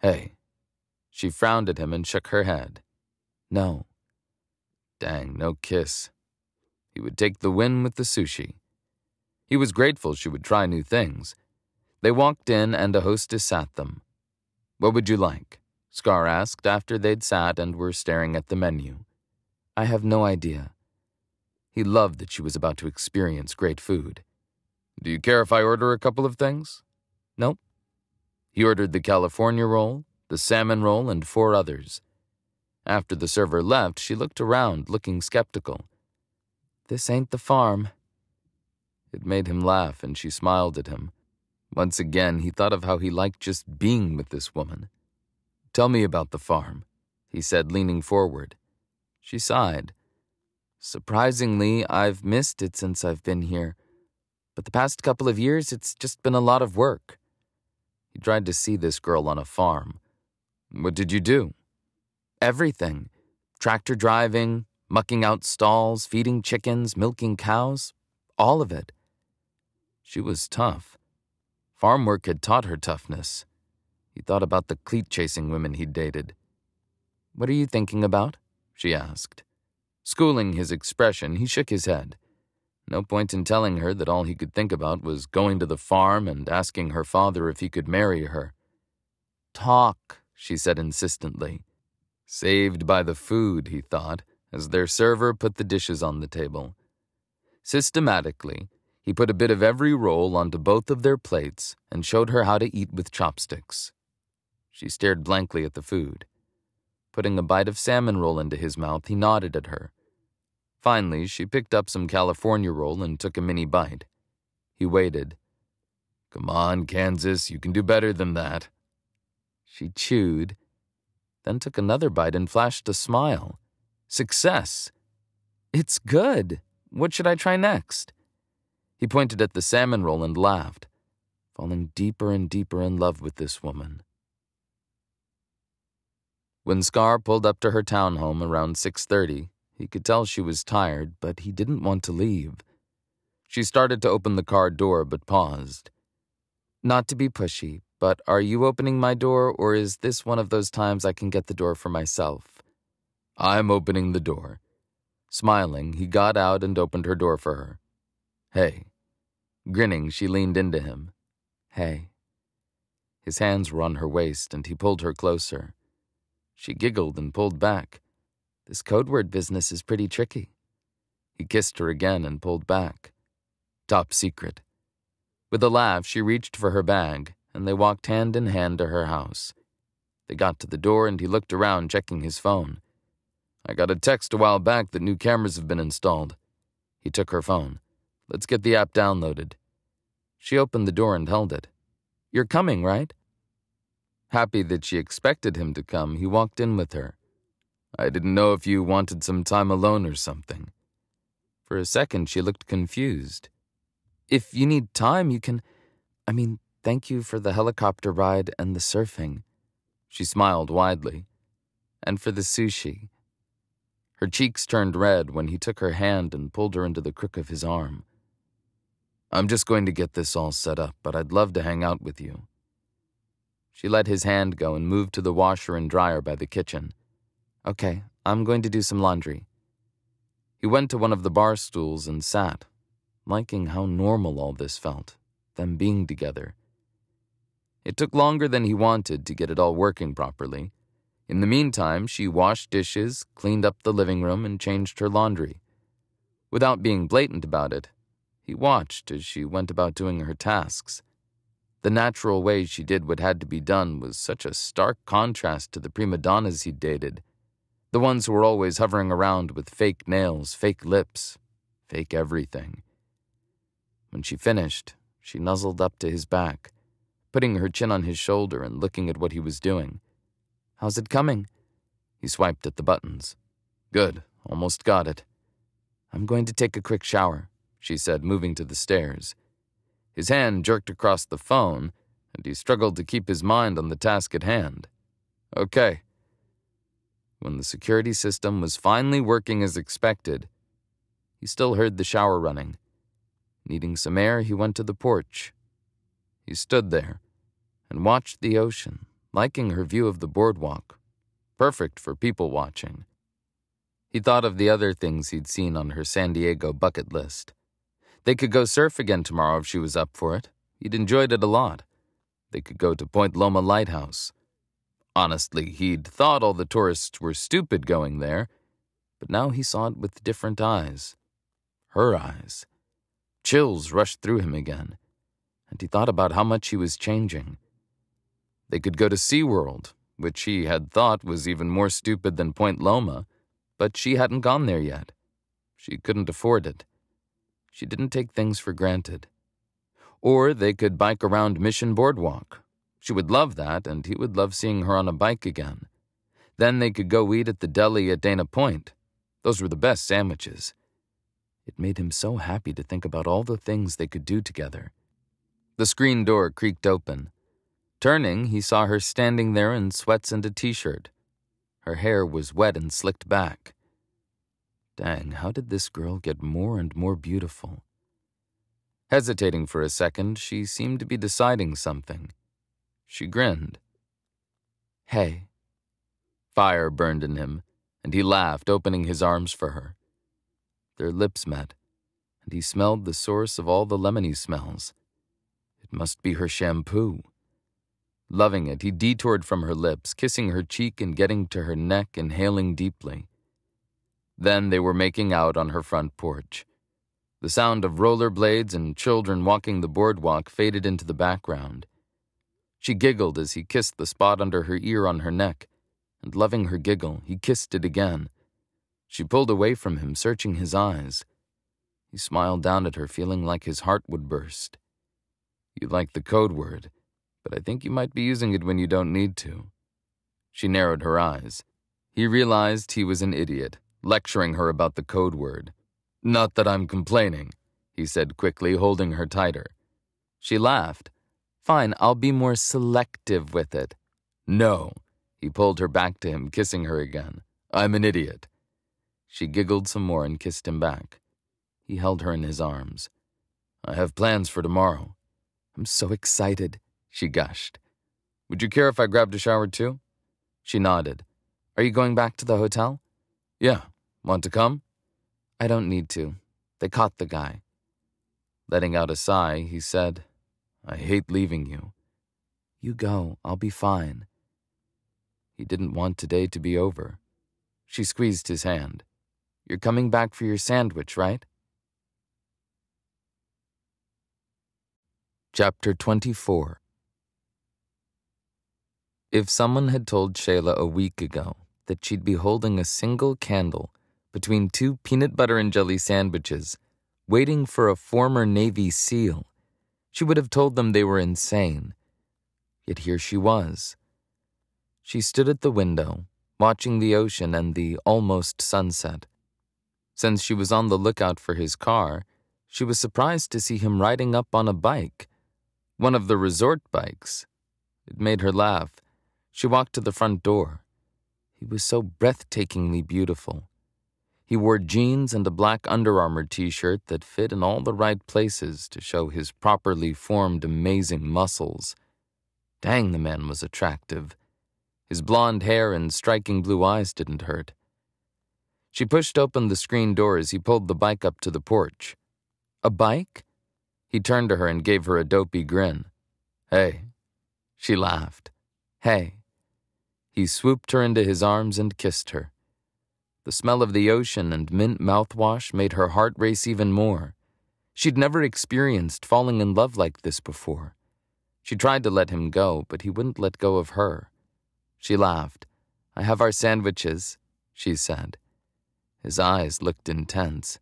Hey. She frowned at him and shook her head. No. Dang, no kiss. He would take the win with the sushi. He was grateful she would try new things. They walked in and a hostess sat them. What would you like? Scar asked after they'd sat and were staring at the menu. I have no idea. He loved that she was about to experience great food. Do you care if I order a couple of things? Nope. He ordered the California roll, the salmon roll, and four others. After the server left, she looked around, looking skeptical. This ain't the farm. It made him laugh, and she smiled at him. Once again, he thought of how he liked just being with this woman. Tell me about the farm, he said, leaning forward. She sighed. Surprisingly, I've missed it since I've been here. But the past couple of years, it's just been a lot of work. He tried to see this girl on a farm. What did you do? Everything tractor driving, mucking out stalls, feeding chickens, milking cows, all of it. She was tough. Farm work had taught her toughness. He thought about the cleat chasing women he'd dated. What are you thinking about? she asked. Schooling his expression, he shook his head. No point in telling her that all he could think about was going to the farm and asking her father if he could marry her. Talk, she said insistently. Saved by the food, he thought, as their server put the dishes on the table. Systematically, he put a bit of every roll onto both of their plates and showed her how to eat with chopsticks. She stared blankly at the food. Putting a bite of salmon roll into his mouth, he nodded at her. Finally, she picked up some California roll and took a mini bite. He waited. Come on, Kansas, you can do better than that. She chewed, then took another bite and flashed a smile. Success! It's good. What should I try next? He pointed at the salmon roll and laughed, falling deeper and deeper in love with this woman. When Scar pulled up to her townhome around 6:30, he could tell she was tired, but he didn't want to leave. She started to open the car door but paused. Not to be pushy, but are you opening my door or is this one of those times I can get the door for myself? I'm opening the door. Smiling, he got out and opened her door for her. Hey. Grinning, she leaned into him. Hey. His hands were on her waist and he pulled her closer. She giggled and pulled back. This code word business is pretty tricky. He kissed her again and pulled back. Top secret. With a laugh, she reached for her bag, and they walked hand in hand to her house. They got to the door, and he looked around, checking his phone. I got a text a while back that new cameras have been installed. He took her phone. Let's get the app downloaded. She opened the door and held it. You're coming, right? Happy that she expected him to come, he walked in with her. I didn't know if you wanted some time alone or something. For a second, she looked confused. If you need time, you can. I mean, thank you for the helicopter ride and the surfing. She smiled widely. And for the sushi. Her cheeks turned red when he took her hand and pulled her into the crook of his arm. I'm just going to get this all set up, but I'd love to hang out with you. She let his hand go and moved to the washer and dryer by the kitchen. Okay, I'm going to do some laundry. He went to one of the bar stools and sat, liking how normal all this felt, them being together. It took longer than he wanted to get it all working properly. In the meantime, she washed dishes, cleaned up the living room, and changed her laundry. Without being blatant about it, he watched as she went about doing her tasks. The natural way she did what had to be done was such a stark contrast to the prima donnas he'd dated. The ones who were always hovering around with fake nails, fake lips, fake everything. When she finished, she nuzzled up to his back, putting her chin on his shoulder and looking at what he was doing. How's it coming? He swiped at the buttons. Good, almost got it. I'm going to take a quick shower, she said, moving to the stairs. His hand jerked across the phone, and he struggled to keep his mind on the task at hand. Okay. When the security system was finally working as expected, he still heard the shower running. Needing some air, he went to the porch. He stood there and watched the ocean, liking her view of the boardwalk. Perfect for people watching. He thought of the other things he'd seen on her San Diego bucket list they could go surf again tomorrow if she was up for it. He'd enjoyed it a lot. They could go to Point Loma Lighthouse. Honestly, he'd thought all the tourists were stupid going there, but now he saw it with different eyes. Her eyes. Chills rushed through him again, and he thought about how much he was changing. They could go to SeaWorld, which he had thought was even more stupid than Point Loma, but she hadn't gone there yet. She couldn't afford it. She didn't take things for granted. Or they could bike around Mission Boardwalk. She would love that, and he would love seeing her on a bike again. Then they could go eat at the deli at Dana Point. Those were the best sandwiches. It made him so happy to think about all the things they could do together. The screen door creaked open. Turning, he saw her standing there in sweats and a t shirt. Her hair was wet and slicked back. Dang, how did this girl get more and more beautiful? Hesitating for a second, she seemed to be deciding something. She grinned. Hey. Fire burned in him, and he laughed, opening his arms for her. Their lips met, and he smelled the source of all the lemony smells. Must be her shampoo. Loving it, he detoured from her lips, kissing her cheek and getting to her neck, inhaling deeply. Then they were making out on her front porch. The sound of rollerblades and children walking the boardwalk faded into the background. She giggled as he kissed the spot under her ear on her neck, and loving her giggle, he kissed it again. She pulled away from him, searching his eyes. He smiled down at her, feeling like his heart would burst. You like the code word, but I think you might be using it when you don't need to. She narrowed her eyes. He realized he was an idiot lecturing her about the code word. Not that I'm complaining, he said quickly, holding her tighter. She laughed. Fine, I'll be more selective with it. No, He pulled her back to him, kissing her again. I'm an idiot. She giggled some more and kissed him back. He held her in his arms. I have plans for tomorrow. I'm so excited, she gushed. Would you care if I grabbed a shower too? She nodded. Are you going back to the hotel? Yeah. Want to come? I don't need to. They caught the guy. Letting out a sigh, he said, I hate leaving you. You go. I'll be fine. He didn't want today to be over. She squeezed his hand. You're coming back for your sandwich, right? Chapter 24 If someone had told Shayla a week ago that she'd be holding a single candle between two peanut butter and jelly sandwiches, waiting for a former Navy SEAL, she would have told them they were insane. Yet here she was, she stood at the window, watching the ocean and the almost sunset. Since she was on the lookout for his car, she was surprised to see him riding up on a bike, one of the resort bikes. It made her laugh. She walked to the front door. He was so breathtakingly beautiful. He wore jeans and a black Under Armour t shirt that fit in all the right places to show his properly formed, amazing muscles. Dang, the man was attractive. His blonde hair and striking blue eyes didn't hurt. She pushed open the screen door as he pulled the bike up to the porch. A bike? He turned to her and gave her a dopey grin. Hey. She laughed. Hey. He swooped her into his arms and kissed her. The smell of the ocean and mint mouthwash made her heart race even more. She'd never experienced falling in love like this before. She tried to let him go, but he wouldn't let go of her. She laughed. I have our sandwiches, she said. His eyes looked intense,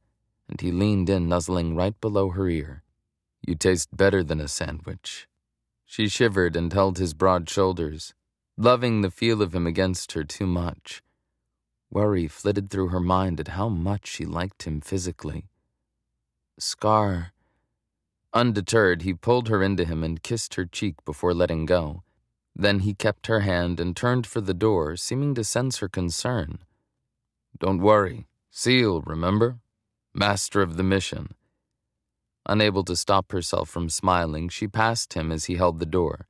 and he leaned in, nuzzling right below her ear. You taste better than a sandwich. She shivered and held his broad shoulders, loving the feel of him against her too much. Worry flitted through her mind at how much she liked him physically. Scar. Undeterred, he pulled her into him and kissed her cheek before letting go. Then he kept her hand and turned for the door, seeming to sense her concern. Don't worry. Seal, remember? Master of the mission. Unable to stop herself from smiling, she passed him as he held the door.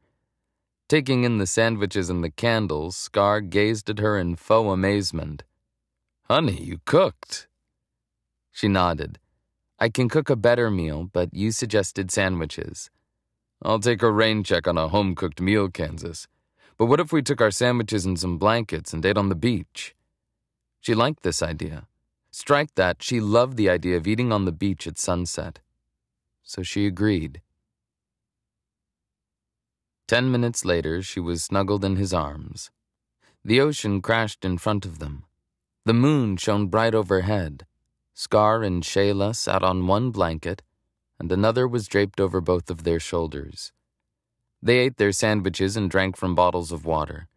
Taking in the sandwiches and the candles, Scar gazed at her in faux amazement. Honey, you cooked. She nodded. I can cook a better meal, but you suggested sandwiches. I'll take a rain check on a home cooked meal, Kansas. But what if we took our sandwiches and some blankets and ate on the beach? She liked this idea. Strike that, she loved the idea of eating on the beach at sunset. So she agreed. Ten minutes later, she was snuggled in his arms. The ocean crashed in front of them. The moon shone bright overhead. Scar and Shayla sat on one blanket, and another was draped over both of their shoulders. They ate their sandwiches and drank from bottles of water.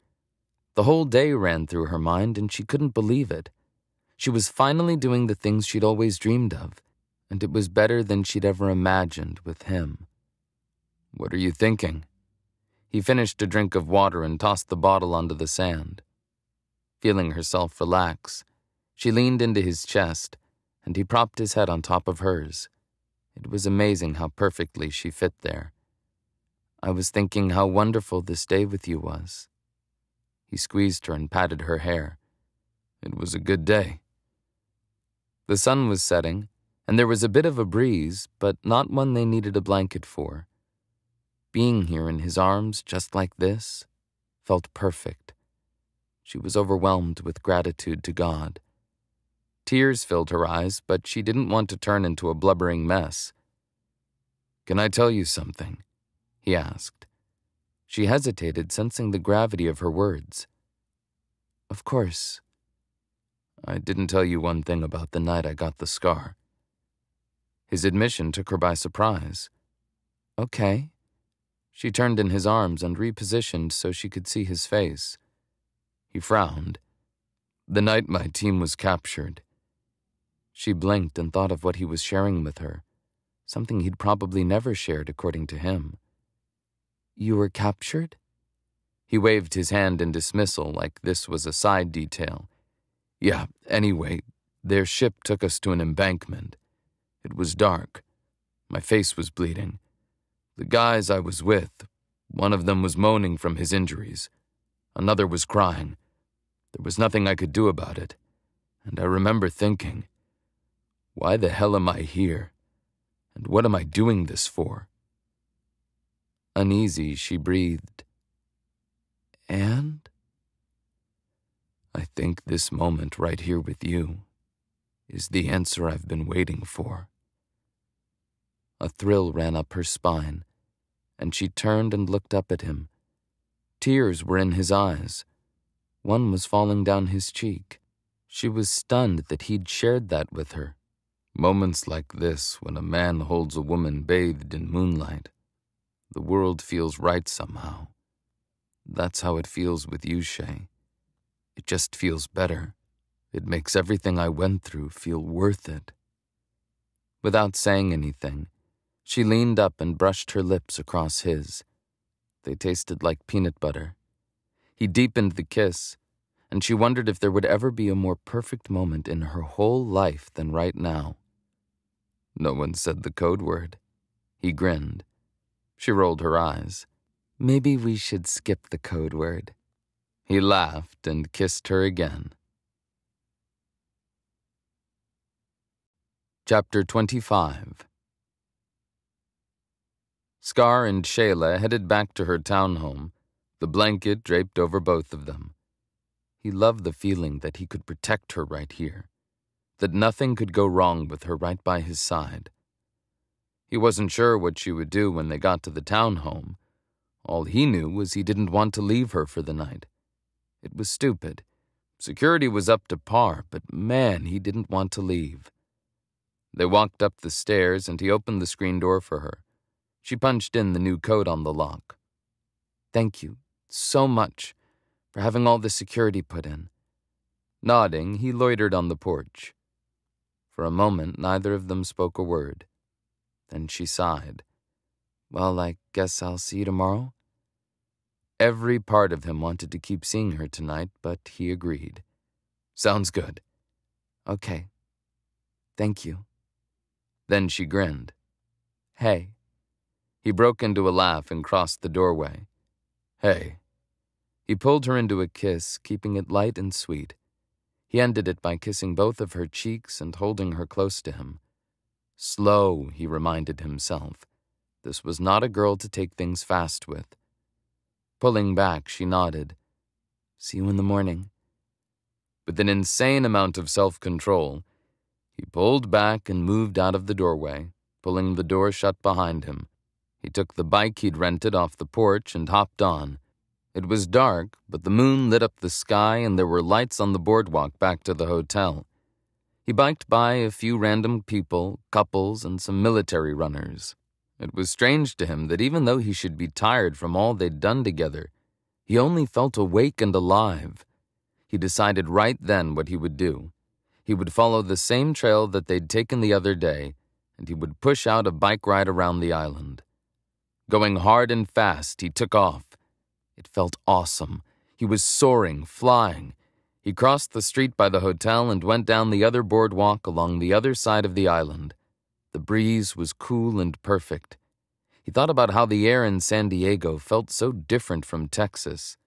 The whole day ran through her mind, and she couldn't believe it. She was finally doing the things she'd always dreamed of, and it was better than she'd ever imagined with him. What are you thinking? He finished a drink of water and tossed the bottle onto the sand. Feeling herself relax, she leaned into his chest, and he propped his head on top of hers. It was amazing how perfectly she fit there. I was thinking how wonderful this day with you was. He squeezed her and patted her hair. It was a good day. The sun was setting, and there was a bit of a breeze, but not one they needed a blanket for. Being here in his arms, just like this, felt perfect. She was overwhelmed with gratitude to God. Tears filled her eyes, but she didn't want to turn into a blubbering mess. Can I tell you something? he asked. She hesitated, sensing the gravity of her words. Of course. I didn't tell you one thing about the night I got the scar. His admission took her by surprise. Okay. She turned in his arms and repositioned so she could see his face. He frowned. The night my team was captured, she blinked and thought of what he was sharing with her, something he'd probably never shared according to him. You were captured? He waved his hand in dismissal like this was a side detail. Yeah, anyway, their ship took us to an embankment. It was dark. My face was bleeding. The guys I was with, one of them was moaning from his injuries. Another was crying. There was nothing I could do about it. And I remember thinking, why the hell am I here? And what am I doing this for? Uneasy, she breathed. And? I think this moment right here with you is the answer I've been waiting for. A thrill ran up her spine, and she turned and looked up at him. Tears were in his eyes. One was falling down his cheek. She was stunned that he'd shared that with her. Moments like this, when a man holds a woman bathed in moonlight, the world feels right somehow. That's how it feels with you, Shay. It just feels better. It makes everything I went through feel worth it. Without saying anything, she leaned up and brushed her lips across his. They tasted like peanut butter. He deepened the kiss, and she wondered if there would ever be a more perfect moment in her whole life than right now. No one said the code word. He grinned. She rolled her eyes. Maybe we should skip the code word. He laughed and kissed her again. Chapter 25 Scar and Shayla headed back to her townhome, the blanket draped over both of them. He loved the feeling that he could protect her right here, that nothing could go wrong with her right by his side. He wasn't sure what she would do when they got to the townhome. All he knew was he didn't want to leave her for the night. It was stupid. Security was up to par, but man, he didn't want to leave. They walked up the stairs and he opened the screen door for her. She punched in the new code on the lock. Thank you so much for having all the security put in. Nodding, he loitered on the porch. For a moment, neither of them spoke a word. Then she sighed. Well, I guess I'll see you tomorrow. Every part of him wanted to keep seeing her tonight, but he agreed. Sounds good. Okay. Thank you. Then she grinned. Hey. He broke into a laugh and crossed the doorway. Hey. He pulled her into a kiss, keeping it light and sweet. He ended it by kissing both of her cheeks and holding her close to him. Slow, he reminded himself. This was not a girl to take things fast with. Pulling back, she nodded. See you in the morning. With an insane amount of self control, he pulled back and moved out of the doorway, pulling the door shut behind him. He took the bike he'd rented off the porch and hopped on. It was dark, but the moon lit up the sky and there were lights on the boardwalk back to the hotel. He biked by a few random people, couples, and some military runners. It was strange to him that even though he should be tired from all they'd done together, he only felt awake and alive. He decided right then what he would do. He would follow the same trail that they'd taken the other day, and he would push out a bike ride around the island. Going hard and fast, he took off. It felt awesome. He was soaring, flying. He crossed the street by the hotel and went down the other boardwalk along the other side of the island. The breeze was cool and perfect. He thought about how the air in San Diego felt so different from Texas.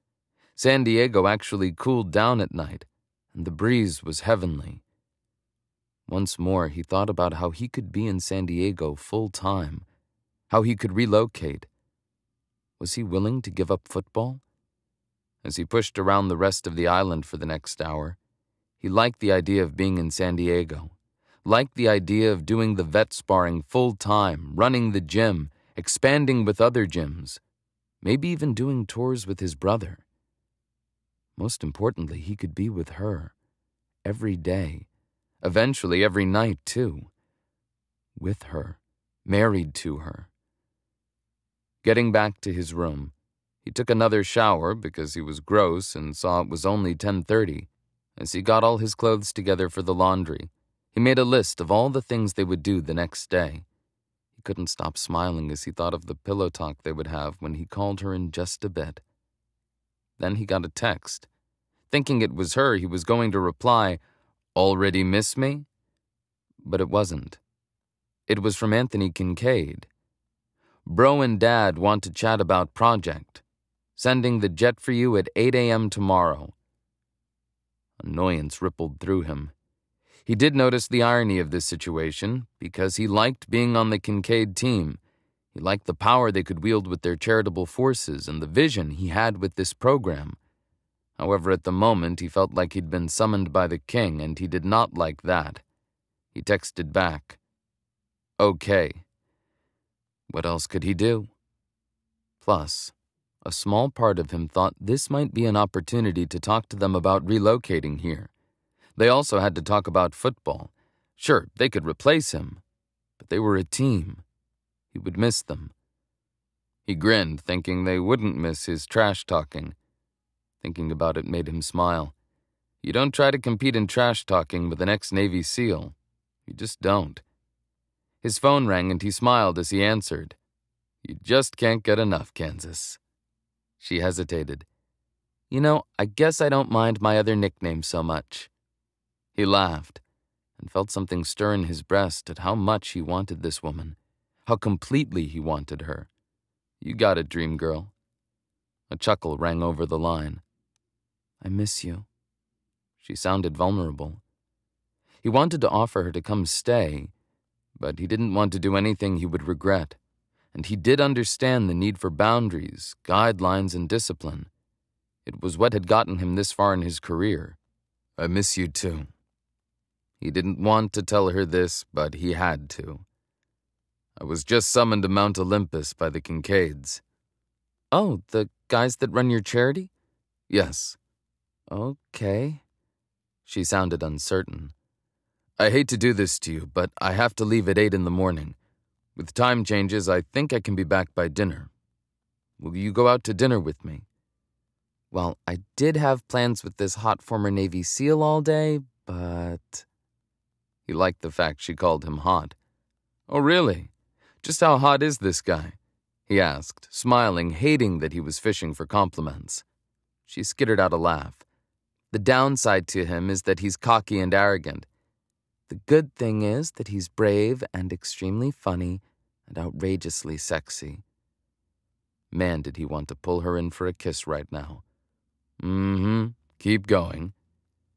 San Diego actually cooled down at night, and the breeze was heavenly. Once more, he thought about how he could be in San Diego full time how he could relocate. Was he willing to give up football? As he pushed around the rest of the island for the next hour, he liked the idea of being in San Diego, liked the idea of doing the vet sparring full time, running the gym, expanding with other gyms, maybe even doing tours with his brother. Most importantly, he could be with her every day, eventually every night, too. With her, married to her. Getting back to his room, he took another shower because he was gross and saw it was only 10:30. As he got all his clothes together for the laundry, he made a list of all the things they would do the next day. He couldn't stop smiling as he thought of the pillow talk they would have when he called her in just a bit. Then he got a text. Thinking it was her, he was going to reply, Already miss me? But it wasn't. It was from Anthony Kincaid. Bro and Dad want to chat about project. Sending the jet for you at 8 a.m. tomorrow. Annoyance rippled through him. He did notice the irony of this situation because he liked being on the Kincaid team. He liked the power they could wield with their charitable forces and the vision he had with this program. However, at the moment, he felt like he'd been summoned by the king, and he did not like that. He texted back, Okay. What else could he do? Plus, a small part of him thought this might be an opportunity to talk to them about relocating here. They also had to talk about football. Sure, they could replace him, but they were a team. He would miss them. He grinned, thinking they wouldn't miss his trash talking. Thinking about it made him smile. You don't try to compete in trash talking with an ex Navy SEAL. You just don't. His phone rang and he smiled as he answered. You just can't get enough, Kansas. She hesitated. You know, I guess I don't mind my other nickname so much. He laughed and felt something stir in his breast at how much he wanted this woman, how completely he wanted her. You got it, dream girl. A chuckle rang over the line. I miss you. She sounded vulnerable. He wanted to offer her to come stay, but he didn't want to do anything he would regret, and he did understand the need for boundaries, guidelines, and discipline. It was what had gotten him this far in his career. I miss you too. He didn't want to tell her this, but he had to. I was just summoned to Mount Olympus by the Kincaids. Oh, the guys that run your charity? Yes. Okay. She sounded uncertain. I hate to do this to you, but I have to leave at 8 in the morning. With time changes, I think I can be back by dinner. Will you go out to dinner with me? Well, I did have plans with this hot former Navy SEAL all day, but. He liked the fact she called him hot. Oh, really? Just how hot is this guy? He asked, smiling, hating that he was fishing for compliments. She skittered out a laugh. The downside to him is that he's cocky and arrogant. The good thing is that he's brave and extremely funny and outrageously sexy. Man, did he want to pull her in for a kiss right now. Mm hmm. Keep going.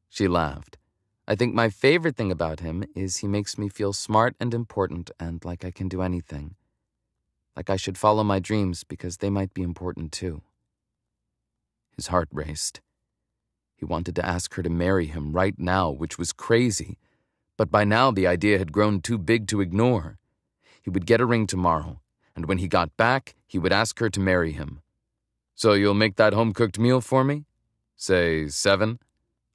She laughed. I think my favorite thing about him is he makes me feel smart and important and like I can do anything. Like I should follow my dreams because they might be important too. His heart raced. He wanted to ask her to marry him right now, which was crazy, but by now the idea had grown too big to ignore. He would get a ring tomorrow, and when he got back, he would ask her to marry him. So you'll make that home cooked meal for me? Say seven?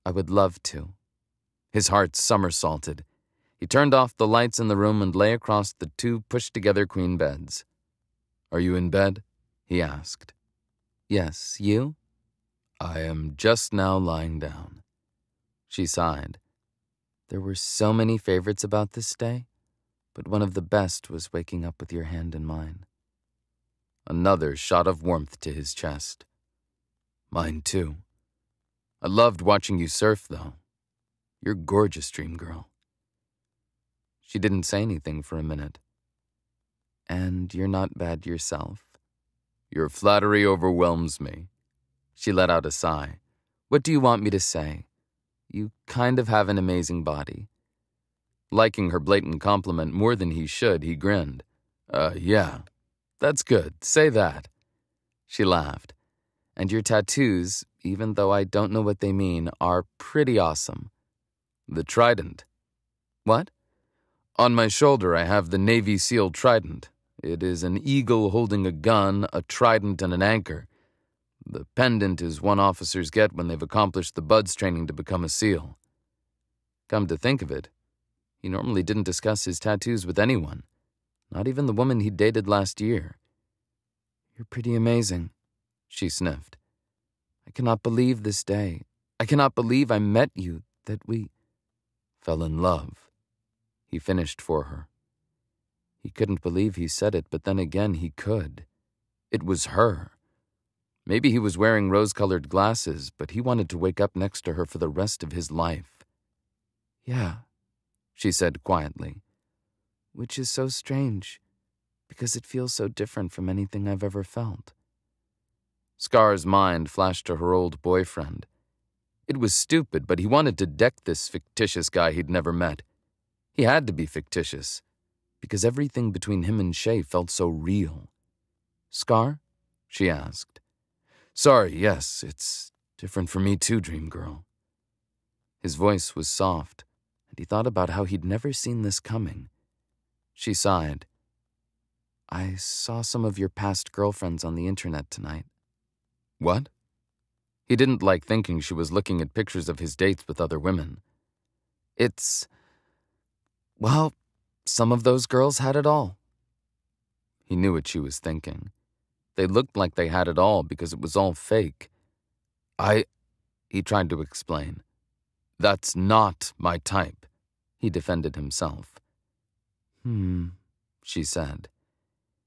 I would love to. His heart somersaulted. He turned off the lights in the room and lay across the two pushed together queen beds. Are you in bed? he asked. Yes, you? I am just now lying down. She sighed. There were so many favorites about this day, but one of the best was waking up with your hand in mine. Another shot of warmth to his chest. Mine too. I loved watching you surf, though. You're gorgeous, dream girl. She didn't say anything for a minute. And you're not bad yourself. Your flattery overwhelms me. She let out a sigh. What do you want me to say? You kind of have an amazing body. Liking her blatant compliment more than he should, he grinned. Uh, yeah. That's good. Say that. She laughed. And your tattoos, even though I don't know what they mean, are pretty awesome. The trident. What? On my shoulder, I have the Navy SEAL trident. It is an eagle holding a gun, a trident, and an anchor. The pendant is one officers get when they've accomplished the BUD/S training to become a SEAL. Come to think of it, he normally didn't discuss his tattoos with anyone, not even the woman he dated last year. You're pretty amazing, she sniffed. I cannot believe this day. I cannot believe I met you, that we fell in love. He finished for her. He couldn't believe he said it, but then again he could. It was her. Maybe he was wearing rose colored glasses, but he wanted to wake up next to her for the rest of his life. Yeah, she said quietly, which is so strange because it feels so different from anything I've ever felt. Scar's mind flashed to her old boyfriend. It was stupid, but he wanted to deck this fictitious guy he'd never met. He had to be fictitious, because everything between him and Shay felt so real. Scar? she asked. Sorry, yes, it's different for me too, Dream Girl. His voice was soft, and he thought about how he'd never seen this coming. She sighed. I saw some of your past girlfriends on the internet tonight. What? He didn't like thinking she was looking at pictures of his dates with other women. It's. Well, some of those girls had it all. He knew what she was thinking. They looked like they had it all because it was all fake. I. He tried to explain. That's not my type. He defended himself. Hmm, she said.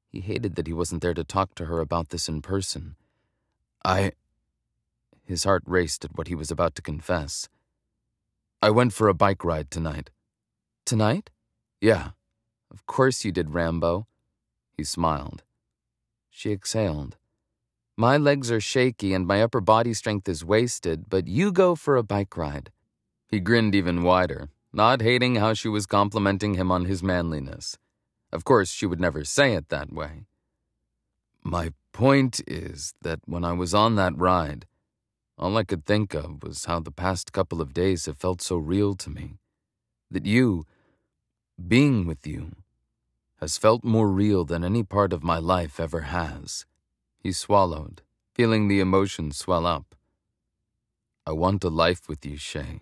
He hated that he wasn't there to talk to her about this in person. I. His heart raced at what he was about to confess. I went for a bike ride tonight. Tonight? Yeah. Of course you did, Rambo. He smiled. She exhaled. My legs are shaky and my upper body strength is wasted, but you go for a bike ride. He grinned even wider, not hating how she was complimenting him on his manliness. Of course, she would never say it that way. My point is that when I was on that ride, all I could think of was how the past couple of days have felt so real to me. That you, being with you, has felt more real than any part of my life ever has. He swallowed, feeling the emotion swell up. I want a life with you, Shay.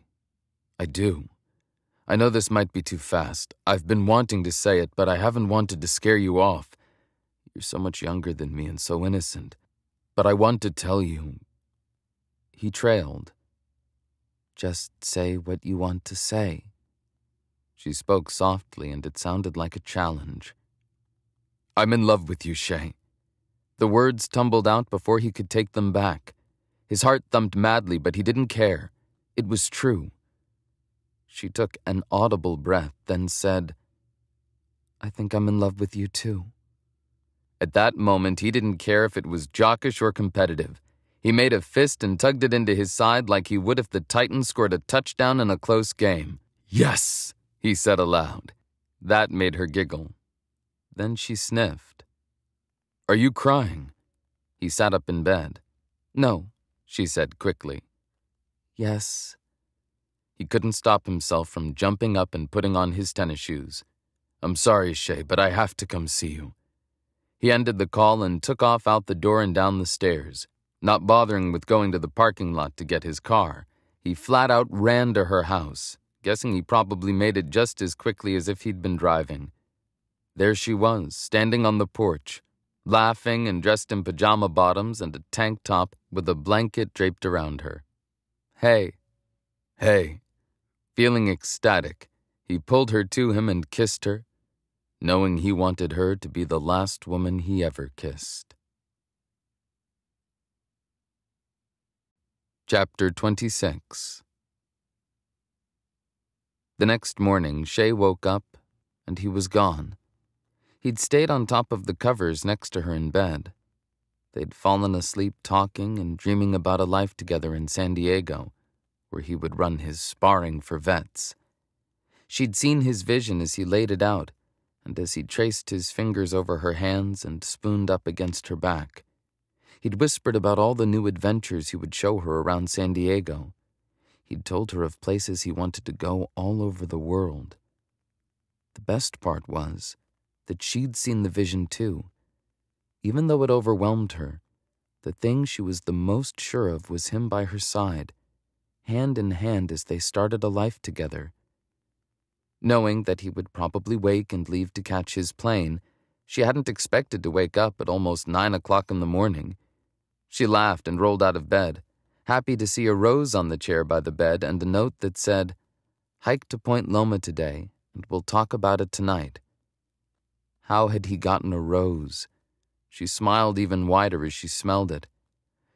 I do. I know this might be too fast. I've been wanting to say it, but I haven't wanted to scare you off. You're so much younger than me and so innocent. But I want to tell you. He trailed. Just say what you want to say. She spoke softly, and it sounded like a challenge. I'm in love with you, Shay. The words tumbled out before he could take them back. His heart thumped madly, but he didn't care. It was true. She took an audible breath, then said, I think I'm in love with you too. At that moment, he didn't care if it was jockish or competitive. He made a fist and tugged it into his side like he would if the Titans scored a touchdown in a close game. Yes! He said aloud. That made her giggle. Then she sniffed. Are you crying? He sat up in bed. No, she said quickly. Yes. He couldn't stop himself from jumping up and putting on his tennis shoes. I'm sorry, Shay, but I have to come see you. He ended the call and took off out the door and down the stairs. Not bothering with going to the parking lot to get his car, he flat out ran to her house guessing he probably made it just as quickly as if he'd been driving. There she was, standing on the porch, laughing and dressed in pajama bottoms and a tank top with a blanket draped around her. Hey, hey. Feeling ecstatic, he pulled her to him and kissed her, knowing he wanted her to be the last woman he ever kissed. Chapter 26 the next morning, Shay woke up and he was gone. He'd stayed on top of the covers next to her in bed. They'd fallen asleep talking and dreaming about a life together in San Diego, where he would run his sparring for vets. She'd seen his vision as he laid it out, and as he traced his fingers over her hands and spooned up against her back. He'd whispered about all the new adventures he would show her around San Diego He'd told her of places he wanted to go all over the world. The best part was that she'd seen the vision too. Even though it overwhelmed her, the thing she was the most sure of was him by her side, hand in hand as they started a life together. Knowing that he would probably wake and leave to catch his plane, she hadn't expected to wake up at almost nine o'clock in the morning. She laughed and rolled out of bed happy to see a rose on the chair by the bed and a note that said, Hike to Point Loma today, and we'll talk about it tonight. How had he gotten a rose? She smiled even wider as she smelled it.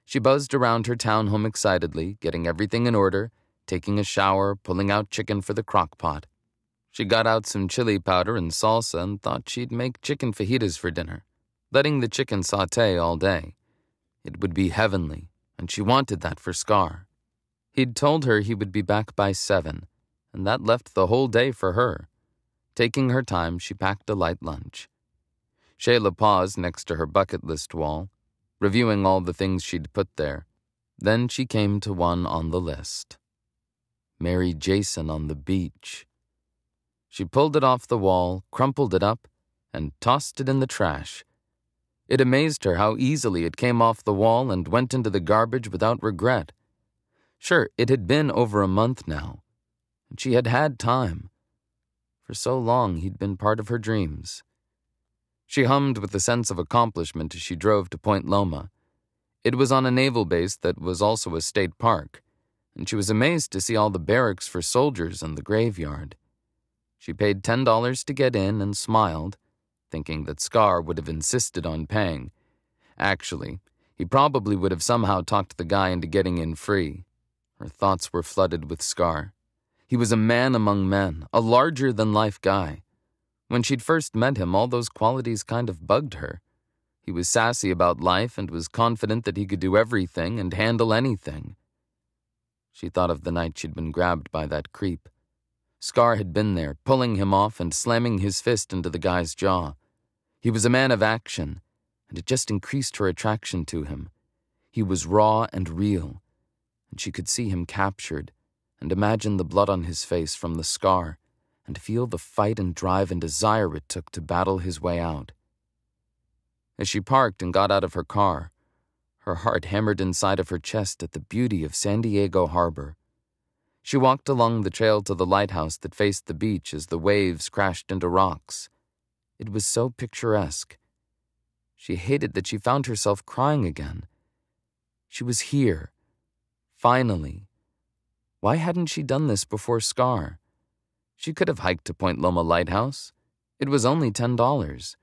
She buzzed around her townhome excitedly, getting everything in order, taking a shower, pulling out chicken for the crock pot. She got out some chili powder and salsa and thought she'd make chicken fajitas for dinner, letting the chicken saute all day. It would be heavenly, and she wanted that for Scar. He'd told her he would be back by seven, and that left the whole day for her. Taking her time, she packed a light lunch. Shayla paused next to her bucket list wall, reviewing all the things she'd put there. Then she came to one on the list marry Jason on the beach. She pulled it off the wall, crumpled it up, and tossed it in the trash. It amazed her how easily it came off the wall and went into the garbage without regret. Sure, it had been over a month now, and she had had time. For so long, he'd been part of her dreams. She hummed with a sense of accomplishment as she drove to Point Loma. It was on a naval base that was also a state park, and she was amazed to see all the barracks for soldiers and the graveyard. She paid $10 to get in and smiled, thinking that Scar would have insisted on paying. Actually, he probably would have somehow talked the guy into getting in free. Her thoughts were flooded with Scar. He was a man among men, a larger than life guy. When she'd first met him, all those qualities kind of bugged her. He was sassy about life and was confident that he could do everything and handle anything. She thought of the night she'd been grabbed by that creep. Scar had been there, pulling him off and slamming his fist into the guy's jaw. He was a man of action, and it just increased her attraction to him. He was raw and real, and she could see him captured and imagine the blood on his face from the scar and feel the fight and drive and desire it took to battle his way out. As she parked and got out of her car, her heart hammered inside of her chest at the beauty of San Diego Harbor she walked along the trail to the lighthouse that faced the beach as the waves crashed into rocks. It was so picturesque. She hated that she found herself crying again. She was here. Finally. Why hadn't she done this before Scar? She could have hiked to Point Loma Lighthouse. It was only $10.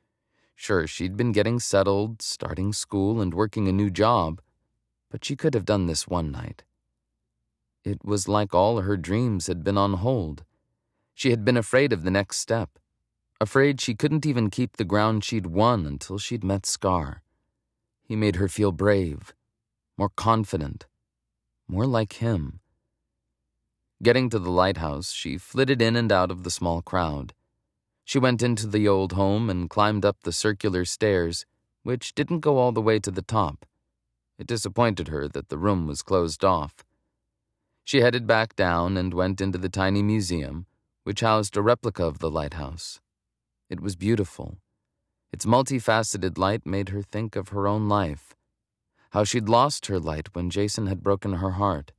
Sure, she'd been getting settled, starting school, and working a new job, but she could have done this one night. It was like all her dreams had been on hold. She had been afraid of the next step, afraid she couldn't even keep the ground she'd won until she'd met Scar. He made her feel brave, more confident, more like him. Getting to the lighthouse, she flitted in and out of the small crowd. She went into the old home and climbed up the circular stairs, which didn't go all the way to the top. It disappointed her that the room was closed off. She headed back down and went into the tiny museum, which housed a replica of the lighthouse. It was beautiful. Its multifaceted light made her think of her own life, how she'd lost her light when Jason had broken her heart.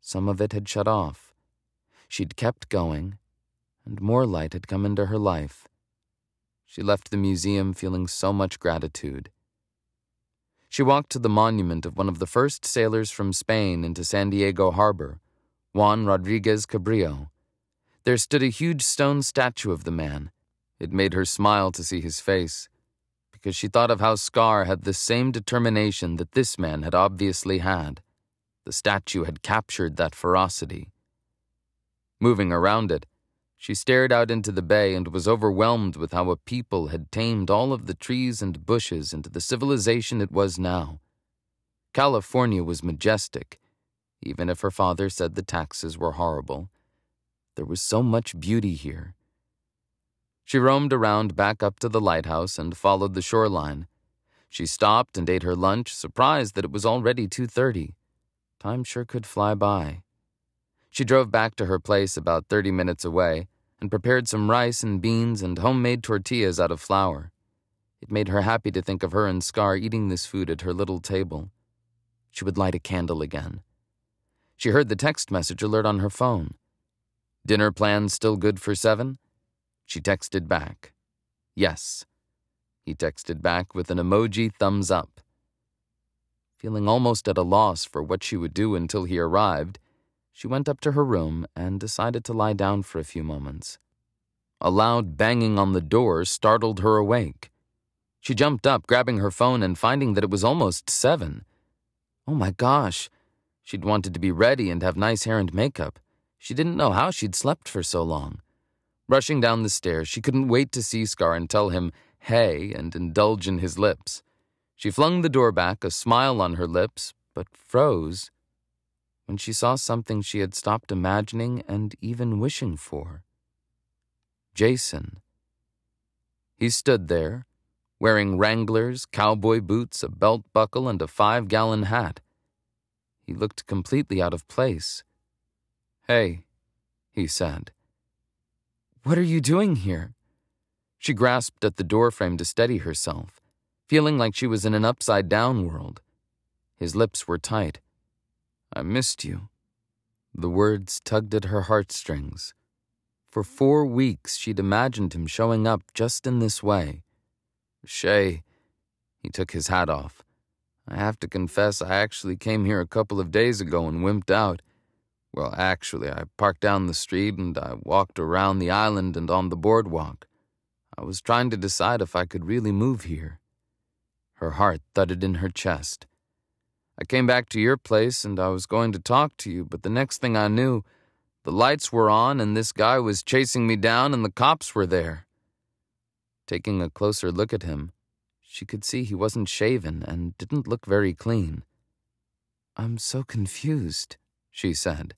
Some of it had shut off. She'd kept going, and more light had come into her life. She left the museum feeling so much gratitude. She walked to the monument of one of the first sailors from Spain into San Diego Harbor, Juan Rodriguez Cabrillo. There stood a huge stone statue of the man. It made her smile to see his face, because she thought of how Scar had the same determination that this man had obviously had. The statue had captured that ferocity. Moving around it, she stared out into the bay and was overwhelmed with how a people had tamed all of the trees and bushes into the civilization it was now. California was majestic, even if her father said the taxes were horrible. There was so much beauty here. She roamed around back up to the lighthouse and followed the shoreline. She stopped and ate her lunch, surprised that it was already 2:30. Time sure could fly by. She drove back to her place about 30 minutes away and prepared some rice and beans and homemade tortillas out of flour. It made her happy to think of her and Scar eating this food at her little table. She would light a candle again. She heard the text message alert on her phone. Dinner plans still good for seven? She texted back. Yes. He texted back with an emoji thumbs up. Feeling almost at a loss for what she would do until he arrived, she went up to her room and decided to lie down for a few moments. A loud banging on the door startled her awake. She jumped up, grabbing her phone and finding that it was almost seven. Oh my gosh. She'd wanted to be ready and have nice hair and makeup. She didn't know how she'd slept for so long. Rushing down the stairs, she couldn't wait to see Scar and tell him, hey, and indulge in his lips. She flung the door back, a smile on her lips, but froze when she saw something she had stopped imagining and even wishing for. Jason. He stood there, wearing Wranglers, cowboy boots, a belt buckle, and a five gallon hat. He looked completely out of place. Hey, he said. What are you doing here? She grasped at the doorframe to steady herself, feeling like she was in an upside down world. His lips were tight. I missed you. The words tugged at her heartstrings. For four weeks, she'd imagined him showing up just in this way. Shay, he took his hat off. I have to confess, I actually came here a couple of days ago and wimped out. Well, actually, I parked down the street and I walked around the island and on the boardwalk. I was trying to decide if I could really move here. Her heart thudded in her chest. I came back to your place and I was going to talk to you, but the next thing I knew, the lights were on and this guy was chasing me down and the cops were there. Taking a closer look at him, she could see he wasn't shaven and didn't look very clean. I'm so confused, she said.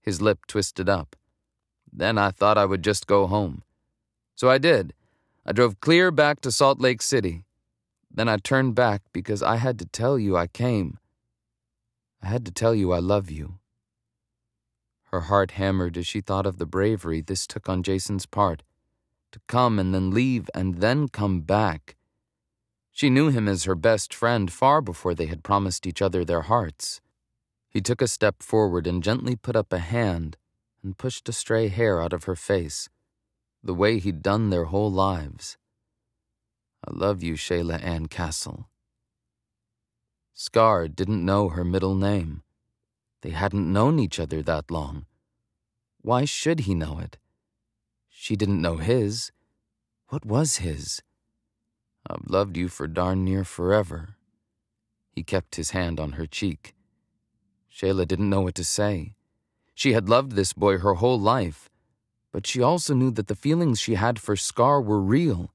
His lip twisted up. Then I thought I would just go home. So I did. I drove clear back to Salt Lake City. Then I turned back because I had to tell you I came. I had to tell you I love you. Her heart hammered as she thought of the bravery this took on Jason's part to come and then leave and then come back. She knew him as her best friend far before they had promised each other their hearts. He took a step forward and gently put up a hand and pushed a stray hair out of her face, the way he'd done their whole lives. I love you, Shayla Ann Castle. Scar didn't know her middle name. They hadn't known each other that long. Why should he know it? She didn't know his. What was his? I've loved you for darn near forever. He kept his hand on her cheek. Shayla didn't know what to say. She had loved this boy her whole life, but she also knew that the feelings she had for Scar were real.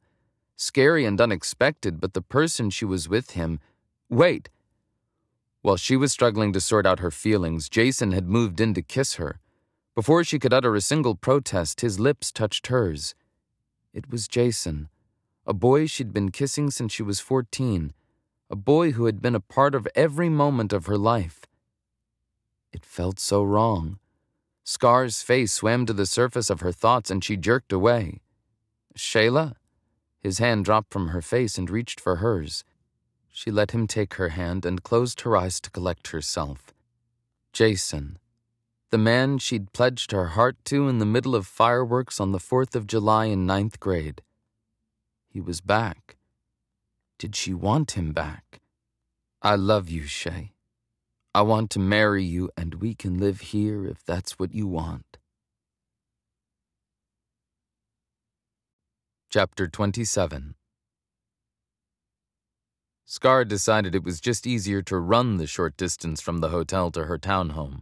Scary and unexpected, but the person she was with him. Wait! While she was struggling to sort out her feelings, Jason had moved in to kiss her. Before she could utter a single protest, his lips touched hers. It was Jason, a boy she'd been kissing since she was 14, a boy who had been a part of every moment of her life. It felt so wrong. Scar's face swam to the surface of her thoughts and she jerked away. Shayla? His hand dropped from her face and reached for hers. She let him take her hand and closed her eyes to collect herself. Jason, the man she'd pledged her heart to in the middle of fireworks on the 4th of July in ninth grade. He was back. Did she want him back? I love you, Shay. I want to marry you, and we can live here if that's what you want. Chapter 27 Scar decided it was just easier to run the short distance from the hotel to her townhome.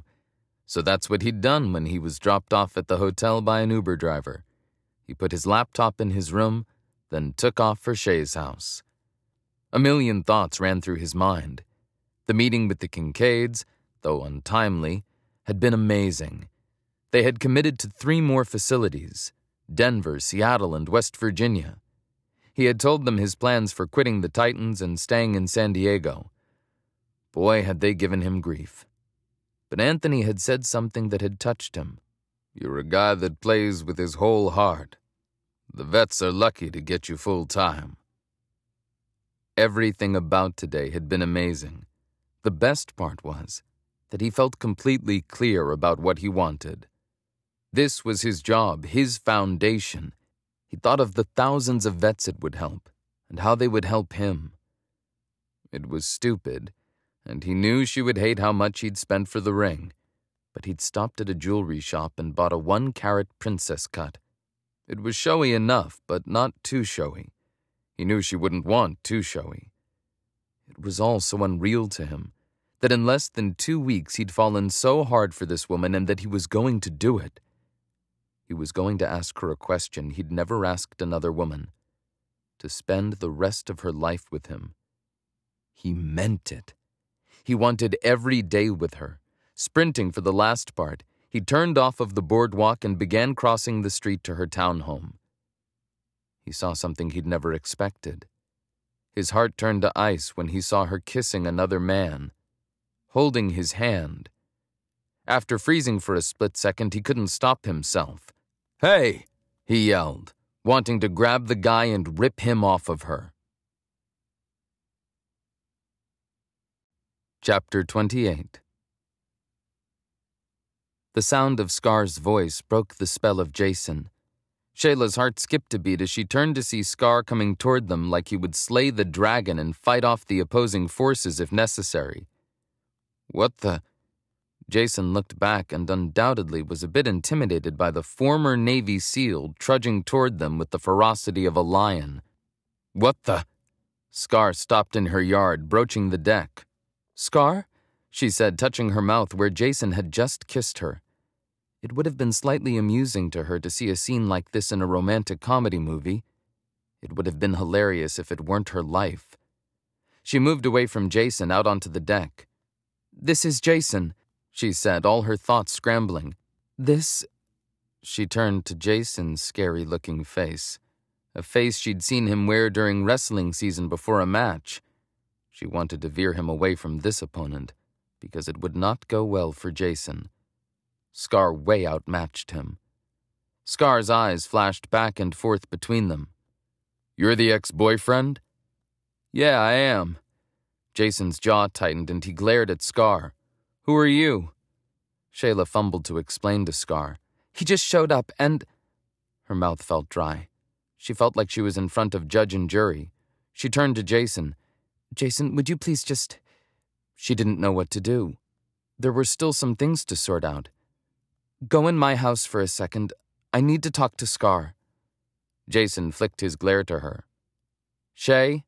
So that's what he'd done when he was dropped off at the hotel by an Uber driver. He put his laptop in his room, then took off for Shay's house. A million thoughts ran through his mind. The meeting with the Kincaids, though untimely, had been amazing. They had committed to three more facilities Denver, Seattle, and West Virginia. He had told them his plans for quitting the Titans and staying in San Diego. Boy, had they given him grief. But Anthony had said something that had touched him. You're a guy that plays with his whole heart. The vets are lucky to get you full time. Everything about today had been amazing. The best part was that he felt completely clear about what he wanted. This was his job, his foundation. He thought of the thousands of vets it would help, and how they would help him. It was stupid, and he knew she would hate how much he'd spent for the ring, but he'd stopped at a jewelry shop and bought a one carat princess cut. It was showy enough, but not too showy. He knew she wouldn't want too showy. It was all so unreal to him that in less than two weeks he'd fallen so hard for this woman and that he was going to do it. He was going to ask her a question he'd never asked another woman to spend the rest of her life with him. He meant it. He wanted every day with her. Sprinting for the last part, he turned off of the boardwalk and began crossing the street to her townhome. He saw something he'd never expected. His heart turned to ice when he saw her kissing another man holding his hand. After freezing for a split second, he couldn't stop himself. Hey! he yelled, wanting to grab the guy and rip him off of her. Chapter 28 The sound of Scar's voice broke the spell of Jason. Shayla's heart skipped a beat as she turned to see Scar coming toward them like he would slay the dragon and fight off the opposing forces if necessary. What the? Jason looked back and undoubtedly was a bit intimidated by the former Navy SEAL trudging toward them with the ferocity of a lion. What the? Scar stopped in her yard, broaching the deck. Scar? she said, touching her mouth where Jason had just kissed her. It would have been slightly amusing to her to see a scene like this in a romantic comedy movie. It would have been hilarious if it weren't her life. She moved away from Jason out onto the deck. This is Jason, she said, all her thoughts scrambling. This. She turned to Jason's scary looking face, a face she'd seen him wear during wrestling season before a match. She wanted to veer him away from this opponent, because it would not go well for Jason. Scar way outmatched him. Scar's eyes flashed back and forth between them. You're the ex boyfriend? Yeah, I am, Jason's jaw tightened and he glared at Scar. Who are you? Shayla fumbled to explain to Scar. He just showed up and. Her mouth felt dry. She felt like she was in front of judge and jury. She turned to Jason. Jason, would you please just. She didn't know what to do. There were still some things to sort out. Go in my house for a second. I need to talk to Scar. Jason flicked his glare to her. Shay?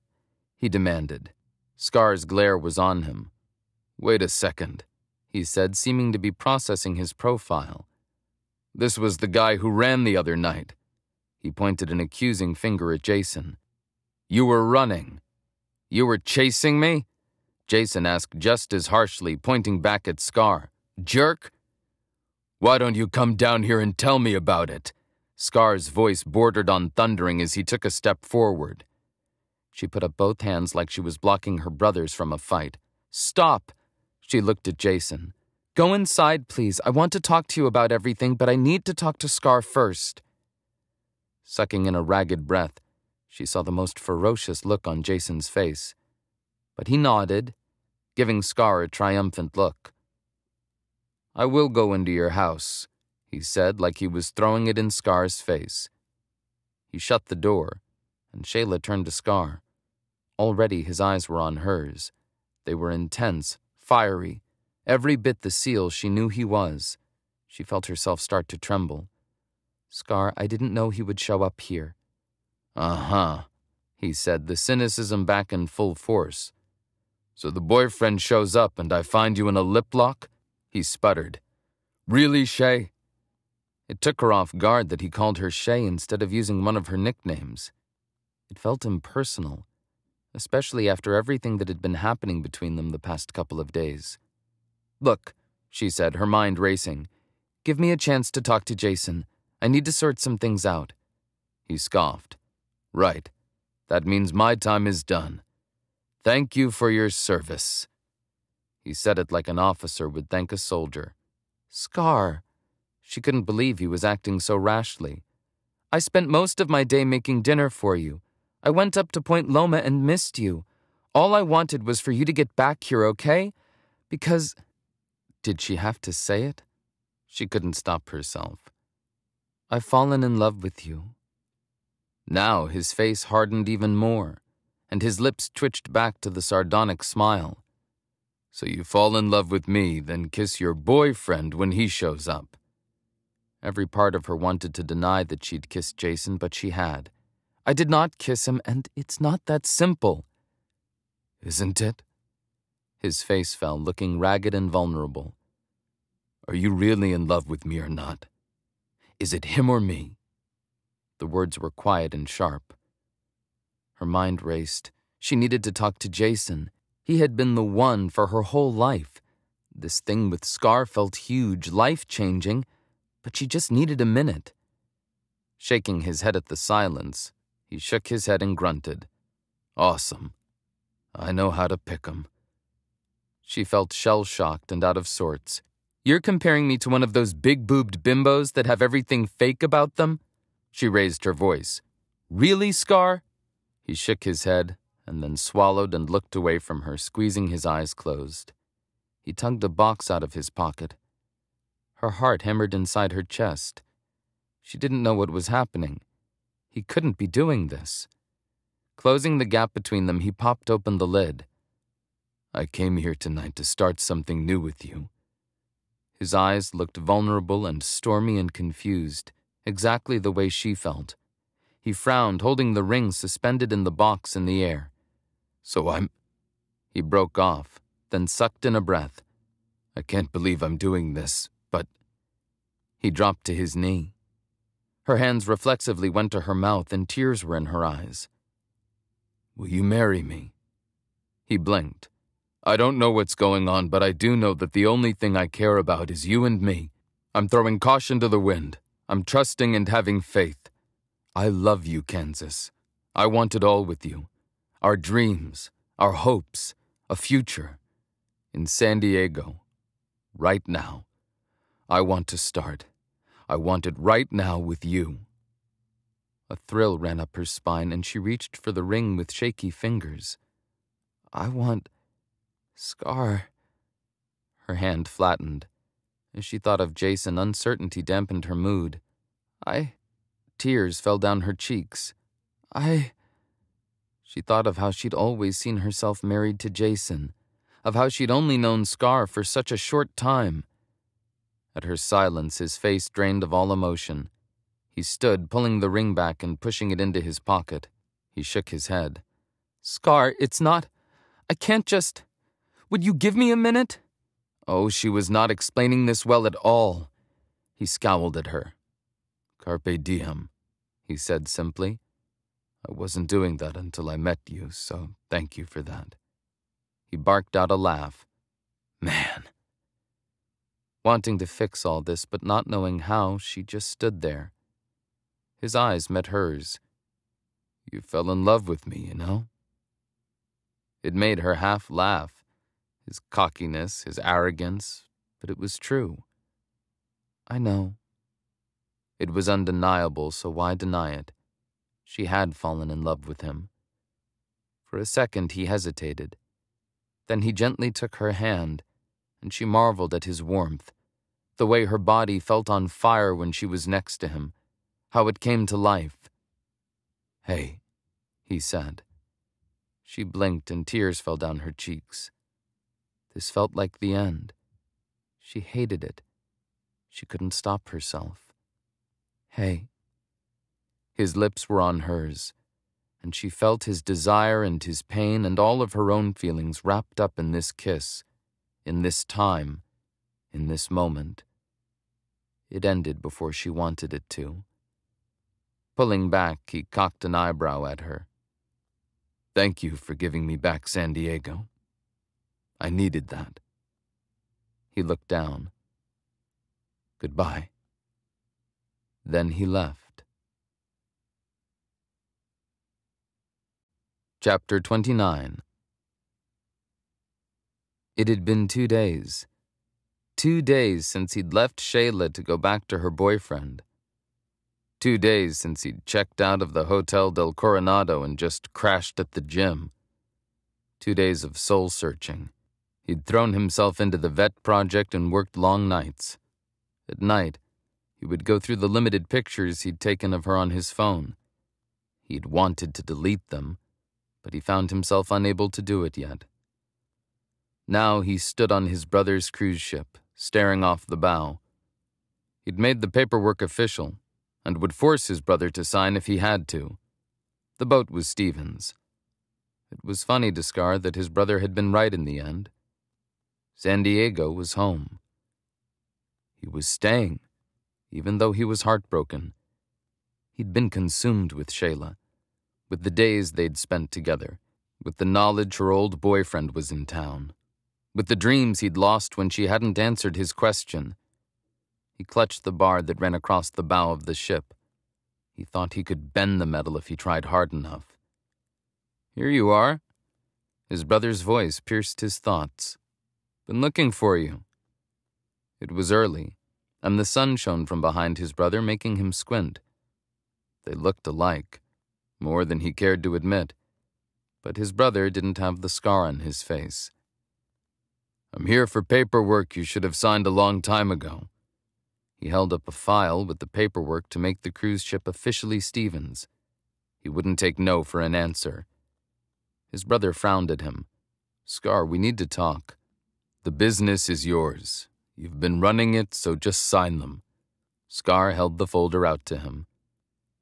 he demanded. Scar's glare was on him. Wait a second, he said, seeming to be processing his profile. This was the guy who ran the other night. He pointed an accusing finger at Jason. You were running. You were chasing me? Jason asked just as harshly, pointing back at Scar. Jerk? Why don't you come down here and tell me about it? Scar's voice bordered on thundering as he took a step forward. She put up both hands like she was blocking her brothers from a fight. Stop! She looked at Jason. Go inside, please. I want to talk to you about everything, but I need to talk to Scar first. Sucking in a ragged breath, she saw the most ferocious look on Jason's face. But he nodded, giving Scar a triumphant look. I will go into your house, he said like he was throwing it in Scar's face. He shut the door, and Shayla turned to Scar. Already his eyes were on hers. They were intense, fiery, every bit the seal she knew he was. She felt herself start to tremble. Scar, I didn't know he would show up here. Uh huh, he said, the cynicism back in full force. So the boyfriend shows up and I find you in a lip lock? He sputtered. Really, Shay? It took her off guard that he called her Shay instead of using one of her nicknames. It felt impersonal, especially after everything that had been happening between them the past couple of days. Look, she said, her mind racing. Give me a chance to talk to Jason. I need to sort some things out. He scoffed. Right. That means my time is done. Thank you for your service. He said it like an officer would thank a soldier. Scar. She couldn't believe he was acting so rashly. I spent most of my day making dinner for you. I went up to Point Loma and missed you. All I wanted was for you to get back here, okay? Because. Did she have to say it? She couldn't stop herself. I've fallen in love with you. Now his face hardened even more, and his lips twitched back to the sardonic smile. So you fall in love with me, then kiss your boyfriend when he shows up. Every part of her wanted to deny that she'd kissed Jason, but she had. I did not kiss him, and it's not that simple. Isn't it? His face fell, looking ragged and vulnerable. Are you really in love with me or not? Is it him or me? The words were quiet and sharp. Her mind raced. She needed to talk to Jason. He had been the one for her whole life. This thing with Scar felt huge, life changing, but she just needed a minute. Shaking his head at the silence, he shook his head and grunted. Awesome. I know how to pick 'em. She felt shell shocked and out of sorts. You're comparing me to one of those big boobed bimbos that have everything fake about them? She raised her voice. Really, Scar? He shook his head and then swallowed and looked away from her, squeezing his eyes closed. He tugged a box out of his pocket. Her heart hammered inside her chest. She didn't know what was happening. He couldn't be doing this. Closing the gap between them, he popped open the lid. I came here tonight to start something new with you. His eyes looked vulnerable and stormy and confused, exactly the way she felt. He frowned, holding the ring suspended in the box in the air. So I'm. He broke off, then sucked in a breath. I can't believe I'm doing this, but. He dropped to his knee. Her hands reflexively went to her mouth and tears were in her eyes. Will you marry me? He blinked. I don't know what's going on, but I do know that the only thing I care about is you and me. I'm throwing caution to the wind. I'm trusting and having faith. I love you, Kansas. I want it all with you. Our dreams, our hopes, a future. In San Diego. Right now. I want to start. I want it right now with you. A thrill ran up her spine and she reached for the ring with shaky fingers. I want. Scar. Her hand flattened. As she thought of Jason, uncertainty dampened her mood. I. Tears fell down her cheeks. I. She thought of how she'd always seen herself married to Jason, of how she'd only known Scar for such a short time. At her silence, his face drained of all emotion. He stood, pulling the ring back and pushing it into his pocket. He shook his head. Scar, it's not. I can't just. Would you give me a minute? Oh, she was not explaining this well at all. He scowled at her. Carpe diem, he said simply. I wasn't doing that until I met you, so thank you for that. He barked out a laugh. Man. Wanting to fix all this, but not knowing how, she just stood there. His eyes met hers. You fell in love with me, you know? It made her half laugh, his cockiness, his arrogance, but it was true. I know, it was undeniable, so why deny it? She had fallen in love with him. For a second he hesitated. Then he gently took her hand, and she marveled at his warmth, the way her body felt on fire when she was next to him, how it came to life. Hey, he said. She blinked and tears fell down her cheeks. This felt like the end. She hated it. She couldn't stop herself. Hey. His lips were on hers, and she felt his desire and his pain and all of her own feelings wrapped up in this kiss, in this time, in this moment. It ended before she wanted it to. Pulling back, he cocked an eyebrow at her. Thank you for giving me back San Diego. I needed that. He looked down. Goodbye. Then he left. Chapter 29 It had been two days. Two days since he'd left Shayla to go back to her boyfriend. Two days since he'd checked out of the Hotel del Coronado and just crashed at the gym. Two days of soul searching. He'd thrown himself into the vet project and worked long nights. At night, he would go through the limited pictures he'd taken of her on his phone. He'd wanted to delete them, but he found himself unable to do it yet. Now he stood on his brother's cruise ship, staring off the bow. He'd made the paperwork official and would force his brother to sign if he had to. The boat was Stephen's. It was funny to Scar that his brother had been right in the end. San Diego was home. He was staying, even though he was heartbroken. He'd been consumed with Shayla, with the days they'd spent together, with the knowledge her old boyfriend was in town, with the dreams he'd lost when she hadn't answered his question. He clutched the bar that ran across the bow of the ship. He thought he could bend the metal if he tried hard enough. Here you are. His brother's voice pierced his thoughts. Been looking for you. It was early, and the sun shone from behind his brother, making him squint. They looked alike, more than he cared to admit, but his brother didn't have the scar on his face. I'm here for paperwork you should have signed a long time ago. He held up a file with the paperwork to make the cruise ship officially Stephen's. He wouldn't take no for an answer. His brother frowned at him. Scar, we need to talk. The business is yours. You've been running it, so just sign them. Scar held the folder out to him.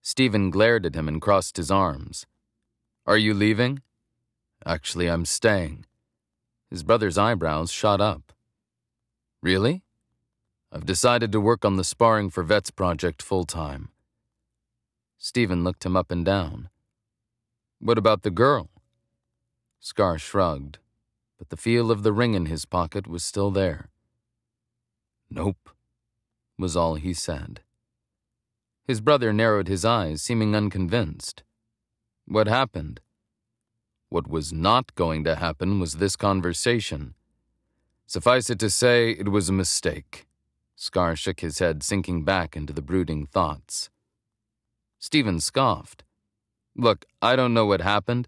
Stephen glared at him and crossed his arms. Are you leaving? Actually, I'm staying. His brother's eyebrows shot up. Really? I've decided to work on the Sparring for Vets project full time. Stephen looked him up and down. What about the girl? Scar shrugged, but the feel of the ring in his pocket was still there. Nope, was all he said. His brother narrowed his eyes, seeming unconvinced. What happened? What was not going to happen was this conversation. Suffice it to say, it was a mistake. Scar shook his head, sinking back into the brooding thoughts. Stephen scoffed. Look, I don't know what happened.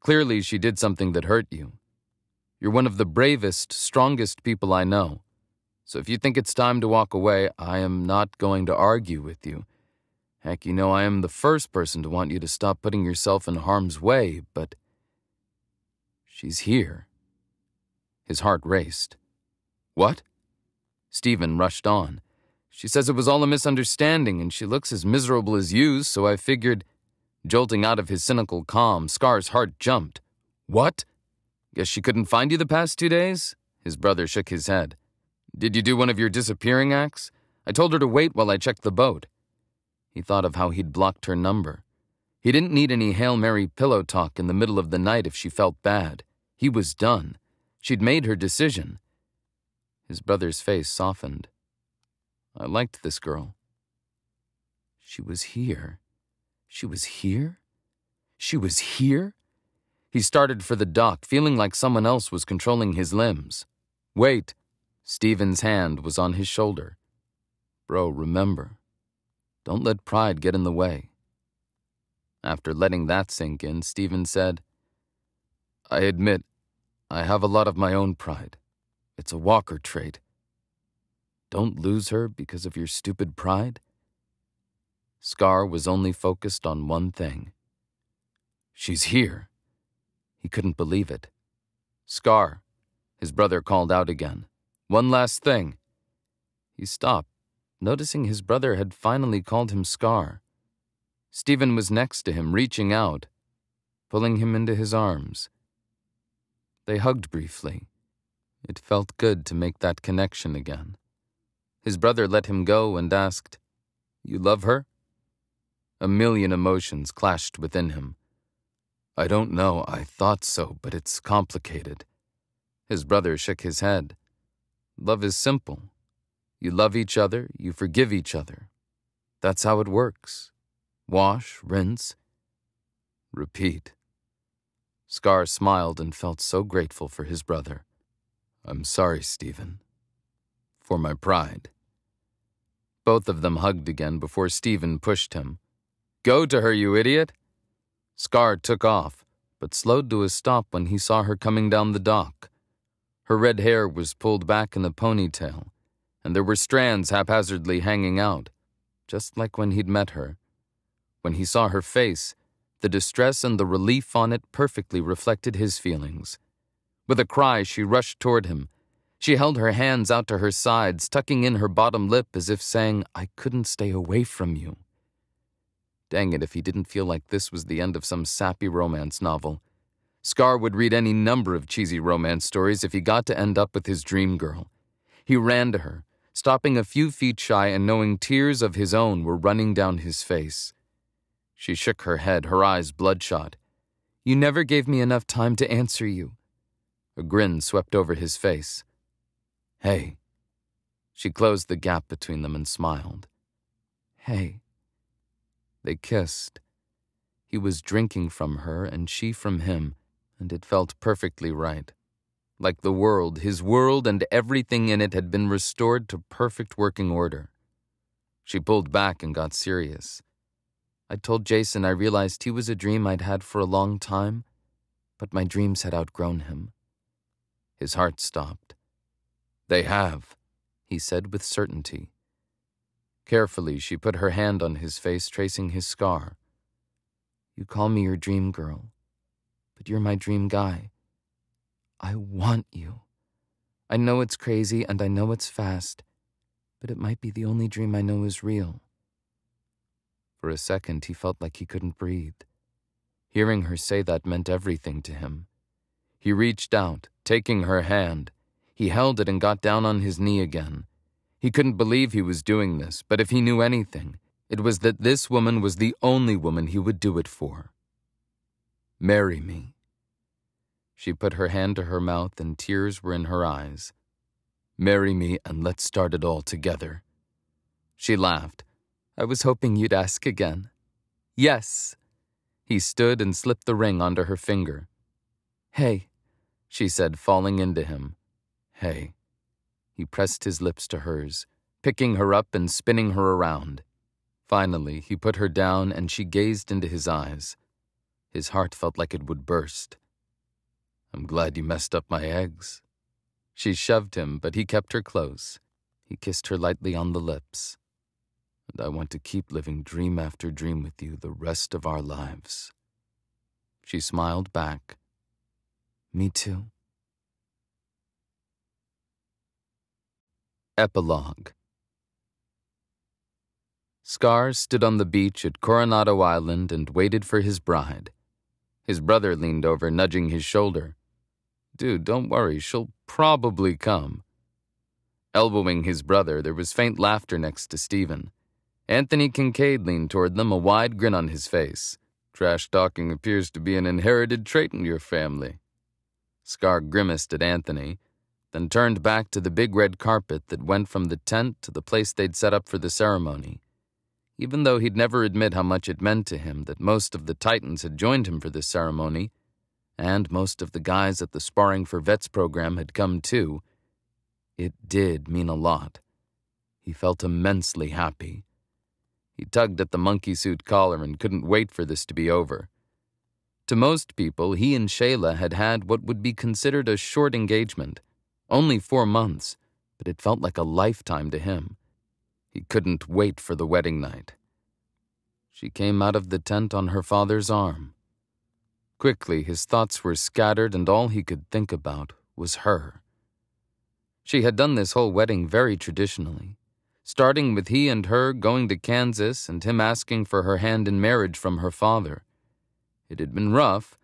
Clearly, she did something that hurt you. You're one of the bravest, strongest people I know. So if you think it's time to walk away, I am not going to argue with you. Heck, you know I am the first person to want you to stop putting yourself in harm's way, but. She's here. His heart raced. What? Stephen rushed on. She says it was all a misunderstanding, and she looks as miserable as you, so I figured. Jolting out of his cynical calm, Scar's heart jumped. What? Guess she couldn't find you the past two days? His brother shook his head. Did you do one of your disappearing acts? I told her to wait while I checked the boat. He thought of how he'd blocked her number. He didn't need any Hail Mary pillow talk in the middle of the night if she felt bad. He was done. She'd made her decision. His brother's face softened. I liked this girl. She was here. She was here? She was here? He started for the dock, feeling like someone else was controlling his limbs. Wait. Stephen's hand was on his shoulder. Bro, remember. Don't let pride get in the way. After letting that sink in, Stephen said, I admit, I have a lot of my own pride. It's a Walker trait. Don't lose her because of your stupid pride. Scar was only focused on one thing. She's here. He couldn't believe it. Scar, his brother called out again. One last thing. He stopped, noticing his brother had finally called him Scar. Stephen was next to him, reaching out, pulling him into his arms. They hugged briefly. It felt good to make that connection again. His brother let him go and asked, You love her? A million emotions clashed within him. I don't know, I thought so, but it's complicated. His brother shook his head. Love is simple. You love each other, you forgive each other. That's how it works. Wash, rinse, repeat. Scar smiled and felt so grateful for his brother. I'm sorry, Stephen. For my pride. Both of them hugged again before Stephen pushed him. Go to her, you idiot! Scar took off, but slowed to a stop when he saw her coming down the dock. Her red hair was pulled back in a ponytail, and there were strands haphazardly hanging out, just like when he'd met her. When he saw her face, the distress and the relief on it perfectly reflected his feelings. With a cry, she rushed toward him. She held her hands out to her sides, tucking in her bottom lip as if saying, I couldn't stay away from you. Dang it if he didn't feel like this was the end of some sappy romance novel. Scar would read any number of cheesy romance stories if he got to end up with his dream girl. He ran to her, stopping a few feet shy and knowing tears of his own were running down his face. She shook her head, her eyes bloodshot. You never gave me enough time to answer you. A grin swept over his face. Hey. She closed the gap between them and smiled. Hey. They kissed. He was drinking from her and she from him and it felt perfectly right. Like the world, his world and everything in it had been restored to perfect working order. She pulled back and got serious. I told Jason I realized he was a dream I'd had for a long time, but my dreams had outgrown him. His heart stopped. They have, he said with certainty. Carefully, she put her hand on his face, tracing his scar. You call me your dream girl but you're my dream guy. I want you. I know it's crazy and I know it's fast, but it might be the only dream I know is real. For a second, he felt like he couldn't breathe. Hearing her say that meant everything to him. He reached out, taking her hand. He held it and got down on his knee again. He couldn't believe he was doing this, but if he knew anything, it was that this woman was the only woman he would do it for. Marry me. She put her hand to her mouth and tears were in her eyes. Marry me and let's start it all together. She laughed. I was hoping you'd ask again. Yes. He stood and slipped the ring onto her finger. Hey, she said, falling into him. Hey. He pressed his lips to hers, picking her up and spinning her around. Finally, he put her down and she gazed into his eyes. His heart felt like it would burst. I'm glad you messed up my eggs. She shoved him, but he kept her close. He kissed her lightly on the lips. I want to keep living dream after dream with you the rest of our lives. She smiled back. Me too. Epilogue Scar stood on the beach at Coronado Island and waited for his bride. His brother leaned over, nudging his shoulder. Dude, don't worry, she'll probably come. Elbowing his brother, there was faint laughter next to Stephen. Anthony Kincaid leaned toward them, a wide grin on his face. Trash talking appears to be an inherited trait in your family. Scar grimaced at Anthony, then turned back to the big red carpet that went from the tent to the place they'd set up for the ceremony even though he'd never admit how much it meant to him that most of the Titans had joined him for this ceremony, and most of the guys at the Sparring for Vets program had come too, it did mean a lot. He felt immensely happy. He tugged at the monkey suit collar and couldn't wait for this to be over. To most people, he and Shayla had had what would be considered a short engagement, only four months, but it felt like a lifetime to him. He couldn't wait for the wedding night. She came out of the tent on her father's arm. Quickly, his thoughts were scattered, and all he could think about was her. She had done this whole wedding very traditionally, starting with he and her going to Kansas and him asking for her hand in marriage from her father. It had been rough.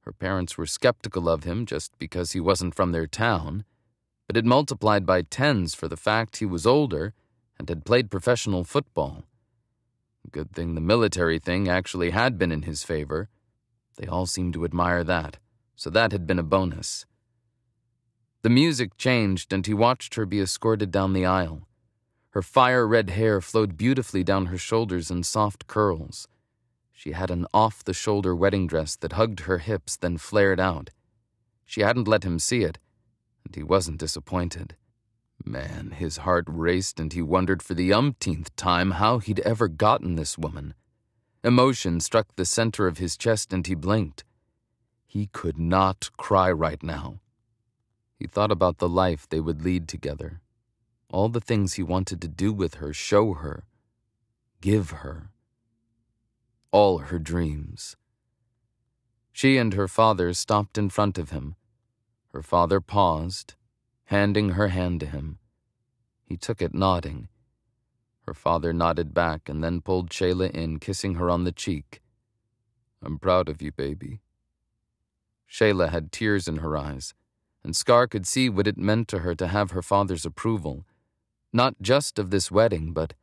Her parents were skeptical of him just because he wasn't from their town, but it multiplied by tens for the fact he was older and had played professional football. Good thing the military thing actually had been in his favor. They all seemed to admire that, so that had been a bonus. The music changed, and he watched her be escorted down the aisle. Her fire red hair flowed beautifully down her shoulders in soft curls. She had an off the shoulder wedding dress that hugged her hips, then flared out. She hadn't let him see it, and he wasn't disappointed. Man, his heart raced and he wondered for the umpteenth time how he'd ever gotten this woman. Emotion struck the center of his chest and he blinked. He could not cry right now. He thought about the life they would lead together, all the things he wanted to do with her, show her, give her, all her dreams. She and her father stopped in front of him. Her father paused, handing her hand to him. He took it, nodding. Her father nodded back and then pulled Shayla in, kissing her on the cheek. I'm proud of you, baby. Shayla had tears in her eyes, and Scar could see what it meant to her to have her father's approval, not just of this wedding, but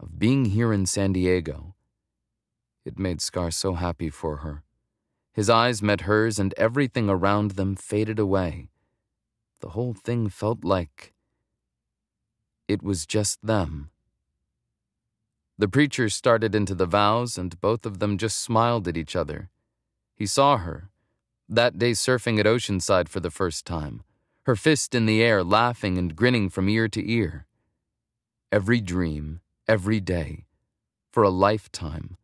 of being here in San Diego. It made Scar so happy for her. His eyes met hers, and everything around them faded away. The whole thing felt like it was just them. The preacher started into the vows, and both of them just smiled at each other. He saw her, that day surfing at Oceanside for the first time, her fist in the air, laughing and grinning from ear to ear. Every dream, every day, for a lifetime.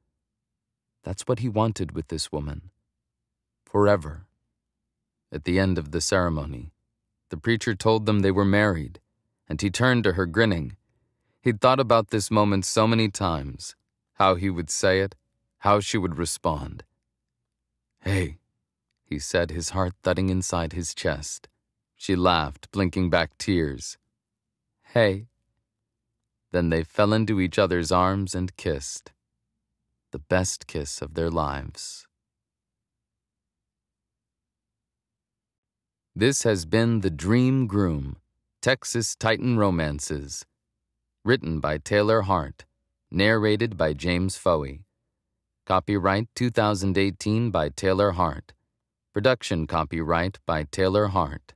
That's what he wanted with this woman. Forever. At the end of the ceremony, the preacher told them they were married, and he turned to her grinning. He'd thought about this moment so many times how he would say it, how she would respond. Hey, he said, his heart thudding inside his chest. She laughed, blinking back tears. Hey. Then they fell into each other's arms and kissed. The best kiss of their lives. This has been The Dream Groom Texas Titan Romances. Written by Taylor Hart. Narrated by James Foey. Copyright 2018 by Taylor Hart. Production copyright by Taylor Hart.